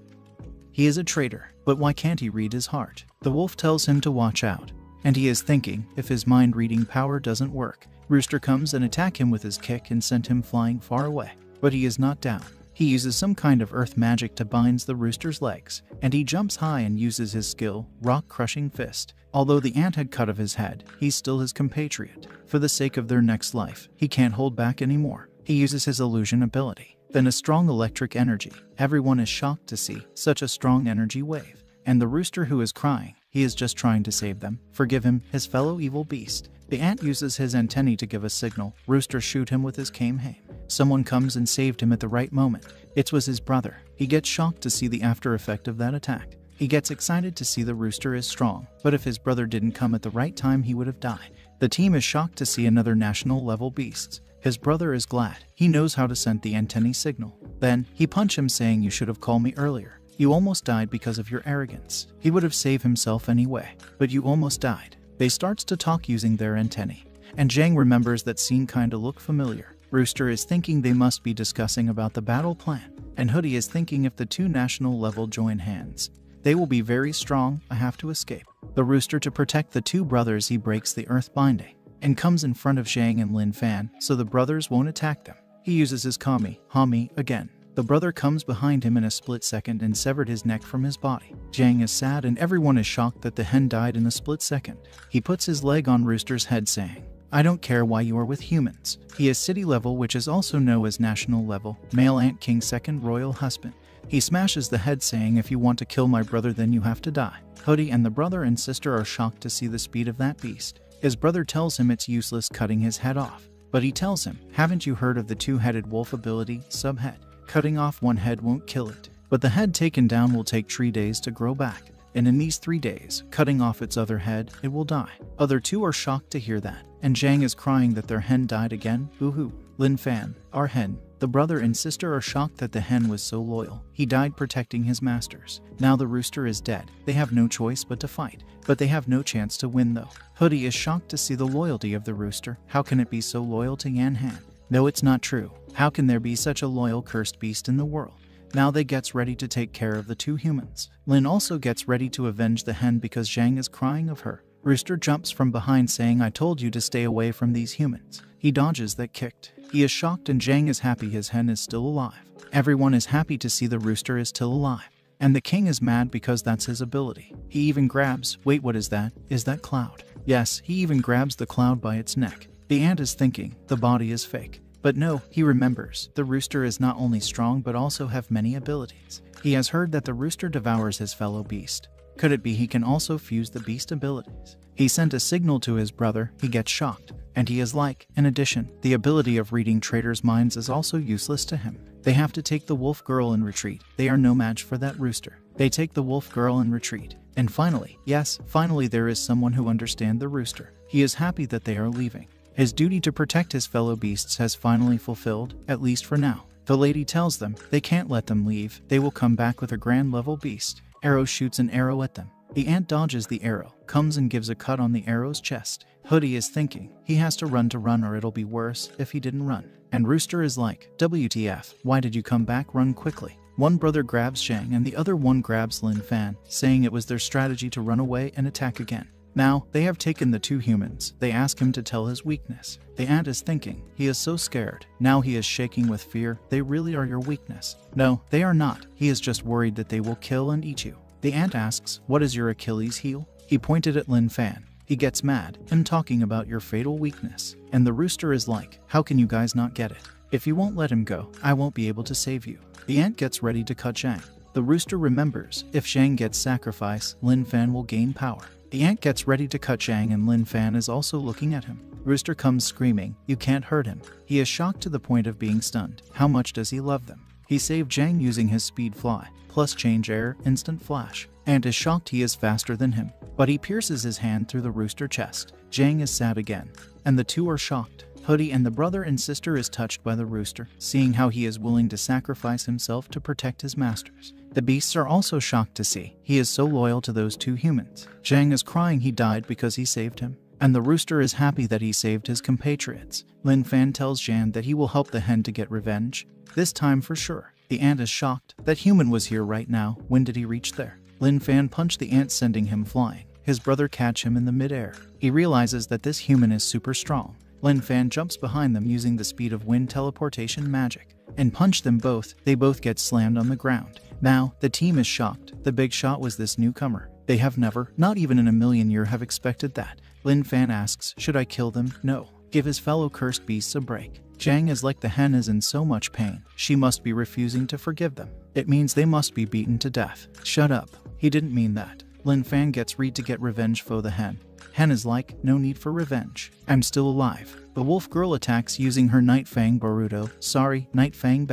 He is a traitor, but why can't he read his heart? The wolf tells him to watch out. And he is thinking, if his mind reading power doesn't work, Rooster comes and attack him with his kick and sent him flying far away. But he is not down. He uses some kind of earth magic to binds the rooster's legs, and he jumps high and uses his skill, Rock Crushing Fist. Although the ant had cut of his head, he's still his compatriot. For the sake of their next life, he can't hold back anymore. He uses his illusion ability, then a strong electric energy. Everyone is shocked to see such a strong energy wave. And the rooster who is crying, he is just trying to save them. Forgive him, his fellow evil beast. The ant uses his antennae to give a signal. Rooster shoot him with his Kamehameha. Someone comes and saved him at the right moment. It was his brother. He gets shocked to see the after effect of that attack. He gets excited to see the rooster is strong, but if his brother didn't come at the right time, he would have died. The team is shocked to see another national level beast. His brother is glad. He knows how to send the antennae signal. Then, he punch him saying you should have called me earlier. You almost died because of your arrogance. He would have saved himself anyway, but you almost died. They starts to talk using their antennae. And Zhang remembers that scene kinda look familiar. Rooster is thinking they must be discussing about the battle plan, and Hoodie is thinking if the two national level join hands, they will be very strong, I have to escape. The Rooster to protect the two brothers he breaks the earth binding, and comes in front of Zhang and Lin Fan so the brothers won't attack them. He uses his Kami, Hami, again. The brother comes behind him in a split second and severed his neck from his body. Zhang is sad and everyone is shocked that the hen died in a split second. He puts his leg on Rooster's head saying, I don't care why you are with humans. He is city level, which is also known as national level, male Ant King's second royal husband. He smashes the head, saying, If you want to kill my brother, then you have to die. Hoodie and the brother and sister are shocked to see the speed of that beast. His brother tells him it's useless cutting his head off. But he tells him, Haven't you heard of the two headed wolf ability, subhead? Cutting off one head won't kill it, but the head taken down will take three days to grow back. And in these three days, cutting off its other head, it will die. Other two are shocked to hear that and Zhang is crying that their hen died again. Woohoo. Lin Fan, our hen, The brother and sister are shocked that the hen was so loyal. He died protecting his masters. Now the rooster is dead. They have no choice but to fight. But they have no chance to win though. Hoodie is shocked to see the loyalty of the rooster. How can it be so loyal to Yanhai? No, it's not true. How can there be such a loyal cursed beast in the world? Now they gets ready to take care of the two humans. Lin also gets ready to avenge the hen because Zhang is crying of her. Rooster jumps from behind saying I told you to stay away from these humans. He dodges that kicked. He is shocked and Zhang is happy his hen is still alive. Everyone is happy to see the rooster is still alive. And the king is mad because that's his ability. He even grabs, wait what is that? Is that cloud? Yes, he even grabs the cloud by its neck. The ant is thinking, the body is fake. But no, he remembers, the rooster is not only strong but also have many abilities. He has heard that the rooster devours his fellow beast. Could it be he can also fuse the beast abilities? He sent a signal to his brother, he gets shocked, and he is like, in addition, the ability of reading traitors' minds is also useless to him. They have to take the wolf girl and retreat. They are no match for that rooster. They take the wolf girl and retreat. And finally, yes, finally there is someone who understands the rooster. He is happy that they are leaving. His duty to protect his fellow beasts has finally fulfilled, at least for now. The lady tells them they can't let them leave, they will come back with a grand level beast. Arrow shoots an arrow at them. The ant dodges the arrow, comes and gives a cut on the arrow's chest. Hoodie is thinking, he has to run to run or it'll be worse if he didn't run. And Rooster is like, WTF, why did you come back? Run quickly. One brother grabs Zhang and the other one grabs Lin Fan, saying it was their strategy to run away and attack again. Now, they have taken the two humans. They ask him to tell his weakness. The ant is thinking, he is so scared. Now he is shaking with fear. They really are your weakness. No, they are not. He is just worried that they will kill and eat you. The ant asks, What is your Achilles heel? He pointed at Lin Fan. He gets mad and talking about your fatal weakness. And the rooster is like, How can you guys not get it? If you won't let him go, I won't be able to save you. The ant gets ready to cut Zhang. The rooster remembers, if Zhang gets sacrificed, Lin Fan will gain power. The ant gets ready to cut Zhang and Lin Fan is also looking at him. Rooster comes screaming, You can't hurt him. He is shocked to the point of being stunned. How much does he love them? He saved Zhang using his speed fly, plus change air, instant flash, and is shocked he is faster than him. But he pierces his hand through the rooster chest. Zhang is sad again, and the two are shocked. Hoodie and the brother and sister is touched by the rooster, seeing how he is willing to sacrifice himself to protect his masters. The beasts are also shocked to see he is so loyal to those two humans. Zhang is crying he died because he saved him, and the rooster is happy that he saved his compatriots. Lin Fan tells Zhang that he will help the hen to get revenge, this time for sure. The ant is shocked that human was here right now. When did he reach there? Lin Fan punched the ant sending him flying. His brother catch him in the midair. He realizes that this human is super strong Lin Fan jumps behind them using the speed of wind teleportation magic and punch them both. They both get slammed on the ground. Now, the team is shocked. The big shot was this newcomer. They have never, not even in a million year, have expected that. Lin Fan asks, Should I kill them? No. Give his fellow cursed beasts a break. Zhang is like the hen is in so much pain. She must be refusing to forgive them. It means they must be beaten to death. Shut up. He didn't mean that. Lin Fan gets Reed to get revenge for the hen. Hen is like, no need for revenge. I'm still alive. The wolf girl attacks using her Night Fang Boruto, sorry, Night Fang.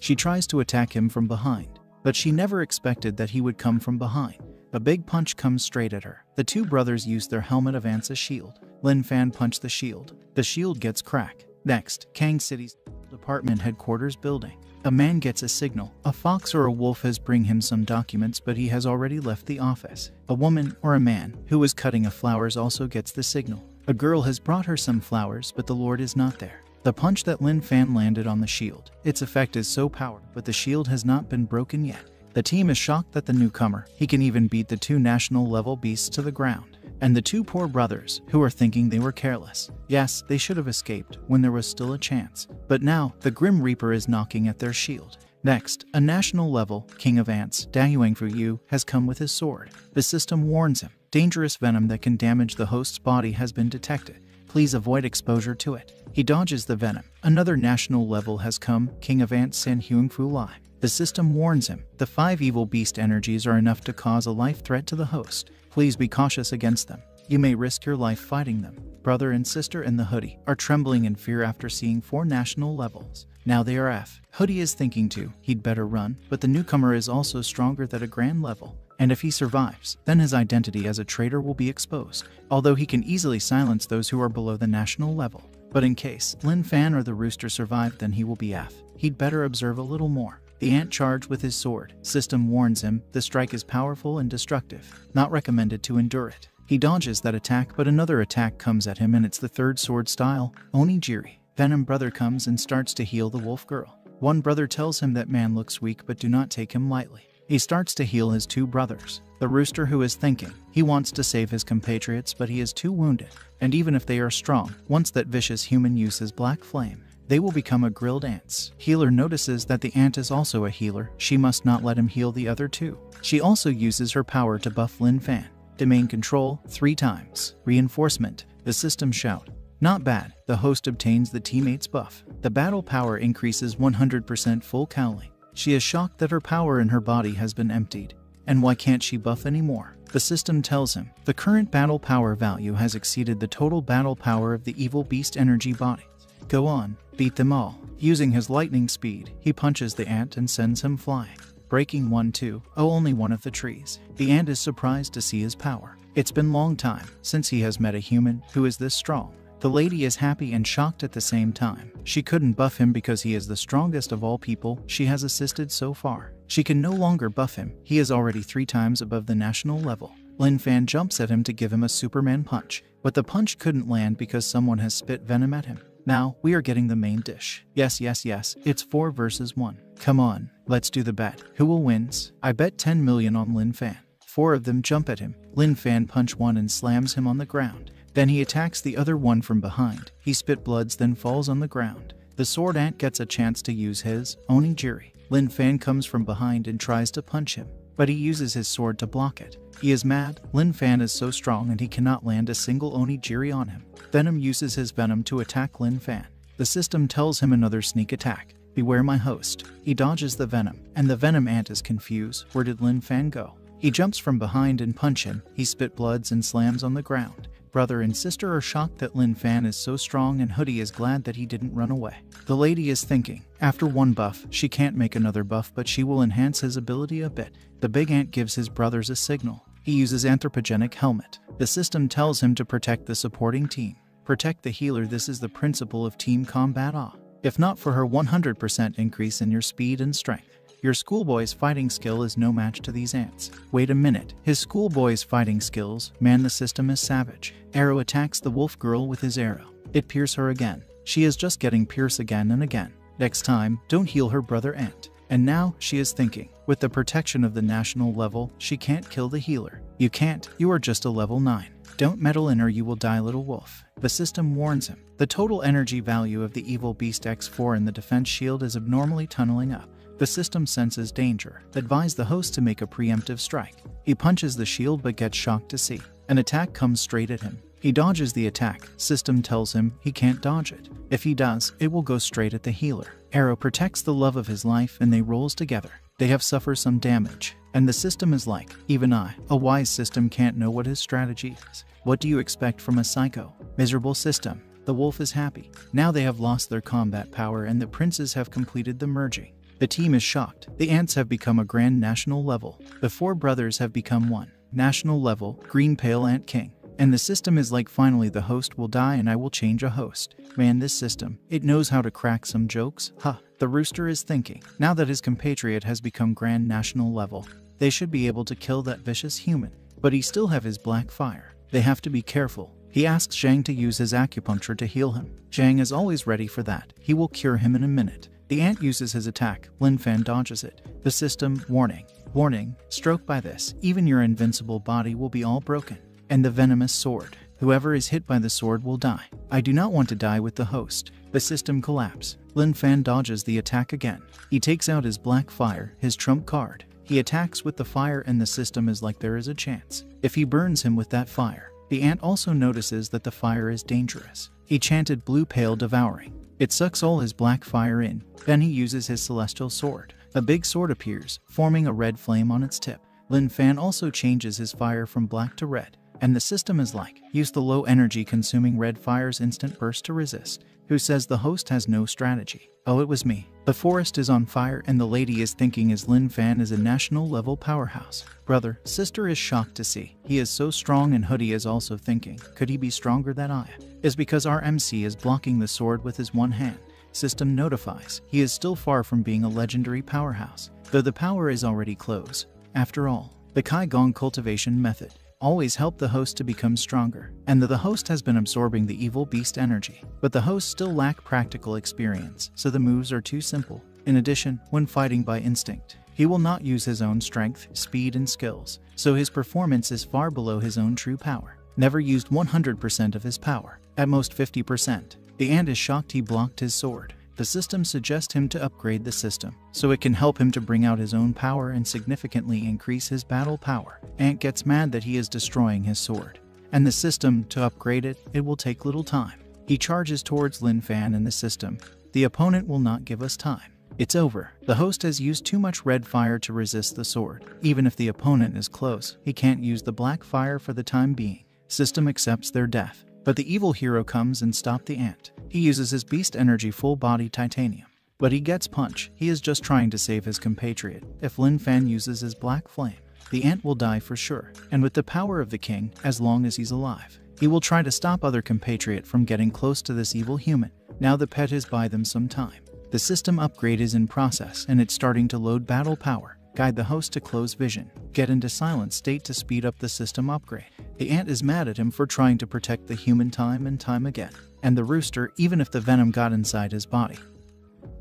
She tries to attack him from behind, but she never expected that he would come from behind. A big punch comes straight at her. The two brothers use their helmet of ants as shield. Lin Fan punch the shield. The shield gets crack. Next, Kang City's department headquarters building. A man gets a signal. A fox or a wolf has bring him some documents, but he has already left the office. A woman or a man who is cutting a flowers also gets the signal. A girl has brought her some flowers, but the Lord is not there. The punch that Lin Fan landed on the shield. Its effect is so powerful, but the shield has not been broken yet. The team is shocked that the newcomer, he can even beat the two national level beasts to the ground and the two poor brothers, who are thinking they were careless. Yes, they should have escaped when there was still a chance. But now, the Grim Reaper is knocking at their shield. Next, a national level, King of Ants, Da Fu Yu, has come with his sword. The system warns him. Dangerous venom that can damage the host's body has been detected. Please avoid exposure to it. He dodges the venom. Another national level has come, King of Ants San Huang Fu Lai. The system warns him. The five evil beast energies are enough to cause a life threat to the host. Please be cautious against them. You may risk your life fighting them. Brother and sister in the hoodie are trembling in fear after seeing four national levels. Now they are F. Hoodie is thinking too, he'd better run, but the newcomer is also stronger than a grand level. And if he survives, then his identity as a traitor will be exposed, although he can easily silence those who are below the national level. But in case Lin Fan or the rooster survive, then he will be F. He'd better observe a little more. The ant charged with his sword. System warns him the strike is powerful and destructive, not recommended to endure it. He dodges that attack, but another attack comes at him and it's the third sword style, Onigiri. Venom brother comes and starts to heal the wolf girl. One brother tells him that man looks weak but do not take him lightly. He starts to heal his two brothers. The rooster who is thinking, he wants to save his compatriots but he is too wounded. And even if they are strong, once that vicious human uses black flame, they will become a grilled ants. Healer notices that the ant is also a healer. She must not let him heal the other two. She also uses her power to buff Lin Fan. Domain control, three times. Reinforcement, the system shout. Not bad, the host obtains the teammate's buff. The battle power increases 100% full cowling. She is shocked that her power in her body has been emptied. And why can't she buff anymore? The system tells him the current battle power value has exceeded the total battle power of the evil beast energy body. Go on, beat them all. Using his lightning speed, he punches the ant and sends him flying breaking one two, oh only one of the trees. The ant is surprised to see his power. It's been long time since he has met a human who is this strong. The lady is happy and shocked at the same time. She couldn't buff him because he is the strongest of all people she has assisted so far. She can no longer buff him, he is already three times above the national level. Lin Fan jumps at him to give him a Superman punch, but the punch couldn't land because someone has spit venom at him. Now, we are getting the main dish. Yes, yes, yes, it's 4 versus 1. Come on, let's do the bet. Who will wins? I bet 10 million on Lin Fan. Four of them jump at him. Lin Fan punch one and slams him on the ground. Then he attacks the other one from behind. He spit bloods then falls on the ground. The sword ant gets a chance to use his onigiri. Lin Fan comes from behind and tries to punch him, but he uses his sword to block it. He is mad. Lin Fan is so strong and he cannot land a single onigiri on him. Venom uses his venom to attack Lin Fan. The system tells him another sneak attack. Beware my host. He dodges the venom, and the venom ant is confused. Where did Lin Fan go? He jumps from behind and punch him. He spit bloods and slams on the ground. Brother and sister are shocked that Lin Fan is so strong and Hoodie is glad that he didn't run away. The lady is thinking, after one buff, she can't make another buff but she will enhance his ability a bit. The big ant gives his brothers a signal. He uses anthropogenic helmet. The system tells him to protect the supporting team. Protect the healer this is the principle of team combat ah. If not for her 100% increase in your speed and strength, your schoolboy's fighting skill is no match to these ants. Wait a minute, his schoolboy's fighting skills, man the system is savage. Arrow attacks the wolf girl with his arrow. It pierce her again. She is just getting pierced again and again. Next time, don't heal her brother ant. And now she is thinking, with the protection of the national level, she can't kill the healer. You can't, you are just a level 9. Don't meddle in or you will die, little wolf. The system warns him. The total energy value of the evil beast X4 in the defense shield is abnormally tunneling up. The system senses danger. Advise the host to make a preemptive strike. He punches the shield but gets shocked to see. An attack comes straight at him. He dodges the attack. System tells him he can't dodge it. If he does, it will go straight at the healer. Arrow protects the love of his life and they rolls together. They have suffered some damage. And the system is like, even I, a wise system can't know what his strategy is. What do you expect from a psycho? Miserable system. The wolf is happy. Now they have lost their combat power and the princes have completed the merging. The team is shocked. The ants have become a grand national level. The four brothers have become one. National level, Green Pale Ant King. And the system is like finally the host will die and I will change a host. Man, this system, it knows how to crack some jokes. Huh. The rooster is thinking, now that his compatriot has become grand national level, they should be able to kill that vicious human. But he still have his black fire. They have to be careful. He asks Zhang to use his acupuncture to heal him. Zhang is always ready for that. He will cure him in a minute. The ant uses his attack. Lin Fan dodges it. The system, warning. Warning, stroke by this, even your invincible body will be all broken. And the venomous sword. Whoever is hit by the sword will die. I do not want to die with the host. The system collapse. Lin Fan dodges the attack again. He takes out his black fire, his trump card. He attacks with the fire and the system is like there is a chance. If he burns him with that fire, the ant also notices that the fire is dangerous. He chanted blue pale devouring. It sucks all his black fire in. Then he uses his celestial sword. A big sword appears, forming a red flame on its tip. Lin Fan also changes his fire from black to red. And the system is like, use the low energy consuming red fire's instant burst to resist. Who says the host has no strategy? Oh, it was me. The forest is on fire, and the lady is thinking as Lin Fan is a national level powerhouse. Brother, sister is shocked to see. He is so strong, and Hoodie is also thinking, could he be stronger than I? Is because our MC is blocking the sword with his one hand. System notifies he is still far from being a legendary powerhouse, though the power is already close. After all, the Kai Gong cultivation method always help the host to become stronger, and that the host has been absorbing the evil beast energy. But the hosts still lack practical experience, so the moves are too simple. In addition, when fighting by instinct, he will not use his own strength, speed, and skills, so his performance is far below his own true power. Never used 100% of his power, at most 50%. The ant is shocked he blocked his sword, the system suggests him to upgrade the system, so it can help him to bring out his own power and significantly increase his battle power. Ant gets mad that he is destroying his sword, and the system, to upgrade it, it will take little time. He charges towards Lin Fan and the system. The opponent will not give us time. It's over. The host has used too much red fire to resist the sword. Even if the opponent is close, he can't use the black fire for the time being. System accepts their death. But the evil hero comes and stop the ant. He uses his beast energy full body titanium. But he gets punch. He is just trying to save his compatriot. If Lin Fan uses his black flame, the ant will die for sure. And with the power of the king, as long as he's alive, he will try to stop other compatriot from getting close to this evil human. Now the pet is by them some time. The system upgrade is in process and it's starting to load battle power. Guide the host to close vision. Get into silent state to speed up the system upgrade. The ant is mad at him for trying to protect the human time and time again. And the rooster, even if the venom got inside his body,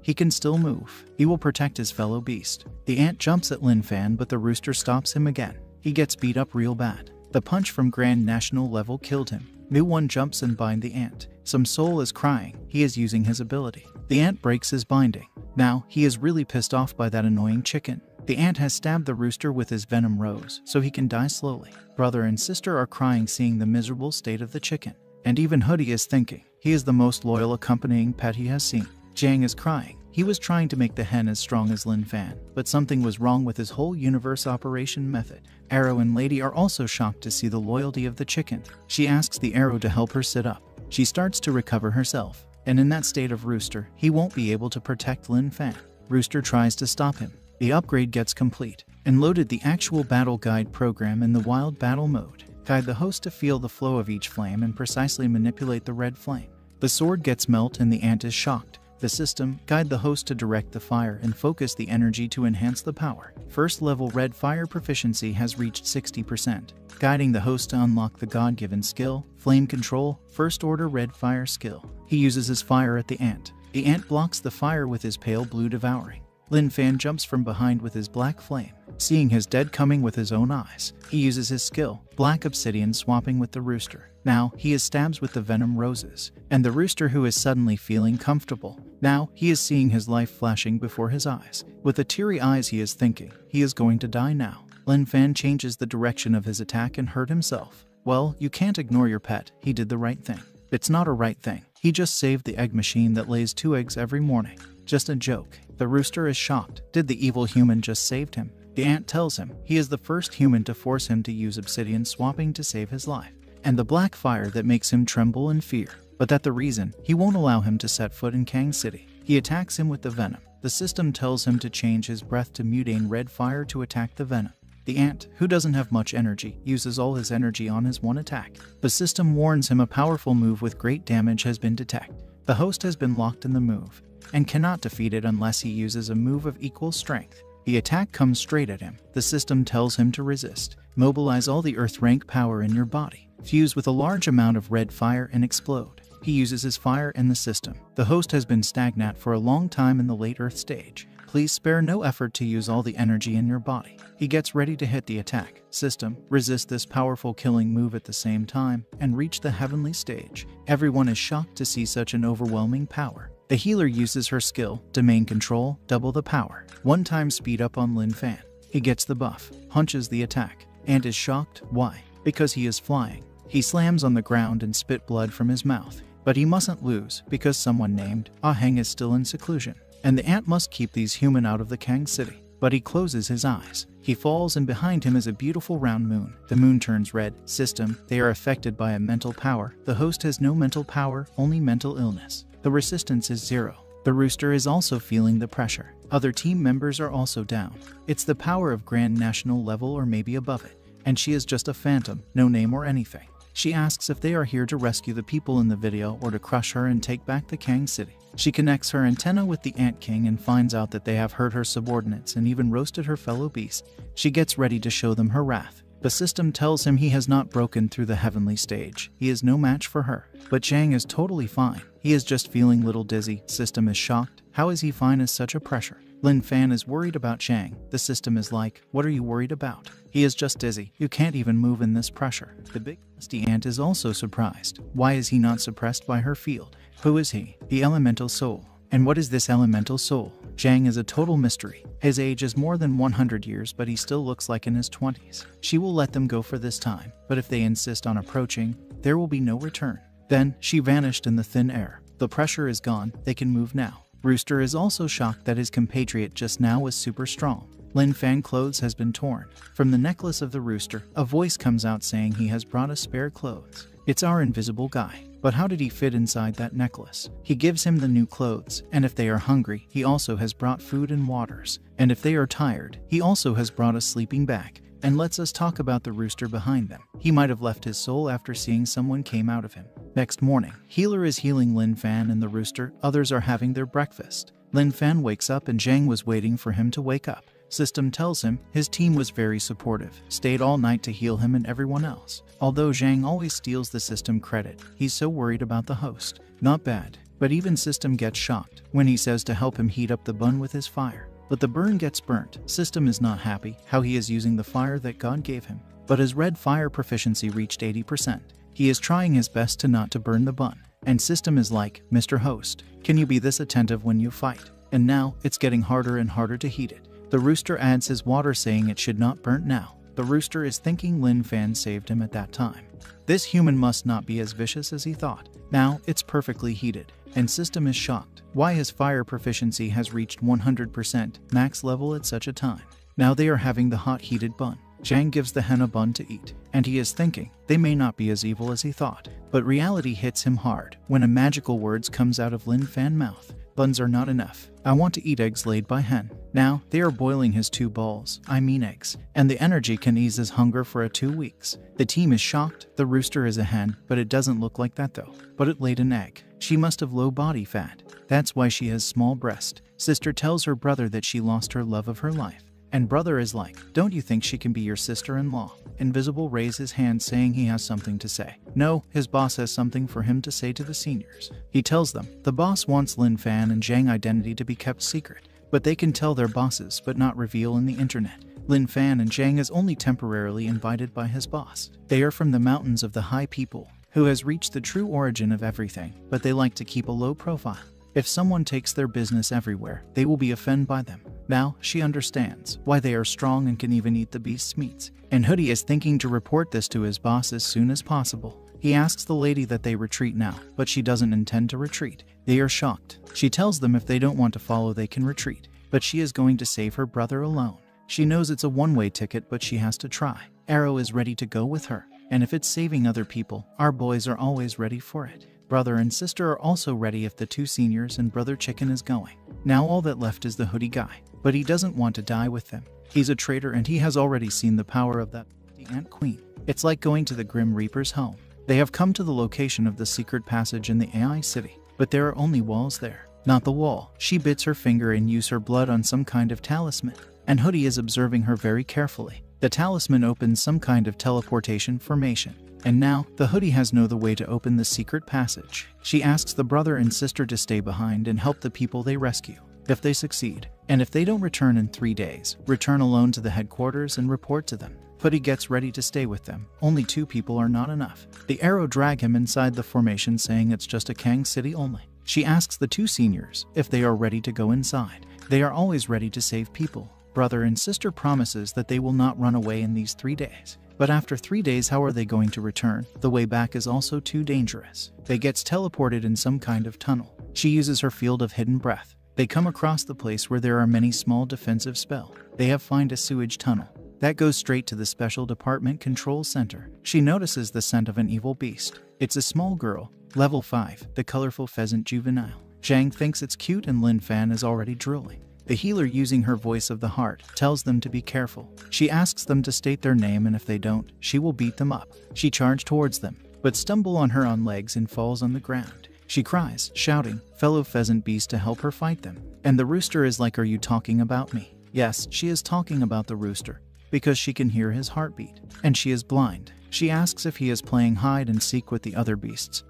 he can still move. He will protect his fellow beast. The ant jumps at Lin Fan, but the rooster stops him again. He gets beat up real bad. The punch from Grand National level killed him. New one jumps and bind the ant. Some soul is crying. He is using his ability. The ant breaks his binding. Now, he is really pissed off by that annoying chicken. The ant has stabbed the rooster with his venom rose, so he can die slowly. Brother and sister are crying seeing the miserable state of the chicken. And even Hoodie is thinking, he is the most loyal accompanying pet he has seen. Zhang is crying. He was trying to make the hen as strong as Lin Fan, but something was wrong with his whole universe operation method. Arrow and Lady are also shocked to see the loyalty of the chicken. She asks the arrow to help her sit up. She starts to recover herself, and in that state of Rooster, he won't be able to protect Lin Fan. Rooster tries to stop him, the upgrade gets complete and loaded the actual battle guide program in the wild battle mode. Guide the host to feel the flow of each flame and precisely manipulate the red flame. The sword gets melt and the ant is shocked. The system guide the host to direct the fire and focus the energy to enhance the power. First level red fire proficiency has reached 60%, guiding the host to unlock the god-given skill, flame control, first order red fire skill. He uses his fire at the ant. The ant blocks the fire with his pale blue devouring. Lin Fan jumps from behind with his black flame. Seeing his dead coming with his own eyes, he uses his skill, Black Obsidian swapping with the rooster. Now, he is stabs with the venom roses, and the rooster who is suddenly feeling comfortable. Now, he is seeing his life flashing before his eyes. With the teary eyes he is thinking, he is going to die now. Lin Fan changes the direction of his attack and hurt himself. Well, you can't ignore your pet, he did the right thing. It's not a right thing. He just saved the egg machine that lays two eggs every morning. Just a joke. The rooster is shocked. Did the evil human just saved him? The ant tells him he is the first human to force him to use obsidian swapping to save his life, and the black fire that makes him tremble in fear. But that the reason he won't allow him to set foot in Kang City. He attacks him with the venom. The system tells him to change his breath to mutane red fire to attack the venom. The ant, who doesn't have much energy, uses all his energy on his one attack. The system warns him a powerful move with great damage has been detected. The host has been locked in the move, and cannot defeat it unless he uses a move of equal strength. The attack comes straight at him. The system tells him to resist. Mobilize all the earth rank power in your body. Fuse with a large amount of red fire and explode. He uses his fire and the system. The host has been stagnant for a long time in the late earth stage. Please spare no effort to use all the energy in your body. He gets ready to hit the attack. System, resist this powerful killing move at the same time and reach the heavenly stage. Everyone is shocked to see such an overwhelming power. The healer uses her skill, Domain Control, double the power. One time speed up on Lin Fan. He gets the buff, punches the attack, and is shocked. Why? Because he is flying. He slams on the ground and spit blood from his mouth. But he mustn't lose, because someone named Aheng is still in seclusion, and the ant must keep these human out of the Kang City. but he closes his eyes. He falls, and behind him is a beautiful round moon. The moon turns red. System, they are affected by a mental power. The host has no mental power, only mental illness. The resistance is zero. The rooster is also feeling the pressure. Other team members are also down. It's the power of grand national level or maybe above it. And she is just a phantom, no name or anything. She asks if they are here to rescue the people in the video or to crush her and take back the Kang City. She connects her antenna with the Ant King and finds out that they have hurt her subordinates and even roasted her fellow beasts. She gets ready to show them her wrath. The system tells him he has not broken through the heavenly stage. He is no match for her. But Zhang is totally fine. He is just feeling little dizzy. System is shocked. How is he fine as such a pressure? Lin Fan is worried about Zhang. The system is like, What are you worried about? He is just dizzy. You can't even move in this pressure. The big nasty ant is also surprised. Why is he not suppressed by her field? Who is he? The elemental soul. And what is this elemental soul? Zhang is a total mystery. His age is more than 100 years, but he still looks like in his 20s. She will let them go for this time, but if they insist on approaching, there will be no return. Then she vanished in the thin air. The pressure is gone, they can move now. Rooster is also shocked that his compatriot just now was super strong. Lin Fan clothes has been torn. From the necklace of the rooster, a voice comes out saying he has brought us spare clothes. It's our invisible guy. But how did he fit inside that necklace? He gives him the new clothes, and if they are hungry, he also has brought food and waters. And if they are tired, he also has brought a sleeping bag and lets us talk about the rooster behind them. He might have left his soul after seeing someone came out of him. Next morning, Healer is healing Lin Fan and the rooster, others are having their breakfast. Lin Fan wakes up and Zhang was waiting for him to wake up. System tells him his team was very supportive, stayed all night to heal him and everyone else. Although Zhang always steals the system credit, he's so worried about the host. Not bad, but even System gets shocked when he says to help him heat up the bun with his fire. But the burn gets burnt. System is not happy how he is using the fire that God gave him. But his red fire proficiency reached 80%. He is trying his best to not to burn the bun. And System is like, Mr. Host, can you be this attentive when you fight? And now, it's getting harder and harder to heat it. The rooster adds his water saying it should not burn now. The rooster is thinking Lin Fan saved him at that time. This human must not be as vicious as he thought. Now, it's perfectly heated and System is shocked why his fire proficiency has reached 100% max level at such a time. Now they are having the hot heated bun. Zhang gives the hen a bun to eat, and he is thinking they may not be as evil as he thought. But reality hits him hard when a magical words comes out of Lin Fan mouth. Buns are not enough. I want to eat eggs laid by hen. Now, they are boiling his two balls, I mean eggs, and the energy can ease his hunger for a two weeks. The team is shocked, the rooster is a hen, but it doesn't look like that though. But it laid an egg. She must have low body fat. That's why she has small breast. Sister tells her brother that she lost her love of her life. And brother is like, Don't you think she can be your sister in law? Invisible raises his hand saying he has something to say. No, his boss has something for him to say to the seniors. He tells them the boss wants Lin Fan and Zhang identity to be kept secret, but they can tell their bosses but not reveal in the internet. Lin Fan and Zhang is only temporarily invited by his boss. They are from the mountains of the High People, who has reached the true origin of everything, but they like to keep a low profile. If someone takes their business everywhere, they will be offended by them. Now, she understands why they are strong and can even eat the beast's meats. And Hoodie is thinking to report this to his boss as soon as possible. He asks the lady that they retreat now, but she doesn't intend to retreat. They are shocked. She tells them if they don't want to follow, they can retreat, but she is going to save her brother alone. She knows it's a one way ticket, but she has to try. Arrow is ready to go with her. And if it's saving other people, our boys are always ready for it. Brother and sister are also ready if the two seniors and Brother Chicken is going. Now all that left is the hoodie guy, but he doesn't want to die with them. He's a traitor and he has already seen the power of that the Ant Queen. It's like going to the Grim Reaper's home. They have come to the location of the secret passage in the AI city, but there are only walls there, not the wall. She bits her finger and uses her blood on some kind of talisman, and Hoodie is observing her very carefully. The talisman opens some kind of teleportation formation. And now, the hoodie has no the way to open the secret passage. She asks the brother and sister to stay behind and help the people they rescue. If they succeed, and if they don't return in three days, return alone to the headquarters and report to them. Hoodie gets ready to stay with them. Only two people are not enough. The arrow drag him inside the formation saying it's just a Kang City only. She asks the two seniors if they are ready to go inside. They are always ready to save people, brother and sister promises that they will not run away in these three days. But after three days, how are they going to return? The way back is also too dangerous. They gets teleported in some kind of tunnel. She uses her field of hidden breath. They come across the place where there are many small defensive spell. They have find a sewage tunnel. That goes straight to the Special Department Control Center. She notices the scent of an evil beast. It's a small girl, level 5, the colorful pheasant juvenile. Zhang thinks it's cute and Lin Fan is already drooling. The healer, using her voice of the heart, tells them to be careful. She asks them to state their name, and if they don't, she will beat them up. She charges towards them, but stumble on her on legs and falls on the ground. She cries, shouting, fellow pheasant beast to help her fight them. And the rooster is like, Are you talking about me? Yes, she is talking about the rooster, because she can hear his heartbeat, and she is blind. She asks if he is playing hide and seek with the other beasts,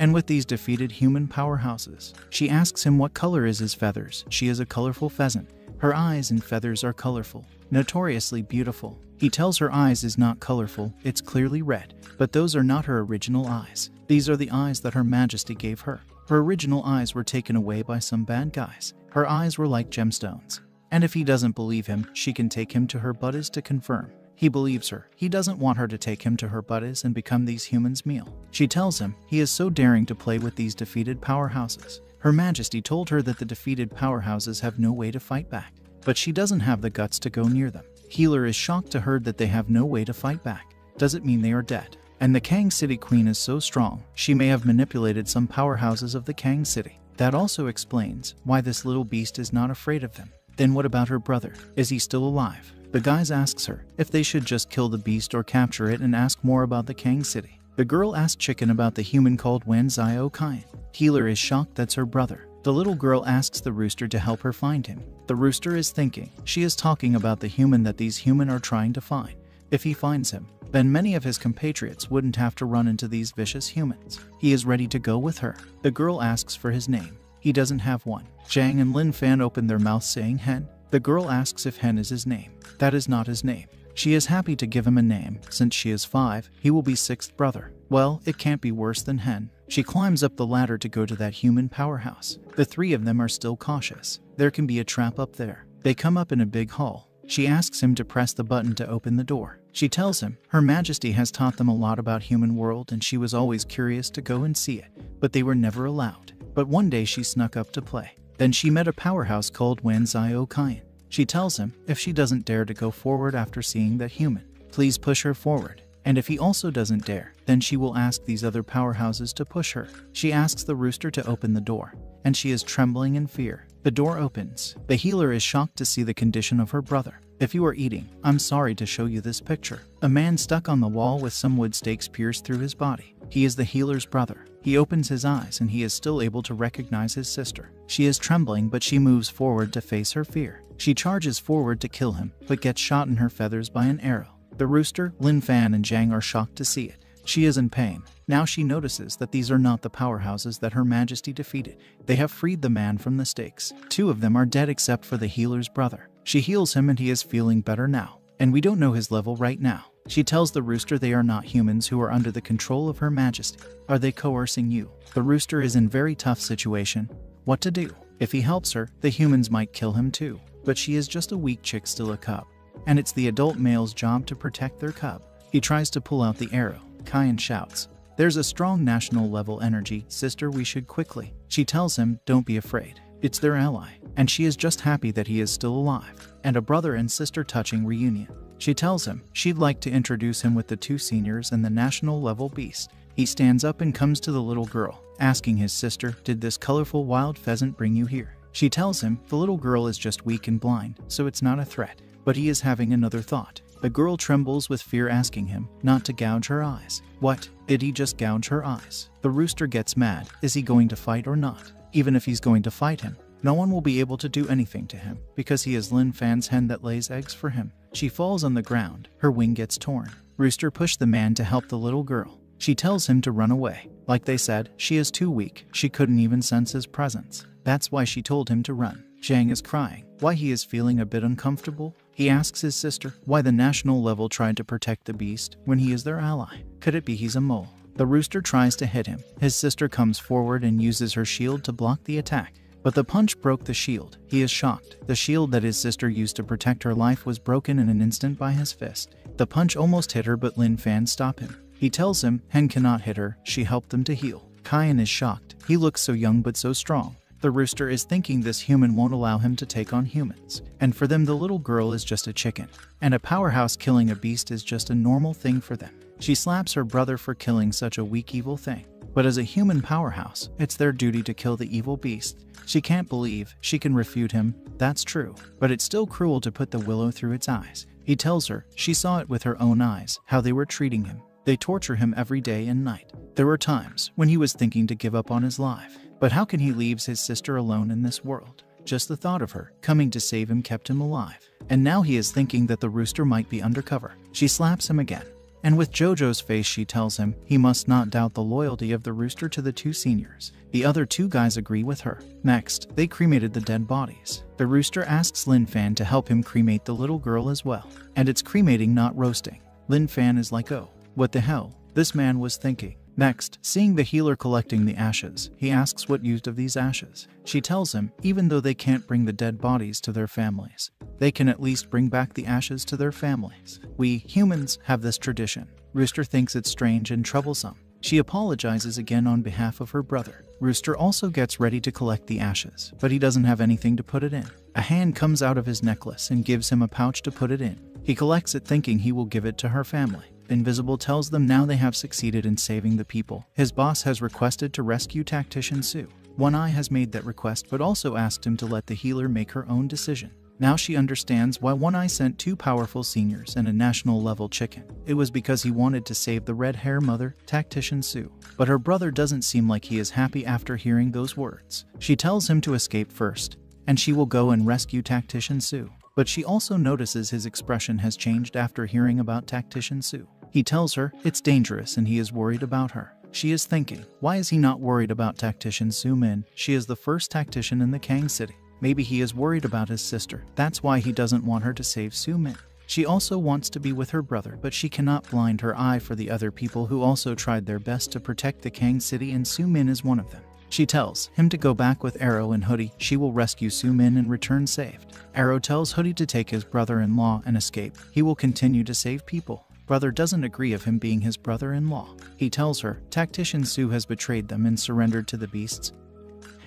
and with these defeated human powerhouses. She asks him what color is his feathers. She is a colorful pheasant. Her eyes and feathers are colorful, notoriously beautiful. He tells her eyes is not colorful, it's clearly red, but those are not her original eyes. These are the eyes that Her Majesty gave her. Her original eyes were taken away by some bad guys. Her eyes were like gemstones. And if he doesn't believe him, she can take him to her Buddhas to confirm. He believes her. He doesn't want her to take him to her buddies and become these humans' meal. She tells him he is so daring to play with these defeated powerhouses. Her Majesty told her that the defeated powerhouses have no way to fight back, but she doesn't have the guts to go near them. Healer is shocked to hear that they have no way to fight back. Does it mean they are dead? And the Kang City Queen is so strong, she may have manipulated some powerhouses of the Kang City. That also explains why this little beast is not afraid of them. Then what about her brother? Is he still alive? The guys asks her if they should just kill the beast or capture it and ask more about the Kang City. The girl asks Chicken about the human called Wen Zio Kain. Healer is shocked that's her brother. The little girl asks the rooster to help her find him. The rooster is thinking she is talking about the human that these human are trying to find. If he finds him, then many of his compatriots wouldn't have to run into these vicious humans. He is ready to go with her. The girl asks for his name. He doesn't have one. Zhang and Lin Fan open their mouths saying Hen. The girl asks if Hen is his name. That is not his name. She is happy to give him a name. Since she is five, he will be sixth brother. Well, it can't be worse than Hen. She climbs up the ladder to go to that human powerhouse. The three of them are still cautious. There can be a trap up there. They come up in a big hall. She asks him to press the button to open the door. She tells him Her Majesty has taught them a lot about human world and she was always curious to go and see it, but they were never allowed. But one day she snuck up to play. Then she met a powerhouse called Wen Zio Kain. She tells him if she doesn't dare to go forward after seeing that human, please push her forward. And if he also doesn't dare, then she will ask these other powerhouses to push her. She asks the rooster to open the door, and she is trembling in fear. The door opens. The healer is shocked to see the condition of her brother. If you are eating, I'm sorry to show you this picture. A man stuck on the wall with some wood stakes pierced through his body. He is the healer's brother. He opens his eyes and he is still able to recognize his sister. She is trembling, but she moves forward to face her fear. She charges forward to kill him, but gets shot in her feathers by an arrow. The rooster, Lin Fan, and Zhang are shocked to see it. She is in pain. Now she notices that these are not the powerhouses that Her Majesty defeated. They have freed the man from the stakes. Two of them are dead except for the healer's brother. She heals him and he is feeling better now. And we don't know his level right now. She tells the rooster they are not humans who are under the control of Her Majesty. Are they coercing you? The rooster is in very tough situation. What to do? If he helps her, the humans might kill him too. But she is just a weak chick still a cub. And it's the adult male's job to protect their cub. He tries to pull out the arrow. Kyan shouts, There's a strong national level energy, sister, we should quickly. She tells him, Don't be afraid. It's their ally. And she is just happy that he is still alive. And a brother and sister touching reunion. She tells him she'd like to introduce him with the two seniors and the national level beast. He stands up and comes to the little girl, asking his sister, Did this colorful wild pheasant bring you here? She tells him the little girl is just weak and blind, so it's not a threat. But he is having another thought. The girl trembles with fear, asking him not to gouge her eyes. What? Did he just gouge her eyes? The rooster gets mad. Is he going to fight or not? Even if he's going to fight him, no one will be able to do anything to him because he is Lin Fan's hen that lays eggs for him. She falls on the ground. Her wing gets torn. Rooster pushed the man to help the little girl. She tells him to run away. Like they said, she is too weak. She couldn't even sense his presence. That's why she told him to run. Zhang is crying. Why he is feeling a bit uncomfortable? He asks his sister why the national level tried to protect the beast when he is their ally. Could it be he's a mole? The rooster tries to hit him. His sister comes forward and uses her shield to block the attack. But the punch broke the shield. He is shocked. The shield that his sister used to protect her life was broken in an instant by his fist. The punch almost hit her, but Lin Fan stopped him. He tells him Hen cannot hit her, she helped them to heal. Kyan is shocked. He looks so young but so strong. The rooster is thinking this human won't allow him to take on humans, and for them, the little girl is just a chicken, and a powerhouse killing a beast is just a normal thing for them. She slaps her brother for killing such a weak, evil thing. But as a human powerhouse, it's their duty to kill the evil beast. She can't believe she can refute him, that's true, but it's still cruel to put the willow through its eyes. He tells her she saw it with her own eyes, how they were treating him. They torture him every day and night. There were times when he was thinking to give up on his life. But how can he leave his sister alone in this world? Just the thought of her coming to save him kept him alive. And now he is thinking that the rooster might be undercover. She slaps him again. And with Jojo's face, she tells him he must not doubt the loyalty of the rooster to the two seniors. The other two guys agree with her. Next, they cremated the dead bodies. The rooster asks Lin Fan to help him cremate the little girl as well. And it's cremating, not roasting. Lin Fan is like, oh, what the hell? This man was thinking. Next, seeing the healer collecting the ashes, he asks what used of these ashes. She tells him, even though they can't bring the dead bodies to their families, they can at least bring back the ashes to their families. We, humans, have this tradition. Rooster thinks it's strange and troublesome. She apologizes again on behalf of her brother. Rooster also gets ready to collect the ashes, but he doesn't have anything to put it in. A hand comes out of his necklace and gives him a pouch to put it in. He collects it thinking he will give it to her family. Invisible tells them now they have succeeded in saving the people. His boss has requested to rescue Tactician Sue. One Eye has made that request but also asked him to let the healer make her own decision. Now she understands why One Eye sent two powerful seniors and a national level chicken. It was because he wanted to save the red hair mother, Tactician Sue. But her brother doesn't seem like he is happy after hearing those words. She tells him to escape first, and she will go and rescue Tactician Sue. But she also notices his expression has changed after hearing about Tactician Sue. He tells her it's dangerous and he is worried about her. She is thinking, why is he not worried about Tactician Su Min? She is the first tactician in the Kang City. Maybe he is worried about his sister. That's why he doesn't want her to save Su Min. She also wants to be with her brother, but she cannot blind her eye for the other people who also tried their best to protect the Kang City, and Su Min is one of them. She tells him to go back with Arrow and Hoodie. She will rescue Su Min and return saved. Arrow tells Hoodie to take his brother in law and escape. He will continue to save people brother doesn't agree of him being his brother-in-law. He tells her Tactician Sue has betrayed them and surrendered to the beasts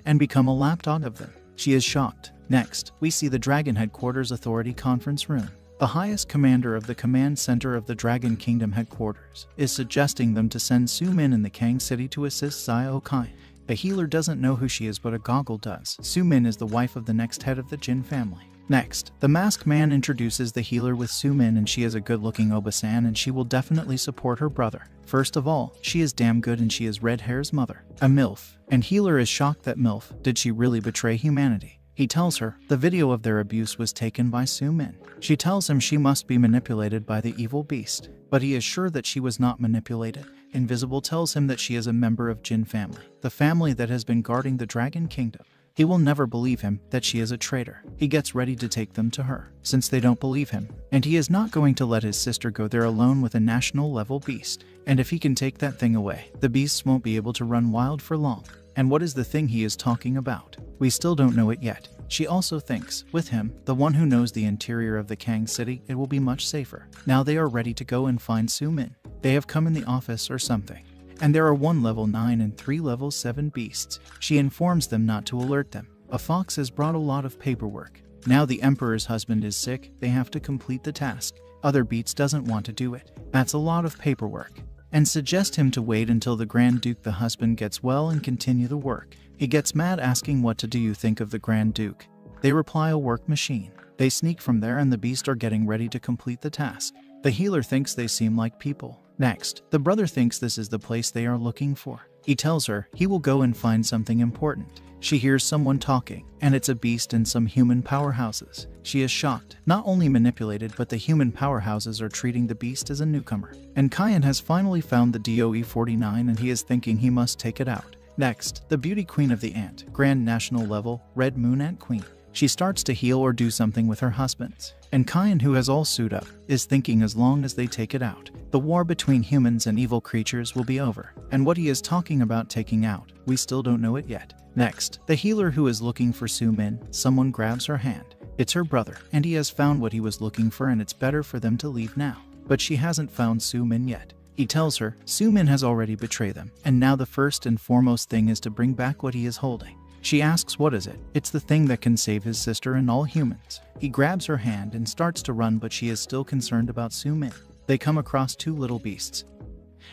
and become a lapdog of them. She is shocked. Next, we see the Dragon Headquarters Authority conference room. The highest commander of the command center of the Dragon Kingdom headquarters is suggesting them to send Su Min in the Kang City to assist Zio Kai. The healer doesn't know who she is, but a goggle does. Su Min is the wife of the next head of the Jin family. Next, the masked man introduces the healer with Su Min and she is a good-looking Obasan and she will definitely support her brother. First of all, she is damn good and she is Red Hair's mother, a MILF. And healer is shocked that MILF, did she really betray humanity? He tells her the video of their abuse was taken by Su Min. She tells him she must be manipulated by the evil beast, but he is sure that she was not manipulated. Invisible tells him that she is a member of Jin family, the family that has been guarding the Dragon Kingdom. He will never believe him that she is a traitor. He gets ready to take them to her, since they don't believe him, and he is not going to let his sister go there alone with a national level beast. And if he can take that thing away, the beasts won't be able to run wild for long. And what is the thing he is talking about? We still don't know it yet. She also thinks, with him, the one who knows the interior of the Kang City, it will be much safer. Now they are ready to go and find Su Min. They have come in the office or something and there are one level 9 and three level 7 beasts. She informs them not to alert them. A fox has brought a lot of paperwork. Now the emperor's husband is sick, they have to complete the task. Other beats doesn't want to do it. That's a lot of paperwork. And suggest him to wait until the Grand Duke the husband gets well and continue the work. He gets mad asking what to do you think of the Grand Duke. They reply a work machine. They sneak from there and the beast are getting ready to complete the task. The healer thinks they seem like people. Next, the brother thinks this is the place they are looking for. He tells her he will go and find something important. She hears someone talking, and it's a beast and some human powerhouses. She is shocked, not only manipulated, but the human powerhouses are treating the beast as a newcomer. And Kyan has finally found the DOE 49 and he is thinking he must take it out. Next, the beauty queen of the ant, Grand National Level, Red Moon Ant Queen. She starts to heal or do something with her husbands. And Kyan, who has all suit up, is thinking as long as they take it out, the war between humans and evil creatures will be over. And what he is talking about taking out, we still don't know it yet. Next, the healer who is looking for Su Min, someone grabs her hand. It's her brother, and he has found what he was looking for and it's better for them to leave now. But she hasn't found Su Min yet. He tells her Su Min has already betrayed them, and now the first and foremost thing is to bring back what he is holding. She asks what is it? It's the thing that can save his sister and all humans. He grabs her hand and starts to run but she is still concerned about Su Min. They come across two little beasts.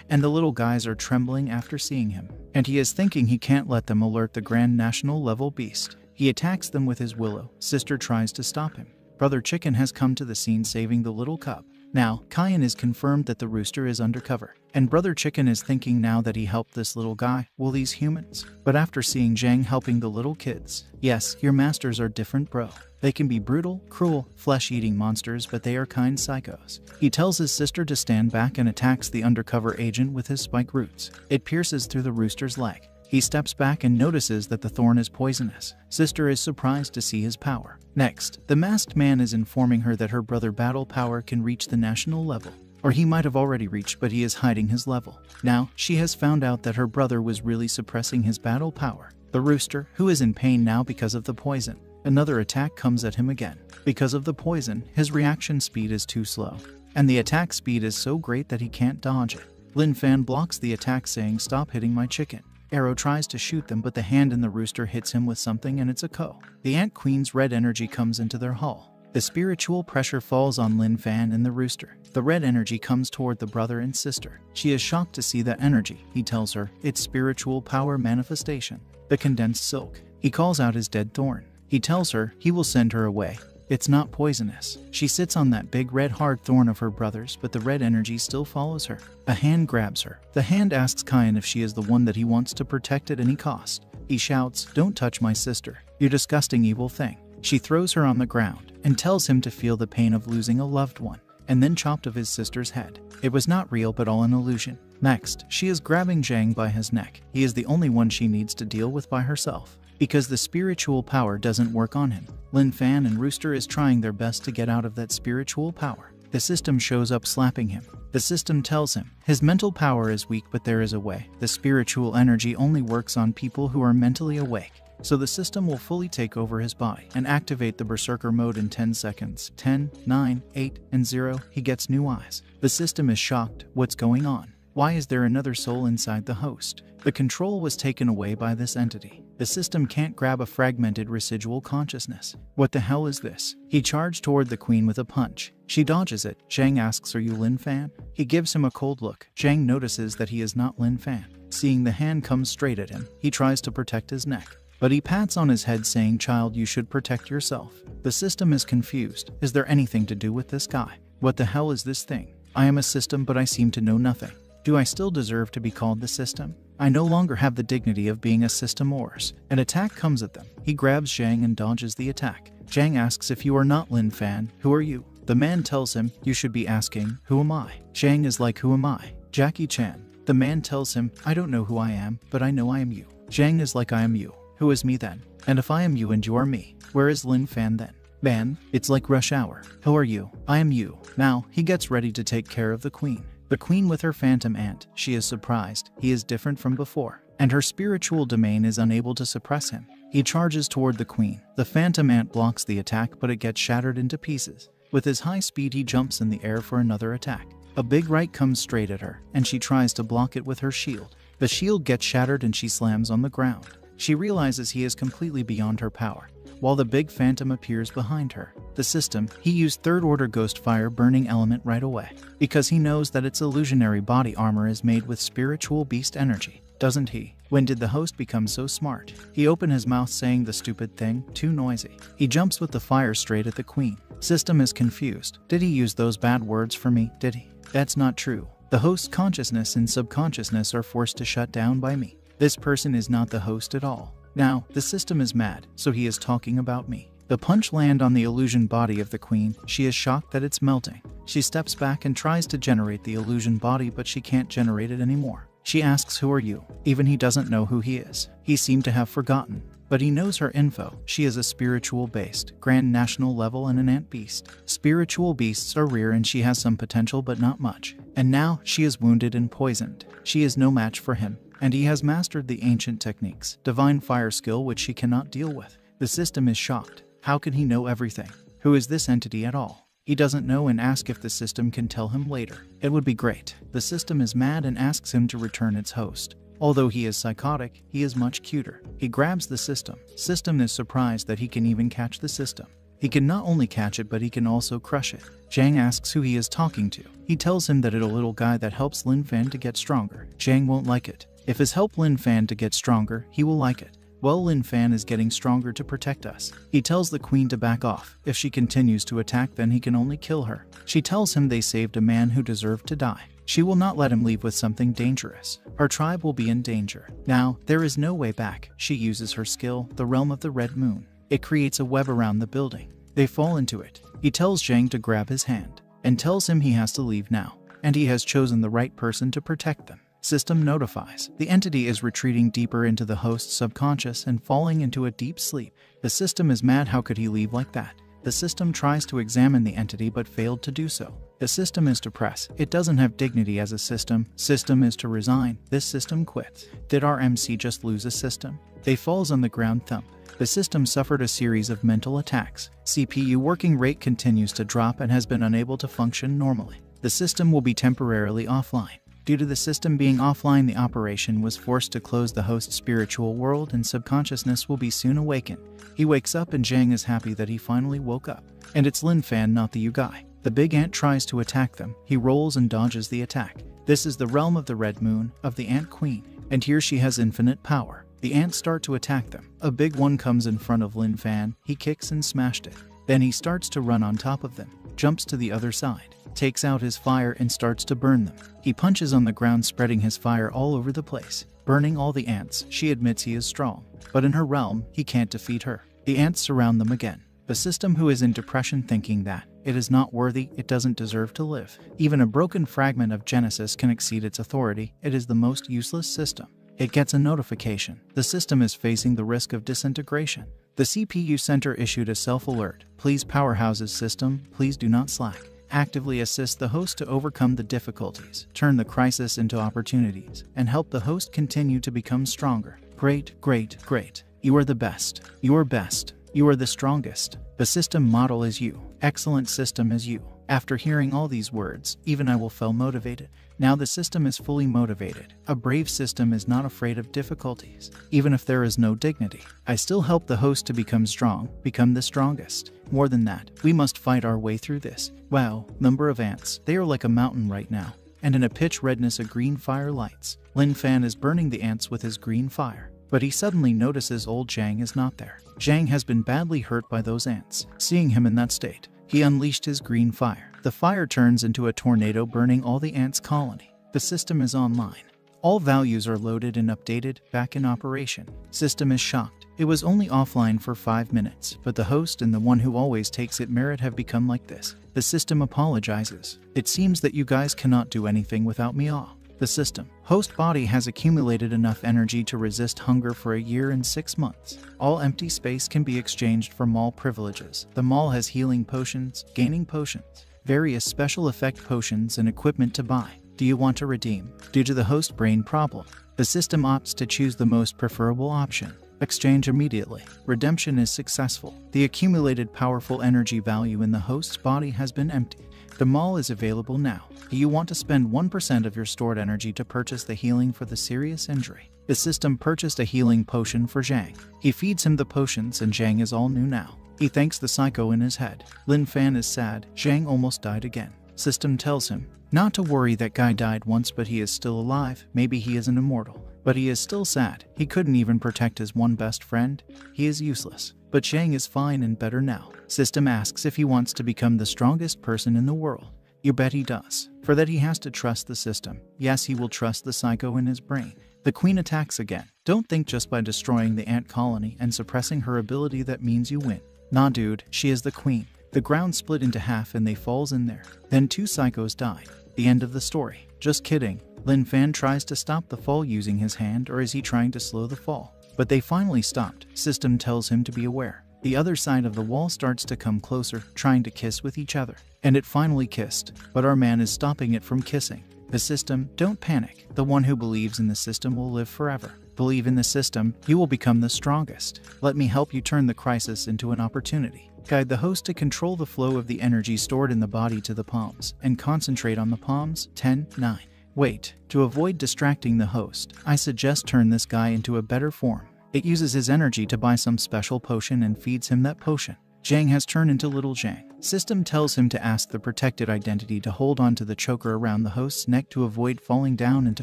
And the little guys are trembling after seeing him. And he is thinking he can't let them alert the grand national level beast. He attacks them with his willow. Sister tries to stop him. Brother Chicken has come to the scene saving the little cub. Now, Kyan is confirmed that the rooster is undercover, and Brother Chicken is thinking now that he helped this little guy, will these humans? But after seeing Zhang helping the little kids, yes, your masters are different, bro. They can be brutal, cruel, flesh eating monsters, but they are kind psychos. He tells his sister to stand back and attacks the undercover agent with his spike roots. It pierces through the rooster's leg. He steps back and notices that the thorn is poisonous. Sister is surprised to see his power. Next, the masked man is informing her that her brother battle power can reach the national level. Or he might have already reached, but he is hiding his level. Now, she has found out that her brother was really suppressing his battle power. The rooster, who is in pain now because of the poison, another attack comes at him again. Because of the poison, his reaction speed is too slow. And the attack speed is so great that he can't dodge it. Lin Fan blocks the attack saying stop hitting my chicken. Arrow tries to shoot them, but the hand in the rooster hits him with something and it's a ko. The Ant Queen's red energy comes into their hull. The spiritual pressure falls on Lin Fan and the rooster. The red energy comes toward the brother and sister. She is shocked to see that energy. He tells her it's spiritual power manifestation. The condensed silk. He calls out his dead thorn. He tells her he will send her away. It's not poisonous. She sits on that big red hard thorn of her brother's, but the red energy still follows her. A hand grabs her. The hand asks Kyan if she is the one that he wants to protect at any cost. He shouts, Don't touch my sister, you disgusting evil thing. She throws her on the ground and tells him to feel the pain of losing a loved one, and then chopped of his sister's head. It was not real but all an illusion. Next, she is grabbing Zhang by his neck. He is the only one she needs to deal with by herself because the spiritual power doesn't work on him. Lin Fan and Rooster is trying their best to get out of that spiritual power. The system shows up slapping him. The system tells him his mental power is weak, but there is a way. The spiritual energy only works on people who are mentally awake. So the system will fully take over his body and activate the Berserker mode in 10 seconds. 10, 9, 8, and 0. He gets new eyes. The system is shocked. What's going on? Why is there another soul inside the host? The control was taken away by this entity. The system can't grab a fragmented residual consciousness. What the hell is this? He charged toward the queen with a punch. She dodges it. Zhang asks, Are you Lin Fan? He gives him a cold look. Zhang notices that he is not Lin Fan. Seeing the hand come straight at him, he tries to protect his neck. But he pats on his head, saying, Child, you should protect yourself. The system is confused. Is there anything to do with this guy? What the hell is this thing? I am a system, but I seem to know nothing. Do I still deserve to be called the system? I no longer have the dignity of being a system ors. An attack comes at them. He grabs Zhang and dodges the attack. Zhang asks if you are not Lin Fan, who are you? The man tells him, you should be asking, who am I? Zhang is like, who am I? Jackie Chan. The man tells him, I don't know who I am, but I know I am you. Zhang is like, I am you. Who is me then? And if I am you and you are me, where is Lin Fan then? Man, it's like rush hour. Who are you? I am you. Now, he gets ready to take care of the queen. The queen with her phantom ant, she is surprised. He is different from before, and her spiritual domain is unable to suppress him. He charges toward the queen. The phantom ant blocks the attack, but it gets shattered into pieces. With his high speed, he jumps in the air for another attack. A big right comes straight at her, and she tries to block it with her shield. The shield gets shattered and she slams on the ground. She realizes he is completely beyond her power, while the big phantom appears behind her. The system, he used third order ghost fire burning element right away, because he knows that its illusionary body armor is made with spiritual beast energy, doesn't he? When did the host become so smart? He opened his mouth saying the stupid thing, too noisy. He jumps with the fire straight at the queen. System is confused. Did he use those bad words for me? Did he? That's not true. The host's consciousness and subconsciousness are forced to shut down by me. This person is not the host at all. Now, the system is mad, so he is talking about me. The punch land on the illusion body of the queen. She is shocked that it's melting. She steps back and tries to generate the illusion body, but she can't generate it anymore. She asks, Who are you? Even he doesn't know who he is. He seemed to have forgotten. But he knows her info. She is a spiritual based, grand national level, and an ant beast. Spiritual beasts are rare and she has some potential, but not much. And now she is wounded and poisoned. She is no match for him and he has mastered the ancient techniques, divine fire skill which she cannot deal with. The system is shocked. How can he know everything? Who is this entity at all? He doesn't know and asks if the system can tell him later. It would be great. The system is mad and asks him to return its host. Although he is psychotic, he is much cuter. He grabs the system. System is surprised that he can even catch the system. He can not only catch it, but he can also crush it. Zhang asks who he is talking to. He tells him that it a little guy that helps Lin Fan to get stronger. Zhang won't like it. If his help Lin Fan to get stronger, he will like it. Well, Lin Fan is getting stronger to protect us. He tells the queen to back off. If she continues to attack, then he can only kill her. She tells him they saved a man who deserved to die. She will not let him leave with something dangerous. Her tribe will be in danger. Now, there is no way back. She uses her skill, the realm of the red moon. It creates a web around the building. They fall into it. He tells Zhang to grab his hand and tells him he has to leave now, and he has chosen the right person to protect them. System notifies. The entity is retreating deeper into the host's subconscious and falling into a deep sleep. The system is mad how could he leave like that? The system tries to examine the entity but failed to do so. The system is to press. It doesn't have dignity as a system. System is to resign. This system quits. Did our MC just lose a system? They falls on the ground thump. The system suffered a series of mental attacks. CPU working rate continues to drop and has been unable to function normally. The system will be temporarily offline. Due to the system being offline, the operation was forced to close the host's spiritual world and subconsciousness will be soon awakened. He wakes up and Zhang is happy that he finally woke up. And it's Lin Fan, not the you guy. The big ant tries to attack them. He rolls and dodges the attack. This is the realm of the Red Moon, of the Ant Queen, and here she has infinite power. The ants start to attack them. A big one comes in front of Lin Fan. He kicks and smashed it. Then he starts to run on top of them, jumps to the other side takes out his fire and starts to burn them. He punches on the ground, spreading his fire all over the place, burning all the ants. She admits he is strong, but in her realm, he can't defeat her. The ants surround them again. The system who is in depression thinking that it is not worthy, it doesn't deserve to live. Even a broken fragment of Genesis can exceed its authority, it is the most useless system. It gets a notification. The system is facing the risk of disintegration. The CPU center issued a self alert. Please powerhouses system, please do not slack actively assist the host to overcome the difficulties, turn the crisis into opportunities, and help the host continue to become stronger. Great, great, great. You are the best. You are best. You are the strongest. The system model is you. Excellent system is you. After hearing all these words, even I will feel motivated. Now the system is fully motivated. A brave system is not afraid of difficulties. Even if there is no dignity, I still help the host to become strong, become the strongest. More than that, we must fight our way through this. Wow, number of ants. They are like a mountain right now. And in a pitch redness a green fire lights. Lin Fan is burning the ants with his green fire. But he suddenly notices old Zhang is not there. Zhang has been badly hurt by those ants. Seeing him in that state, he unleashed his green fire. The fire turns into a tornado burning all the ants' colony. The system is online. All values are loaded and updated, back in operation. System is shocked. It was only offline for 5 minutes, but the host and the one who always takes it merit have become like this. The system apologizes. It seems that you guys cannot do anything without me all. The system. Host body has accumulated enough energy to resist hunger for a year and six months. All empty space can be exchanged for mall privileges. The mall has healing potions, gaining potions, various special effect potions, and equipment to buy. Do you want to redeem? Due to the host brain problem, the system opts to choose the most preferable option. Exchange immediately. Redemption is successful. The accumulated powerful energy value in the host's body has been emptied. The mall is available now. You want to spend 1% of your stored energy to purchase the healing for the serious injury? The system purchased a healing potion for Zhang. He feeds him the potions and Zhang is all new now. He thanks the psycho in his head. Lin Fan is sad. Zhang almost died again. System tells him not to worry that guy died once but he is still alive. Maybe he is an immortal. But he is still sad. He couldn't even protect his one best friend. He is useless. But Zhang is fine and better now. System asks if he wants to become the strongest person in the world. You bet he does. For that he has to trust the system. Yes, he will trust the psycho in his brain. The queen attacks again. Don't think just by destroying the ant colony and suppressing her ability that means you win. Nah dude, she is the queen. The ground split into half and they falls in there. Then two psychos died. The end of the story. Just kidding. Lin Fan tries to stop the fall using his hand or is he trying to slow the fall? But they finally stopped. System tells him to be aware. The other side of the wall starts to come closer, trying to kiss with each other. And it finally kissed, but our man is stopping it from kissing. The system, don't panic. The one who believes in the system will live forever. Believe in the system, you will become the strongest. Let me help you turn the crisis into an opportunity. Guide the host to control the flow of the energy stored in the body to the palms and concentrate on the palms. 10, 9. Wait, to avoid distracting the host, I suggest turn this guy into a better form. It uses his energy to buy some special potion and feeds him that potion. Zhang has turned into little Zhang. System tells him to ask the protected identity to hold on to the choker around the host's neck to avoid falling down and to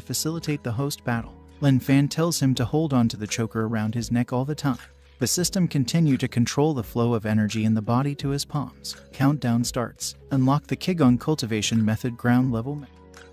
facilitate the host battle. Lin Fan tells him to hold on to the choker around his neck all the time. The system continue to control the flow of energy in the body to his palms. Countdown starts. Unlock the Qigong cultivation method ground level.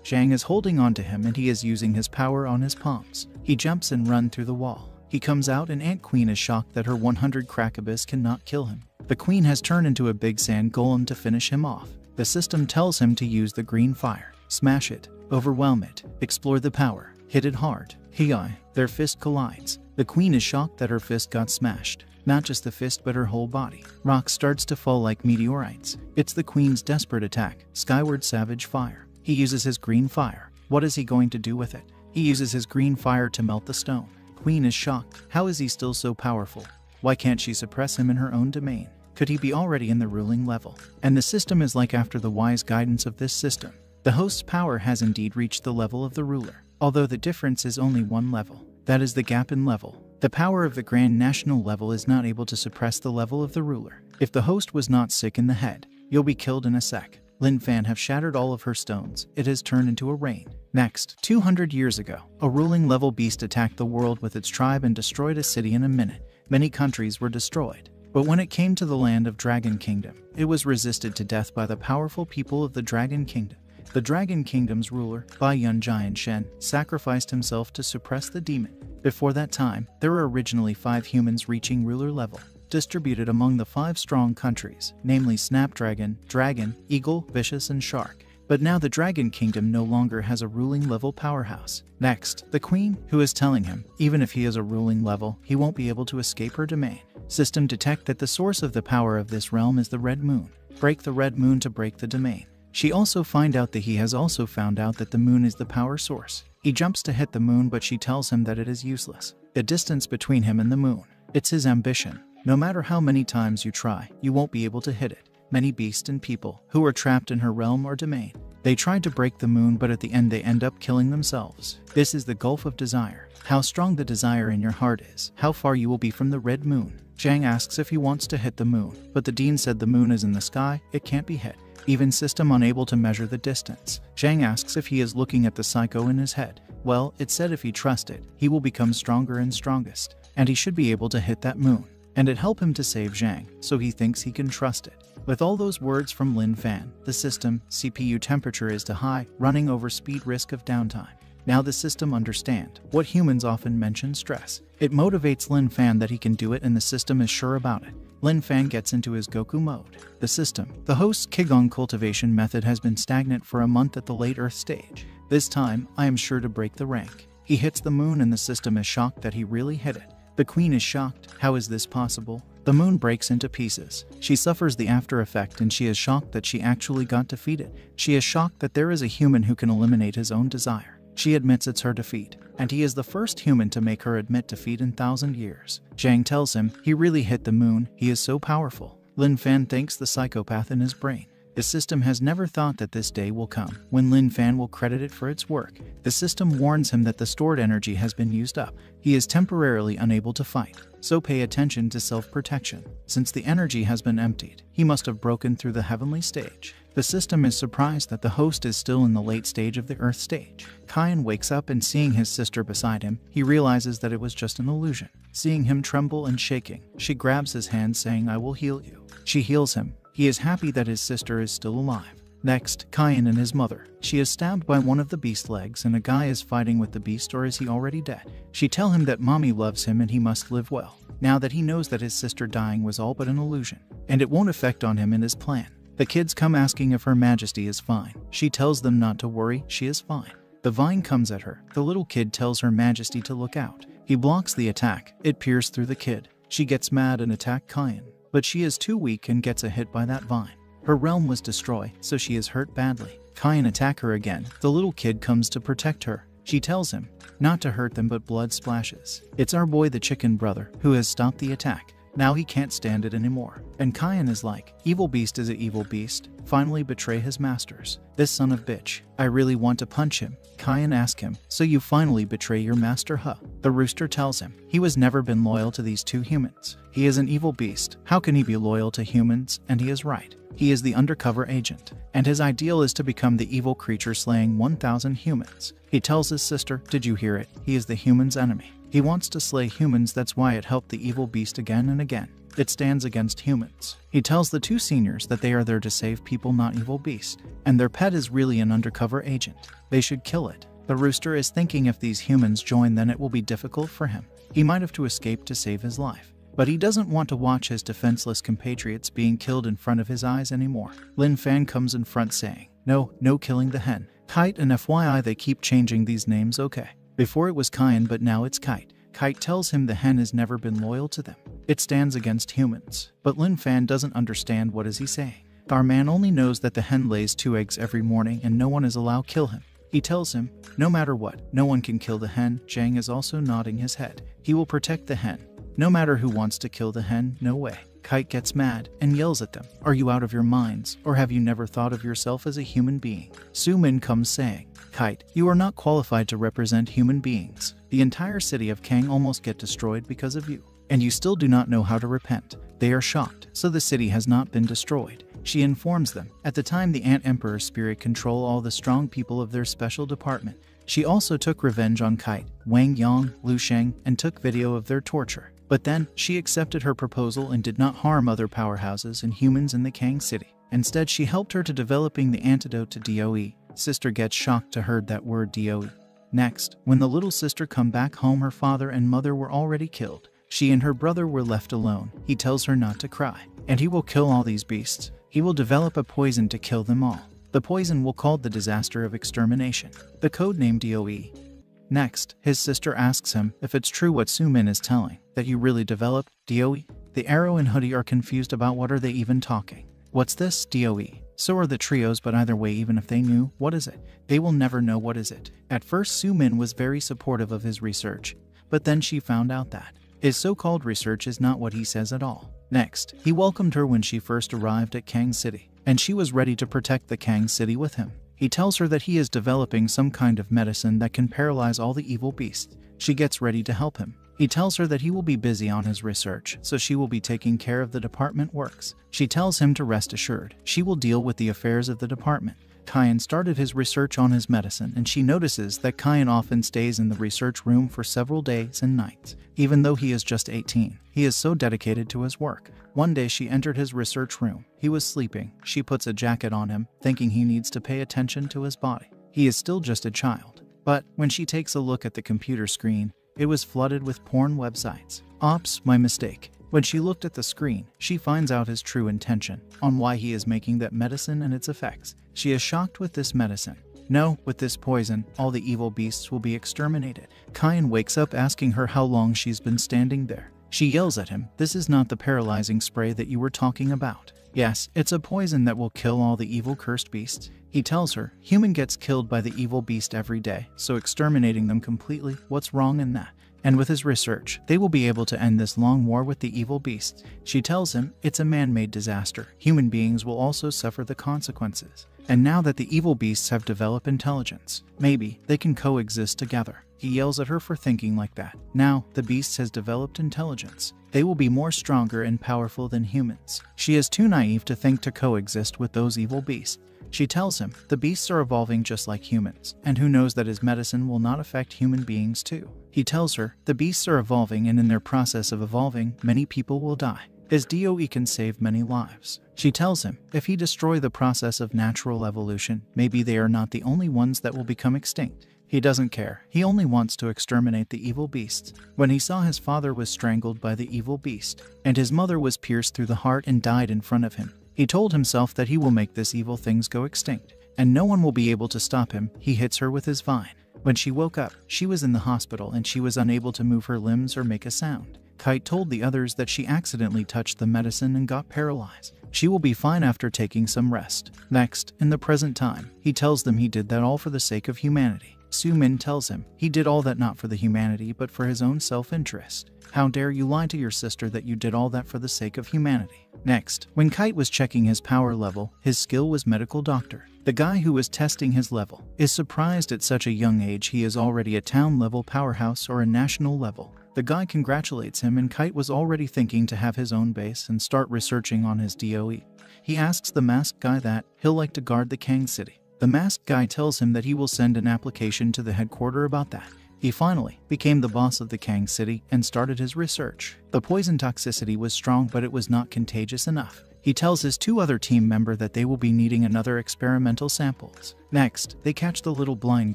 Zhang is holding on to him and he is using his power on his palms. He jumps and run through the wall. He comes out and Ant Queen is shocked that her 100 Crackabyss cannot kill him. The queen has turned into a big sand golem to finish him off. The system tells him to use the green fire. Smash it, overwhelm it, explore the power, hit it hard. Hi, their fist collides. The queen is shocked that her fist got smashed. Not just the fist, but her whole body. Rock starts to fall like meteorites. It's the queen's desperate attack, Skyward Savage Fire. He uses his green fire. What is he going to do with it? He uses his green fire to melt the stone. Queen is shocked. How is he still so powerful? Why can't she suppress him in her own domain? Could he be already in the ruling level? And the system is like after the wise guidance of this system. The host's power has indeed reached the level of the ruler, although the difference is only one level. That is the gap in level. The power of the grand national level is not able to suppress the level of the ruler. If the host was not sick in the head, you'll be killed in a sec. Lin Fan have shattered all of her stones. It has turned into a rain. Next, 200 years ago, a ruling level beast attacked the world with its tribe and destroyed a city in a minute. Many countries were destroyed. But when it came to the land of Dragon Kingdom, it was resisted to death by the powerful people of the Dragon Kingdom. The Dragon Kingdom's ruler, Bai Yun Giant Shen, sacrificed himself to suppress the demon. Before that time, there were originally five humans reaching ruler level, distributed among the five strong countries, namely Snapdragon, Dragon, Eagle, Vicious, and Shark. But now the Dragon Kingdom no longer has a ruling level powerhouse. Next, the Queen, who is telling him, even if he is a ruling level, he won't be able to escape her domain. System detect that the source of the power of this realm is the red moon. Break the red moon to break the domain. She also find out that he has also found out that the moon is the power source. He jumps to hit the moon but she tells him that it is useless. The distance between him and the moon. It's his ambition. No matter how many times you try, you won't be able to hit it. Many beasts and people, who are trapped in her realm or domain. They tried to break the moon but at the end they end up killing themselves. This is the gulf of desire. How strong the desire in your heart is, how far you will be from the red moon. Zhang asks if he wants to hit the moon, but the dean said the moon is in the sky, it can't be hit. Even system unable to measure the distance. Zhang asks if he is looking at the psycho in his head. Well, it said if he trusts it, he will become stronger and strongest, and he should be able to hit that moon. And it help him to save Zhang, so he thinks he can trust it. With all those words from Lin Fan, the system, CPU temperature is to high, running over speed risk of downtime. Now the system understand what humans often mention stress. It motivates Lin Fan that he can do it and the system is sure about it. Lin Fan gets into his Goku mode. The system, the host's Qigong cultivation method has been stagnant for a month at the late Earth stage. This time, I am sure to break the rank. He hits the moon and the system is shocked that he really hit it. The queen is shocked. How is this possible? The moon breaks into pieces. She suffers the after effect and she is shocked that she actually got defeated. She is shocked that there is a human who can eliminate his own desire. She admits it's her defeat, and he is the first human to make her admit defeat in thousand years. Zhang tells him he really hit the moon, he is so powerful. Lin Fan thanks the psychopath in his brain. The system has never thought that this day will come when Lin Fan will credit it for its work. The system warns him that the stored energy has been used up. He is temporarily unable to fight, so pay attention to self protection. Since the energy has been emptied, he must have broken through the heavenly stage. The system is surprised that the host is still in the late stage of the Earth stage. Kyan wakes up and seeing his sister beside him, he realizes that it was just an illusion. Seeing him tremble and shaking, she grabs his hand saying, I will heal you. She heals him. He is happy that his sister is still alive. Next, Kyan and his mother. She is stabbed by one of the beast legs and a guy is fighting with the beast or is he already dead? She tell him that mommy loves him and he must live well, now that he knows that his sister dying was all but an illusion, and it won't affect on him in his plan. The kids come asking if Her Majesty is fine. She tells them not to worry, she is fine. The vine comes at her. The little kid tells Her Majesty to look out. He blocks the attack. It pierces through the kid. She gets mad and attack Kyan, but she is too weak and gets a hit by that vine. Her realm was destroyed, so she is hurt badly. Kyan attack her again. The little kid comes to protect her. She tells him not to hurt them but blood splashes. It's our boy the chicken brother who has stopped the attack. Now he can't stand it anymore. And Kyan is like, Evil beast is a evil beast, finally betray his masters. This son of bitch, I really want to punch him. Kyan asks him, So you finally betray your master, huh? The rooster tells him, He was never been loyal to these two humans. He is an evil beast. How can he be loyal to humans? And he is right. He is the undercover agent, and his ideal is to become the evil creature slaying 1,000 humans. He tells his sister, Did you hear it? He is the human's enemy. He wants to slay humans, that's why it helped the evil beast again and again. It stands against humans. He tells the two seniors that they are there to save people, not evil beasts, and their pet is really an undercover agent. They should kill it. The rooster is thinking if these humans join, then it will be difficult for him. He might have to escape to save his life. But he doesn't want to watch his defenseless compatriots being killed in front of his eyes anymore. Lin Fan comes in front saying, No, no killing the hen. Kite and FYI, they keep changing these names, okay. Before it was Kyan, but now it's Kite. Kite tells him the hen has never been loyal to them. It stands against humans. But Lin Fan doesn't understand what is he saying. Our man only knows that the hen lays two eggs every morning and no one is allowed kill him. He tells him, no matter what, no one can kill the hen. Zhang is also nodding his head. He will protect the hen. No matter who wants to kill the hen, no way. Kite gets mad and yells at them. Are you out of your minds, or have you never thought of yourself as a human being? Su Min comes saying, Kite, you are not qualified to represent human beings. The entire city of Kang almost get destroyed because of you. And you still do not know how to repent. They are shocked, so the city has not been destroyed. She informs them, at the time the Ant Emperor spirit control all the strong people of their special department. She also took revenge on Kite, Wang Yang, Lu Sheng, and took video of their torture. But then, she accepted her proposal and did not harm other powerhouses and humans in the Kang City. Instead, she helped her to developing the antidote to DOE. Sister gets shocked to heard that word DOE. Next, when the little sister come back home, her father and mother were already killed. She and her brother were left alone. He tells her not to cry, and he will kill all these beasts. He will develop a poison to kill them all. The poison will called the disaster of extermination, the code name DOE. Next, his sister asks him if it's true what Su Min is telling, that you really developed DOE. The Arrow and Hoodie are confused about what are they even talking. What's this DOE? So are the trios, but either way, even if they knew, what is it? They will never know what is it. At first, Sumin was very supportive of his research, but then she found out that his so-called research is not what he says at all. Next, he welcomed her when she first arrived at Kang City, and she was ready to protect the Kang City with him. He tells her that he is developing some kind of medicine that can paralyze all the evil beasts. She gets ready to help him. He tells her that he will be busy on his research, so she will be taking care of the department works. She tells him to rest assured, she will deal with the affairs of the department. Kyan started his research on his medicine, and she notices that Kyan often stays in the research room for several days and nights. Even though he is just 18, he is so dedicated to his work. One day she entered his research room. He was sleeping. She puts a jacket on him, thinking he needs to pay attention to his body. He is still just a child. But when she takes a look at the computer screen, it was flooded with porn websites. Ops, my mistake. When she looked at the screen, she finds out his true intention on why he is making that medicine and its effects. She is shocked with this medicine. No, with this poison, all the evil beasts will be exterminated. Kyan wakes up asking her how long she's been standing there. She yells at him, This is not the paralyzing spray that you were talking about. Yes, it's a poison that will kill all the evil cursed beasts. He tells her, Human gets killed by the evil beast every day, so exterminating them completely, what's wrong in that? And with his research, they will be able to end this long war with the evil beasts. She tells him it's a man made disaster. Human beings will also suffer the consequences. And now that the evil beasts have developed intelligence, maybe they can coexist together. He yells at her for thinking like that. Now, the beasts has developed intelligence. They will be more stronger and powerful than humans. She is too naive to think to coexist with those evil beasts. She tells him the beasts are evolving just like humans, and who knows that his medicine will not affect human beings too. He tells her the beasts are evolving, and in their process of evolving, many people will die. His DOE can save many lives. She tells him if he destroy the process of natural evolution, maybe they are not the only ones that will become extinct. He doesn't care. He only wants to exterminate the evil beasts. When he saw his father was strangled by the evil beast, and his mother was pierced through the heart and died in front of him, he told himself that he will make this evil things go extinct, and no one will be able to stop him. He hits her with his vine. When she woke up, she was in the hospital and she was unable to move her limbs or make a sound. Kite told the others that she accidentally touched the medicine and got paralyzed. She will be fine after taking some rest. Next, in the present time, he tells them he did that all for the sake of humanity. Su Min tells him he did all that not for the humanity but for his own self interest. How dare you lie to your sister that you did all that for the sake of humanity? Next, when Kite was checking his power level, his skill was medical doctor. The guy who was testing his level is surprised at such a young age he is already a town level powerhouse or a national level. The guy congratulates him, and Kite was already thinking to have his own base and start researching on his DOE. He asks the masked guy that he'll like to guard the Kang City. The masked guy tells him that he will send an application to the headquarter about that. He finally became the boss of the Kang City and started his research. The poison toxicity was strong, but it was not contagious enough. He tells his two other team member that they will be needing another experimental samples. Next, they catch the little blind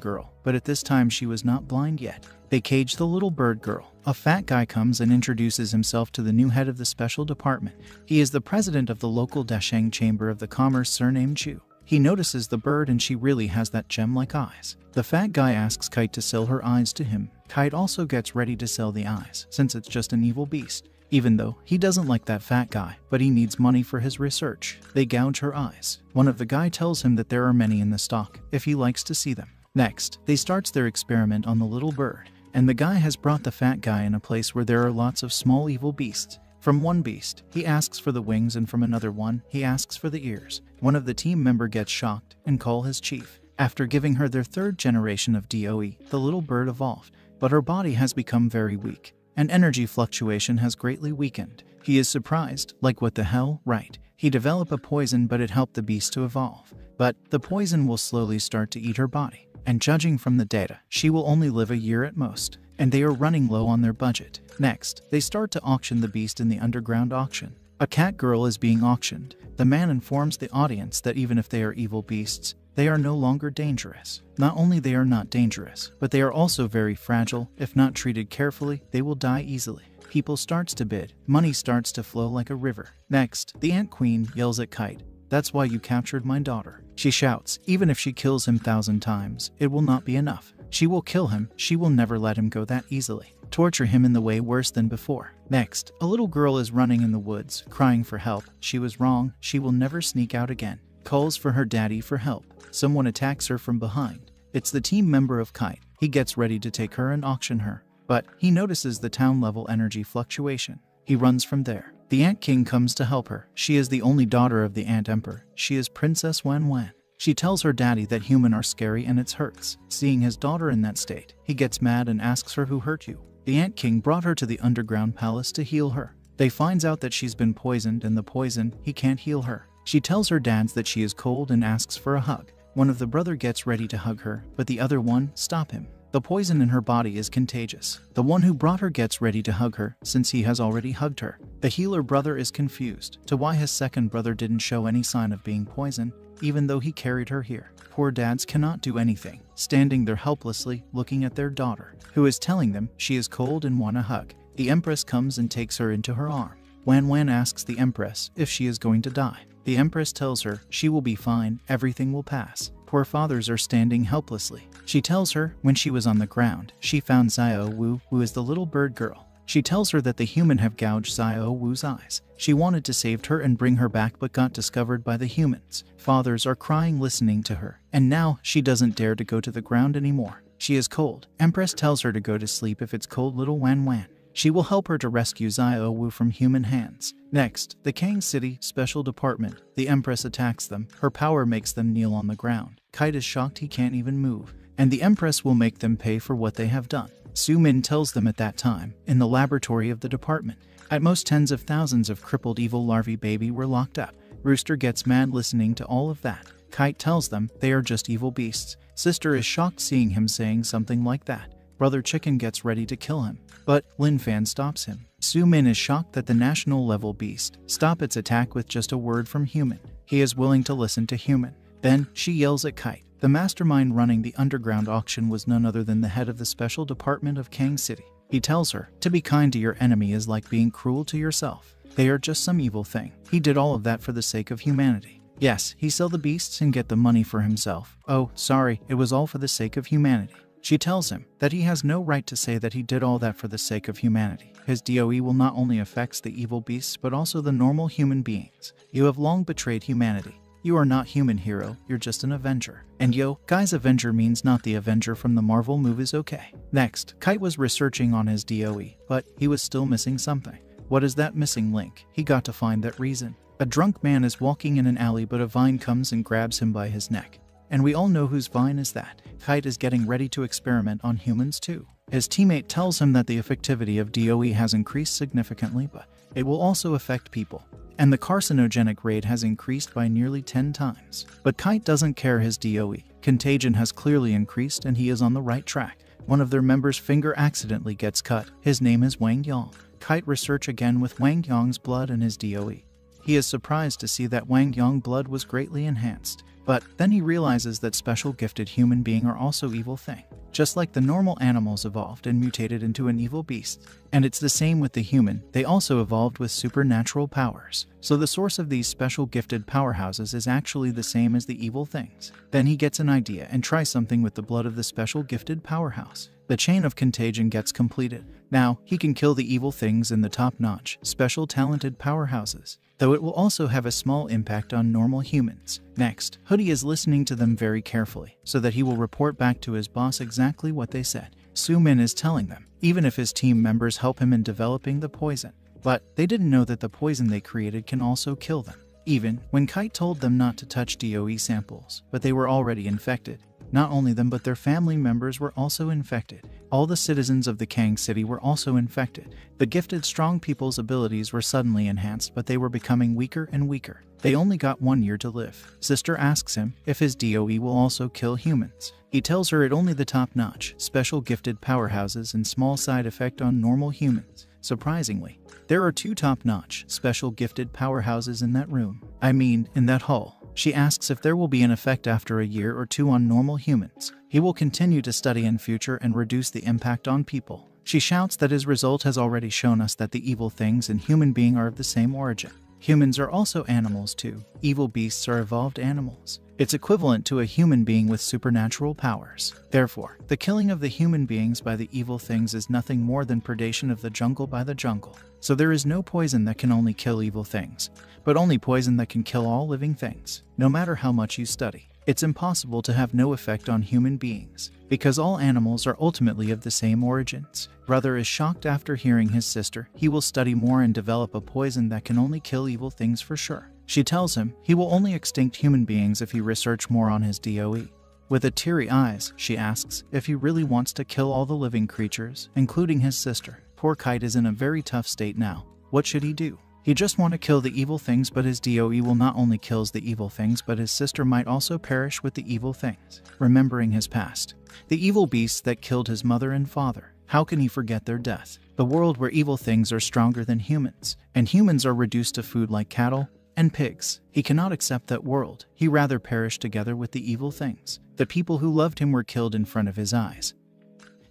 girl, but at this time she was not blind yet. They cage the little bird girl. A fat guy comes and introduces himself to the new head of the special department. He is the president of the local Dasheng Chamber of the Commerce surnamed Chu. He notices the bird and she really has that gem like eyes. The fat guy asks Kite to sell her eyes to him. Kite also gets ready to sell the eyes, since it's just an evil beast even though he doesn't like that fat guy, but he needs money for his research. They gouge her eyes. One of the guy tells him that there are many in the stock, if he likes to see them. Next, they starts their experiment on the little bird, and the guy has brought the fat guy in a place where there are lots of small evil beasts. From one beast, he asks for the wings, and from another one, he asks for the ears. One of the team member gets shocked and call his chief. After giving her their third generation of DOE, the little bird evolved, but her body has become very weak and energy fluctuation has greatly weakened. He is surprised, like what the hell, right? He developed a poison but it helped the beast to evolve. But the poison will slowly start to eat her body, and judging from the data, she will only live a year at most, and they are running low on their budget. Next, they start to auction the beast in the underground auction. A cat girl is being auctioned. The man informs the audience that even if they are evil beasts, they are no longer dangerous. Not only they are not dangerous, but they are also very fragile. If not treated carefully, they will die easily. People starts to bid. Money starts to flow like a river. Next, the Ant Queen yells at Kite. That's why you captured my daughter. She shouts, even if she kills him thousand times, it will not be enough. She will kill him, she will never let him go that easily. Torture him in the way worse than before. Next, a little girl is running in the woods, crying for help. She was wrong, she will never sneak out again. Calls for her daddy for help. Someone attacks her from behind. It's the team member of Kite. He gets ready to take her and auction her, but he notices the town level energy fluctuation. He runs from there. The Ant King comes to help her. She is the only daughter of the Ant Emperor. She is Princess Wan Wan. She tells her daddy that human are scary and it hurts. Seeing his daughter in that state, he gets mad and asks her who hurt you. The Ant King brought her to the underground palace to heal her. They finds out that she's been poisoned and the poison, he can't heal her. She tells her dads that she is cold and asks for a hug. One of the brother gets ready to hug her, but the other one stop him. The poison in her body is contagious. The one who brought her gets ready to hug her, since he has already hugged her. The healer brother is confused to why his second brother didn't show any sign of being poisoned, even though he carried her here. Poor dads cannot do anything, standing there helplessly looking at their daughter, who is telling them she is cold and want a hug. The Empress comes and takes her into her arm. Wan Wan asks the Empress if she is going to die. The Empress tells her she will be fine, everything will pass. Poor fathers are standing helplessly. She tells her when she was on the ground, she found Xiao Wu, who is the little bird girl. She tells her that the human have gouged Xiao Wu's eyes. She wanted to save her and bring her back but got discovered by the humans. Fathers are crying listening to her, and now she doesn't dare to go to the ground anymore. She is cold. Empress tells her to go to sleep if it's cold little Wan Wan. She will help her to rescue Xiao Wu from human hands. Next, the Kang City Special Department. The Empress attacks them. Her power makes them kneel on the ground. Kite is shocked he can't even move, and the Empress will make them pay for what they have done. Su Min tells them at that time, in the laboratory of the department. At most tens of thousands of crippled evil larvae baby were locked up. Rooster gets mad listening to all of that. Kite tells them they are just evil beasts. Sister is shocked seeing him saying something like that. Brother Chicken gets ready to kill him, but Lin Fan stops him. Su Min is shocked that the national level beast stop its attack with just a word from human. He is willing to listen to human. Then she yells at Kite. The mastermind running the underground auction was none other than the head of the special department of Kang City. He tells her, to be kind to your enemy is like being cruel to yourself. They are just some evil thing. He did all of that for the sake of humanity. Yes, he sell the beasts and get the money for himself. Oh, sorry, it was all for the sake of humanity. She tells him that he has no right to say that he did all that for the sake of humanity. His DOE will not only affects the evil beasts but also the normal human beings. You have long betrayed humanity. You are not human hero, you're just an Avenger. And yo, guys, Avenger means not the Avenger from the Marvel movies, okay? Next, Kite was researching on his DOE, but he was still missing something. What is that missing link? He got to find that reason. A drunk man is walking in an alley, but a vine comes and grabs him by his neck. And we all know whose vine is that. Kite is getting ready to experiment on humans too. His teammate tells him that the effectivity of DOE has increased significantly, but it will also affect people. And the carcinogenic rate has increased by nearly 10 times. But Kite doesn't care his DOE. Contagion has clearly increased and he is on the right track. One of their members' finger accidentally gets cut. His name is Wang Yang. Kite research again with Wang Yang's blood and his DOE. He is surprised to see that Wang Yang blood was greatly enhanced. But then he realizes that special gifted human being are also evil thing. Just like the normal animals evolved and mutated into an evil beast. And it's the same with the human, they also evolved with supernatural powers. So the source of these special gifted powerhouses is actually the same as the evil things. Then he gets an idea and tries something with the blood of the special gifted powerhouse. The chain of contagion gets completed. Now, he can kill the evil things in the top notch, special talented powerhouses though it will also have a small impact on normal humans. Next, Hoodie is listening to them very carefully, so that he will report back to his boss exactly what they said. Su Min is telling them, even if his team members help him in developing the poison. But they didn't know that the poison they created can also kill them. Even when Kite told them not to touch DOE samples, but they were already infected. Not only them, but their family members were also infected. All the citizens of the Kang City were also infected. The gifted strong people's abilities were suddenly enhanced, but they were becoming weaker and weaker. They only got one year to live. Sister asks him if his DOE will also kill humans. He tells her it only the top notch, special gifted powerhouses and small side effect on normal humans. Surprisingly, there are two top notch, special gifted powerhouses in that room. I mean, in that hall. She asks if there will be an effect after a year or two on normal humans. He will continue to study in future and reduce the impact on people. She shouts that his result has already shown us that the evil things and human being are of the same origin. Humans are also animals too. Evil beasts are evolved animals. It's equivalent to a human being with supernatural powers. Therefore, the killing of the human beings by the evil things is nothing more than predation of the jungle by the jungle. So there is no poison that can only kill evil things, but only poison that can kill all living things, no matter how much you study. It's impossible to have no effect on human beings, because all animals are ultimately of the same origins. Brother is shocked after hearing his sister. He will study more and develop a poison that can only kill evil things for sure. She tells him he will only extinct human beings if he research more on his DOE. With a teary eyes, she asks if he really wants to kill all the living creatures, including his sister. Poor Kite is in a very tough state now. What should he do? He just want to kill the evil things, but his DOE will not only kills the evil things, but his sister might also perish with the evil things, remembering his past. The evil beasts that killed his mother and father. How can he forget their death? The world where evil things are stronger than humans, and humans are reduced to food like cattle, and pigs. He cannot accept that world. He rather perished together with the evil things. The people who loved him were killed in front of his eyes.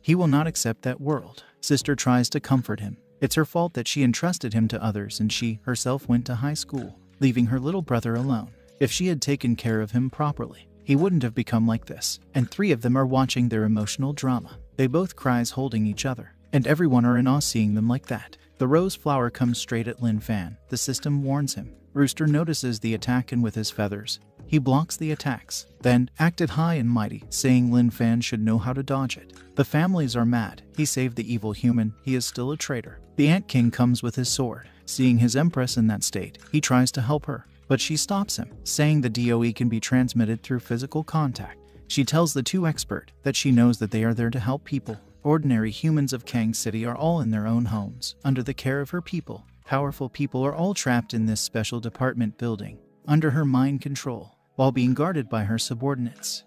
He will not accept that world. Sister tries to comfort him. It's her fault that she entrusted him to others and she herself went to high school, leaving her little brother alone. If she had taken care of him properly, he wouldn't have become like this. And three of them are watching their emotional drama. They both cries holding each other, and everyone are in awe seeing them like that. The rose flower comes straight at Lin Fan. The system warns him. Rooster notices the attack and with his feathers, he blocks the attacks, then acted high and mighty, saying Lin Fan should know how to dodge it. The families are mad. He saved the evil human. He is still a traitor. The Ant King comes with his sword. Seeing his empress in that state, he tries to help her, but she stops him, saying the DOE can be transmitted through physical contact. She tells the two expert that she knows that they are there to help people. Ordinary humans of Kang City are all in their own homes, under the care of her people, powerful people are all trapped in this special department building, under her mind control, while being guarded by her subordinates.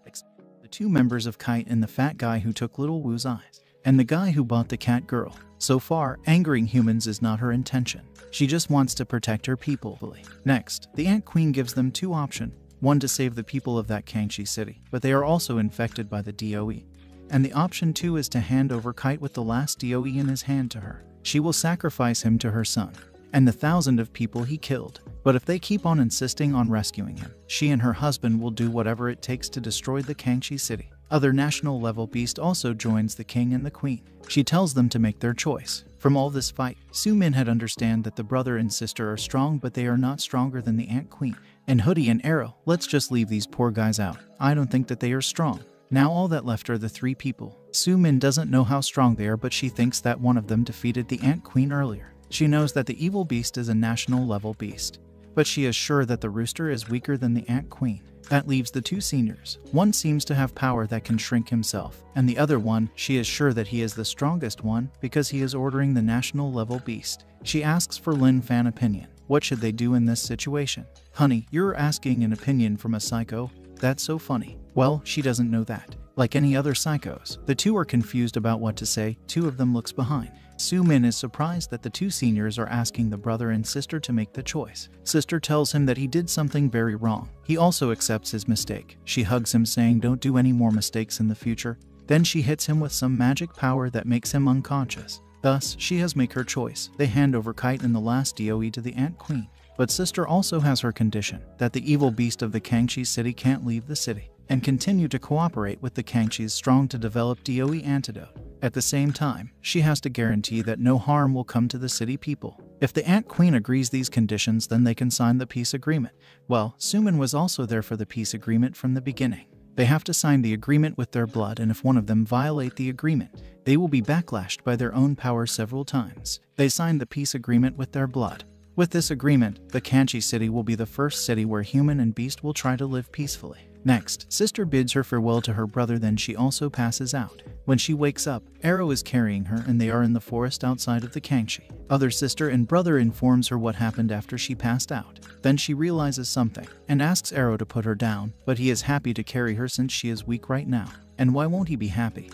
The two members of Kite and the fat guy who took Little Wu's eyes, and the guy who bought the cat girl. So far, angering humans is not her intention. She just wants to protect her people. Next, the Ant Queen gives them two options. One to save the people of that Kangxi city, but they are also infected by the DOE. And the option two is to hand over Kite with the last DOE in his hand to her. She will sacrifice him to her son and the thousand of people he killed. But if they keep on insisting on rescuing him, she and her husband will do whatever it takes to destroy the Kangxi city. Other national level beast also joins the king and the queen. She tells them to make their choice. From all this fight, Su Min had understand that the brother and sister are strong, but they are not stronger than the Ant Queen. And Hoodie and Arrow, let's just leave these poor guys out. I don't think that they are strong. Now all that left are the three people. Su Min doesn't know how strong they are, but she thinks that one of them defeated the Ant Queen earlier. She knows that the evil beast is a national level beast, but she is sure that the rooster is weaker than the Ant Queen. That leaves the two seniors. One seems to have power that can shrink himself, and the other one, she is sure that he is the strongest one because he is ordering the national level beast. She asks for Lin Fan opinion. What should they do in this situation? Honey, you're asking an opinion from a psycho? That's so funny. Well, she doesn't know that. Like any other psychos, the two are confused about what to say. Two of them looks behind. Su Min is surprised that the two seniors are asking the brother and sister to make the choice. Sister tells him that he did something very wrong. He also accepts his mistake. She hugs him, saying, Don't do any more mistakes in the future. Then she hits him with some magic power that makes him unconscious. Thus, she has make her choice. They hand over Kite and the last DOE to the Ant Queen. But Sister also has her condition that the evil beast of the Kangxi city can't leave the city and continue to cooperate with the Kangxis strong to develop DOE antidote. At the same time, she has to guarantee that no harm will come to the city people. If the Ant Queen agrees these conditions, then they can sign the peace agreement. Well, Su Min was also there for the peace agreement from the beginning. They have to sign the agreement with their blood, and if one of them violate the agreement, they will be backlashed by their own power several times. They signed the peace agreement with their blood. With this agreement, the Kangxi city will be the first city where human and beast will try to live peacefully. Next, Sister bids her farewell to her brother, then she also passes out. When she wakes up, Arrow is carrying her and they are in the forest outside of the Kangxi. Other sister and brother informs her what happened after she passed out. Then she realizes something and asks Arrow to put her down, but he is happy to carry her since she is weak right now. And why won't he be happy?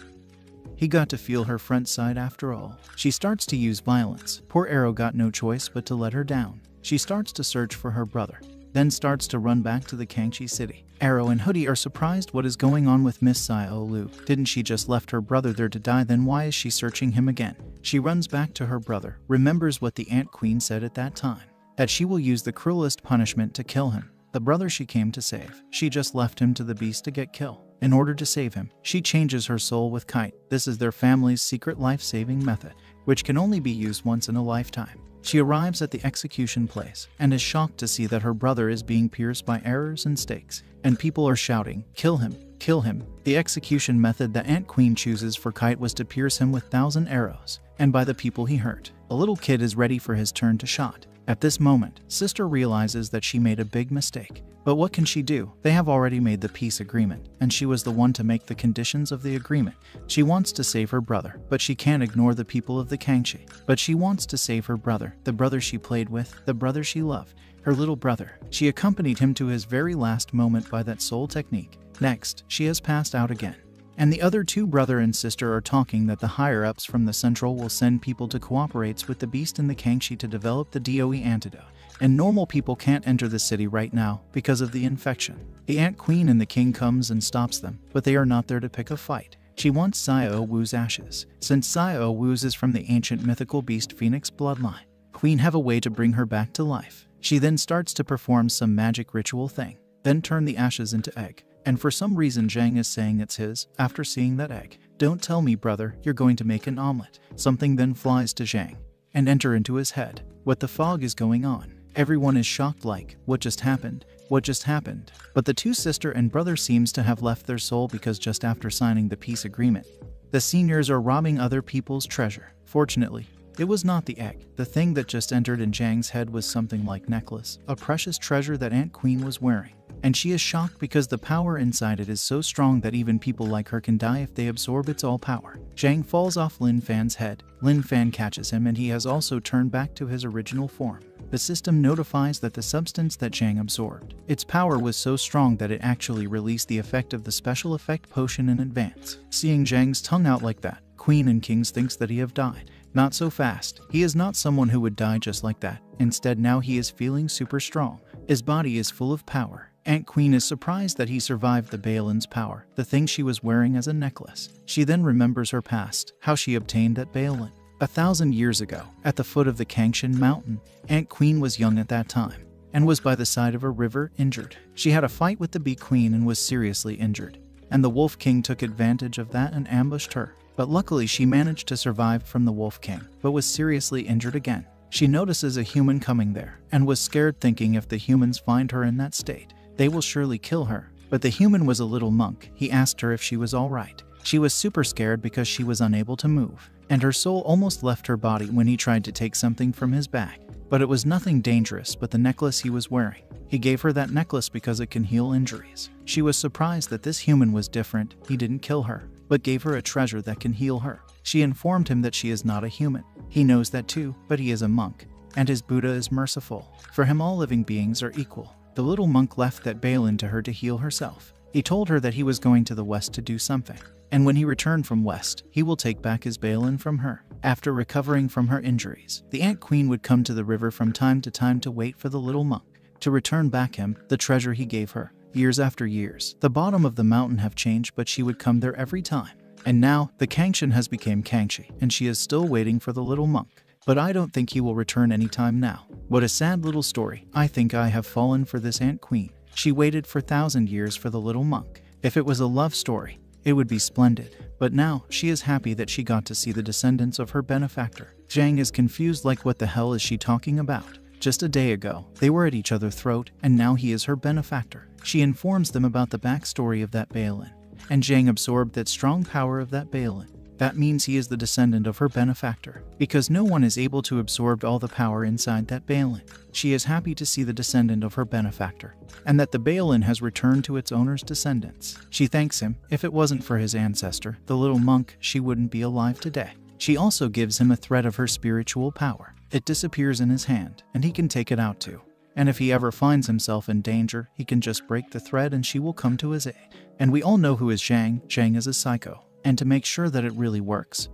He got to feel her front side after all. She starts to use violence. Poor Arrow got no choice but to let her down. She starts to search for her brother then starts to run back to the Kangxi city. Arrow and Hoodie are surprised what is going on with Miss Xiao Lu. Didn't she just left her brother there to die then why is she searching him again? She runs back to her brother, remembers what the Ant Queen said at that time, that she will use the cruelest punishment to kill him. The brother she came to save. She just left him to the beast to get killed. In order to save him, she changes her soul with Kite. This is their family's secret life-saving method, which can only be used once in a lifetime. She arrives at the execution place and is shocked to see that her brother is being pierced by arrows and stakes, and people are shouting, Kill him! Kill him! The execution method the Ant Queen chooses for Kite was to pierce him with thousand arrows, and by the people he hurt. A little kid is ready for his turn to shot. At this moment, Sister realizes that she made a big mistake. But what can she do? They have already made the peace agreement, and she was the one to make the conditions of the agreement. She wants to save her brother, but she can't ignore the people of the Kangxi. But she wants to save her brother, the brother she played with, the brother she loved, her little brother. She accompanied him to his very last moment by that soul technique. Next, she has passed out again and the other two brother and sister are talking that the higher-ups from the Central will send people to cooperate with the Beast and the Kangxi to develop the DOE antidote, and normal people can't enter the city right now because of the infection. The Ant Queen and the King comes and stops them, but they are not there to pick a fight. She wants Xiao Wu's ashes, since Xiao Wu's is from the ancient mythical beast Phoenix bloodline. Queen have a way to bring her back to life. She then starts to perform some magic ritual thing, then turn the ashes into egg. And for some reason, Zhang is saying it's his after seeing that egg. Don't tell me, brother, you're going to make an omelet. Something then flies to Zhang and enter into his head. What the fog is going on? Everyone is shocked like, what just happened? What just happened? But the two sister and brother seems to have left their soul because just after signing the peace agreement, the seniors are robbing other people's treasure. Fortunately, it was not the egg. The thing that just entered in Zhang's head was something like necklace, a precious treasure that Ant Queen was wearing and she is shocked because the power inside it is so strong that even people like her can die if they absorb its all power. Zhang falls off Lin Fan's head. Lin Fan catches him and he has also turned back to his original form. The system notifies that the substance that Zhang absorbed, its power was so strong that it actually released the effect of the special effect potion in advance. Seeing Zhang's tongue out like that, Queen and Kings thinks that he have died. Not so fast. He is not someone who would die just like that. Instead, now he is feeling super strong. His body is full of power. Ant Queen is surprised that he survived the Balin's power, the thing she was wearing as a necklace. She then remembers her past, how she obtained that Balin. A thousand years ago, at the foot of the Kangshan mountain, Ant Queen was young at that time and was by the side of a river, injured. She had a fight with the Bee Queen and was seriously injured. and the Wolf King took advantage of that and ambushed her. But luckily, she managed to survive from the Wolf King, but was seriously injured again. She notices a human coming there and was scared, thinking if the humans find her in that state, they will surely kill her. But the human was a little monk. He asked her if she was alright. She was super scared because she was unable to move, and her soul almost left her body when he tried to take something from his bag. But it was nothing dangerous but the necklace he was wearing. He gave her that necklace because it can heal injuries. She was surprised that this human was different. He didn't kill her, but gave her a treasure that can heal her. She informed him that she is not a human. He knows that too, but he is a monk, and his Buddha is merciful. For him, all living beings are equal. The little monk left that Balin to her to heal herself. He told her that he was going to the west to do something, and when he returned from west, he will take back his Balin from her. After recovering from her injuries, the Ant Queen would come to the river from time to time to wait for the little monk to return back him the treasure he gave her. Years after years, the bottom of the mountain have changed, but she would come there every time. And now, the Kangxin has become Kangxi, and she is still waiting for the little monk. But I don't think he will return any time now. What a sad little story. I think I have fallen for this Ant Queen. She waited for thousand years for the little monk. If it was a love story, it would be splendid. But now, she is happy that she got to see the descendants of her benefactor. Zhang is confused like what the hell is she talking about? Just a day ago, they were at each other's throat, and now he is her benefactor. She informs them about the backstory of that Balin, and Zhang absorbed that strong power of that Balin. That means he is the descendant of her benefactor, because no one is able to absorb all the power inside that Balin. She is happy to see the descendant of her benefactor, and that the Balin has returned to its owner's descendants. She thanks him. If it wasn't for his ancestor, the little monk, she wouldn't be alive today. She also gives him a thread of her spiritual power. It disappears in his hand, and he can take it out too. And if he ever finds himself in danger, he can just break the thread and she will come to his aid. And we all know who is Zhang. Zhang is a psycho and to make sure that it really works.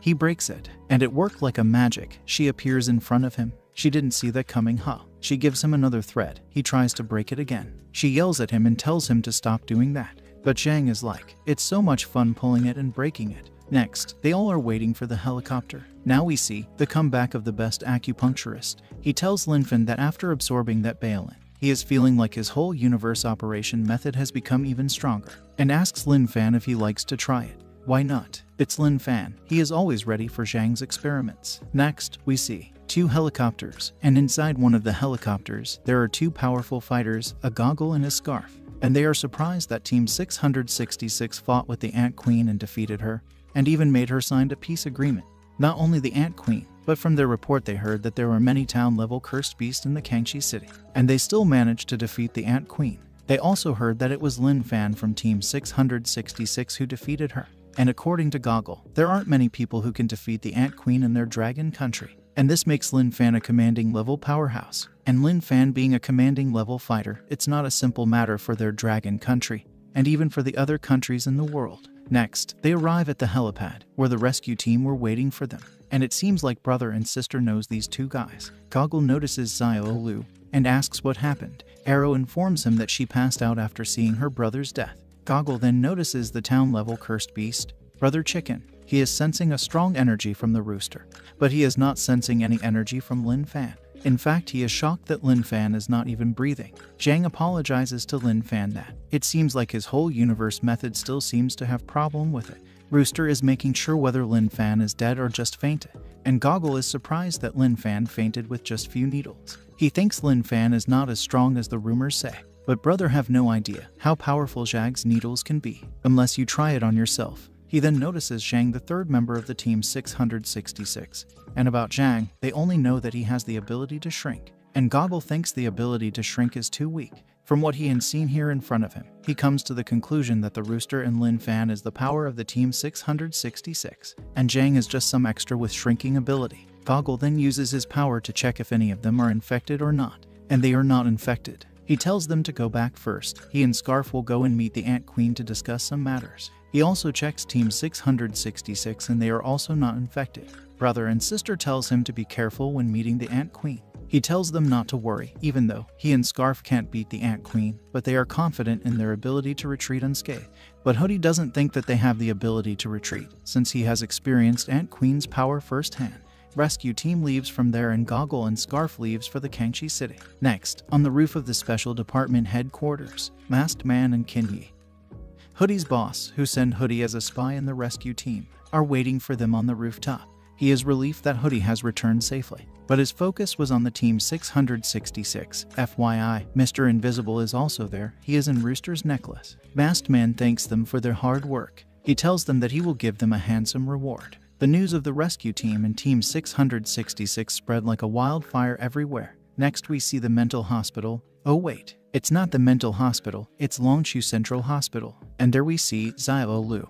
He breaks it, and it worked like a magic. She appears in front of him. She didn't see that coming, huh? She gives him another thread. He tries to break it again. She yells at him and tells him to stop doing that. But Zhang is like, it's so much fun pulling it and breaking it. Next, they all are waiting for the helicopter. Now we see the comeback of the best acupuncturist. He tells Lin Fan that after absorbing that Balin, he is feeling like his whole universe operation method has become even stronger and asks Lin Fan if he likes to try it. Why not? It's Lin Fan. He is always ready for Zhang's experiments. Next, we see two helicopters, and inside one of the helicopters, there are two powerful fighters, a goggle and a scarf. And they are surprised that Team 666 fought with the Ant Queen and defeated her, and even made her sign a peace agreement. Not only the Ant Queen, but from their report they heard that there were many town-level cursed beasts in the Kangxi city, and they still managed to defeat the Ant Queen. They also heard that it was Lin Fan from Team 666 who defeated her. And according to Goggle, there aren't many people who can defeat the Ant Queen in their dragon country. And this makes Lin Fan a commanding level powerhouse. And Lin Fan being a commanding level fighter, it's not a simple matter for their dragon country, and even for the other countries in the world. Next, they arrive at the helipad, where the rescue team were waiting for them. And it seems like brother and sister knows these two guys. Goggle notices Xiao Lu and asks what happened. Arrow informs him that she passed out after seeing her brother's death. Goggle then notices the town level cursed beast, Brother Chicken. He is sensing a strong energy from the rooster, but he is not sensing any energy from Lin Fan. In fact, he is shocked that Lin Fan is not even breathing. Zhang apologizes to Lin Fan that it seems like his whole universe method still seems to have problem with it. Rooster is making sure whether Lin Fan is dead or just fainted, and Goggle is surprised that Lin Fan fainted with just few needles. He thinks Lin Fan is not as strong as the rumors say, but brother have no idea how powerful Zhang's needles can be, unless you try it on yourself. He then notices Zhang, the third member of the team 666. And about Zhang, they only know that he has the ability to shrink. And Goggle thinks the ability to shrink is too weak. From what he has seen here in front of him, he comes to the conclusion that the Rooster and Lin Fan is the power of the team 666, and Zhang is just some extra with shrinking ability. Goggle then uses his power to check if any of them are infected or not, and they are not infected. He tells them to go back first. He and Scarf will go and meet the Ant Queen to discuss some matters. He also checks Team 666 and they are also not infected. Brother and sister tells him to be careful when meeting the Ant Queen. He tells them not to worry, even though he and Scarf can't beat the Ant Queen, but they are confident in their ability to retreat unscathed. But Hoodie doesn't think that they have the ability to retreat, since he has experienced Ant Queen's power firsthand. Rescue team leaves from there and Goggle and Scarf leaves for the Kangxi city. Next, on the roof of the Special Department headquarters, Masked Man and Kinyi Hoodie's boss, who sent Hoodie as a spy in the rescue team, are waiting for them on the rooftop. He is relieved that Hoodie has returned safely, but his focus was on the team 666. FYI, Mr. Invisible is also there. He is in Rooster's necklace. Masked Man thanks them for their hard work. He tells them that he will give them a handsome reward. The news of the rescue team and Team 666 spread like a wildfire everywhere. Next, we see the mental hospital. Oh, wait, it's not the mental hospital, it's Longshu Central Hospital. And there we see Xiao Lu,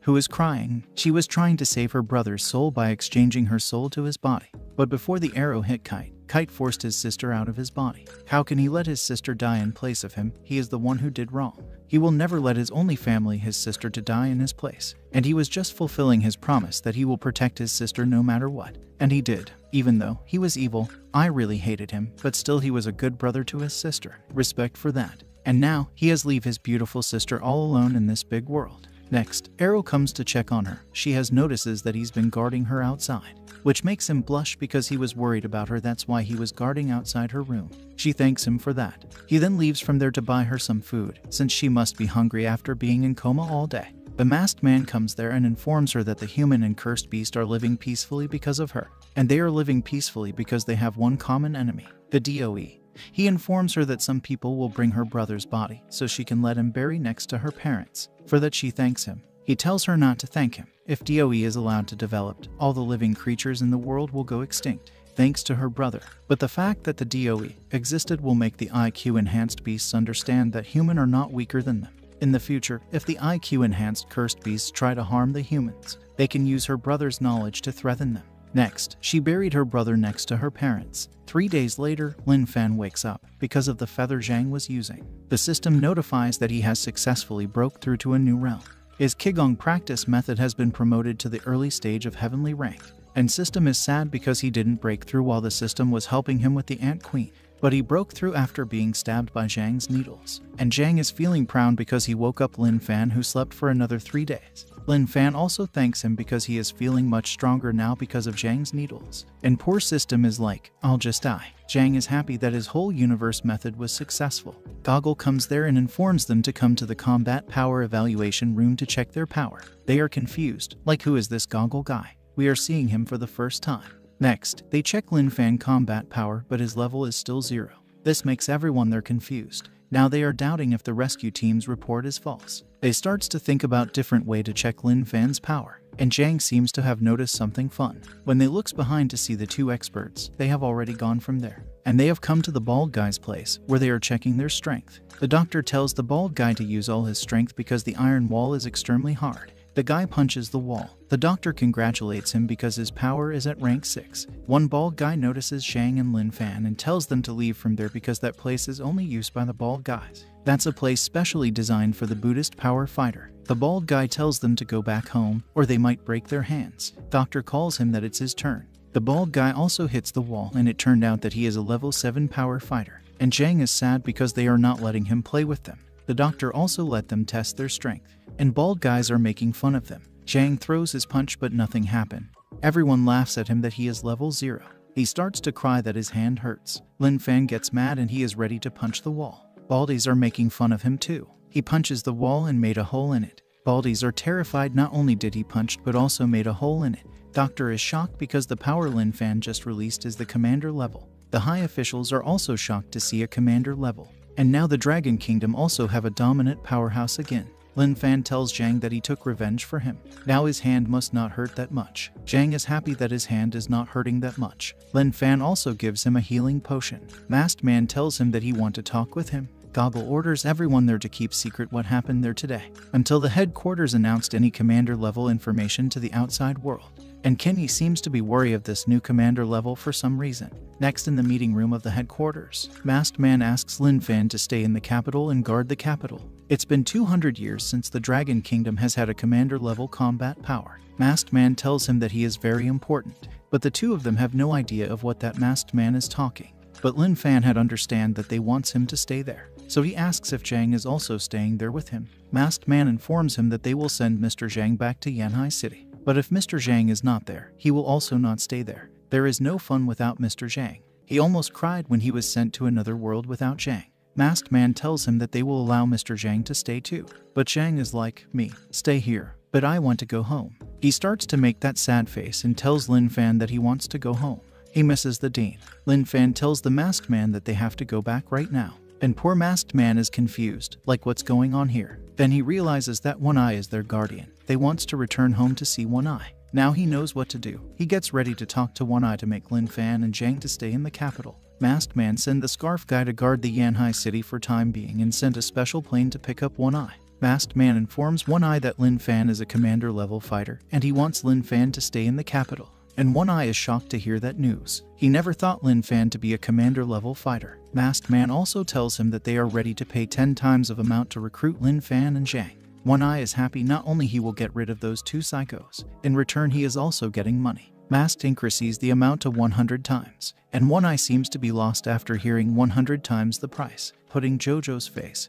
who is crying. She was trying to save her brother's soul by exchanging her soul to his body. But before the arrow hit Kite, Kite forced his sister out of his body. How can he let his sister die in place of him? He is the one who did wrong. He will never let his only family, his sister, to die in his place. And he was just fulfilling his promise that he will protect his sister no matter what. And he did. Even though he was evil, I really hated him, but still he was a good brother to his sister. Respect for that. And now he has leave his beautiful sister all alone in this big world. Next, Arrow comes to check on her. She has notices that he's been guarding her outside, which makes him blush because he was worried about her. That's why he was guarding outside her room. She thanks him for that. He then leaves from there to buy her some food, since she must be hungry after being in coma all day. The masked man comes there and informs her that the human and cursed beast are living peacefully because of her, and they are living peacefully because they have one common enemy, the DOE. He informs her that some people will bring her brother's body so she can let him bury next to her parents. For that, she thanks him. He tells her not to thank him. If DOE is allowed to develop, all the living creatures in the world will go extinct, thanks to her brother. But the fact that the DOE existed will make the IQ enhanced beasts understand that human are not weaker than them. In the future, if the IQ enhanced cursed beasts try to harm the humans, they can use her brother's knowledge to threaten them. Next, she buried her brother next to her parents. Three days later, Lin Fan wakes up because of the feather Zhang was using. The system notifies that he has successfully broke through to a new realm. His Qigong practice method has been promoted to the early stage of heavenly rank. And System is sad because he didn't break through while the system was helping him with the Ant Queen. But he broke through after being stabbed by Zhang's needles. And Zhang is feeling proud because he woke up Lin Fan who slept for another three days. Lin Fan also thanks him because he is feeling much stronger now because of Zhang's needles. And poor System is like, I'll just die. Zhang is happy that his whole universe method was successful. Goggle comes there and informs them to come to the combat power evaluation room to check their power. They are confused, like who is this Goggle guy? We are seeing him for the first time. Next, they check Lin Fan combat power, but his level is still zero. This makes everyone there confused. Now they are doubting if the rescue team's report is false. They starts to think about different way to check Lin Fan's power, and Zhang seems to have noticed something fun. When they looks behind to see the two experts, they have already gone from there, and they have come to the bald guy's place where they are checking their strength. The doctor tells the bald guy to use all his strength because the iron wall is extremely hard. The guy punches the wall. The doctor congratulates him because his power is at rank 6. One bald guy notices Zhang and Lin Fan and tells them to leave from there because that place is only used by the bald guys. That's a place specially designed for the Buddhist power fighter. The bald guy tells them to go back home or they might break their hands. Doctor calls him that it's his turn. The bald guy also hits the wall and it turned out that he is a level 7 power fighter. And Zhang is sad because they are not letting him play with them. The doctor also let them test their strength, and bald guys are making fun of them. Zhang throws his punch but nothing happened. Everyone laughs at him that he is level 0. He starts to cry that his hand hurts. Lin Fan gets mad and he is ready to punch the wall. Baldies are making fun of him too. He punches the wall and made a hole in it. Baldies are terrified not only did he punch but also made a hole in it. Doctor is shocked because the power Lin Fan just released is the commander level. The high officials are also shocked to see a commander level. And now the Dragon Kingdom also have a dominant powerhouse again. Lin Fan tells Zhang that he took revenge for him. Now his hand must not hurt that much. Zhang is happy that his hand is not hurting that much. Lin Fan also gives him a healing potion. Masked Man tells him that he want to talk with him. Goggle orders everyone there to keep secret what happened there today, until the headquarters announced any commander level information to the outside world. And Kenny seems to be worried of this new commander level for some reason. Next in the meeting room of the headquarters, Masked Man asks Lin Fan to stay in the capital and guard the capital. It's been 200 years since the Dragon Kingdom has had a commander level combat power. Masked Man tells him that he is very important, but the two of them have no idea of what that Masked Man is talking. But Lin Fan had understand that they wants him to stay there. So he asks if Zhang is also staying there with him. Masked Man informs him that they will send Mr. Zhang back to Yanhai City. But if Mr. Zhang is not there, he will also not stay there. There is no fun without Mr. Zhang. He almost cried when he was sent to another world without Zhang. Masked Man tells him that they will allow Mr. Zhang to stay too. But Zhang is like, me, stay here, but I want to go home. He starts to make that sad face and tells Lin Fan that he wants to go home. He misses the dean. Lin Fan tells the masked man that they have to go back right now. And poor masked man is confused, like what's going on here. Then he realizes that One Eye is their guardian. They wants to return home to see One Eye. Now he knows what to do. He gets ready to talk to One Eye to make Lin Fan and Zhang to stay in the capital. Masked Man send the Scarf Guy to guard the Yanhai city for time being and sent a special plane to pick up One Eye. Masked Man informs One Eye that Lin Fan is a commander level fighter and he wants Lin Fan to stay in the capital. And One Eye is shocked to hear that news. He never thought Lin Fan to be a commander level fighter. Masked Man also tells him that they are ready to pay 10 times of amount to recruit Lin Fan and Zhang. One Eye is happy not only he will get rid of those two psychos, in return he is also getting money. Masked increases the amount to 100 times, and One Eye seems to be lost after hearing 100 times the price, putting Jojo's face.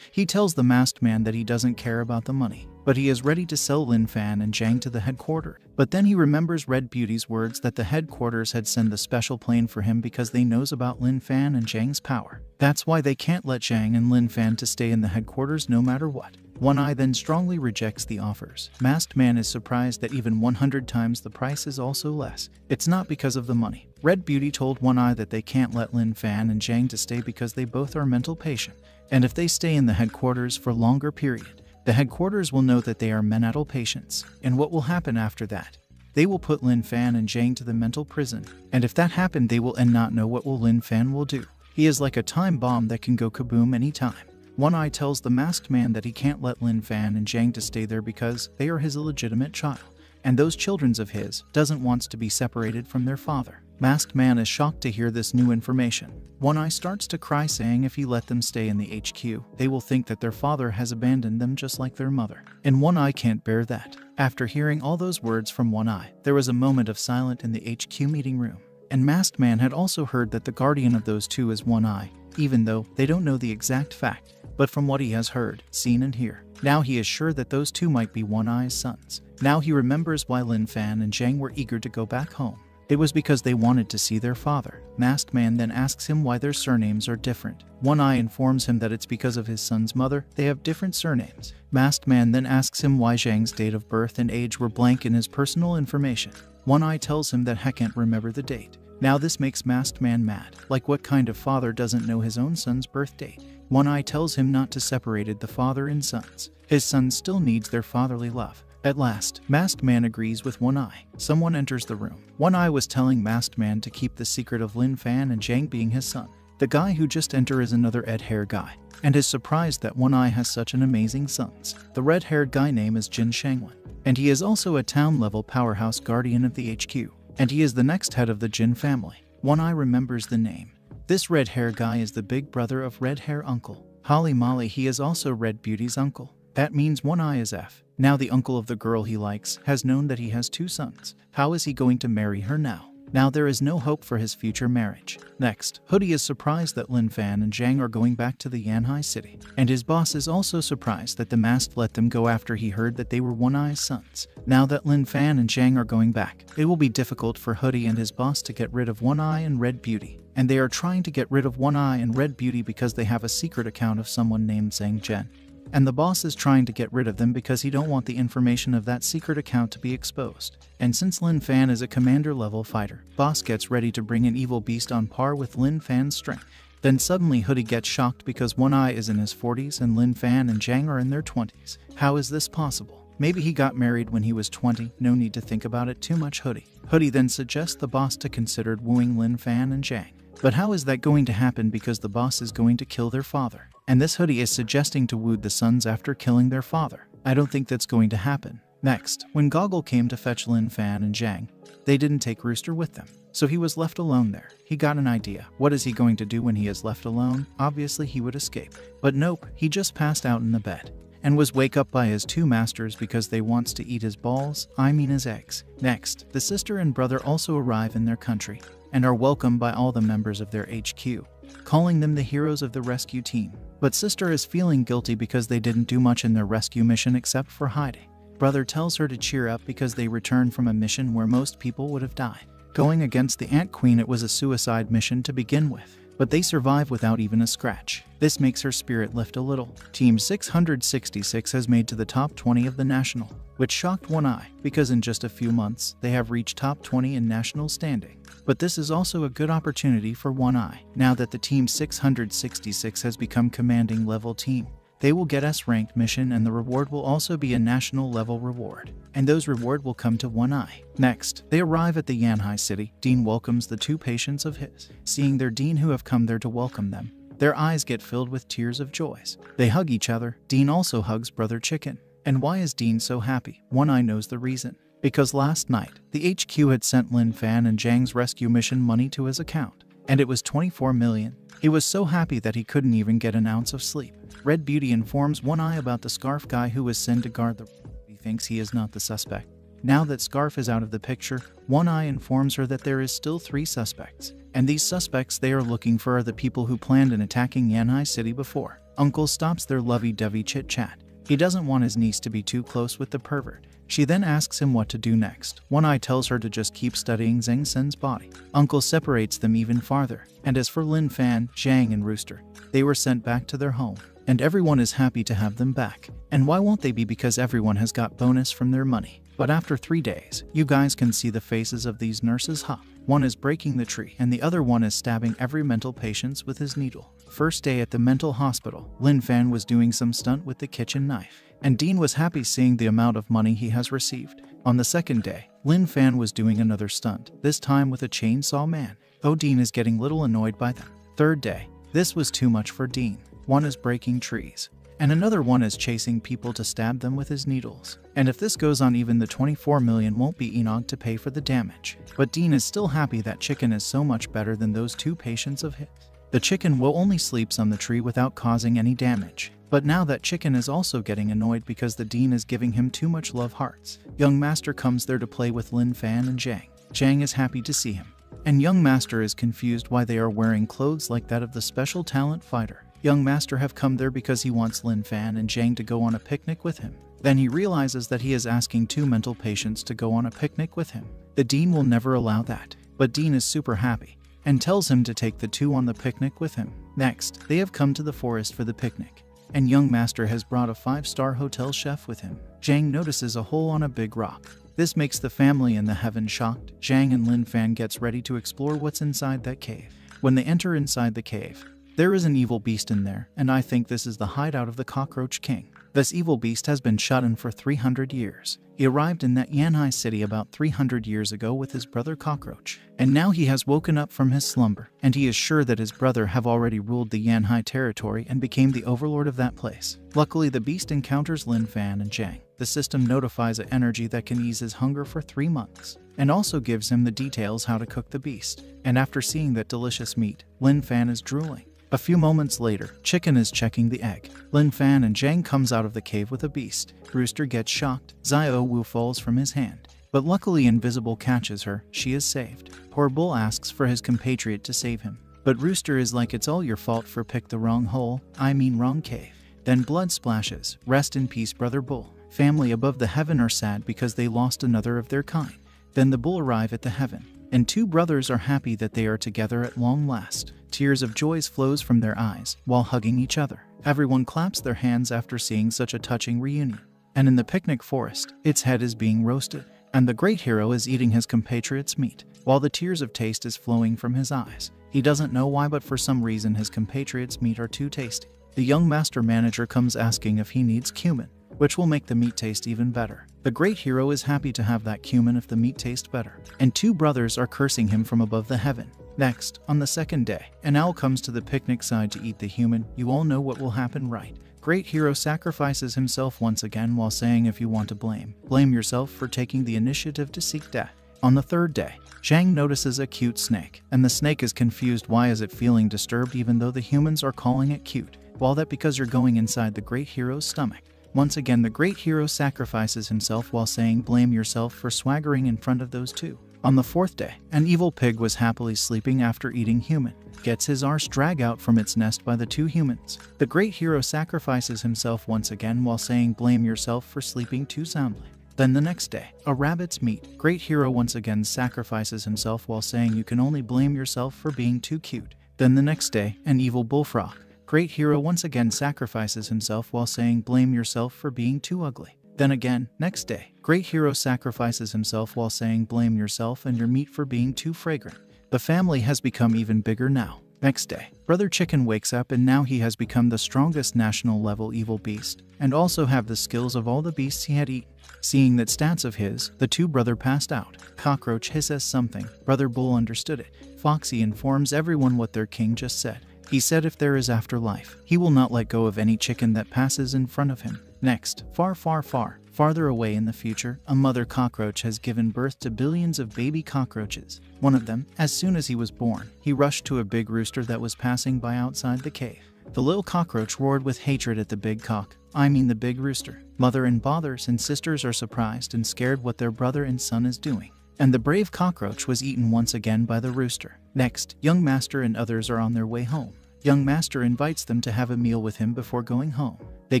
He tells the masked man that he doesn't care about the money, but he is ready to sell Lin Fan and Zhang to the headquarters. But then he remembers Red Beauty's words that the headquarters had sent the special plane for him because they knows about Lin Fan and Zhang's power. That's why they can't let Zhang and Lin Fan to stay in the headquarters no matter what. One Eye then strongly rejects the offers. Masked Man is surprised that even 100 times the price is also less. It's not because of the money. Red Beauty told One Eye that they can't let Lin Fan and Zhang to stay because they both are mental patient. And if they stay in the headquarters for longer period, the headquarters will know that they are mental patients. And what will happen after that? They will put Lin Fan and Zhang to the mental prison. And if that happened, they will and not know what will Lin Fan will do. He is like a time bomb that can go kaboom anytime. One Eye tells the masked man that he can't let Lin Fan and Zhang to stay there because they are his illegitimate child, and those children's of his doesn't wants to be separated from their father. Masked Man is shocked to hear this new information. One Eye starts to cry saying if he let them stay in the HQ, they will think that their father has abandoned them just like their mother. And One Eye can't bear that. After hearing all those words from One Eye, there was a moment of silence in the HQ meeting room. And Masked Man had also heard that the guardian of those two is One Eye, even though they don't know the exact fact but from what he has heard, seen, and hear. Now he is sure that those two might be One Eye's sons. Now he remembers why Lin Fan and Zhang were eager to go back home. It was because they wanted to see their father. Masked Man then asks him why their surnames are different. One Eye informs him that it's because of his son's mother, they have different surnames. Masked Man then asks him why Zhang's date of birth and age were blank in his personal information. One Eye tells him that he can't remember the date. Now this makes Masked Man mad. Like what kind of father doesn't know his own son's birth date? One Eye tells him not to separate the father and sons. His son still needs their fatherly love. At last, Masked Man agrees with One Eye. Someone enters the room. One Eye was telling Masked Man to keep the secret of Lin Fan and Zhang being his son. The guy who just entered is another red hair guy, and is surprised that One Eye has such an amazing sons. The red haired guy name is Jin Shanglin, and he is also a town level powerhouse guardian of the HQ, and he is the next head of the Jin family. One Eye remembers the name. This red hair guy is the big brother of red hair uncle. Holly Molly, he is also Red Beauty's uncle. That means one eye is F. Now the uncle of the girl he likes has known that he has two sons. How is he going to marry her now? Now there is no hope for his future marriage. Next, Hoodie is surprised that Lin Fan and Zhang are going back to the Yanhai city. And his boss is also surprised that the masked let them go after he heard that they were One Eye's sons. Now that Lin Fan and Zhang are going back, it will be difficult for Hoodie and his boss to get rid of One Eye and Red Beauty. And they are trying to get rid of One Eye and Red Beauty because they have a secret account of someone named Zhang Zhen and the boss is trying to get rid of them because he don't want the information of that secret account to be exposed. And since Lin Fan is a commander level fighter, boss gets ready to bring an evil beast on par with Lin Fan's strength. Then suddenly Hoodie gets shocked because One Eye is in his 40s and Lin Fan and Zhang are in their 20s. How is this possible? Maybe he got married when he was 20, no need to think about it too much Hoodie. Hoodie then suggests the boss to consider wooing Lin Fan and Zhang. But how is that going to happen because the boss is going to kill their father? And this hoodie is suggesting to woo the sons after killing their father. I don't think that's going to happen. Next, when Goggle came to fetch Lin Fan and Zhang, they didn't take Rooster with them. So he was left alone there. He got an idea. What is he going to do when he is left alone? Obviously, he would escape. But nope, he just passed out in the bed and was wake up by his two masters because they wants to eat his balls, I mean his eggs. Next, the sister and brother also arrive in their country and are welcomed by all the members of their HQ, calling them the heroes of the rescue team. But Sister is feeling guilty because they didn't do much in their rescue mission except for hiding. Brother tells her to cheer up because they returned from a mission where most people would have died. Going against the Ant Queen, it was a suicide mission to begin with. but they survive without even a scratch. This makes her spirit lift a little. Team 666 has made to the top 20 of the national, which shocked One Eye because in just a few months they have reached top 20 in national standing. But this is also a good opportunity for One Eye now that the Team 666 has become commanding level team. They will get S ranked mission and the reward will also be a national level reward. And those reward will come to One Eye. Next, they arrive at the Yanhai city. Dean welcomes the two patients of his, seeing their Dean who have come there to welcome them. Their eyes get filled with tears of joys. They hug each other. Dean also hugs Brother Chicken. And why is Dean so happy? One Eye knows the reason. Because last night, the HQ had sent Lin Fan and Zhang's rescue mission money to his account, and it was 24 million. He was so happy that he couldn't even get an ounce of sleep. Red Beauty informs One Eye about the Scarf guy who was sent to guard the. He thinks he is not the suspect. Now that Scarf is out of the picture, One Eye informs her that there is still three suspects, and these suspects they are looking for are the people who planned an attacking Yanhai City before. Uncle stops their lovey-dovey chit-chat. He doesn't want his niece to be too close with the pervert. She then asks him what to do next. One Eye tells her to just keep studying Zheng Sen's body. Uncle separates them even farther. And as for Lin Fan, Zhang, and Rooster, they were sent back to their home. And everyone is happy to have them back. And why won't they be because everyone has got bonus from their money. But after three days, you guys can see the faces of these nurses huh? One is breaking the tree, and the other one is stabbing every mental patient with his needle. First day at the mental hospital, Lin Fan was doing some stunt with the kitchen knife and Dean was happy seeing the amount of money he has received. On the second day, Lin Fan was doing another stunt, this time with a chainsaw man. Oh, Dean is getting little annoyed by them. Third day, this was too much for Dean. One is breaking trees, and another one is chasing people to stab them with his needles. And if this goes on, even the 24 million won't be Enoch to pay for the damage. But Dean is still happy that Chicken is so much better than those two patients of his. The chicken will only sleeps on the tree without causing any damage. But now that Chicken is also getting annoyed because the Dean is giving him too much love hearts. Young Master comes there to play with Lin Fan and Zhang. Zhang is happy to see him. And Young Master is confused why they are wearing clothes like that of the special talent fighter. Young Master have come there because he wants Lin Fan and Zhang to go on a picnic with him. Then he realizes that he is asking two mental patients to go on a picnic with him. The Dean will never allow that. But Dean is super happy and tells him to take the two on the picnic with him. Next, they have come to the forest for the picnic and young master has brought a five-star hotel chef with him. Zhang notices a hole on a big rock. This makes the family in the heaven shocked. Zhang and Lin Fan gets ready to explore what's inside that cave. When they enter inside the cave, there is an evil beast in there, and I think this is the hideout of the Cockroach King. This evil beast has been shut in for 300 years. He arrived in that Yanhai city about 300 years ago with his brother Cockroach, and now he has woken up from his slumber, and he is sure that his brother have already ruled the Yanhai territory and became the overlord of that place. Luckily, the beast encounters Lin Fan and Zhang. The system notifies an energy that can ease his hunger for three months, and also gives him the details how to cook the beast. And after seeing that delicious meat, Lin Fan is drooling. A few moments later, Chicken is checking the egg. Lin Fan and Zhang comes out of the cave with a beast. Rooster gets shocked. Zio Wu falls from his hand. But luckily Invisible catches her. She is saved. Poor Bull asks for his compatriot to save him. But Rooster is like it's all your fault for pick the wrong hole, I mean wrong cave. Then blood splashes. Rest in peace, Brother Bull. Family above the heaven are sad because they lost another of their kind. Then the bull arrive at the heaven, and two brothers are happy that they are together at long last. Tears of joy flows from their eyes while hugging each other. Everyone claps their hands after seeing such a touching reunion. And in the picnic forest, its head is being roasted, and the great hero is eating his compatriot's meat, while the tears of taste is flowing from his eyes. He doesn't know why, but for some reason his compatriot's meat are too tasty. The young master manager comes asking if he needs cumin, which will make the meat taste even better. The great hero is happy to have that cumin if the meat tastes better, and two brothers are cursing him from above the heaven. Next, on the second day, an owl comes to the picnic side to eat the human. You all know what will happen, right? Great hero sacrifices himself once again while saying if you want to blame, blame yourself for taking the initiative to seek death. On the third day, Zhang notices a cute snake, and the snake is confused why is it feeling disturbed even though the humans are calling it cute. Well that because you're going inside the great hero's stomach. Once again the great hero sacrifices himself while saying blame yourself for swaggering in front of those two. On the fourth day, an evil pig was happily sleeping after eating human, gets his arse dragged out from its nest by the two humans. The great hero sacrifices himself once again while saying blame yourself for sleeping too soundly. Then the next day, a rabbit's meat. Great hero once again sacrifices himself while saying you can only blame yourself for being too cute. Then the next day, an evil bullfrog. Great hero once again sacrifices himself while saying, Blame yourself for being too ugly. Then again, next day, great hero sacrifices himself while saying, Blame yourself and your meat for being too fragrant. The family has become even bigger now. Next day, Brother Chicken wakes up and now he has become the strongest national level evil beast, and also have the skills of all the beasts he had eaten. Seeing that stats of his, the two brother passed out. Cockroach hisses something. Brother Bull understood it. Foxy informs everyone what their king just said. He said if there is afterlife, he will not let go of any chicken that passes in front of him. Next, far, far, far, farther away in the future, a mother cockroach has given birth to billions of baby cockroaches. One of them, as soon as he was born, he rushed to a big rooster that was passing by outside the cave. The little cockroach roared with hatred at the big cock, I mean the big rooster. Mother and fathers and sisters are surprised and scared what their brother and son is doing. And the brave cockroach was eaten once again by the rooster. Next, young master and others are on their way home. Young master invites them to have a meal with him before going home. They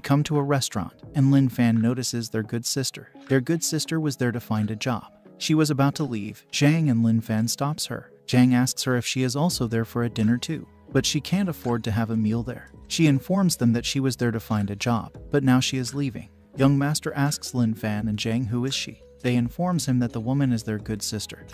come to a restaurant, and Lin Fan notices their good sister. Their good sister was there to find a job. She was about to leave. Zhang and Lin Fan stops her. Zhang asks her if she is also there for a dinner too, but she can't afford to have a meal there. She informs them that she was there to find a job, but now she is leaving. Young master asks Lin Fan and Zhang who is she. They informs him that the woman is their good sister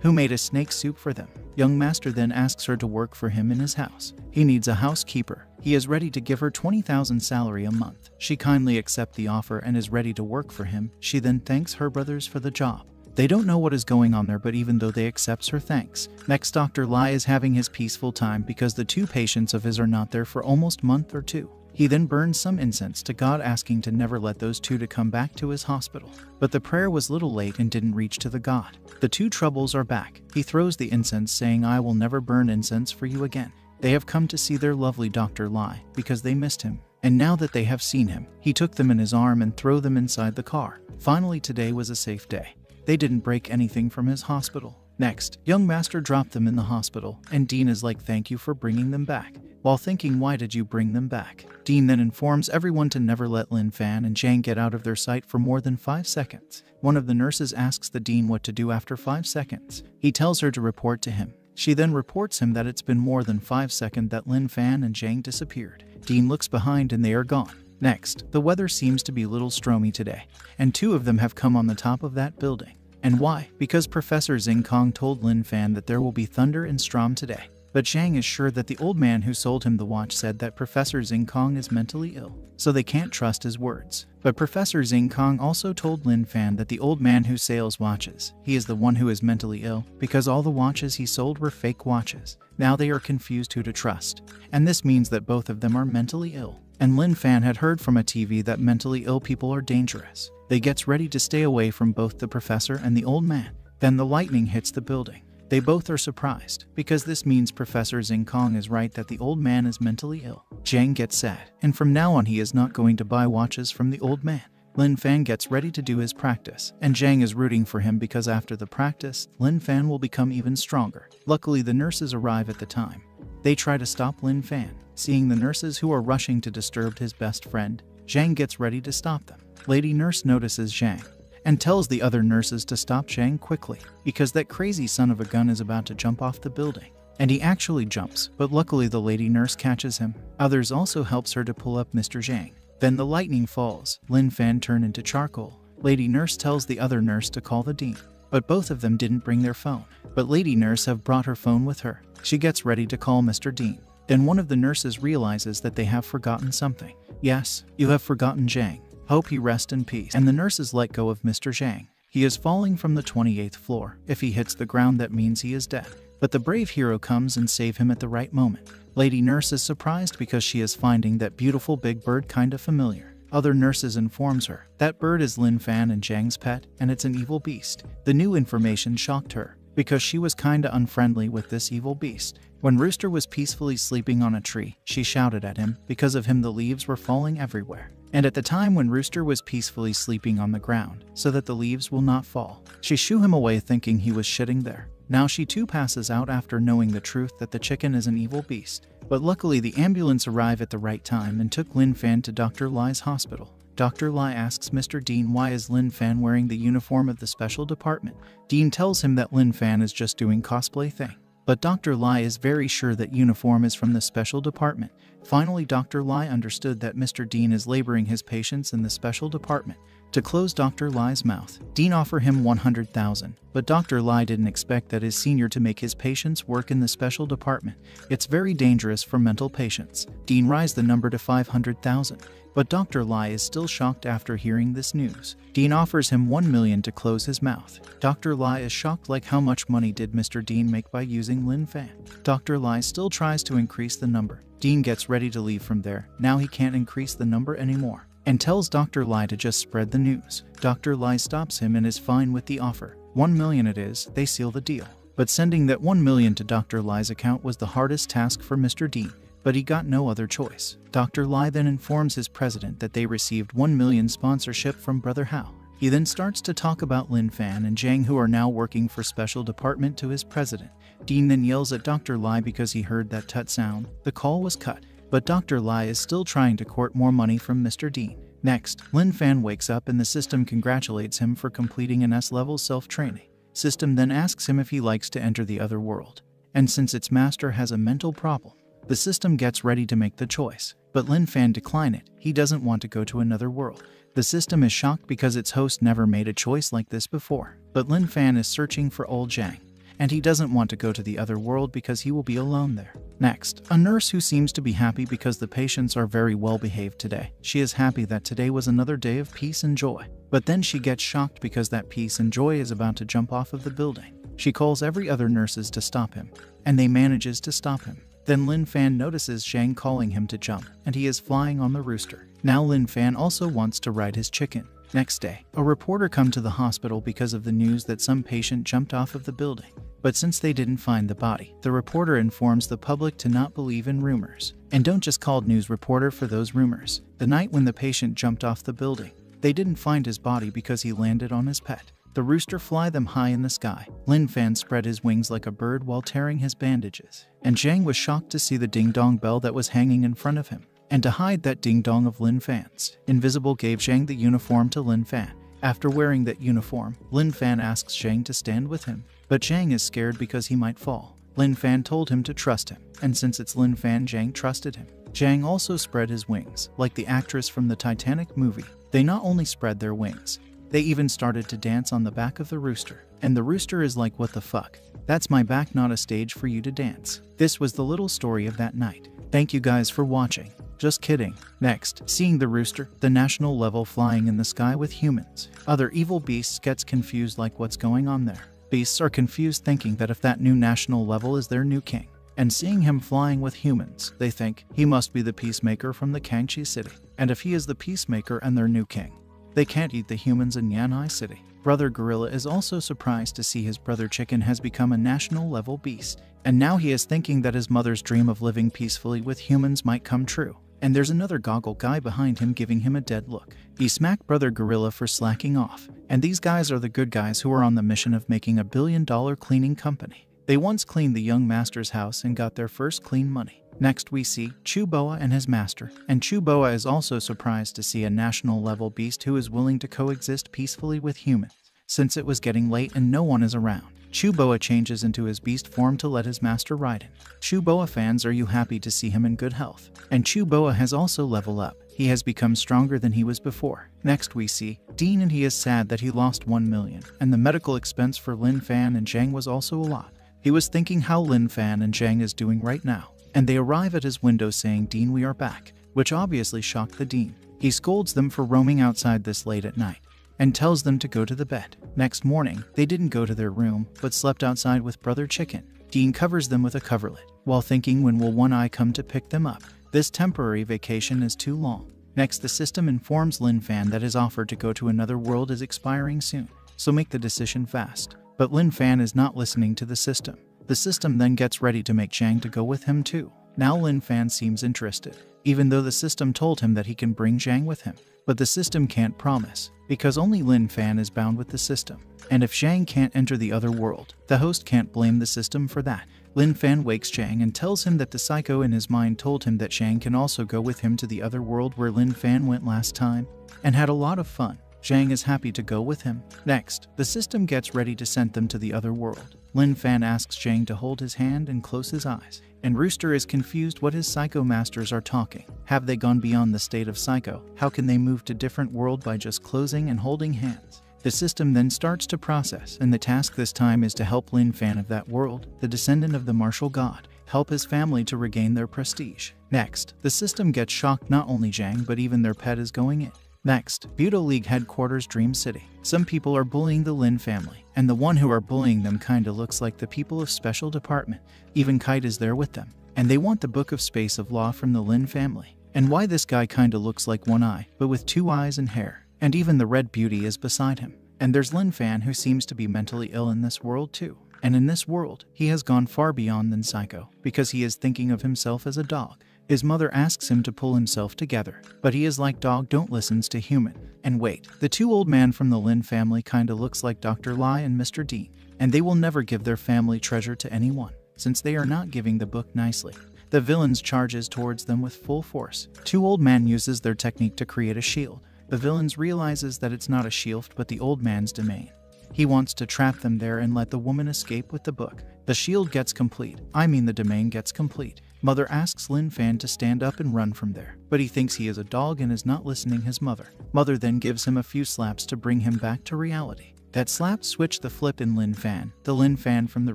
who made a snake soup for them. Young master then asks her to work for him in his house. He needs a housekeeper. He is ready to give her 20,000 salary a month. She kindly accepts the offer and is ready to work for him. She then thanks her brothers for the job. They don't know what is going on there, but even though they accepts her thanks. Next, Dr. Lai is having his peaceful time because the two patients of his are not there for almost month or two. He then burns some incense to God asking to never let those two to come back to his hospital. But the prayer was little late and didn't reach to the God. The two troubles are back. He throws the incense saying, I will never burn incense for you again. They have come to see their lovely Dr. Lai because they missed him. And now that they have seen him, he took them in his arm and threw them inside the car. Finally, today was a safe day. They didn't break anything from his hospital. Next, young master dropped them in the hospital, and Dean is like, Thank you for bringing them back. While thinking, Why did you bring them back? Dean then informs everyone to never let Lin Fan and Zhang get out of their sight for more than five seconds. One of the nurses asks the Dean what to do after five seconds. He tells her to report to him. She then reports him that it's been more than five seconds that Lin Fan and Zhang disappeared. Dean looks behind and they are gone. Next, the weather seems to be little stormy today, and two of them have come on the top of that building. And why? Because Professor Xing Kong told Lin Fan that there will be thunder and storm today. But Zhang is sure that the old man who sold him the watch said that Professor Xing Kong is mentally ill, so they can't trust his words. But Professor Xing Kong also told Lin Fan that the old man who sells watches, he is the one who is mentally ill, because all the watches he sold were fake watches. Now they are confused who to trust, and this means that both of them are mentally ill. And Lin Fan had heard from a TV that mentally ill people are dangerous. They gets ready to stay away from both the professor and the old man. Then the lightning hits the building. They both are surprised, because this means Professor Xing Kong is right that the old man is mentally ill. Zhang gets sad, and from now on he is not going to buy watches from the old man. Lin Fan gets ready to do his practice, and Zhang is rooting for him because after the practice, Lin Fan will become even stronger. Luckily, the nurses arrive at the time. They try to stop Lin Fan. Seeing the nurses who are rushing to disturb his best friend, Zhang gets ready to stop them. Lady Nurse notices Zhang and tells the other nurses to stop Zhang quickly because that crazy son of a gun is about to jump off the building. And he actually jumps, but luckily the lady nurse catches him. Others also helps her to pull up Mr. Zhang. Then the lightning falls. Lin Fan turn into charcoal. Lady Nurse tells the other nurse to call the dean, but both of them didn't bring their phone. But Lady Nurse have brought her phone with her. She gets ready to call Mr. Dean. Then one of the nurses realizes that they have forgotten something. Yes, you have forgotten Zhang. Hope he rest in peace. And the nurses let go of Mr. Zhang. He is falling from the 28th floor. If he hits the ground, that means he is dead. But the brave hero comes and save him at the right moment. Lady Nurse is surprised because she is finding that beautiful big bird kinda familiar. Other nurses informs her that bird is Lin Fan and Zhang's pet, and it's an evil beast. The new information shocked her because she was kinda unfriendly with this evil beast. When Rooster was peacefully sleeping on a tree, she shouted at him. Because of him, the leaves were falling everywhere. And at the time when Rooster was peacefully sleeping on the ground, so that the leaves will not fall, she shoo him away thinking he was shitting there. Now she too passes out after knowing the truth that the chicken is an evil beast. But luckily the ambulance arrived at the right time and took Lin Fan to Dr. Lai's hospital. Dr. Lai asks Mr. Dean why is Lin Fan wearing the uniform of the special department. Dean tells him that Lin Fan is just doing cosplay thing. but Dr. Lai is very sure that uniform is from the special department. Finally, Dr. Lai understood that Mr. Dean is laboring his patients in the special department. To close Dr. Lai's mouth, Dean offered him 100,000, but Dr. Lai didn't expect that his senior to make his patients work in the special department. It's very dangerous for mental patients. Dean raised the number to 500,000, but Dr. Lai is still shocked after hearing this news. Dean offers him 1 million to close his mouth. Dr. Lai is shocked like how much money did Mr. Dean make by using Lin Fan. Dr. Lai still tries to increase the number. Dean gets ready to leave from there. Now he can't increase the number anymore and tells Dr. Lai to just spread the news. Dr. Lai stops him and is fine with the offer. 1 million it is, they seal the deal. But sending that 1 million to Dr. Lai's account was the hardest task for Mr. Dean, but he got no other choice. Dr. Lai then informs his president that they received 1 million sponsorship from Brother Hao. He then starts to talk about Lin Fan and Zhang who are now working for special department to his president. Dean then yells at Dr. Lai because he heard that tut sound. The call was cut. But Dr. Lai is still trying to court more money from Mr. Dean. Next, Lin Fan wakes up and the system congratulates him for completing an S-level self-training. System then asks him if he likes to enter the other world. And since its master has a mental problem, the system gets ready to make the choice. But Lin Fan decline it. He doesn't want to go to another world. The system is shocked because its host never made a choice like this before. But Lin Fan is searching for old Zhang and he doesn't want to go to the other world because he will be alone there. Next, a nurse who seems to be happy because the patients are very well behaved today. She is happy that today was another day of peace and joy. But then she gets shocked because that peace and joy is about to jump off of the building. She calls every other nurses to stop him, and they manages to stop him. Then Lin Fan notices Zhang calling him to jump, and he is flying on the rooster. Now Lin Fan also wants to ride his chicken. Next day, a reporter come to the hospital because of the news that some patient jumped off of the building. But since they didn't find the body, the reporter informs the public to not believe in rumors. And don't just call news reporter for those rumors. The night when the patient jumped off the building, they didn't find his body because he landed on his pet. The rooster fly them high in the sky. Lin Fan spread his wings like a bird while tearing his bandages. And Zhang was shocked to see the ding-dong bell that was hanging in front of him. And to hide that ding-dong of Lin Fan's, Invisible gave Zhang the uniform to Lin Fan. After wearing that uniform, Lin Fan asks Zhang to stand with him. But Zhang is scared because he might fall. Lin Fan told him to trust him, and since it's Lin Fan, Zhang trusted him. Zhang also spread his wings, like the actress from the Titanic movie. They not only spread their wings, they even started to dance on the back of the rooster. And the rooster is like, what the fuck? That's my back, not a stage for you to dance. This was the little story of that night. Thank you guys for watching. Just kidding. Next, seeing the rooster, the national level flying in the sky with humans. Other evil beasts gets confused like what's going on there. Beasts are confused thinking that if that new national level is their new king, and seeing him flying with humans, they think he must be the peacemaker from the Kangxi city. And if he is the peacemaker and their new king, they can't eat the humans in Yanhai city. Brother Gorilla is also surprised to see his brother Chicken has become a national level beast, and now he is thinking that his mother's dream of living peacefully with humans might come true and there's another goggle guy behind him giving him a dead look. He smacked Brother Gorilla for slacking off, and these guys are the good guys who are on the mission of making a billion dollar cleaning company. They once cleaned the young master's house and got their first clean money. Next, we see Chuboa and his master, and Chuboa is also surprised to see a national level beast who is willing to coexist peacefully with humans, since it was getting late and no one is around. Chuboa changes into his beast form to let his master ride him. Chuboa fans are you happy to see him in good health? And Chuboa has also leveled up. He has become stronger than he was before. Next we see Dean and he is sad that he lost 1 million, and the medical expense for Lin Fan and Zhang was also a lot. He was thinking how Lin Fan and Zhang is doing right now, and they arrive at his window saying, Dean, we are back, which obviously shocked the Dean. He scolds them for roaming outside this late at night and tells them to go to the bed. Next morning, they didn't go to their room, but slept outside with Brother Chicken. Dean covers them with a coverlet, while thinking when will One Eye come to pick them up. This temporary vacation is too long. Next, the system informs Lin Fan that his offer to go to another world is expiring soon, so make the decision fast. But Lin Fan is not listening to the system. The system then gets ready to make Zhang to go with him too. Now Lin Fan seems interested, even though the system told him that he can bring Zhang with him. But the system can't promise, because only Lin Fan is bound with the system. And if Zhang can't enter the other world, the host can't blame the system for that. Lin Fan wakes Zhang and tells him that the psycho in his mind told him that Zhang can also go with him to the other world where Lin Fan went last time, and had a lot of fun. Zhang is happy to go with him. Next, the system gets ready to send them to the other world. Lin Fan asks Zhang to hold his hand and close his eyes, and Rooster is confused what his psycho masters are talking. Have they gone beyond the state of psycho? How can they move to different world by just closing and holding hands? The system then starts to process, and the task this time is to help Lin Fan of that world, the descendant of the martial god, help his family to regain their prestige. Next, the system gets shocked not only Zhang, but even their pet is going in. Next, Budo League headquarters Dream City. Some people are bullying the Lin family, and the one who are bullying them kinda looks like the people of Special Department. Even Kite is there with them, and they want the Book of Space of Law from the Lin family. And why this guy kinda looks like one eye, but with two eyes and hair. And even the Red Beauty is beside him. And there's Lin Fan who seems to be mentally ill in this world too. And in this world, he has gone far beyond than Psycho, because he is thinking of himself as a dog. His mother asks him to pull himself together, but he is like dog don't listens to human. And wait, the two old man from the Lin family kinda looks like Dr. Lai and Mr. Dean, and they will never give their family treasure to anyone, since they are not giving the book nicely. The villains charges towards them with full force. Two old man uses their technique to create a shield, the villains realizes that it's not a shield but the old man's domain. He wants to trap them there and let the woman escape with the book. The shield gets complete. I mean the domain gets complete. Mother asks Lin Fan to stand up and run from there, but he thinks he is a dog and is not listening his mother. Mother then gives him a few slaps to bring him back to reality. That slap switch the flip in Lin Fan. The Lin Fan from the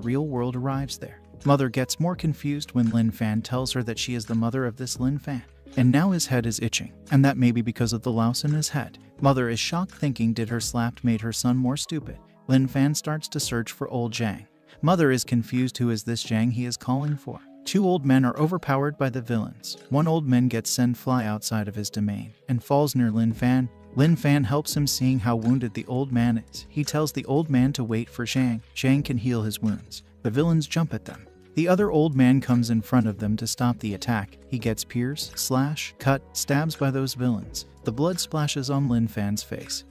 real world arrives there. Mother gets more confused when Lin Fan tells her that she is the mother of this Lin Fan and now his head is itching, and that may be because of the louse in his head. Mother is shocked thinking did her slap made her son more stupid. Lin Fan starts to search for old Zhang. Mother is confused who is this Zhang he is calling for. Two old men are overpowered by the villains. One old man gets sent fly outside of his domain and falls near Lin Fan. Lin Fan helps him seeing how wounded the old man is. He tells the old man to wait for Zhang. Zhang can heal his wounds. The villains jump at them. The other old man comes in front of them to stop the attack. He gets pierced, slash, cut, stabs by those villains. The blood splashes on Lin Fan's face.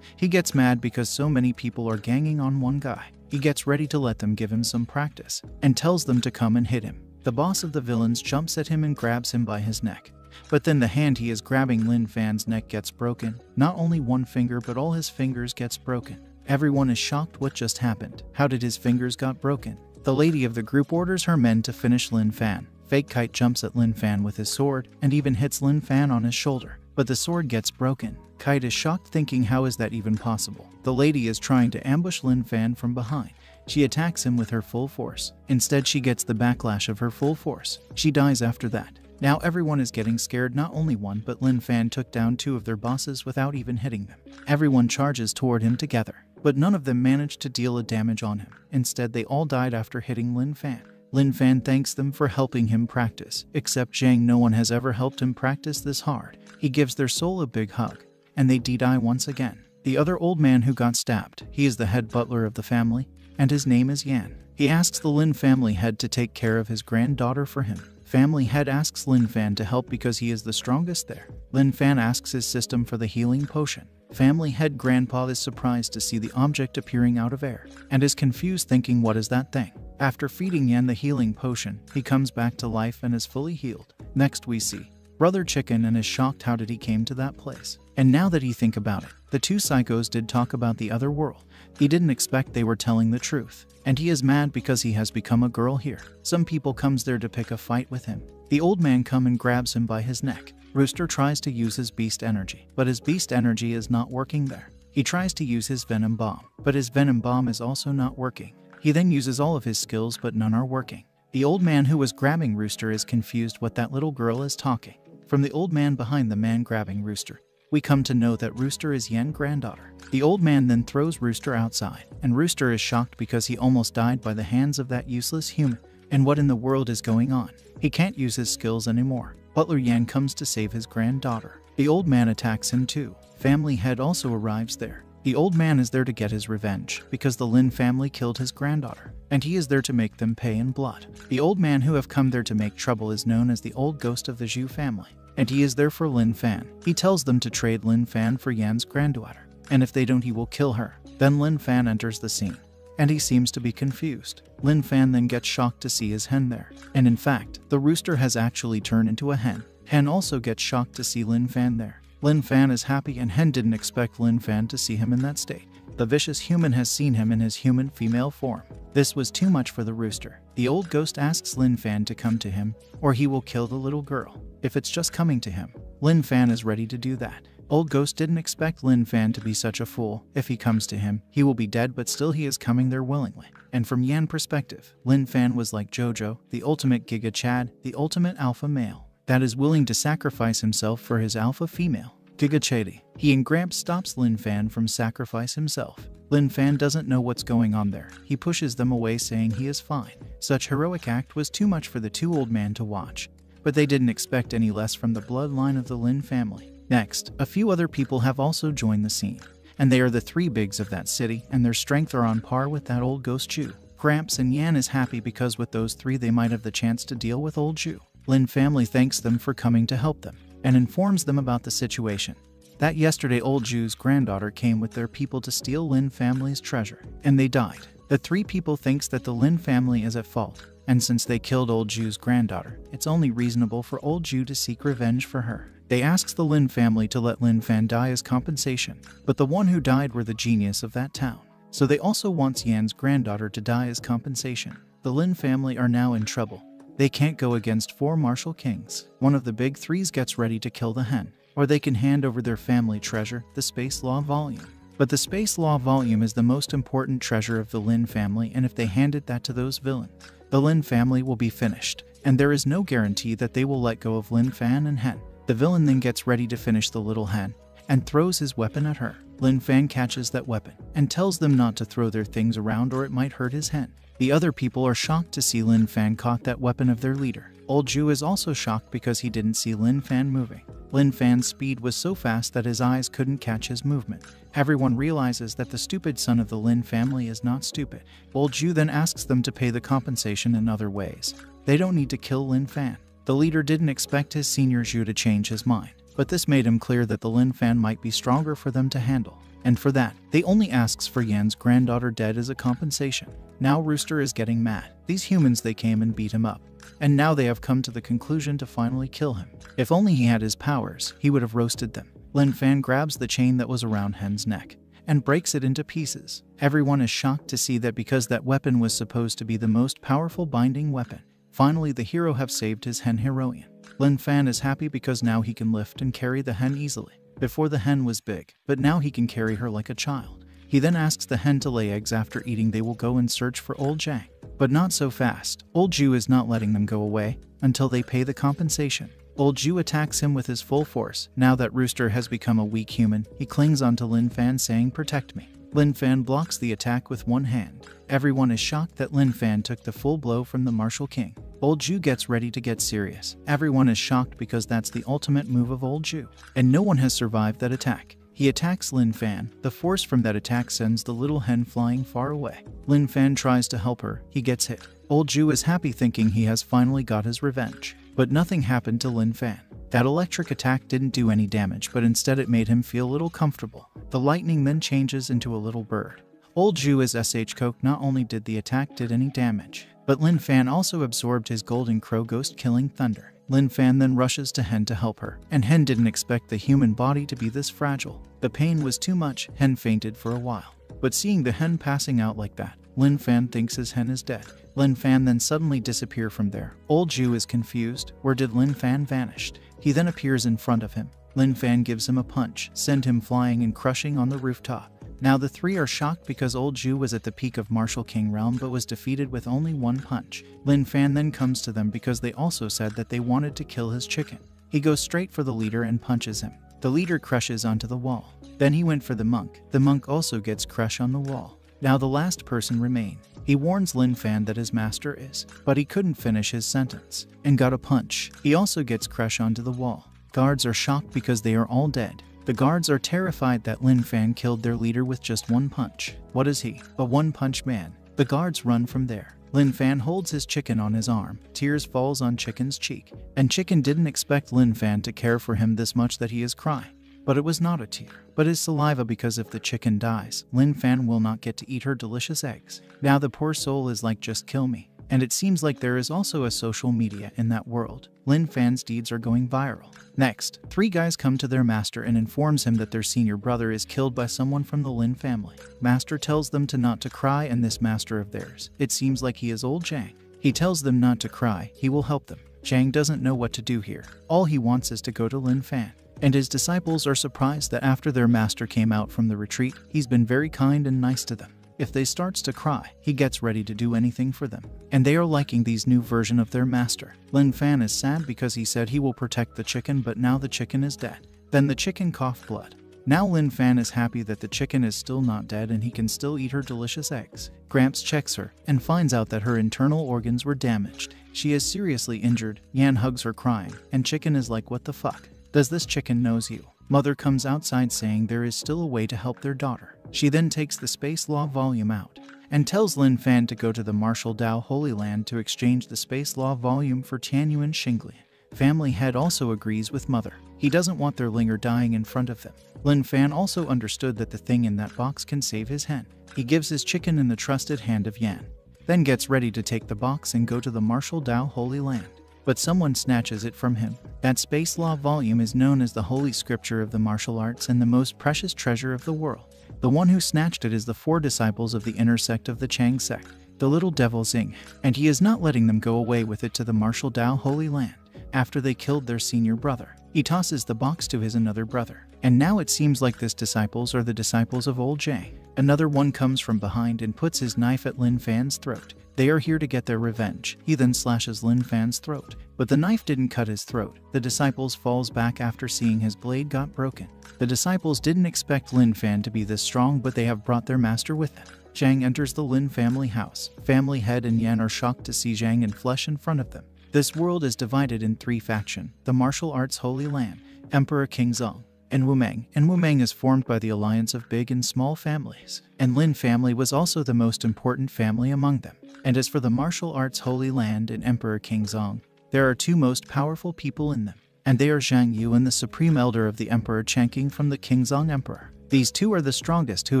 He gets mad because so many people are ganging on one guy. He gets ready to let them give him some practice and tells them to come and hit him. The boss of the villains jumps at him and grabs him by his neck. But then the hand he is grabbing Lin Fan's neck gets broken. Not only one finger, but all his fingers gets broken. Everyone is shocked what just happened. How did his fingers got broken? The lady of the group orders her men to finish Lin Fan. Fake Kite jumps at Lin Fan with his sword and even hits Lin Fan on his shoulder, but the sword gets broken. Kite is shocked thinking how is that even possible. The lady is trying to ambush Lin Fan from behind. She attacks him with her full force. Instead, she gets the backlash of her full force. She dies after that. Now everyone is getting scared not only one but Lin Fan took down two of their bosses without even hitting them. Everyone charges toward him together but none of them managed to deal a damage on him. Instead, they all died after hitting Lin Fan. Lin Fan thanks them for helping him practice, except Zhang no one has ever helped him practice this hard. He gives their soul a big hug, and they die once again. The other old man who got stabbed, he is the head butler of the family, and his name is Yan. He asks the Lin family head to take care of his granddaughter for him. Family head asks Lin Fan to help because he is the strongest there. Lin Fan asks his system for the healing potion. Family head grandpa is surprised to see the object appearing out of air and is confused thinking what is that thing. After feeding Yan the healing potion, he comes back to life and is fully healed. Next we see Brother Chicken and is shocked how did he came to that place. And now that he think about it, the two psychos did talk about the other world. He didn't expect they were telling the truth, and he is mad because he has become a girl here. Some people comes there to pick a fight with him. The old man come and grabs him by his neck. Rooster tries to use his beast energy, but his beast energy is not working there. He tries to use his venom bomb, but his venom bomb is also not working. He then uses all of his skills, but none are working. The old man who was grabbing Rooster is confused what that little girl is talking. From the old man behind the man grabbing Rooster, we come to know that Rooster is Yan's granddaughter. The old man then throws Rooster outside, and Rooster is shocked because he almost died by the hands of that useless human. And what in the world is going on? He can't use his skills anymore. Butler Yan comes to save his granddaughter. The old man attacks him too. Family head also arrives there. The old man is there to get his revenge because the Lin family killed his granddaughter, and he is there to make them pay in blood. The old man who have come there to make trouble is known as the old ghost of the Zhu family, and he is there for Lin Fan. He tells them to trade Lin Fan for Yan's granddaughter, and if they don't he will kill her. Then Lin Fan enters the scene and he seems to be confused. Lin Fan then gets shocked to see his hen there, and in fact, the rooster has actually turned into a hen. Hen also gets shocked to see Lin Fan there. Lin Fan is happy and Hen didn't expect Lin Fan to see him in that state. The vicious human has seen him in his human female form. This was too much for the rooster. The old ghost asks Lin Fan to come to him, or he will kill the little girl. If it's just coming to him, Lin Fan is ready to do that. Old Ghost didn't expect Lin Fan to be such a fool. If he comes to him, he will be dead, but still he is coming there willingly. And from Yan perspective, Lin Fan was like Jojo, the ultimate Giga Chad, the ultimate alpha male, that is willing to sacrifice himself for his alpha female. Giga Chady. He and Gramps stops Lin Fan from sacrifice himself. Lin Fan doesn't know what's going on there. He pushes them away saying he is fine. Such heroic act was too much for the two old men to watch, but they didn't expect any less from the bloodline of the Lin family. Next, a few other people have also joined the scene, and they are the three bigs of that city, and their strength are on par with that old ghost Chu. Gramps and Yan is happy because with those three they might have the chance to deal with old Chu. Lin family thanks them for coming to help them, and informs them about the situation. That yesterday old Zhu's granddaughter came with their people to steal Lin family's treasure, and they died. The three people thinks that the Lin family is at fault, and since they killed old Zhu's granddaughter, it's only reasonable for old Zhu to seek revenge for her. They asks the Lin family to let Lin Fan die as compensation, but the one who died were the genius of that town. So they also want Yan's granddaughter to die as compensation. The Lin family are now in trouble. They can't go against four martial kings. One of the big threes gets ready to kill the hen, or they can hand over their family treasure, the Space Law Volume. But the Space Law Volume is the most important treasure of the Lin family, and if they handed that to those villains, the Lin family will be finished, and there is no guarantee that they will let go of Lin Fan and Hen. The villain then gets ready to finish the little hen and throws his weapon at her. Lin Fan catches that weapon and tells them not to throw their things around or it might hurt his hen. The other people are shocked to see Lin Fan caught that weapon of their leader. Old Zhu is also shocked because he didn't see Lin Fan moving. Lin Fan's speed was so fast that his eyes couldn't catch his movement. Everyone realizes that the stupid son of the Lin family is not stupid. Old Zhu then asks them to pay the compensation in other ways. They don't need to kill Lin Fan. The leader didn't expect his senior Zhu to change his mind, but this made him clear that the Lin fan might be stronger for them to handle. And for that, they only asks for Yan's granddaughter dead as a compensation. Now Rooster is getting mad. These humans they came and beat him up. And now they have come to the conclusion to finally kill him. If only he had his powers, he would have roasted them. Lin Fan grabs the chain that was around Hen's neck and breaks it into pieces. Everyone is shocked to see that because that weapon was supposed to be the most powerful binding weapon, Finally, the hero have saved his hen heroine. Lin Fan is happy because now he can lift and carry the hen easily. Before the hen was big, but now he can carry her like a child. He then asks the hen to lay eggs after eating they will go and search for old Zhang. But not so fast. Old Zhu is not letting them go away until they pay the compensation. Old Zhu attacks him with his full force. Now that Rooster has become a weak human, he clings onto Lin Fan saying protect me. Lin Fan blocks the attack with one hand. Everyone is shocked that Lin Fan took the full blow from the Martial King. Old Zhu gets ready to get serious. Everyone is shocked because that's the ultimate move of Old Zhu, and no one has survived that attack. He attacks Lin Fan. The force from that attack sends the little hen flying far away. Lin Fan tries to help her. He gets hit. Old Zhu is happy thinking he has finally got his revenge. But nothing happened to Lin Fan. That electric attack didn't do any damage, but instead it made him feel a little comfortable. The lightning then changes into a little bird. Old Zhu as SH Coke not only did the attack did any damage, but Lin Fan also absorbed his golden crow ghost killing thunder. Lin Fan then rushes to Hen to help her, and Hen didn't expect the human body to be this fragile. The pain was too much, Hen fainted for a while. But seeing the hen passing out like that, Lin Fan thinks his hen is dead. Lin Fan then suddenly disappear from there. Old Zhu is confused. Where did Lin Fan vanished? He then appears in front of him. Lin Fan gives him a punch, send him flying and crushing on the rooftop. Now the three are shocked because Old Zhu was at the peak of Martial King realm but was defeated with only one punch. Lin Fan then comes to them because they also said that they wanted to kill his chicken. He goes straight for the leader and punches him. The leader crushes onto the wall. Then he went for the monk. The monk also gets crush on the wall. Now the last person remain. He warns Lin Fan that his master is, but he couldn't finish his sentence and got a punch. He also gets crush onto the wall. Guards are shocked because they are all dead. The guards are terrified that Lin Fan killed their leader with just one punch. What is he? A one punch man. The guards run from there. Lin Fan holds his chicken on his arm. Tears falls on Chicken's cheek. And Chicken didn't expect Lin Fan to care for him this much that he is crying. But it was not a tear, but his saliva because if the chicken dies, Lin Fan will not get to eat her delicious eggs. Now the poor soul is like just kill me. And it seems like there is also a social media in that world. Lin Fan's deeds are going viral. Next, three guys come to their master and informs him that their senior brother is killed by someone from the Lin family. Master tells them to not to cry and this master of theirs, it seems like he is old Zhang. He tells them not to cry, he will help them. Zhang doesn't know what to do here. All he wants is to go to Lin Fan. And his disciples are surprised that after their master came out from the retreat, he's been very kind and nice to them. If they starts to cry, he gets ready to do anything for them. And they are liking these new version of their master. Lin Fan is sad because he said he will protect the chicken but now the chicken is dead. Then the chicken coughed blood. Now Lin Fan is happy that the chicken is still not dead and he can still eat her delicious eggs. Gramps checks her and finds out that her internal organs were damaged. She is seriously injured. Yan hugs her crying, and Chicken is like, What the fuck? Does this chicken knows you? Mother comes outside saying there is still a way to help their daughter. She then takes the Space Law volume out and tells Lin Fan to go to the Martial Dao Holy Land to exchange the Space Law volume for Tianyuan Xinglian. Family head also agrees with mother. He doesn't want their linger dying in front of them. Lin Fan also understood that the thing in that box can save his hen. He gives his chicken in the trusted hand of Yan, then gets ready to take the box and go to the Martial Dao Holy Land. But someone snatches it from him. That Space Law volume is known as the Holy Scripture of the martial arts and the most precious treasure of the world. The one who snatched it is the four disciples of the inner sect of the Chang sect, the little devil Xing, and he is not letting them go away with it to the Martial Dao Holy Land after they killed their senior brother. He tosses the box to his another brother. And now it seems like this disciples are the disciples of old Jay. Another one comes from behind and puts his knife at Lin Fan's throat. They are here to get their revenge. He then slashes Lin Fan's throat. But the knife didn't cut his throat. The disciples falls back after seeing his blade got broken. The disciples didn't expect Lin Fan to be this strong, but they have brought their master with them. Zhang enters the Lin family house. Family head and Yan are shocked to see Zhang in flesh in front of them. This world is divided in three factions the martial arts Holy Land, Emperor King Zong, and Wumeng. And Wumeng is formed by the alliance of big and small families. And Lin family was also the most important family among them. And as for the martial arts Holy Land and Emperor King Zong, there are two most powerful people in them. And they are Zhang Yu and the supreme elder of the Emperor Chengqing from the King Zong Emperor. These two are the strongest who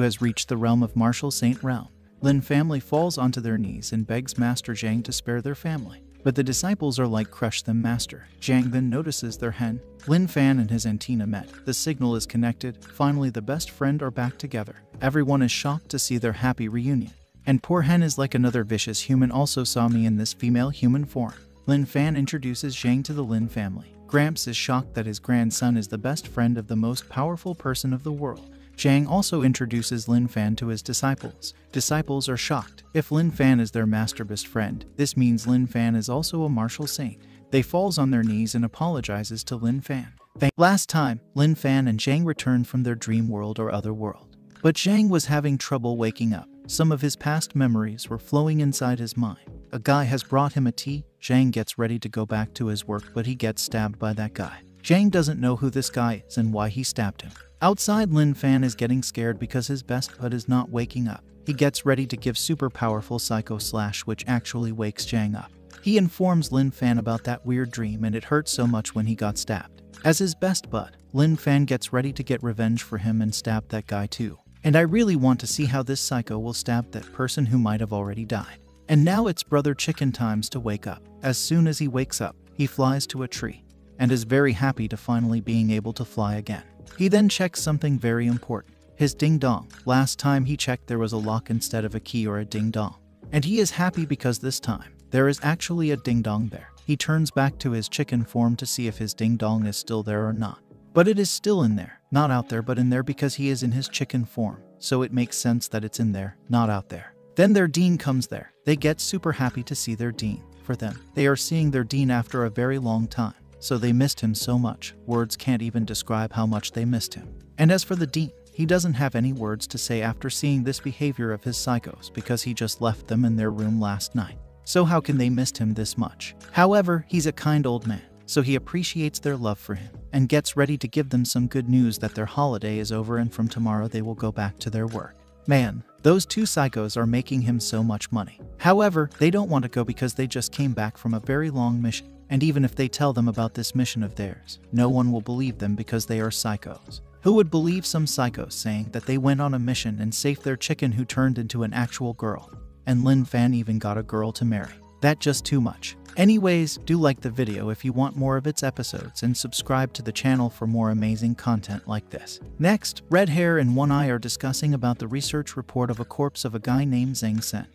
has reached the realm of martial saint realm. Lin family falls onto their knees and begs Master Zhang to spare their family. But the disciples are like crush them master. Zhang then notices their hen. Lin Fan and his antenna met. The signal is connected. Finally, the best friend are back together. Everyone is shocked to see their happy reunion. And poor hen is like another vicious human also saw me in this female human form. Lin Fan introduces Zhang to the Lin family. Gramps is shocked that his grandson is the best friend of the most powerful person of the world. Zhang also introduces Lin Fan to his disciples. Disciples are shocked. If Lin Fan is their master best friend, this means Lin Fan is also a martial saint. They falls on their knees and apologizes to Lin Fan. Last time, Lin Fan and Zhang returned from their dream world or other world. But Zhang was having trouble waking up. Some of his past memories were flowing inside his mind. A guy has brought him a tea. Zhang gets ready to go back to his work, but he gets stabbed by that guy. Zhang doesn't know who this guy is and why he stabbed him. Outside, Lin Fan is getting scared because his best bud is not waking up. He gets ready to give super powerful Psycho Slash, which actually wakes Zhang up. He informs Lin Fan about that weird dream and it hurt so much when he got stabbed. As his best bud, Lin Fan gets ready to get revenge for him and stab that guy too. And I really want to see how this psycho will stab that person who might have already died. And now it's Brother Chicken times to wake up. As soon as he wakes up, he flies to a tree and is very happy to finally being able to fly again. He then checks something very important his ding dong. Last time he checked, there was a lock instead of a key or a ding dong. And he is happy because this time, there is actually a ding dong there. He turns back to his chicken form to see if his ding dong is still there or not. But it is still in there. Not out there, but in there because he is in his chicken form. So it makes sense that it's in there, not out there. Then their dean comes there. They get super happy to see their dean. For them, they are seeing their dean after a very long time so they missed him so much, words can't even describe how much they missed him. And as for the dean, he doesn't have any words to say after seeing this behavior of his psychos because he just left them in their room last night. So how can they miss him this much? However, he's a kind old man, so he appreciates their love for him and gets ready to give them some good news that their holiday is over and from tomorrow they will go back to their work. Man, those two psychos are making him so much money. However, they don't want to go because they just came back from a very long mission. And even if they tell them about this mission of theirs, no one will believe them because they are psychos. Who would believe some psychos saying that they went on a mission and saved their chicken who turned into an actual girl? And Lin Fan even got a girl to marry. That just too much. Anyways, do like the video if you want more of its episodes and subscribe to the channel for more amazing content like this. Next, Red Hair and One Eye are discussing about the research report of a corpse of a guy named Zhang Sen.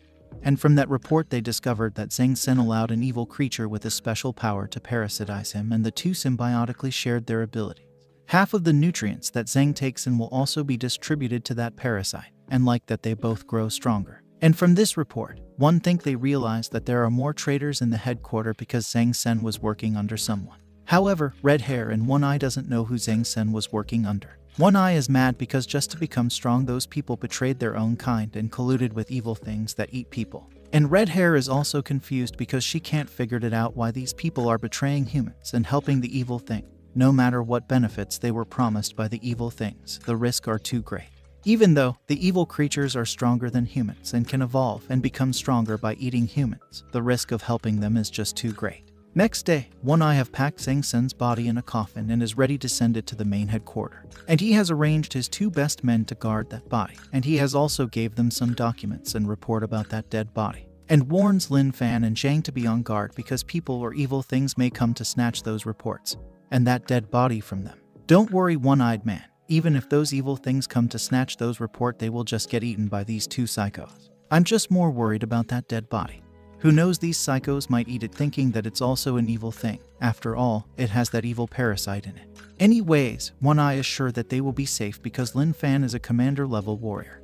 And from that report they discovered that Zhang Sen allowed an evil creature with a special power to parasitize him and the two symbiotically shared their abilities. Half of the nutrients that Zhang takes in will also be distributed to that parasite, and like that they both grow stronger. And from this report, one think they realized that there are more traitors in the headquarter because Zhang Sen was working under someone. However, Red Hair and One Eye doesn't know who Zhang Sen was working under. One Eye is mad because just to become strong those people betrayed their own kind and colluded with evil things that eat people. And Red Hair is also confused because she can't figure it out why these people are betraying humans and helping the evil thing. No matter what benefits they were promised by the evil things, the risk are too great. Even though the evil creatures are stronger than humans and can evolve and become stronger by eating humans, the risk of helping them is just too great. Next day, One Eye have packed Zhang Sen's body in a coffin and is ready to send it to the main headquarters. And he has arranged his two best men to guard that body, and he has also gave them some documents and report about that dead body. And warns Lin Fan and Zhang to be on guard because people or evil things may come to snatch those reports and that dead body from them. Don't worry, one-eyed man. Even if those evil things come to snatch those report, they will just get eaten by these two psychos. I'm just more worried about that dead body. Who knows these psychos might eat it thinking that it's also an evil thing. After all, it has that evil parasite in it. Anyways, One Eye is sure that they will be safe because Lin Fan is a commander level warrior.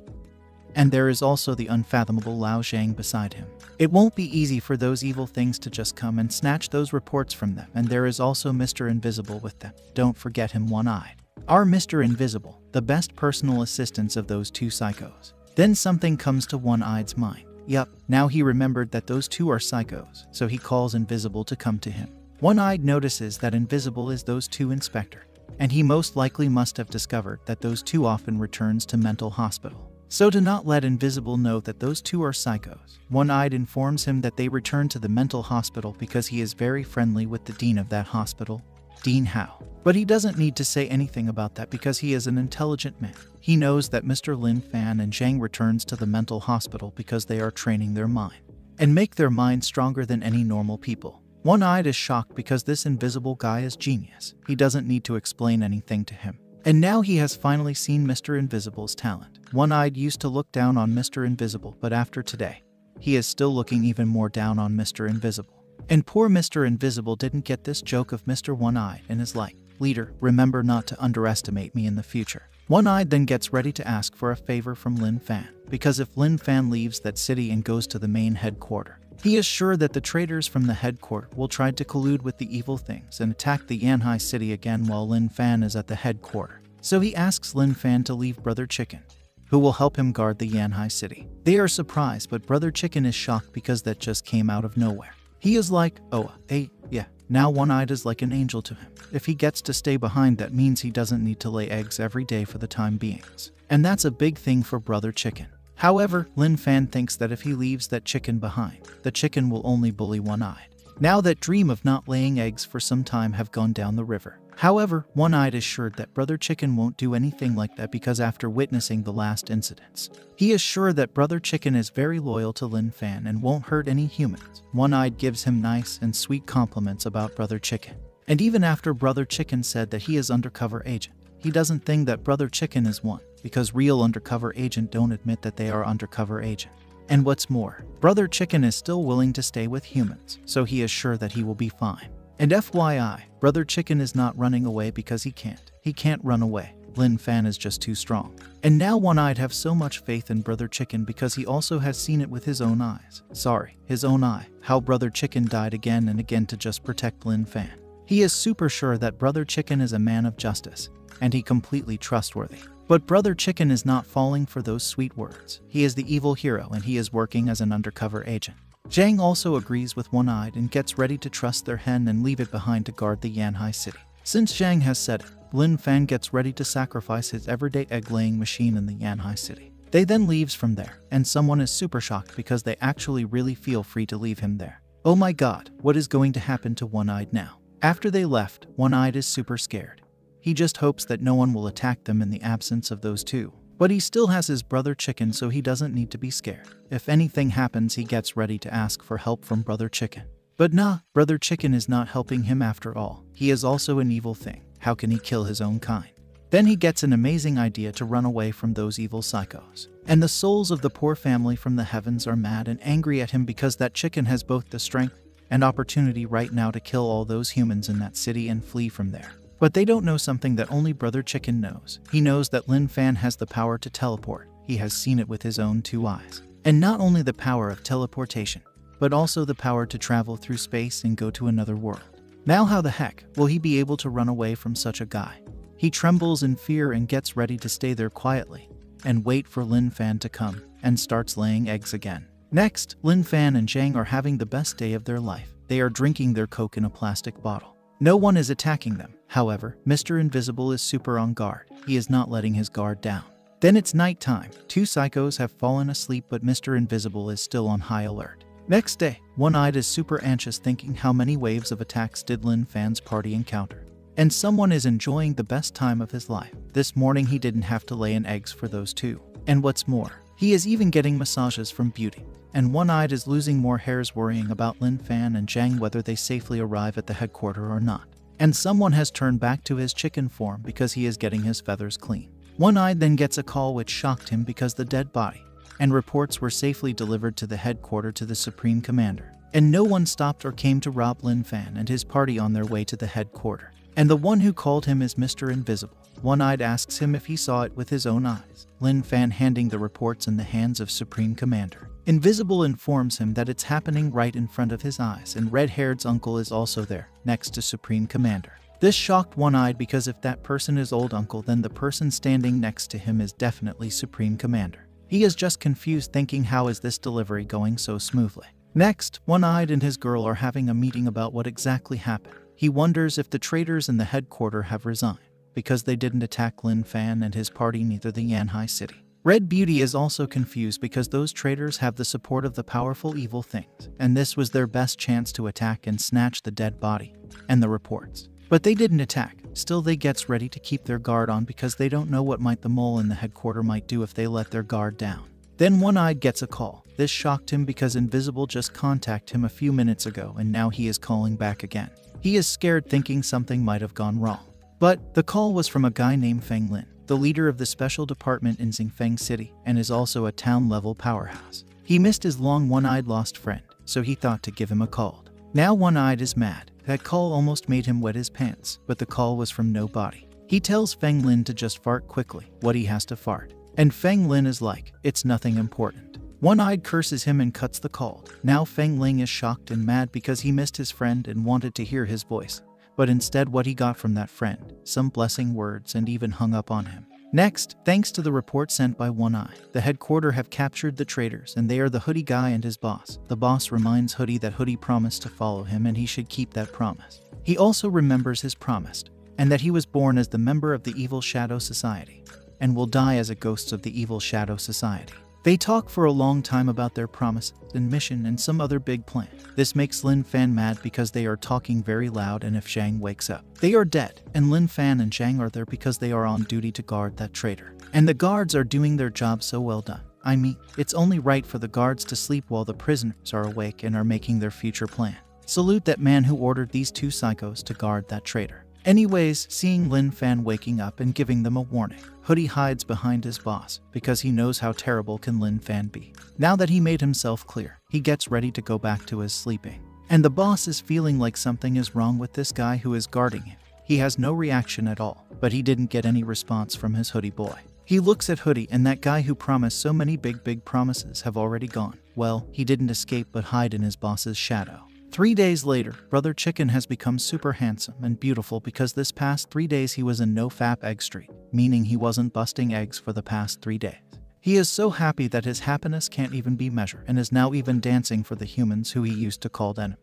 And there is also the unfathomable Lao Zhang beside him. It won't be easy for those evil things to just come and snatch those reports from them, and there is also Mr. Invisible with them. Don't forget him one-eyed. Our Mr. Invisible, the best personal assistants of those two psychos. Then something comes to One-Eye's mind. Yup, now he remembered that those two are psychos, so he calls Invisible to come to him. One-Eyed notices that Invisible is those two inspector, and he most likely must have discovered that those two often returns to mental hospital. So to not let Invisible know that those two are psychos, One-Eyed informs him that they return to the mental hospital because he is very friendly with the dean of that hospital, Dean Hao. But he doesn't need to say anything about that because he is an intelligent man. He knows that Mr. Lin Fan and Zhang returns to the mental hospital because they are training their mind and make their mind stronger than any normal people. One-Eyed is shocked because this invisible guy is genius. He doesn't need to explain anything to him. And now he has finally seen Mr. Invisible's talent. One Eyed used to look down on Mr. Invisible, but after today, he is still looking even more down on Mr. Invisible. And poor Mr. Invisible didn't get this joke of Mr. One Eye and his like, Leader, remember not to underestimate me in the future. One Eye then gets ready to ask for a favor from Lin Fan, because if Lin Fan leaves that city and goes to the main headquarters, he is sure that the traitors from the headquarters will try to collude with the evil things and attack the Yanhai city again while Lin Fan is at the headquarters. So he asks Lin Fan to leave Brother Chicken, who will help him guard the Yanhai city. They are surprised, but Brother Chicken is shocked because that just came out of nowhere. He is like, oh, hey, yeah, now One-Eyed is like an angel to him. If he gets to stay behind, that means he doesn't need to lay eggs every day for the time beings. And that's a big thing for Brother Chicken. However, Lin Fan thinks that if he leaves that chicken behind, the chicken will only bully one-eyed. Now that dream of not laying eggs for some time have gone down the river. However, One-Eyed assured that Brother Chicken won't do anything like that because after witnessing the last incidents, he is sure that Brother Chicken is very loyal to Lin Fan and won't hurt any humans. One-Eyed gives him nice and sweet compliments about Brother Chicken. And even after Brother Chicken said that he is undercover agent, he doesn't think that Brother Chicken is one because real undercover agent don't admit that they are undercover agent. And what's more, Brother Chicken is still willing to stay with humans, so he is sure that he will be fine. And FYI, Brother Chicken is not running away because he can't. He can't run away. Lin Fan is just too strong. And now One-Eyed have so much faith in Brother Chicken because he also has seen it with his own eyes. Sorry, his own eye. How Brother Chicken died again and again to just protect Lin Fan. He is super sure that Brother Chicken is a man of justice, and he completely trustworthy. But Brother Chicken is not falling for those sweet words. He is the evil hero and he is working as an undercover agent. Zhang also agrees with One-Eyed and gets ready to trust their hen and leave it behind to guard the Yanhai city. Since Zhang has said it, Lin Fan gets ready to sacrifice his everyday egg-laying machine in the Yanhai city. They then leaves from there, and someone is super shocked because they actually really feel free to leave him there. Oh my god, what is going to happen to One-Eyed now? After they left, One-Eyed is super scared. He just hopes that no one will attack them in the absence of those two. But he still has his brother Chicken, so he doesn't need to be scared. If anything happens, he gets ready to ask for help from Brother Chicken. But nah, Brother Chicken is not helping him after all. He is also an evil thing. How can he kill his own kind? Then he gets an amazing idea to run away from those evil psychos. And the souls of the poor family from the heavens are mad and angry at him because that chicken has both the strength and opportunity right now to kill all those humans in that city and flee from there. But they don't know something that only Brother Chicken knows. He knows that Lin Fan has the power to teleport. He has seen it with his own two eyes. And not only the power of teleportation, but also the power to travel through space and go to another world. Now, how the heck will he be able to run away from such a guy? He trembles in fear and gets ready to stay there quietly and wait for Lin Fan to come and starts laying eggs again. Next, Lin Fan and Zhang are having the best day of their life. They are drinking their Coke in a plastic bottle. No one is attacking them. However, Mr. Invisible is super on guard. He is not letting his guard down. Then it's nighttime. Two psychos have fallen asleep, but Mr. Invisible is still on high alert. Next day, One Eyed is super anxious, thinking how many waves of attacks did Lin Fan's party encounter and someone is enjoying the best time of his life. This morning he didn't have to lay in eggs for those two. And what's more, he is even getting massages from Beauty. And One Eyed is losing more hairs worrying about Lin Fan and Zhang whether they safely arrive at the headquarters or not. And someone has turned back to his chicken form because he is getting his feathers clean. One Eyed then gets a call which shocked him because the dead body and reports were safely delivered to the headquarters to the Supreme Commander. And no one stopped or came to rob Lin Fan and his party on their way to the headquarters. And the one who called him is Mr. Invisible. One Eyed asks him if he saw it with his own eyes. Lin Fan handing the reports in the hands of Supreme Commander. Invisible informs him that it's happening right in front of his eyes, and Red Haired's uncle is also there, next to Supreme Commander. This shocked One Eyed because if that person is Old Uncle, then the person standing next to him is definitely Supreme Commander. He is just confused, thinking, how is this delivery going so smoothly? Next, One Eyed and his girl are having a meeting about what exactly happened. He wonders if the traitors in the headquarters have resigned because they didn't attack Lin Fan and his party neither the Yanhai city. Red Beauty is also confused because those traitors have the support of the powerful evil things, and this was their best chance to attack and snatch the dead body and the reports. But they didn't attack. Still, they gets ready to keep their guard on because they don't know what might the mole in the headquarters might do if they let their guard down. Then One Eyed gets a call. This shocked him because Invisible just contacted him a few minutes ago and now he is calling back again. He is scared thinking something might have gone wrong. But the call was from a guy named Feng Lin, the leader of the special department in Xingfeng City and is also a town level powerhouse. He missed his long one eyed lost friend, so he thought to give him a call. Now one eyed is mad. That call almost made him wet his pants, but the call was from nobody. He tells Feng Lin to just fart quickly what he has to fart. And Feng Lin is like, it's nothing important. One Eyed curses him and cuts the call. Now Feng Ling is shocked and mad because he missed his friend and wanted to hear his voice. But instead, what he got from that friend, some blessing words, and even hung up on him. Next, thanks to the report sent by One Eye, the headquarters have captured the traitors and they are the Hoodie guy and his boss. The boss reminds Hoodie that Hoodie promised to follow him and he should keep that promise. He also remembers his promise and that he was born as the member of the Evil Shadow Society and will die as a ghost of the Evil Shadow Society. They talk for a long time about their promise and mission and some other big plan. This makes Lin Fan mad because they are talking very loud and if Zhang wakes up, they are dead. And Lin Fan and Zhang are there because they are on duty to guard that traitor. And the guards are doing their job so well done. I mean, it's only right for the guards to sleep while the prisoners are awake and are making their future plan. Salute that man who ordered these two psychos to guard that traitor. Anyways, seeing Lin Fan waking up and giving them a warning, Hoodie hides behind his boss because he knows how terrible can Lin Fan be. Now that he made himself clear, he gets ready to go back to his sleeping. And the boss is feeling like something is wrong with this guy who is guarding him. He has no reaction at all, but he didn't get any response from his hoodie boy. He looks at Hoodie and that guy who promised so many big big promises have already gone. Well, he didn't escape but hide in his boss's shadow. Three days later, Brother Chicken has become super handsome and beautiful because this past three days he was in no fap egg street, meaning he wasn't busting eggs for the past three days. He is so happy that his happiness can't even be measured and is now even dancing for the humans who he used to call enemies.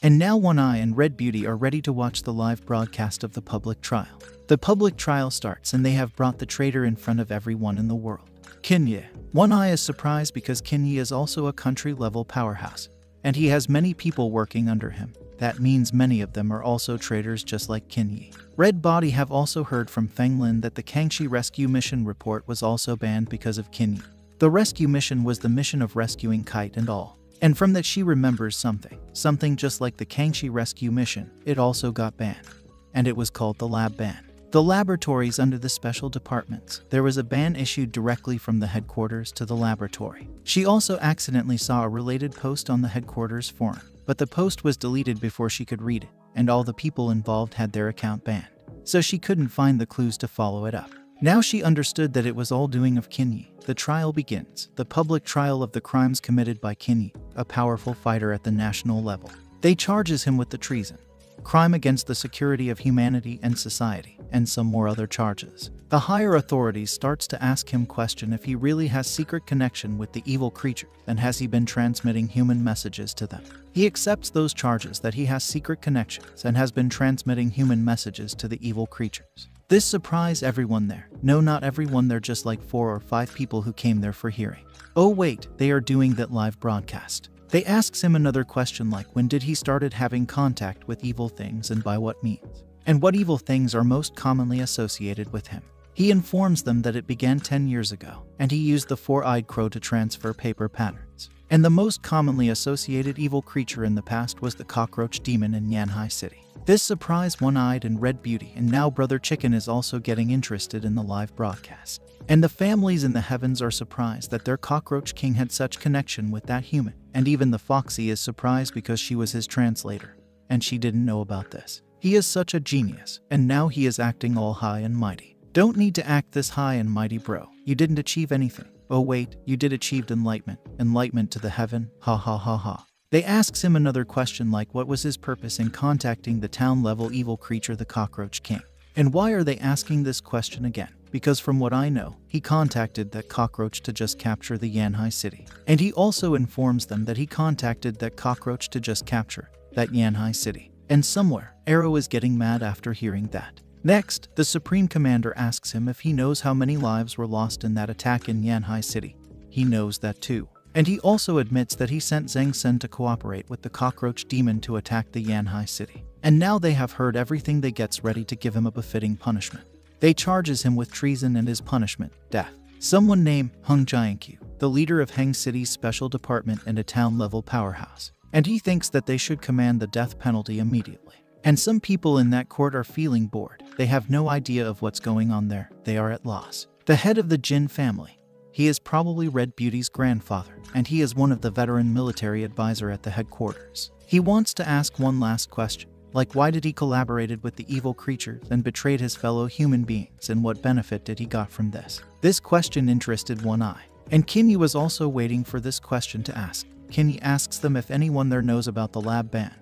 And now One Eye and Red Beauty are ready to watch the live broadcast of the public trial. The public trial starts and they have brought the traitor in front of everyone in the world. Kinye. One Eye is surprised because Kinye is also a country level powerhouse and he has many people working under him. That means many of them are also traitors just like Qin Red Beauty have also heard from Feng Lin that the Kangxi rescue mission report was also banned because of Qin The rescue mission was the mission of rescuing Kite and all. And from that she remembers something, something just like the Kangxi rescue mission, it also got banned. And it was called the lab ban. The laboratories under the special departments, there was a ban issued directly from the headquarters to the laboratory. She also accidentally saw a related post on the headquarters forum, but the post was deleted before she could read it, and all the people involved had their account banned. So she couldn't find the clues to follow it up. Now she understood that it was all doing of Qin The trial begins, the public trial of the crimes committed by Qin a powerful fighter at the national level. They charges him with the treason, crime against the security of humanity and society, and some more other charges. The higher authorities starts to ask him question if he really has secret connection with the evil creature and has he been transmitting human messages to them. He accepts those charges that he has secret connections and has been transmitting human messages to the evil creatures. This surprised everyone there. No, not everyone there, just like four or five people who came there for hearing. Oh wait, they are doing that live broadcast. They asks him another question like when did he started having contact with evil things and by what means? And what evil things are most commonly associated with him? He informs them that it began 10 years ago, and he used the four-eyed crow to transfer paper patterns. And the most commonly associated evil creature in the past was the cockroach demon in Yanhai City. This surprised One Eyed and Red Beauty, and now Brother Chicken is also getting interested in the live broadcast. And the families in the heavens are surprised that their cockroach king had such connection with that human. And even the Foxy is surprised because she was his translator, and she didn't know about this. He is such a genius, and now he is acting all high and mighty. Don't need to act this high and mighty, bro. You didn't achieve anything. Oh, wait, you did achieve enlightenment. Enlightenment to the heaven. Ha ha ha ha. They asks him another question like what was his purpose in contacting the town level evil creature, the Cockroach King? And why are they asking this question again? Because from what I know, he contacted that cockroach to just capture the Yanhai city. And he also informs them that he contacted that cockroach to just capture that Yanhai city. And somewhere, Arrow is getting mad after hearing that. Next, the Supreme Commander asks him if he knows how many lives were lost in that attack in Yanhai City. He knows that too. And he also admits that he sent Zhang Sen to cooperate with the cockroach demon to attack the Yanhai City. And now they have heard everything they gets ready to give him a befitting punishment. They charges him with treason and his punishment, death. Someone named Hung Jiankyu, the leader of Heng City's special department and a town-level powerhouse. And he thinks that they should command the death penalty immediately. And some people in that court are feeling bored. They have no idea of what's going on there. They are at loss. The head of the Jin family. He is probably Red Beauty's grandfather, and he is one of the veteran military advisor at the headquarters. He wants to ask one last question. Like why did he collaborated with the evil creatures and betrayed his fellow human beings and what benefit did he got from this? This question interested One Eye. And Kimmy was also waiting for this question to ask. Kimmy asks them if anyone there knows about the lab ban.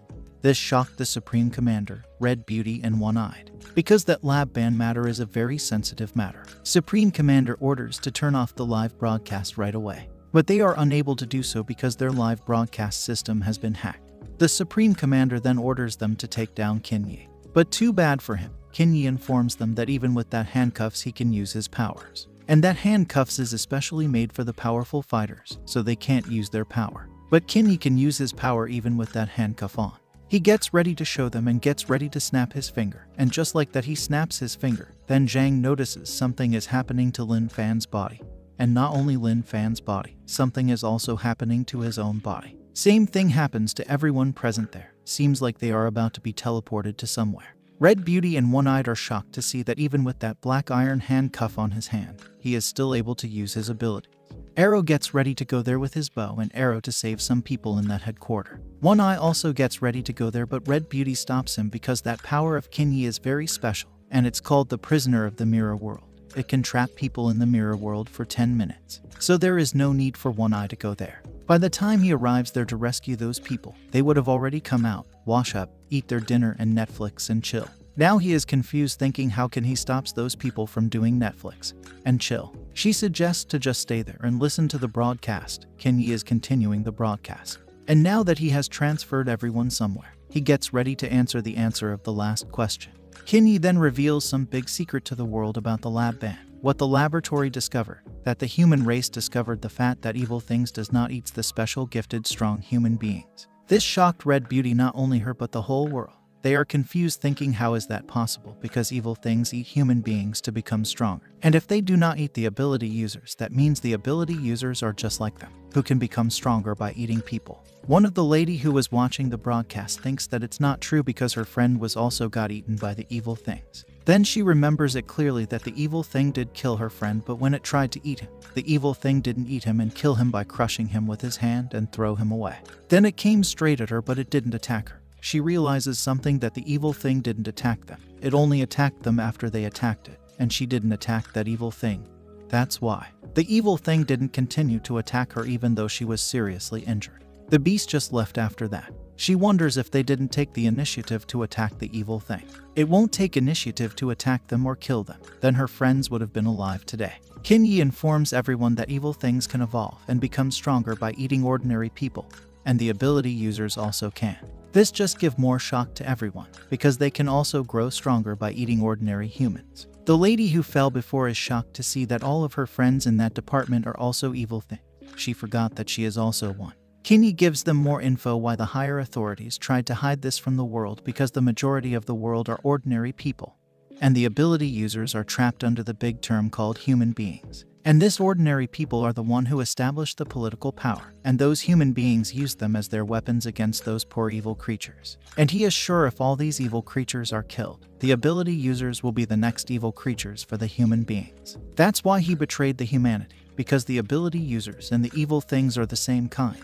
This shocked the Supreme Commander, Red Beauty and One-Eyed, because that lab ban matter is a very sensitive matter. Supreme Commander orders to turn off the live broadcast right away, but they are unable to do so because their live broadcast system has been hacked. The Supreme Commander then orders them to take down Kinyi. But too bad for him, Kinyi informs them that even with that handcuffs he can use his powers. And that handcuffs is especially made for the powerful fighters, so they can't use their power. But Kinyi can use his power even with that handcuff on. He gets ready to show them and gets ready to snap his finger, and just like that he snaps his finger, then Zhang notices something is happening to Lin Fan's body. And not only Lin Fan's body, something is also happening to his own body. Same thing happens to everyone present there. Seems like they are about to be teleported to somewhere. Red Beauty and One Eyed are shocked to see that even with that black iron handcuff on his hand, he is still able to use his abilities. Arrow gets ready to go there with his bow and arrow to save some people in that headquarter. One Eye also gets ready to go there, but Red Beauty stops him because that power of Kinyi is very special, and it's called the Prisoner of the Mirror World. It can trap people in the mirror world for 10 minutes, so there is no need for One Eye to go there. By the time he arrives there to rescue those people, they would have already come out, wash up, eat their dinner and Netflix and chill. Now he is confused thinking how can he stops those people from doing Netflix and chill. She suggests to just stay there and listen to the broadcast. Kenyi is continuing the broadcast. And now that he has transferred everyone somewhere, he gets ready to answer the answer of the last question. Kenyi then reveals some big secret to the world about the lab ban. What the laboratory discovered, that the human race discovered the fact that evil things does not eat the special gifted strong human beings. This shocked Red Beauty not only her but the whole world. They are confused thinking how is that possible because evil things eat human beings to become stronger. And if they do not eat the ability users, that means the ability users are just like them, who can become stronger by eating people. One of the lady who was watching the broadcast thinks that it's not true because her friend was also got eaten by the evil things. Then she remembers it clearly that the evil thing did kill her friend, but when it tried to eat him, the evil thing didn't eat him and kill him by crushing him with his hand and throw him away. Then it came straight at her, but it didn't attack her. She realizes something that the evil thing didn't attack them. It only attacked them after they attacked it, and she didn't attack that evil thing. That's why. The evil thing didn't continue to attack her even though she was seriously injured. The beast just left after that. She wonders if they didn't take the initiative to attack the evil thing. It won't take initiative to attack them or kill them, then her friends would have been alive today. Kinyi informs everyone that evil things can evolve and become stronger by eating ordinary people, and the ability users also can. This just give more shock to everyone, because they can also grow stronger by eating ordinary humans. The lady who fell before is shocked to see that all of her friends in that department are also evil things. She forgot that she is also one. Kinney gives them more info why the higher authorities tried to hide this from the world because the majority of the world are ordinary people, and the ability users are trapped under the big term called human beings. And this ordinary people are the one who established the political power, and those human beings use them as their weapons against those poor evil creatures. And he is sure if all these evil creatures are killed, the ability users will be the next evil creatures for the human beings. That's why he betrayed the humanity, because the ability users and the evil things are the same kind.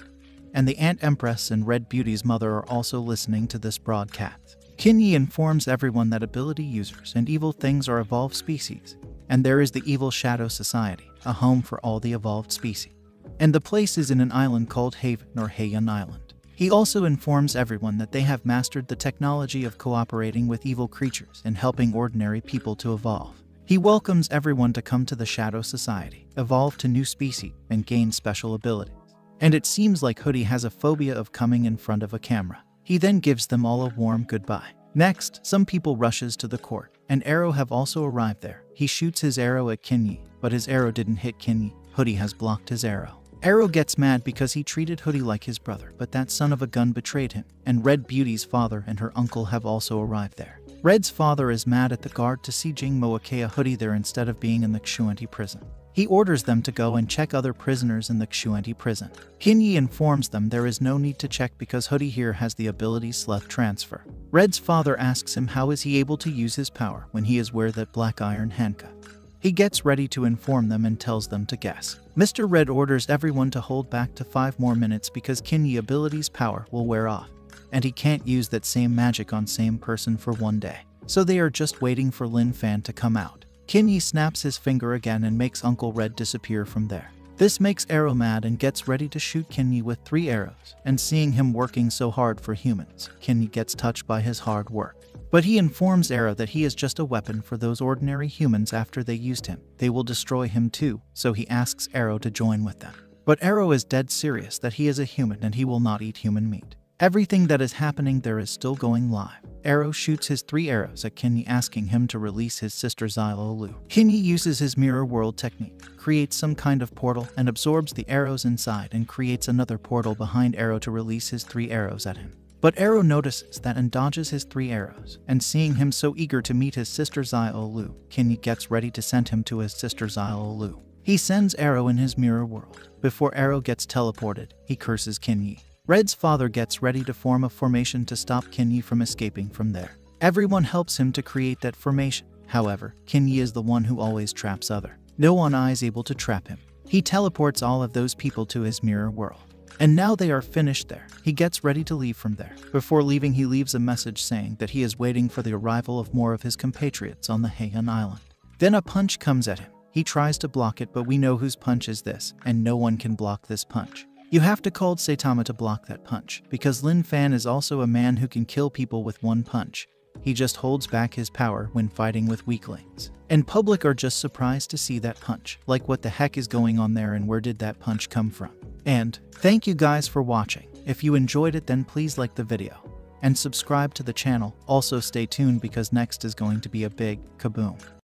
And the Ant Empress and Red Beauty's mother are also listening to this broadcast. Kinyi informs everyone that ability users and evil things are evolved species, and there is the Evil Shadow Society, a home for all the evolved species. And the place is in an island called Haven or Heian Island. He also informs everyone that they have mastered the technology of cooperating with evil creatures and helping ordinary people to evolve. He welcomes everyone to come to the Shadow Society, evolve to new species, and gain special abilities. And it seems like Hoodie has a phobia of coming in front of a camera. He then gives them all a warm goodbye. Next, some people rushes to the court, and Arrow have also arrived there. He shoots his arrow at Kinyi, but his arrow didn't hit Kinyi. Hoodie has blocked his arrow. Arrow gets mad because he treated Hoodie like his brother, but that son of a gun betrayed him, and Red Beauty's father and her uncle have also arrived there. Red's father is mad at the guard to see Jing Moakea Hoodie there instead of being in the Xuanti prison. He orders them to go and check other prisoners in the Xuanti prison. Kinyi informs them there is no need to check because Hoodie here has the ability Sloth Transfer. Red's father asks him how is he able to use his power when he is wear that black iron handcuff. He gets ready to inform them and tells them to guess. Mr. Red orders everyone to hold back to 5 more minutes because Kinyi ability's power will wear off, and he can't use that same magic on same person for one day. So they are just waiting for Lin Fan to come out. Kinyi snaps his finger again and makes Uncle Red disappear from there. This makes Arrow mad and gets ready to shoot Kinyi with three arrows, and seeing him working so hard for humans, Kinyi gets touched by his hard work. But he informs Arrow that he is just a weapon for those ordinary humans after they used him. They will destroy him too, so he asks Arrow to join with them. But Arrow is dead serious that he is a human and he will not eat human meat. Everything that is happening there is still going live. Arrow shoots his three arrows at Kinyi asking him to release his sister Xiao Lu. Kinyi uses his mirror world technique, creates some kind of portal and absorbs the arrows inside and creates another portal behind Arrow to release his three arrows at him. But Arrow notices that and dodges his three arrows, and seeing him so eager to meet his sister Xiao Lu, Kinyi gets ready to send him to his sister Xiao Lu. He sends Arrow in his mirror world. Before Arrow gets teleported, he curses Kinyi. Red's father gets ready to form a formation to stop Kinyi from escaping from there. Everyone helps him to create that formation. However, Kinyi is the one who always traps other. No one is able to trap him. He teleports all of those people to his mirror world. And now they are finished there. He gets ready to leave from there. Before leaving, he leaves a message saying that he is waiting for the arrival of more of his compatriots on the Heian Island. Then a punch comes at him. He tries to block it, but we know whose punch is this, and no one can block this punch. You have to call Saitama to block that punch, because Lin Fan is also a man who can kill people with one punch. He just holds back his power when fighting with weaklings. And public are just surprised to see that punch, like what the heck is going on there and where did that punch come from. And thank you guys for watching. If you enjoyed it then please like the video and subscribe to the channel. Also stay tuned because next is going to be a big kaboom.